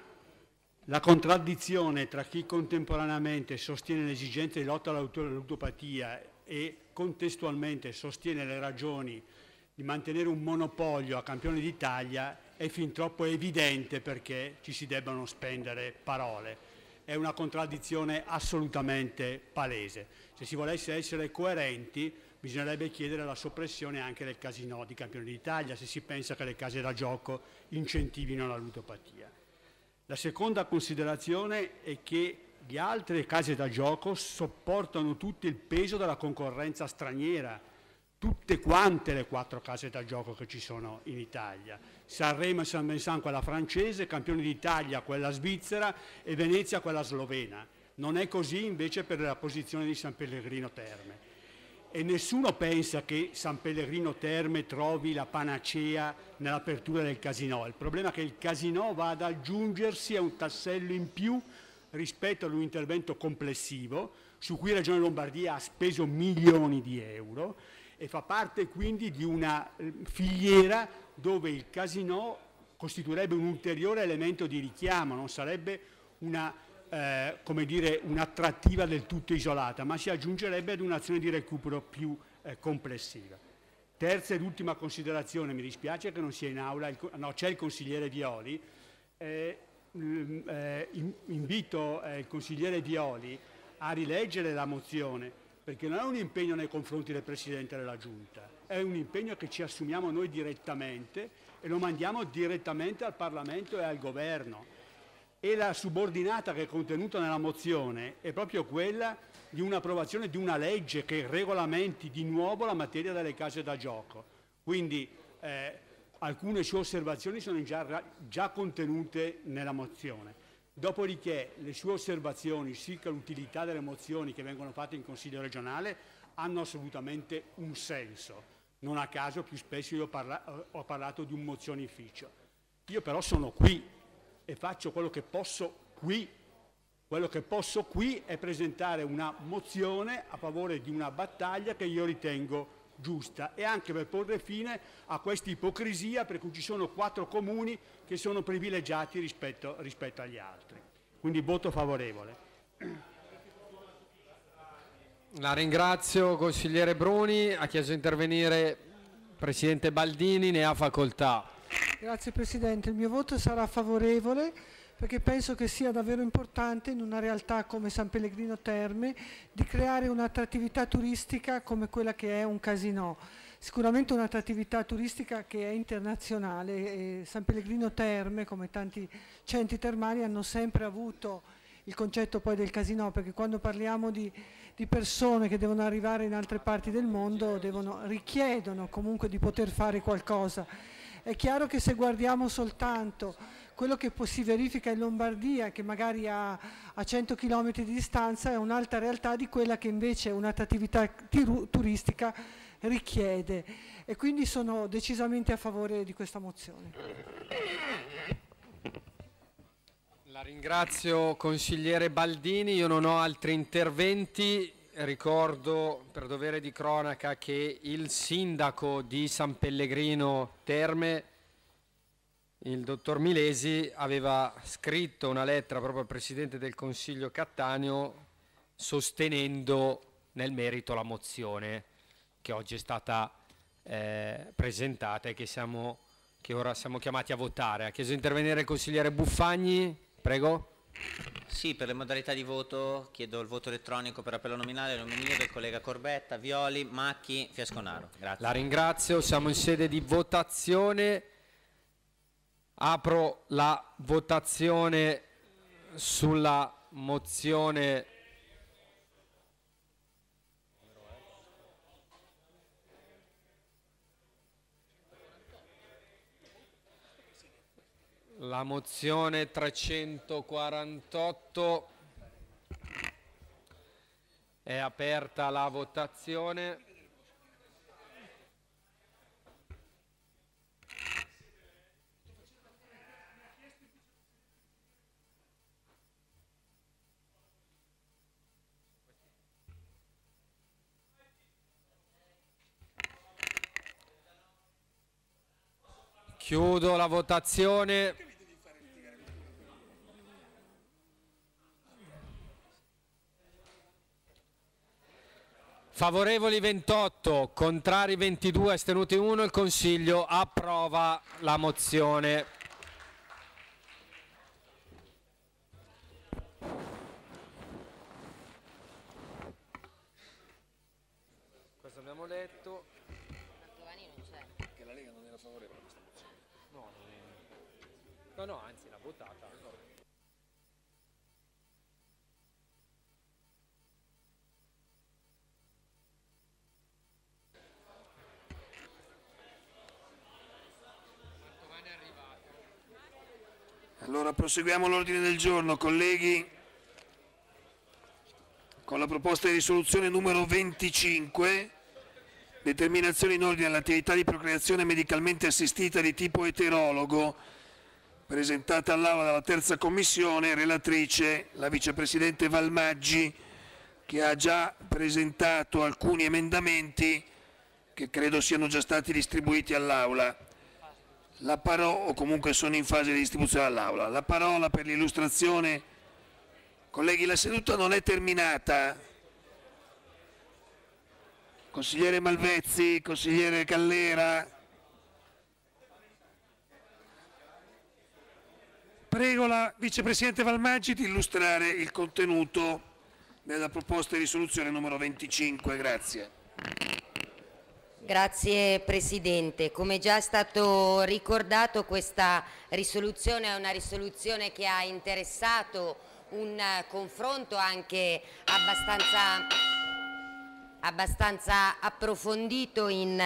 la contraddizione tra chi contemporaneamente sostiene l'esigenza di lotta alla ludopatia e contestualmente sostiene le ragioni di mantenere un monopolio a campione d'Italia è fin troppo evidente perché ci si debbano spendere parole è una contraddizione assolutamente palese. Se si volesse essere coerenti bisognerebbe chiedere la soppressione anche del casino di campione d'Italia se si pensa che le case da gioco incentivino la ludopatia. La seconda considerazione è che le altre case da gioco sopportano tutto il peso della concorrenza straniera, tutte quante le quattro case da gioco che ci sono in Italia. Sanremo e San Bensan quella francese, campione d'Italia quella svizzera e Venezia quella slovena. Non è così invece per la posizione di San Pellegrino Terme. E nessuno pensa che San Pellegrino Terme trovi la panacea nell'apertura del casino. Il problema è che il casino va ad aggiungersi a un tassello in più rispetto ad un intervento complessivo su cui la Regione Lombardia ha speso milioni di euro e fa parte quindi di una eh, filiera dove il casino costituirebbe un ulteriore elemento di richiamo, non sarebbe una, eh, dire, un'attrattiva del tutto isolata, ma si aggiungerebbe ad un'azione di recupero più eh, complessiva. Terza ed ultima considerazione, mi dispiace che non sia in aula, il, no, c'è il consigliere Violi, eh, eh, invito eh, il consigliere Violi a rileggere la mozione perché non è un impegno nei confronti del Presidente della Giunta, è un impegno che ci assumiamo noi direttamente e lo mandiamo direttamente al Parlamento e al Governo. E la subordinata che è contenuta nella mozione è proprio quella di un'approvazione di una legge che regolamenti di nuovo la materia delle case da gioco. Quindi eh, alcune sue osservazioni sono già, già contenute nella mozione. Dopodiché le sue osservazioni circa l'utilità delle mozioni che vengono fatte in Consiglio regionale hanno assolutamente un senso. Non a caso più spesso io parla ho parlato di un mozionificio. Io però sono qui e faccio quello che posso qui. Quello che posso qui è presentare una mozione a favore di una battaglia che io ritengo giusta e anche per porre fine a questa ipocrisia per cui ci sono quattro comuni che sono privilegiati rispetto, rispetto agli altri. Quindi voto favorevole. La ringrazio consigliere Bruni, ha chiesto di intervenire Presidente Baldini, ne ha facoltà. Grazie Presidente, il mio voto sarà favorevole perché penso che sia davvero importante in una realtà come San Pellegrino Terme di creare un'attrattività turistica come quella che è un casino. Sicuramente un'attrattività turistica che è internazionale e San Pellegrino Terme, come tanti centri termali, hanno sempre avuto il concetto poi del casino, perché quando parliamo di, di persone che devono arrivare in altre parti del mondo devono, richiedono comunque di poter fare qualcosa. È chiaro che se guardiamo soltanto quello che si verifica in Lombardia, che magari a, a 100 km di distanza, è un'altra realtà di quella che invece un'attrattività turistica richiede. E quindi sono decisamente a favore di questa mozione. La ringrazio consigliere Baldini, io non ho altri interventi. Ricordo per dovere di cronaca che il sindaco di San Pellegrino Terme il dottor Milesi aveva scritto una lettera proprio al Presidente del Consiglio Cattaneo sostenendo nel merito la mozione che oggi è stata eh, presentata e che, siamo, che ora siamo chiamati a votare. Ha chiesto di intervenire il consigliere Buffagni, prego. Sì, per le modalità di voto chiedo il voto elettronico per appello nominale, nominio del collega Corbetta, Violi, Macchi, Fiasconaro. Grazie. La ringrazio, siamo in sede di votazione. Apro la votazione sulla mozione la mozione 348 è aperta la votazione Chiudo la votazione. Favorevoli 28, contrari 22, astenuti 1. Il Consiglio approva la mozione. Cosa abbiamo detto. Che la Lega non era favorevole a questa mozione. No, no, no, anzi l'ha votata. Proseguiamo l'ordine del giorno, colleghi, con la proposta di risoluzione numero 25, determinazione in ordine all'attività di procreazione medicalmente assistita di tipo eterologo, presentata all'Aula dalla terza commissione, relatrice la vicepresidente Valmaggi, che ha già presentato alcuni emendamenti che credo siano già stati distribuiti all'Aula. La parola, o comunque sono in fase di distribuzione all'Aula. La parola per l'illustrazione. Colleghi, la seduta non è terminata. Consigliere Malvezzi, consigliere Callera. Prego la vicepresidente Valmaggi di illustrare il contenuto della proposta di risoluzione numero 25. Grazie. Grazie Presidente. Come già è stato ricordato questa risoluzione è una risoluzione che ha interessato un confronto anche abbastanza, abbastanza approfondito in,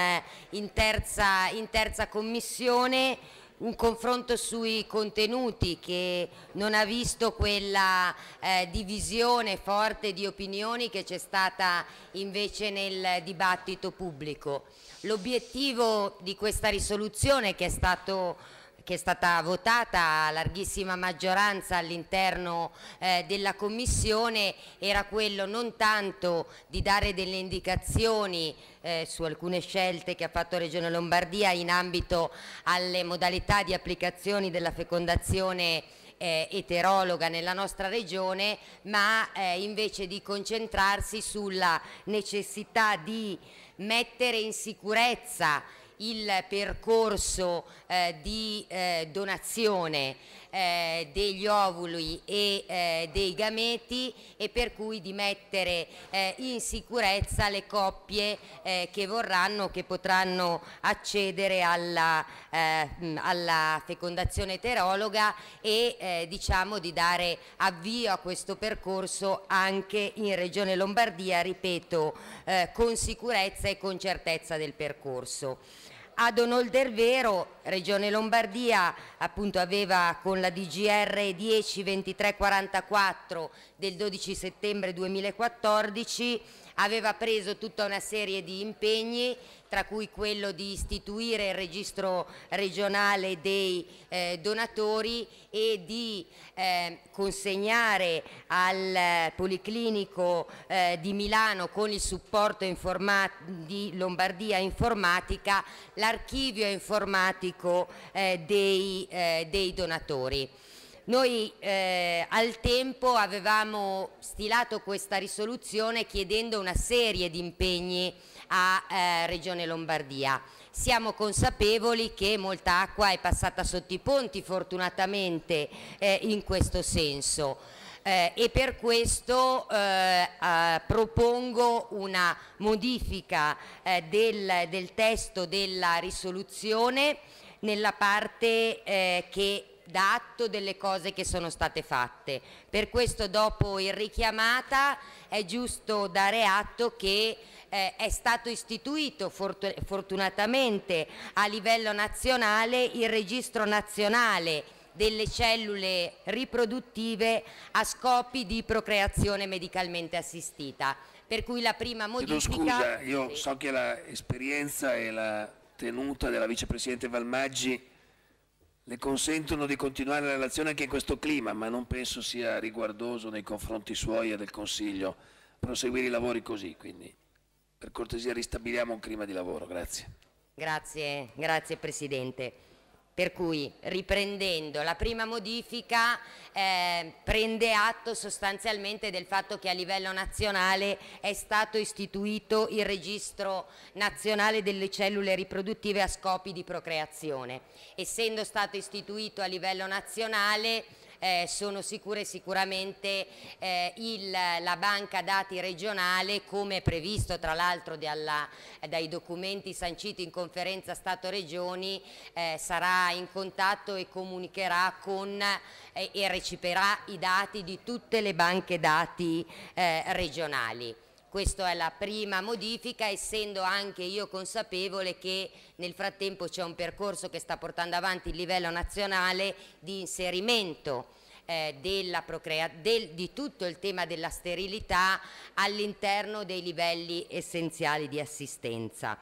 in, terza, in terza commissione un confronto sui contenuti che non ha visto quella eh, divisione forte di opinioni che c'è stata invece nel dibattito pubblico. L'obiettivo di questa risoluzione che è stato che è stata votata a larghissima maggioranza all'interno eh, della Commissione era quello non tanto di dare delle indicazioni eh, su alcune scelte che ha fatto Regione Lombardia in ambito alle modalità di applicazione della fecondazione eh, eterologa nella nostra regione, ma eh, invece di concentrarsi sulla necessità di mettere in sicurezza il percorso eh, di eh, donazione eh, degli ovuli e eh, dei gameti e per cui di mettere eh, in sicurezza le coppie eh, che vorranno, che potranno accedere alla, alla fecondazione eterologa e diciamo di dare avvio a questo percorso anche in Regione Lombardia, ripeto, con sicurezza e con certezza del percorso. Ad onol del vero, Regione Lombardia appunto aveva con la DGR 10 23 44 del 12 settembre 2014 aveva preso tutta una serie di impegni tra cui quello di istituire il registro regionale dei eh, donatori e di eh, consegnare al Policlinico eh, di Milano con il supporto di Lombardia Informatica l'archivio informatico eh, dei, eh, dei donatori. Noi eh, al tempo avevamo stilato questa risoluzione chiedendo una serie di impegni a eh, Regione Lombardia. Siamo consapevoli che molta acqua è passata sotto i ponti fortunatamente eh, in questo senso. Eh, e per questo eh, propongo una modifica eh, del, del, testo della risoluzione nella parte eh, che dà atto delle cose che sono state fatte. Per questo dopo il richiamata è giusto dare atto che eh, è stato istituito fortunatamente a livello nazionale il registro nazionale delle cellule riproduttive a scopi di procreazione medicalmente assistita. Per cui la prima modifica... scusa, io so che l'esperienza e la tenuta della vicepresidente Valmaggi le consentono di continuare la relazione anche in questo clima, ma non penso sia riguardoso nei confronti suoi e del Consiglio proseguire i lavori così, quindi per cortesia ristabiliamo un clima di lavoro, grazie. Grazie, grazie Presidente. Per cui, riprendendo, la prima modifica eh, prende atto sostanzialmente del fatto che a livello nazionale è stato istituito il registro nazionale delle cellule riproduttive a scopi di procreazione. Essendo stato istituito a livello nazionale eh, sono sicure sicuramente eh, il, la banca dati regionale come previsto tra l'altro dai documenti sanciti in conferenza Stato-Regioni eh, sarà in contatto e comunicherà con eh, e reciperà i dati di tutte le banche dati eh, regionali. Questa è la prima modifica, essendo anche io consapevole che nel frattempo c'è un percorso che sta portando avanti il livello nazionale di inserimento eh, del, di tutto il tema della sterilità all'interno dei livelli essenziali di assistenza.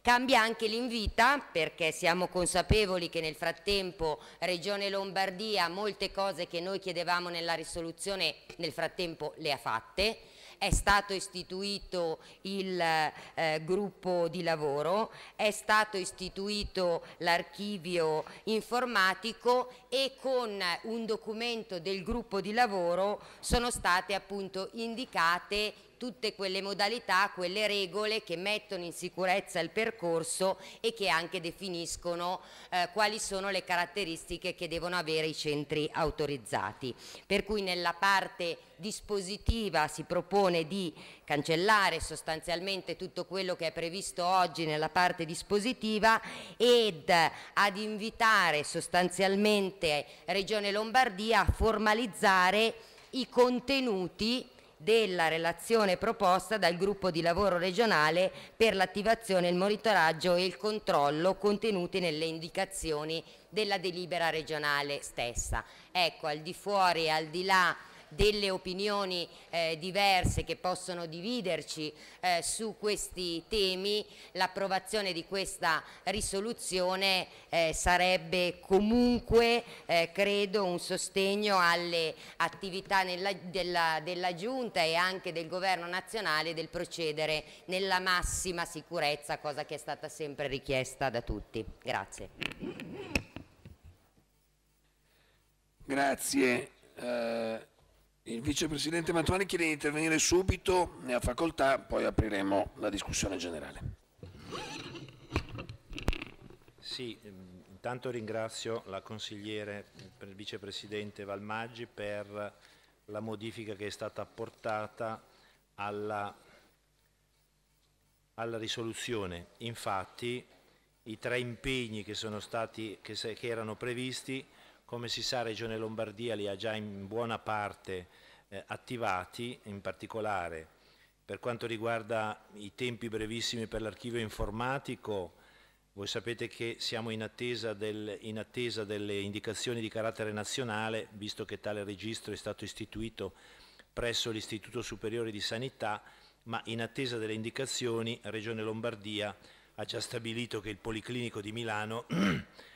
Cambia anche l'invita perché siamo consapevoli che nel frattempo Regione Lombardia molte cose che noi chiedevamo nella risoluzione nel frattempo le ha fatte è stato istituito il eh, gruppo di lavoro, è stato istituito l'archivio informatico e con un documento del gruppo di lavoro sono state appunto indicate tutte quelle modalità, quelle regole che mettono in sicurezza il percorso e che anche definiscono eh, quali sono le caratteristiche che devono avere i centri autorizzati. Per cui nella parte dispositiva si propone di cancellare sostanzialmente tutto quello che è previsto oggi nella parte dispositiva ed ad invitare sostanzialmente Regione Lombardia a formalizzare i contenuti della relazione proposta dal gruppo di lavoro regionale per l'attivazione, il monitoraggio e il controllo contenuti nelle indicazioni della delibera regionale stessa. Ecco, al di fuori e al di là delle opinioni eh, diverse che possono dividerci eh, su questi temi, l'approvazione di questa risoluzione eh, sarebbe comunque, eh, credo, un sostegno alle attività nella, della, della Giunta e anche del Governo nazionale del procedere nella massima sicurezza, cosa che è stata sempre richiesta da tutti. Grazie. Grazie. Uh... Il vicepresidente Mantovani chiede di intervenire subito, ne ha facoltà, poi apriremo la discussione generale. Sì, intanto ringrazio la consigliere, il vicepresidente Valmaggi per la modifica che è stata apportata alla, alla risoluzione. Infatti i tre impegni che, stati, che, che erano previsti come si sa Regione Lombardia li ha già in buona parte eh, attivati, in particolare per quanto riguarda i tempi brevissimi per l'archivio informatico, voi sapete che siamo in attesa, del, in attesa, delle indicazioni di carattere nazionale, visto che tale registro è stato istituito presso l'Istituto Superiore di Sanità, ma in attesa delle indicazioni Regione Lombardia ha già stabilito che il Policlinico di Milano [clears throat]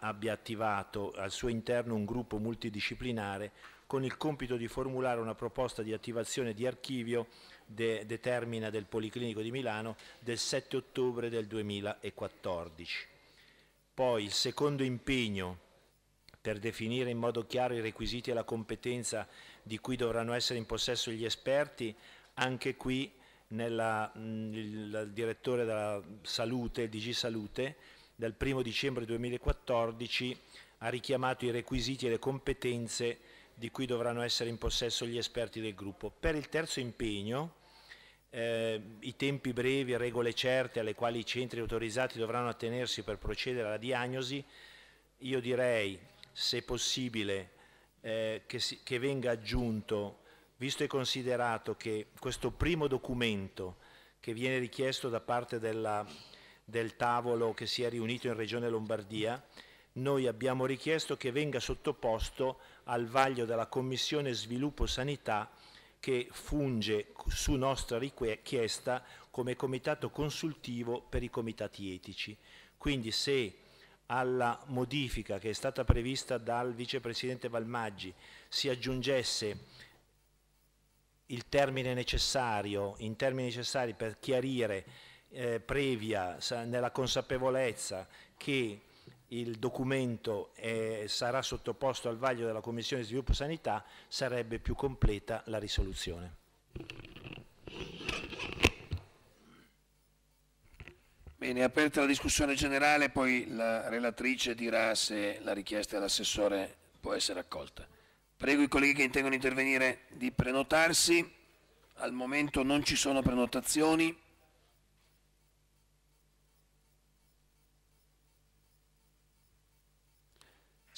abbia attivato al suo interno un gruppo multidisciplinare con il compito di formulare una proposta di attivazione di archivio de, del Policlinico di Milano del 7 ottobre del 2014. Poi il secondo impegno per definire in modo chiaro i requisiti e la competenza di cui dovranno essere in possesso gli esperti, anche qui nella, mh, il direttore della salute, il DG Salute, dal 1 dicembre 2014 ha richiamato i requisiti e le competenze di cui dovranno essere in possesso gli esperti del gruppo. Per il terzo impegno, eh, i tempi brevi e regole certe alle quali i centri autorizzati dovranno attenersi per procedere alla diagnosi, io direi, se possibile, eh, che, si, che venga aggiunto, visto e considerato che questo primo documento che viene richiesto da parte della del tavolo che si è riunito in Regione Lombardia, noi abbiamo richiesto che venga sottoposto al vaglio della Commissione Sviluppo Sanità che funge su nostra richiesta come comitato consultivo per i comitati etici. Quindi se alla modifica che è stata prevista dal vicepresidente Valmaggi si aggiungesse il termine necessario, in termini necessari per chiarire eh, previa, nella consapevolezza che il documento eh, sarà sottoposto al vaglio della Commissione di Sviluppo Sanità, sarebbe più completa la risoluzione. Bene, aperta la discussione generale, poi la relatrice dirà se la richiesta dell'assessore può essere accolta. Prego i colleghi che intendono intervenire di prenotarsi. Al momento non ci sono prenotazioni.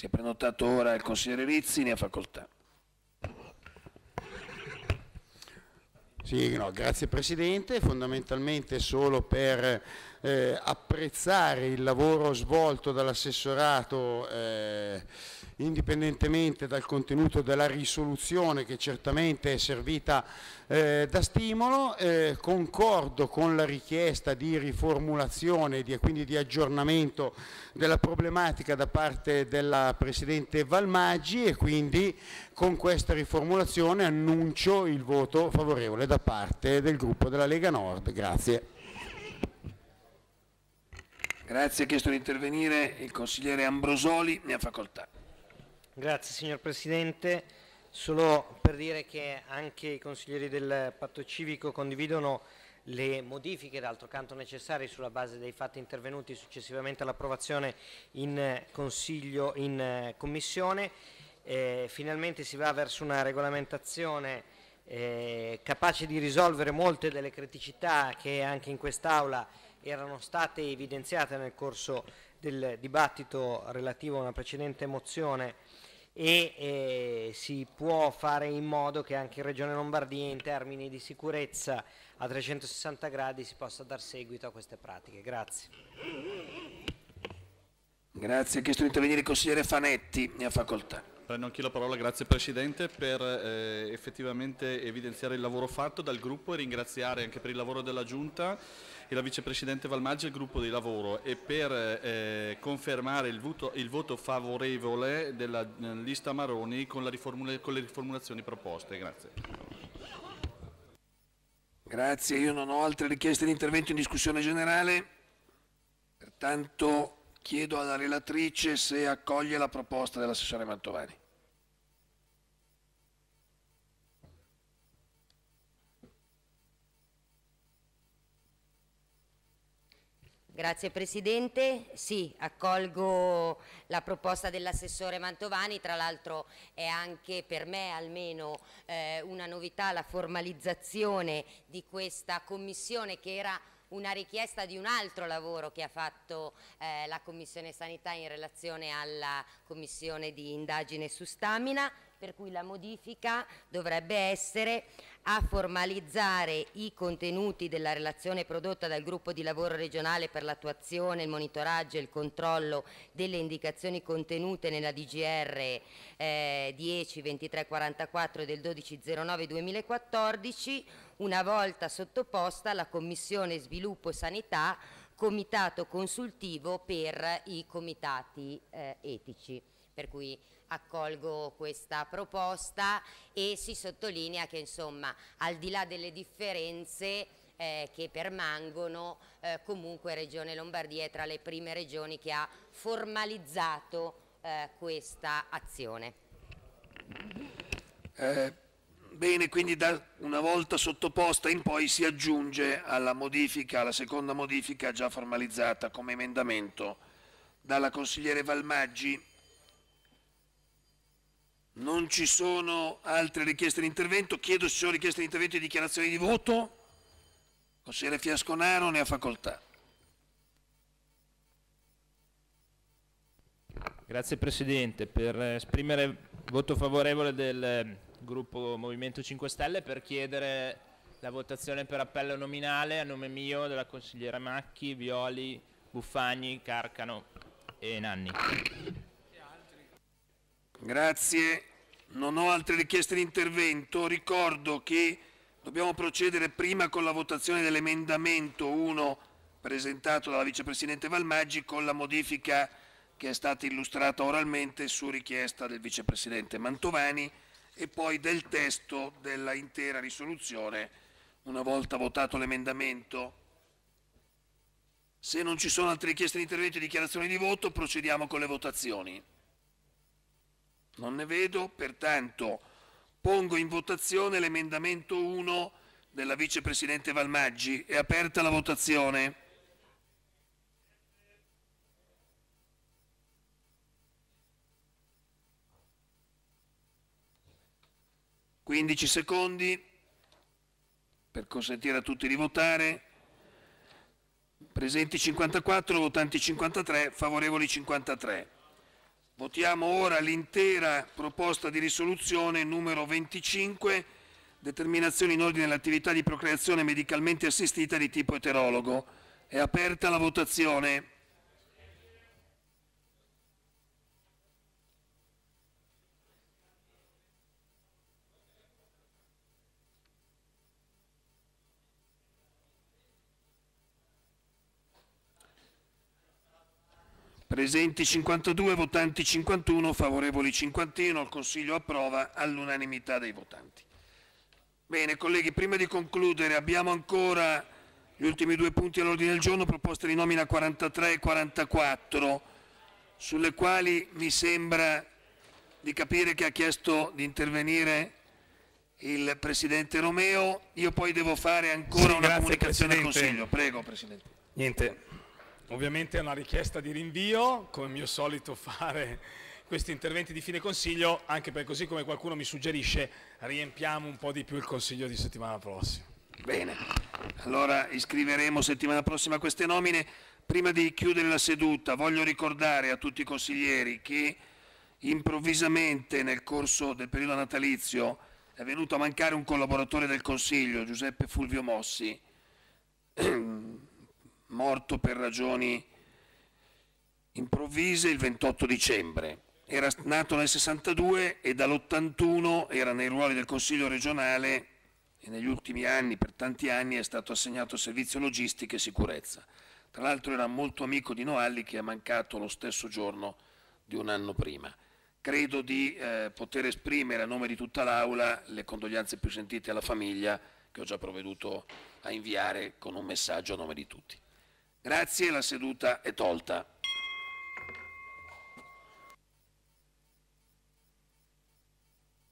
Si è prenotato ora il consigliere Rizzi, ne ha facoltà. Sì, no, grazie Presidente, fondamentalmente solo per eh, apprezzare il lavoro svolto dall'assessorato eh, indipendentemente dal contenuto della risoluzione che certamente è servita eh, da stimolo, eh, concordo con la richiesta di riformulazione e quindi di aggiornamento della problematica da parte della Presidente Valmaggi e quindi con questa riformulazione annuncio il voto favorevole da parte del gruppo della Lega Nord. Grazie. Grazie, ha chiesto di intervenire il consigliere Ambrosoli, ne facoltà. Grazie signor Presidente, solo per dire che anche i consiglieri del patto civico condividono le modifiche d'altro canto necessarie sulla base dei fatti intervenuti successivamente all'approvazione in Consiglio, in eh, Commissione. Eh, finalmente si va verso una regolamentazione eh, capace di risolvere molte delle criticità che anche in quest'Aula erano state evidenziate nel corso del dibattito relativo a una precedente mozione e eh, si può fare in modo che anche in Regione Lombardia in termini di sicurezza a 360 gradi si possa dar seguito a queste pratiche. Grazie. Grazie, ha chiesto di intervenire il consigliere Fanetti, ne ha facoltà. Prendo anch'io la parola, grazie Presidente, per eh, effettivamente evidenziare il lavoro fatto dal gruppo e ringraziare anche per il lavoro della Giunta e la Vicepresidente Valmaggi e il gruppo di lavoro e per eh, confermare il voto, il voto, favorevole della eh, lista Maroni con, con le riformulazioni proposte. Grazie. Grazie, io non ho altre richieste di intervento in discussione generale, pertanto chiedo alla relatrice se accoglie la proposta dell'assessore Mantovani. Grazie Presidente, sì, accolgo la proposta dell'assessore Mantovani, tra l'altro è anche per me almeno eh, una novità la formalizzazione di questa commissione che era una richiesta di un altro lavoro che ha fatto eh, la Commissione Sanità in relazione alla Commissione di indagine su Stamina, per cui la modifica dovrebbe essere a formalizzare i contenuti della relazione prodotta dal gruppo di lavoro regionale per l'attuazione, il monitoraggio e il controllo delle indicazioni contenute nella DGR eh, 10 23 44 del 12 09 2014 una volta sottoposta alla Commissione Sviluppo Sanità comitato consultivo per i comitati eh, etici. Per cui accolgo questa proposta e si sottolinea che insomma al di là delle differenze eh, che permangono eh, comunque Regione Lombardia è tra le prime regioni che ha formalizzato eh, questa azione. Eh, bene, quindi da una volta sottoposta in poi si aggiunge alla modifica, alla seconda modifica già formalizzata come emendamento dalla consigliere Valmaggi non ci sono altre richieste di intervento. Chiedo se ci sono richieste di intervento e dichiarazioni di voto. Consigliere Fiasconaro ne ha facoltà. Grazie Presidente. Per esprimere voto favorevole del gruppo Movimento 5 Stelle per chiedere la votazione per appello nominale a nome mio della consigliera Macchi, Violi, Buffagni, Carcano e Nanni. Grazie. Non ho altre richieste di intervento. Ricordo che dobbiamo procedere prima con la votazione dell'emendamento 1 presentato dalla Vicepresidente Valmaggi con la modifica che è stata illustrata oralmente su richiesta del Vicepresidente Mantovani e poi del testo della intera risoluzione una volta votato l'emendamento. Se non ci sono altre richieste di intervento e dichiarazioni di voto procediamo con le votazioni. Non ne vedo, pertanto pongo in votazione l'emendamento 1 della Vicepresidente Valmaggi. È aperta la votazione. 15 secondi per consentire a tutti di votare. Presenti 54, votanti 53, favorevoli 53. Votiamo ora l'intera proposta di risoluzione numero 25, determinazioni in ordine all'attività di procreazione medicalmente assistita di tipo eterologo. È aperta la votazione. Presenti 52, votanti 51, favorevoli 51. Il Consiglio approva all'unanimità dei votanti. Bene, colleghi, prima di concludere abbiamo ancora gli ultimi due punti all'ordine del giorno, proposte di nomina 43 e 44, sulle quali mi sembra di capire che ha chiesto di intervenire il Presidente Romeo. Io poi devo fare ancora Sì, una grazie, comunicazione al. Consiglio. Prego, Presidente. Niente, ovviamente è una richiesta di rinvio, come mio solito fare questi interventi di fine consiglio, anche perché così come qualcuno mi suggerisce, riempiamo un po' di più il consiglio di settimana prossima. Bene, allora iscriveremo settimana prossima queste nomine. Prima di chiudere la seduta voglio ricordare a tutti i consiglieri che improvvisamente nel corso del periodo natalizio è venuto a mancare un collaboratore del Consiglio, Giuseppe Fulvio Mossi, [clears throat] morto per ragioni improvvise il 28 dicembre. Era nato nel 62 e dall'81 era nei ruoli del Consiglio regionale e negli ultimi anni, per tanti anni, è stato assegnato servizio logistica e sicurezza. Tra l'altro era molto amico di Noalli che è mancato lo stesso giorno di un anno prima. Credo di eh, poter esprimere a nome di tutta l'Aula le condoglianze più sentite alla famiglia che ho già provveduto a inviare con un messaggio a nome di tutti. Grazie, la seduta è tolta.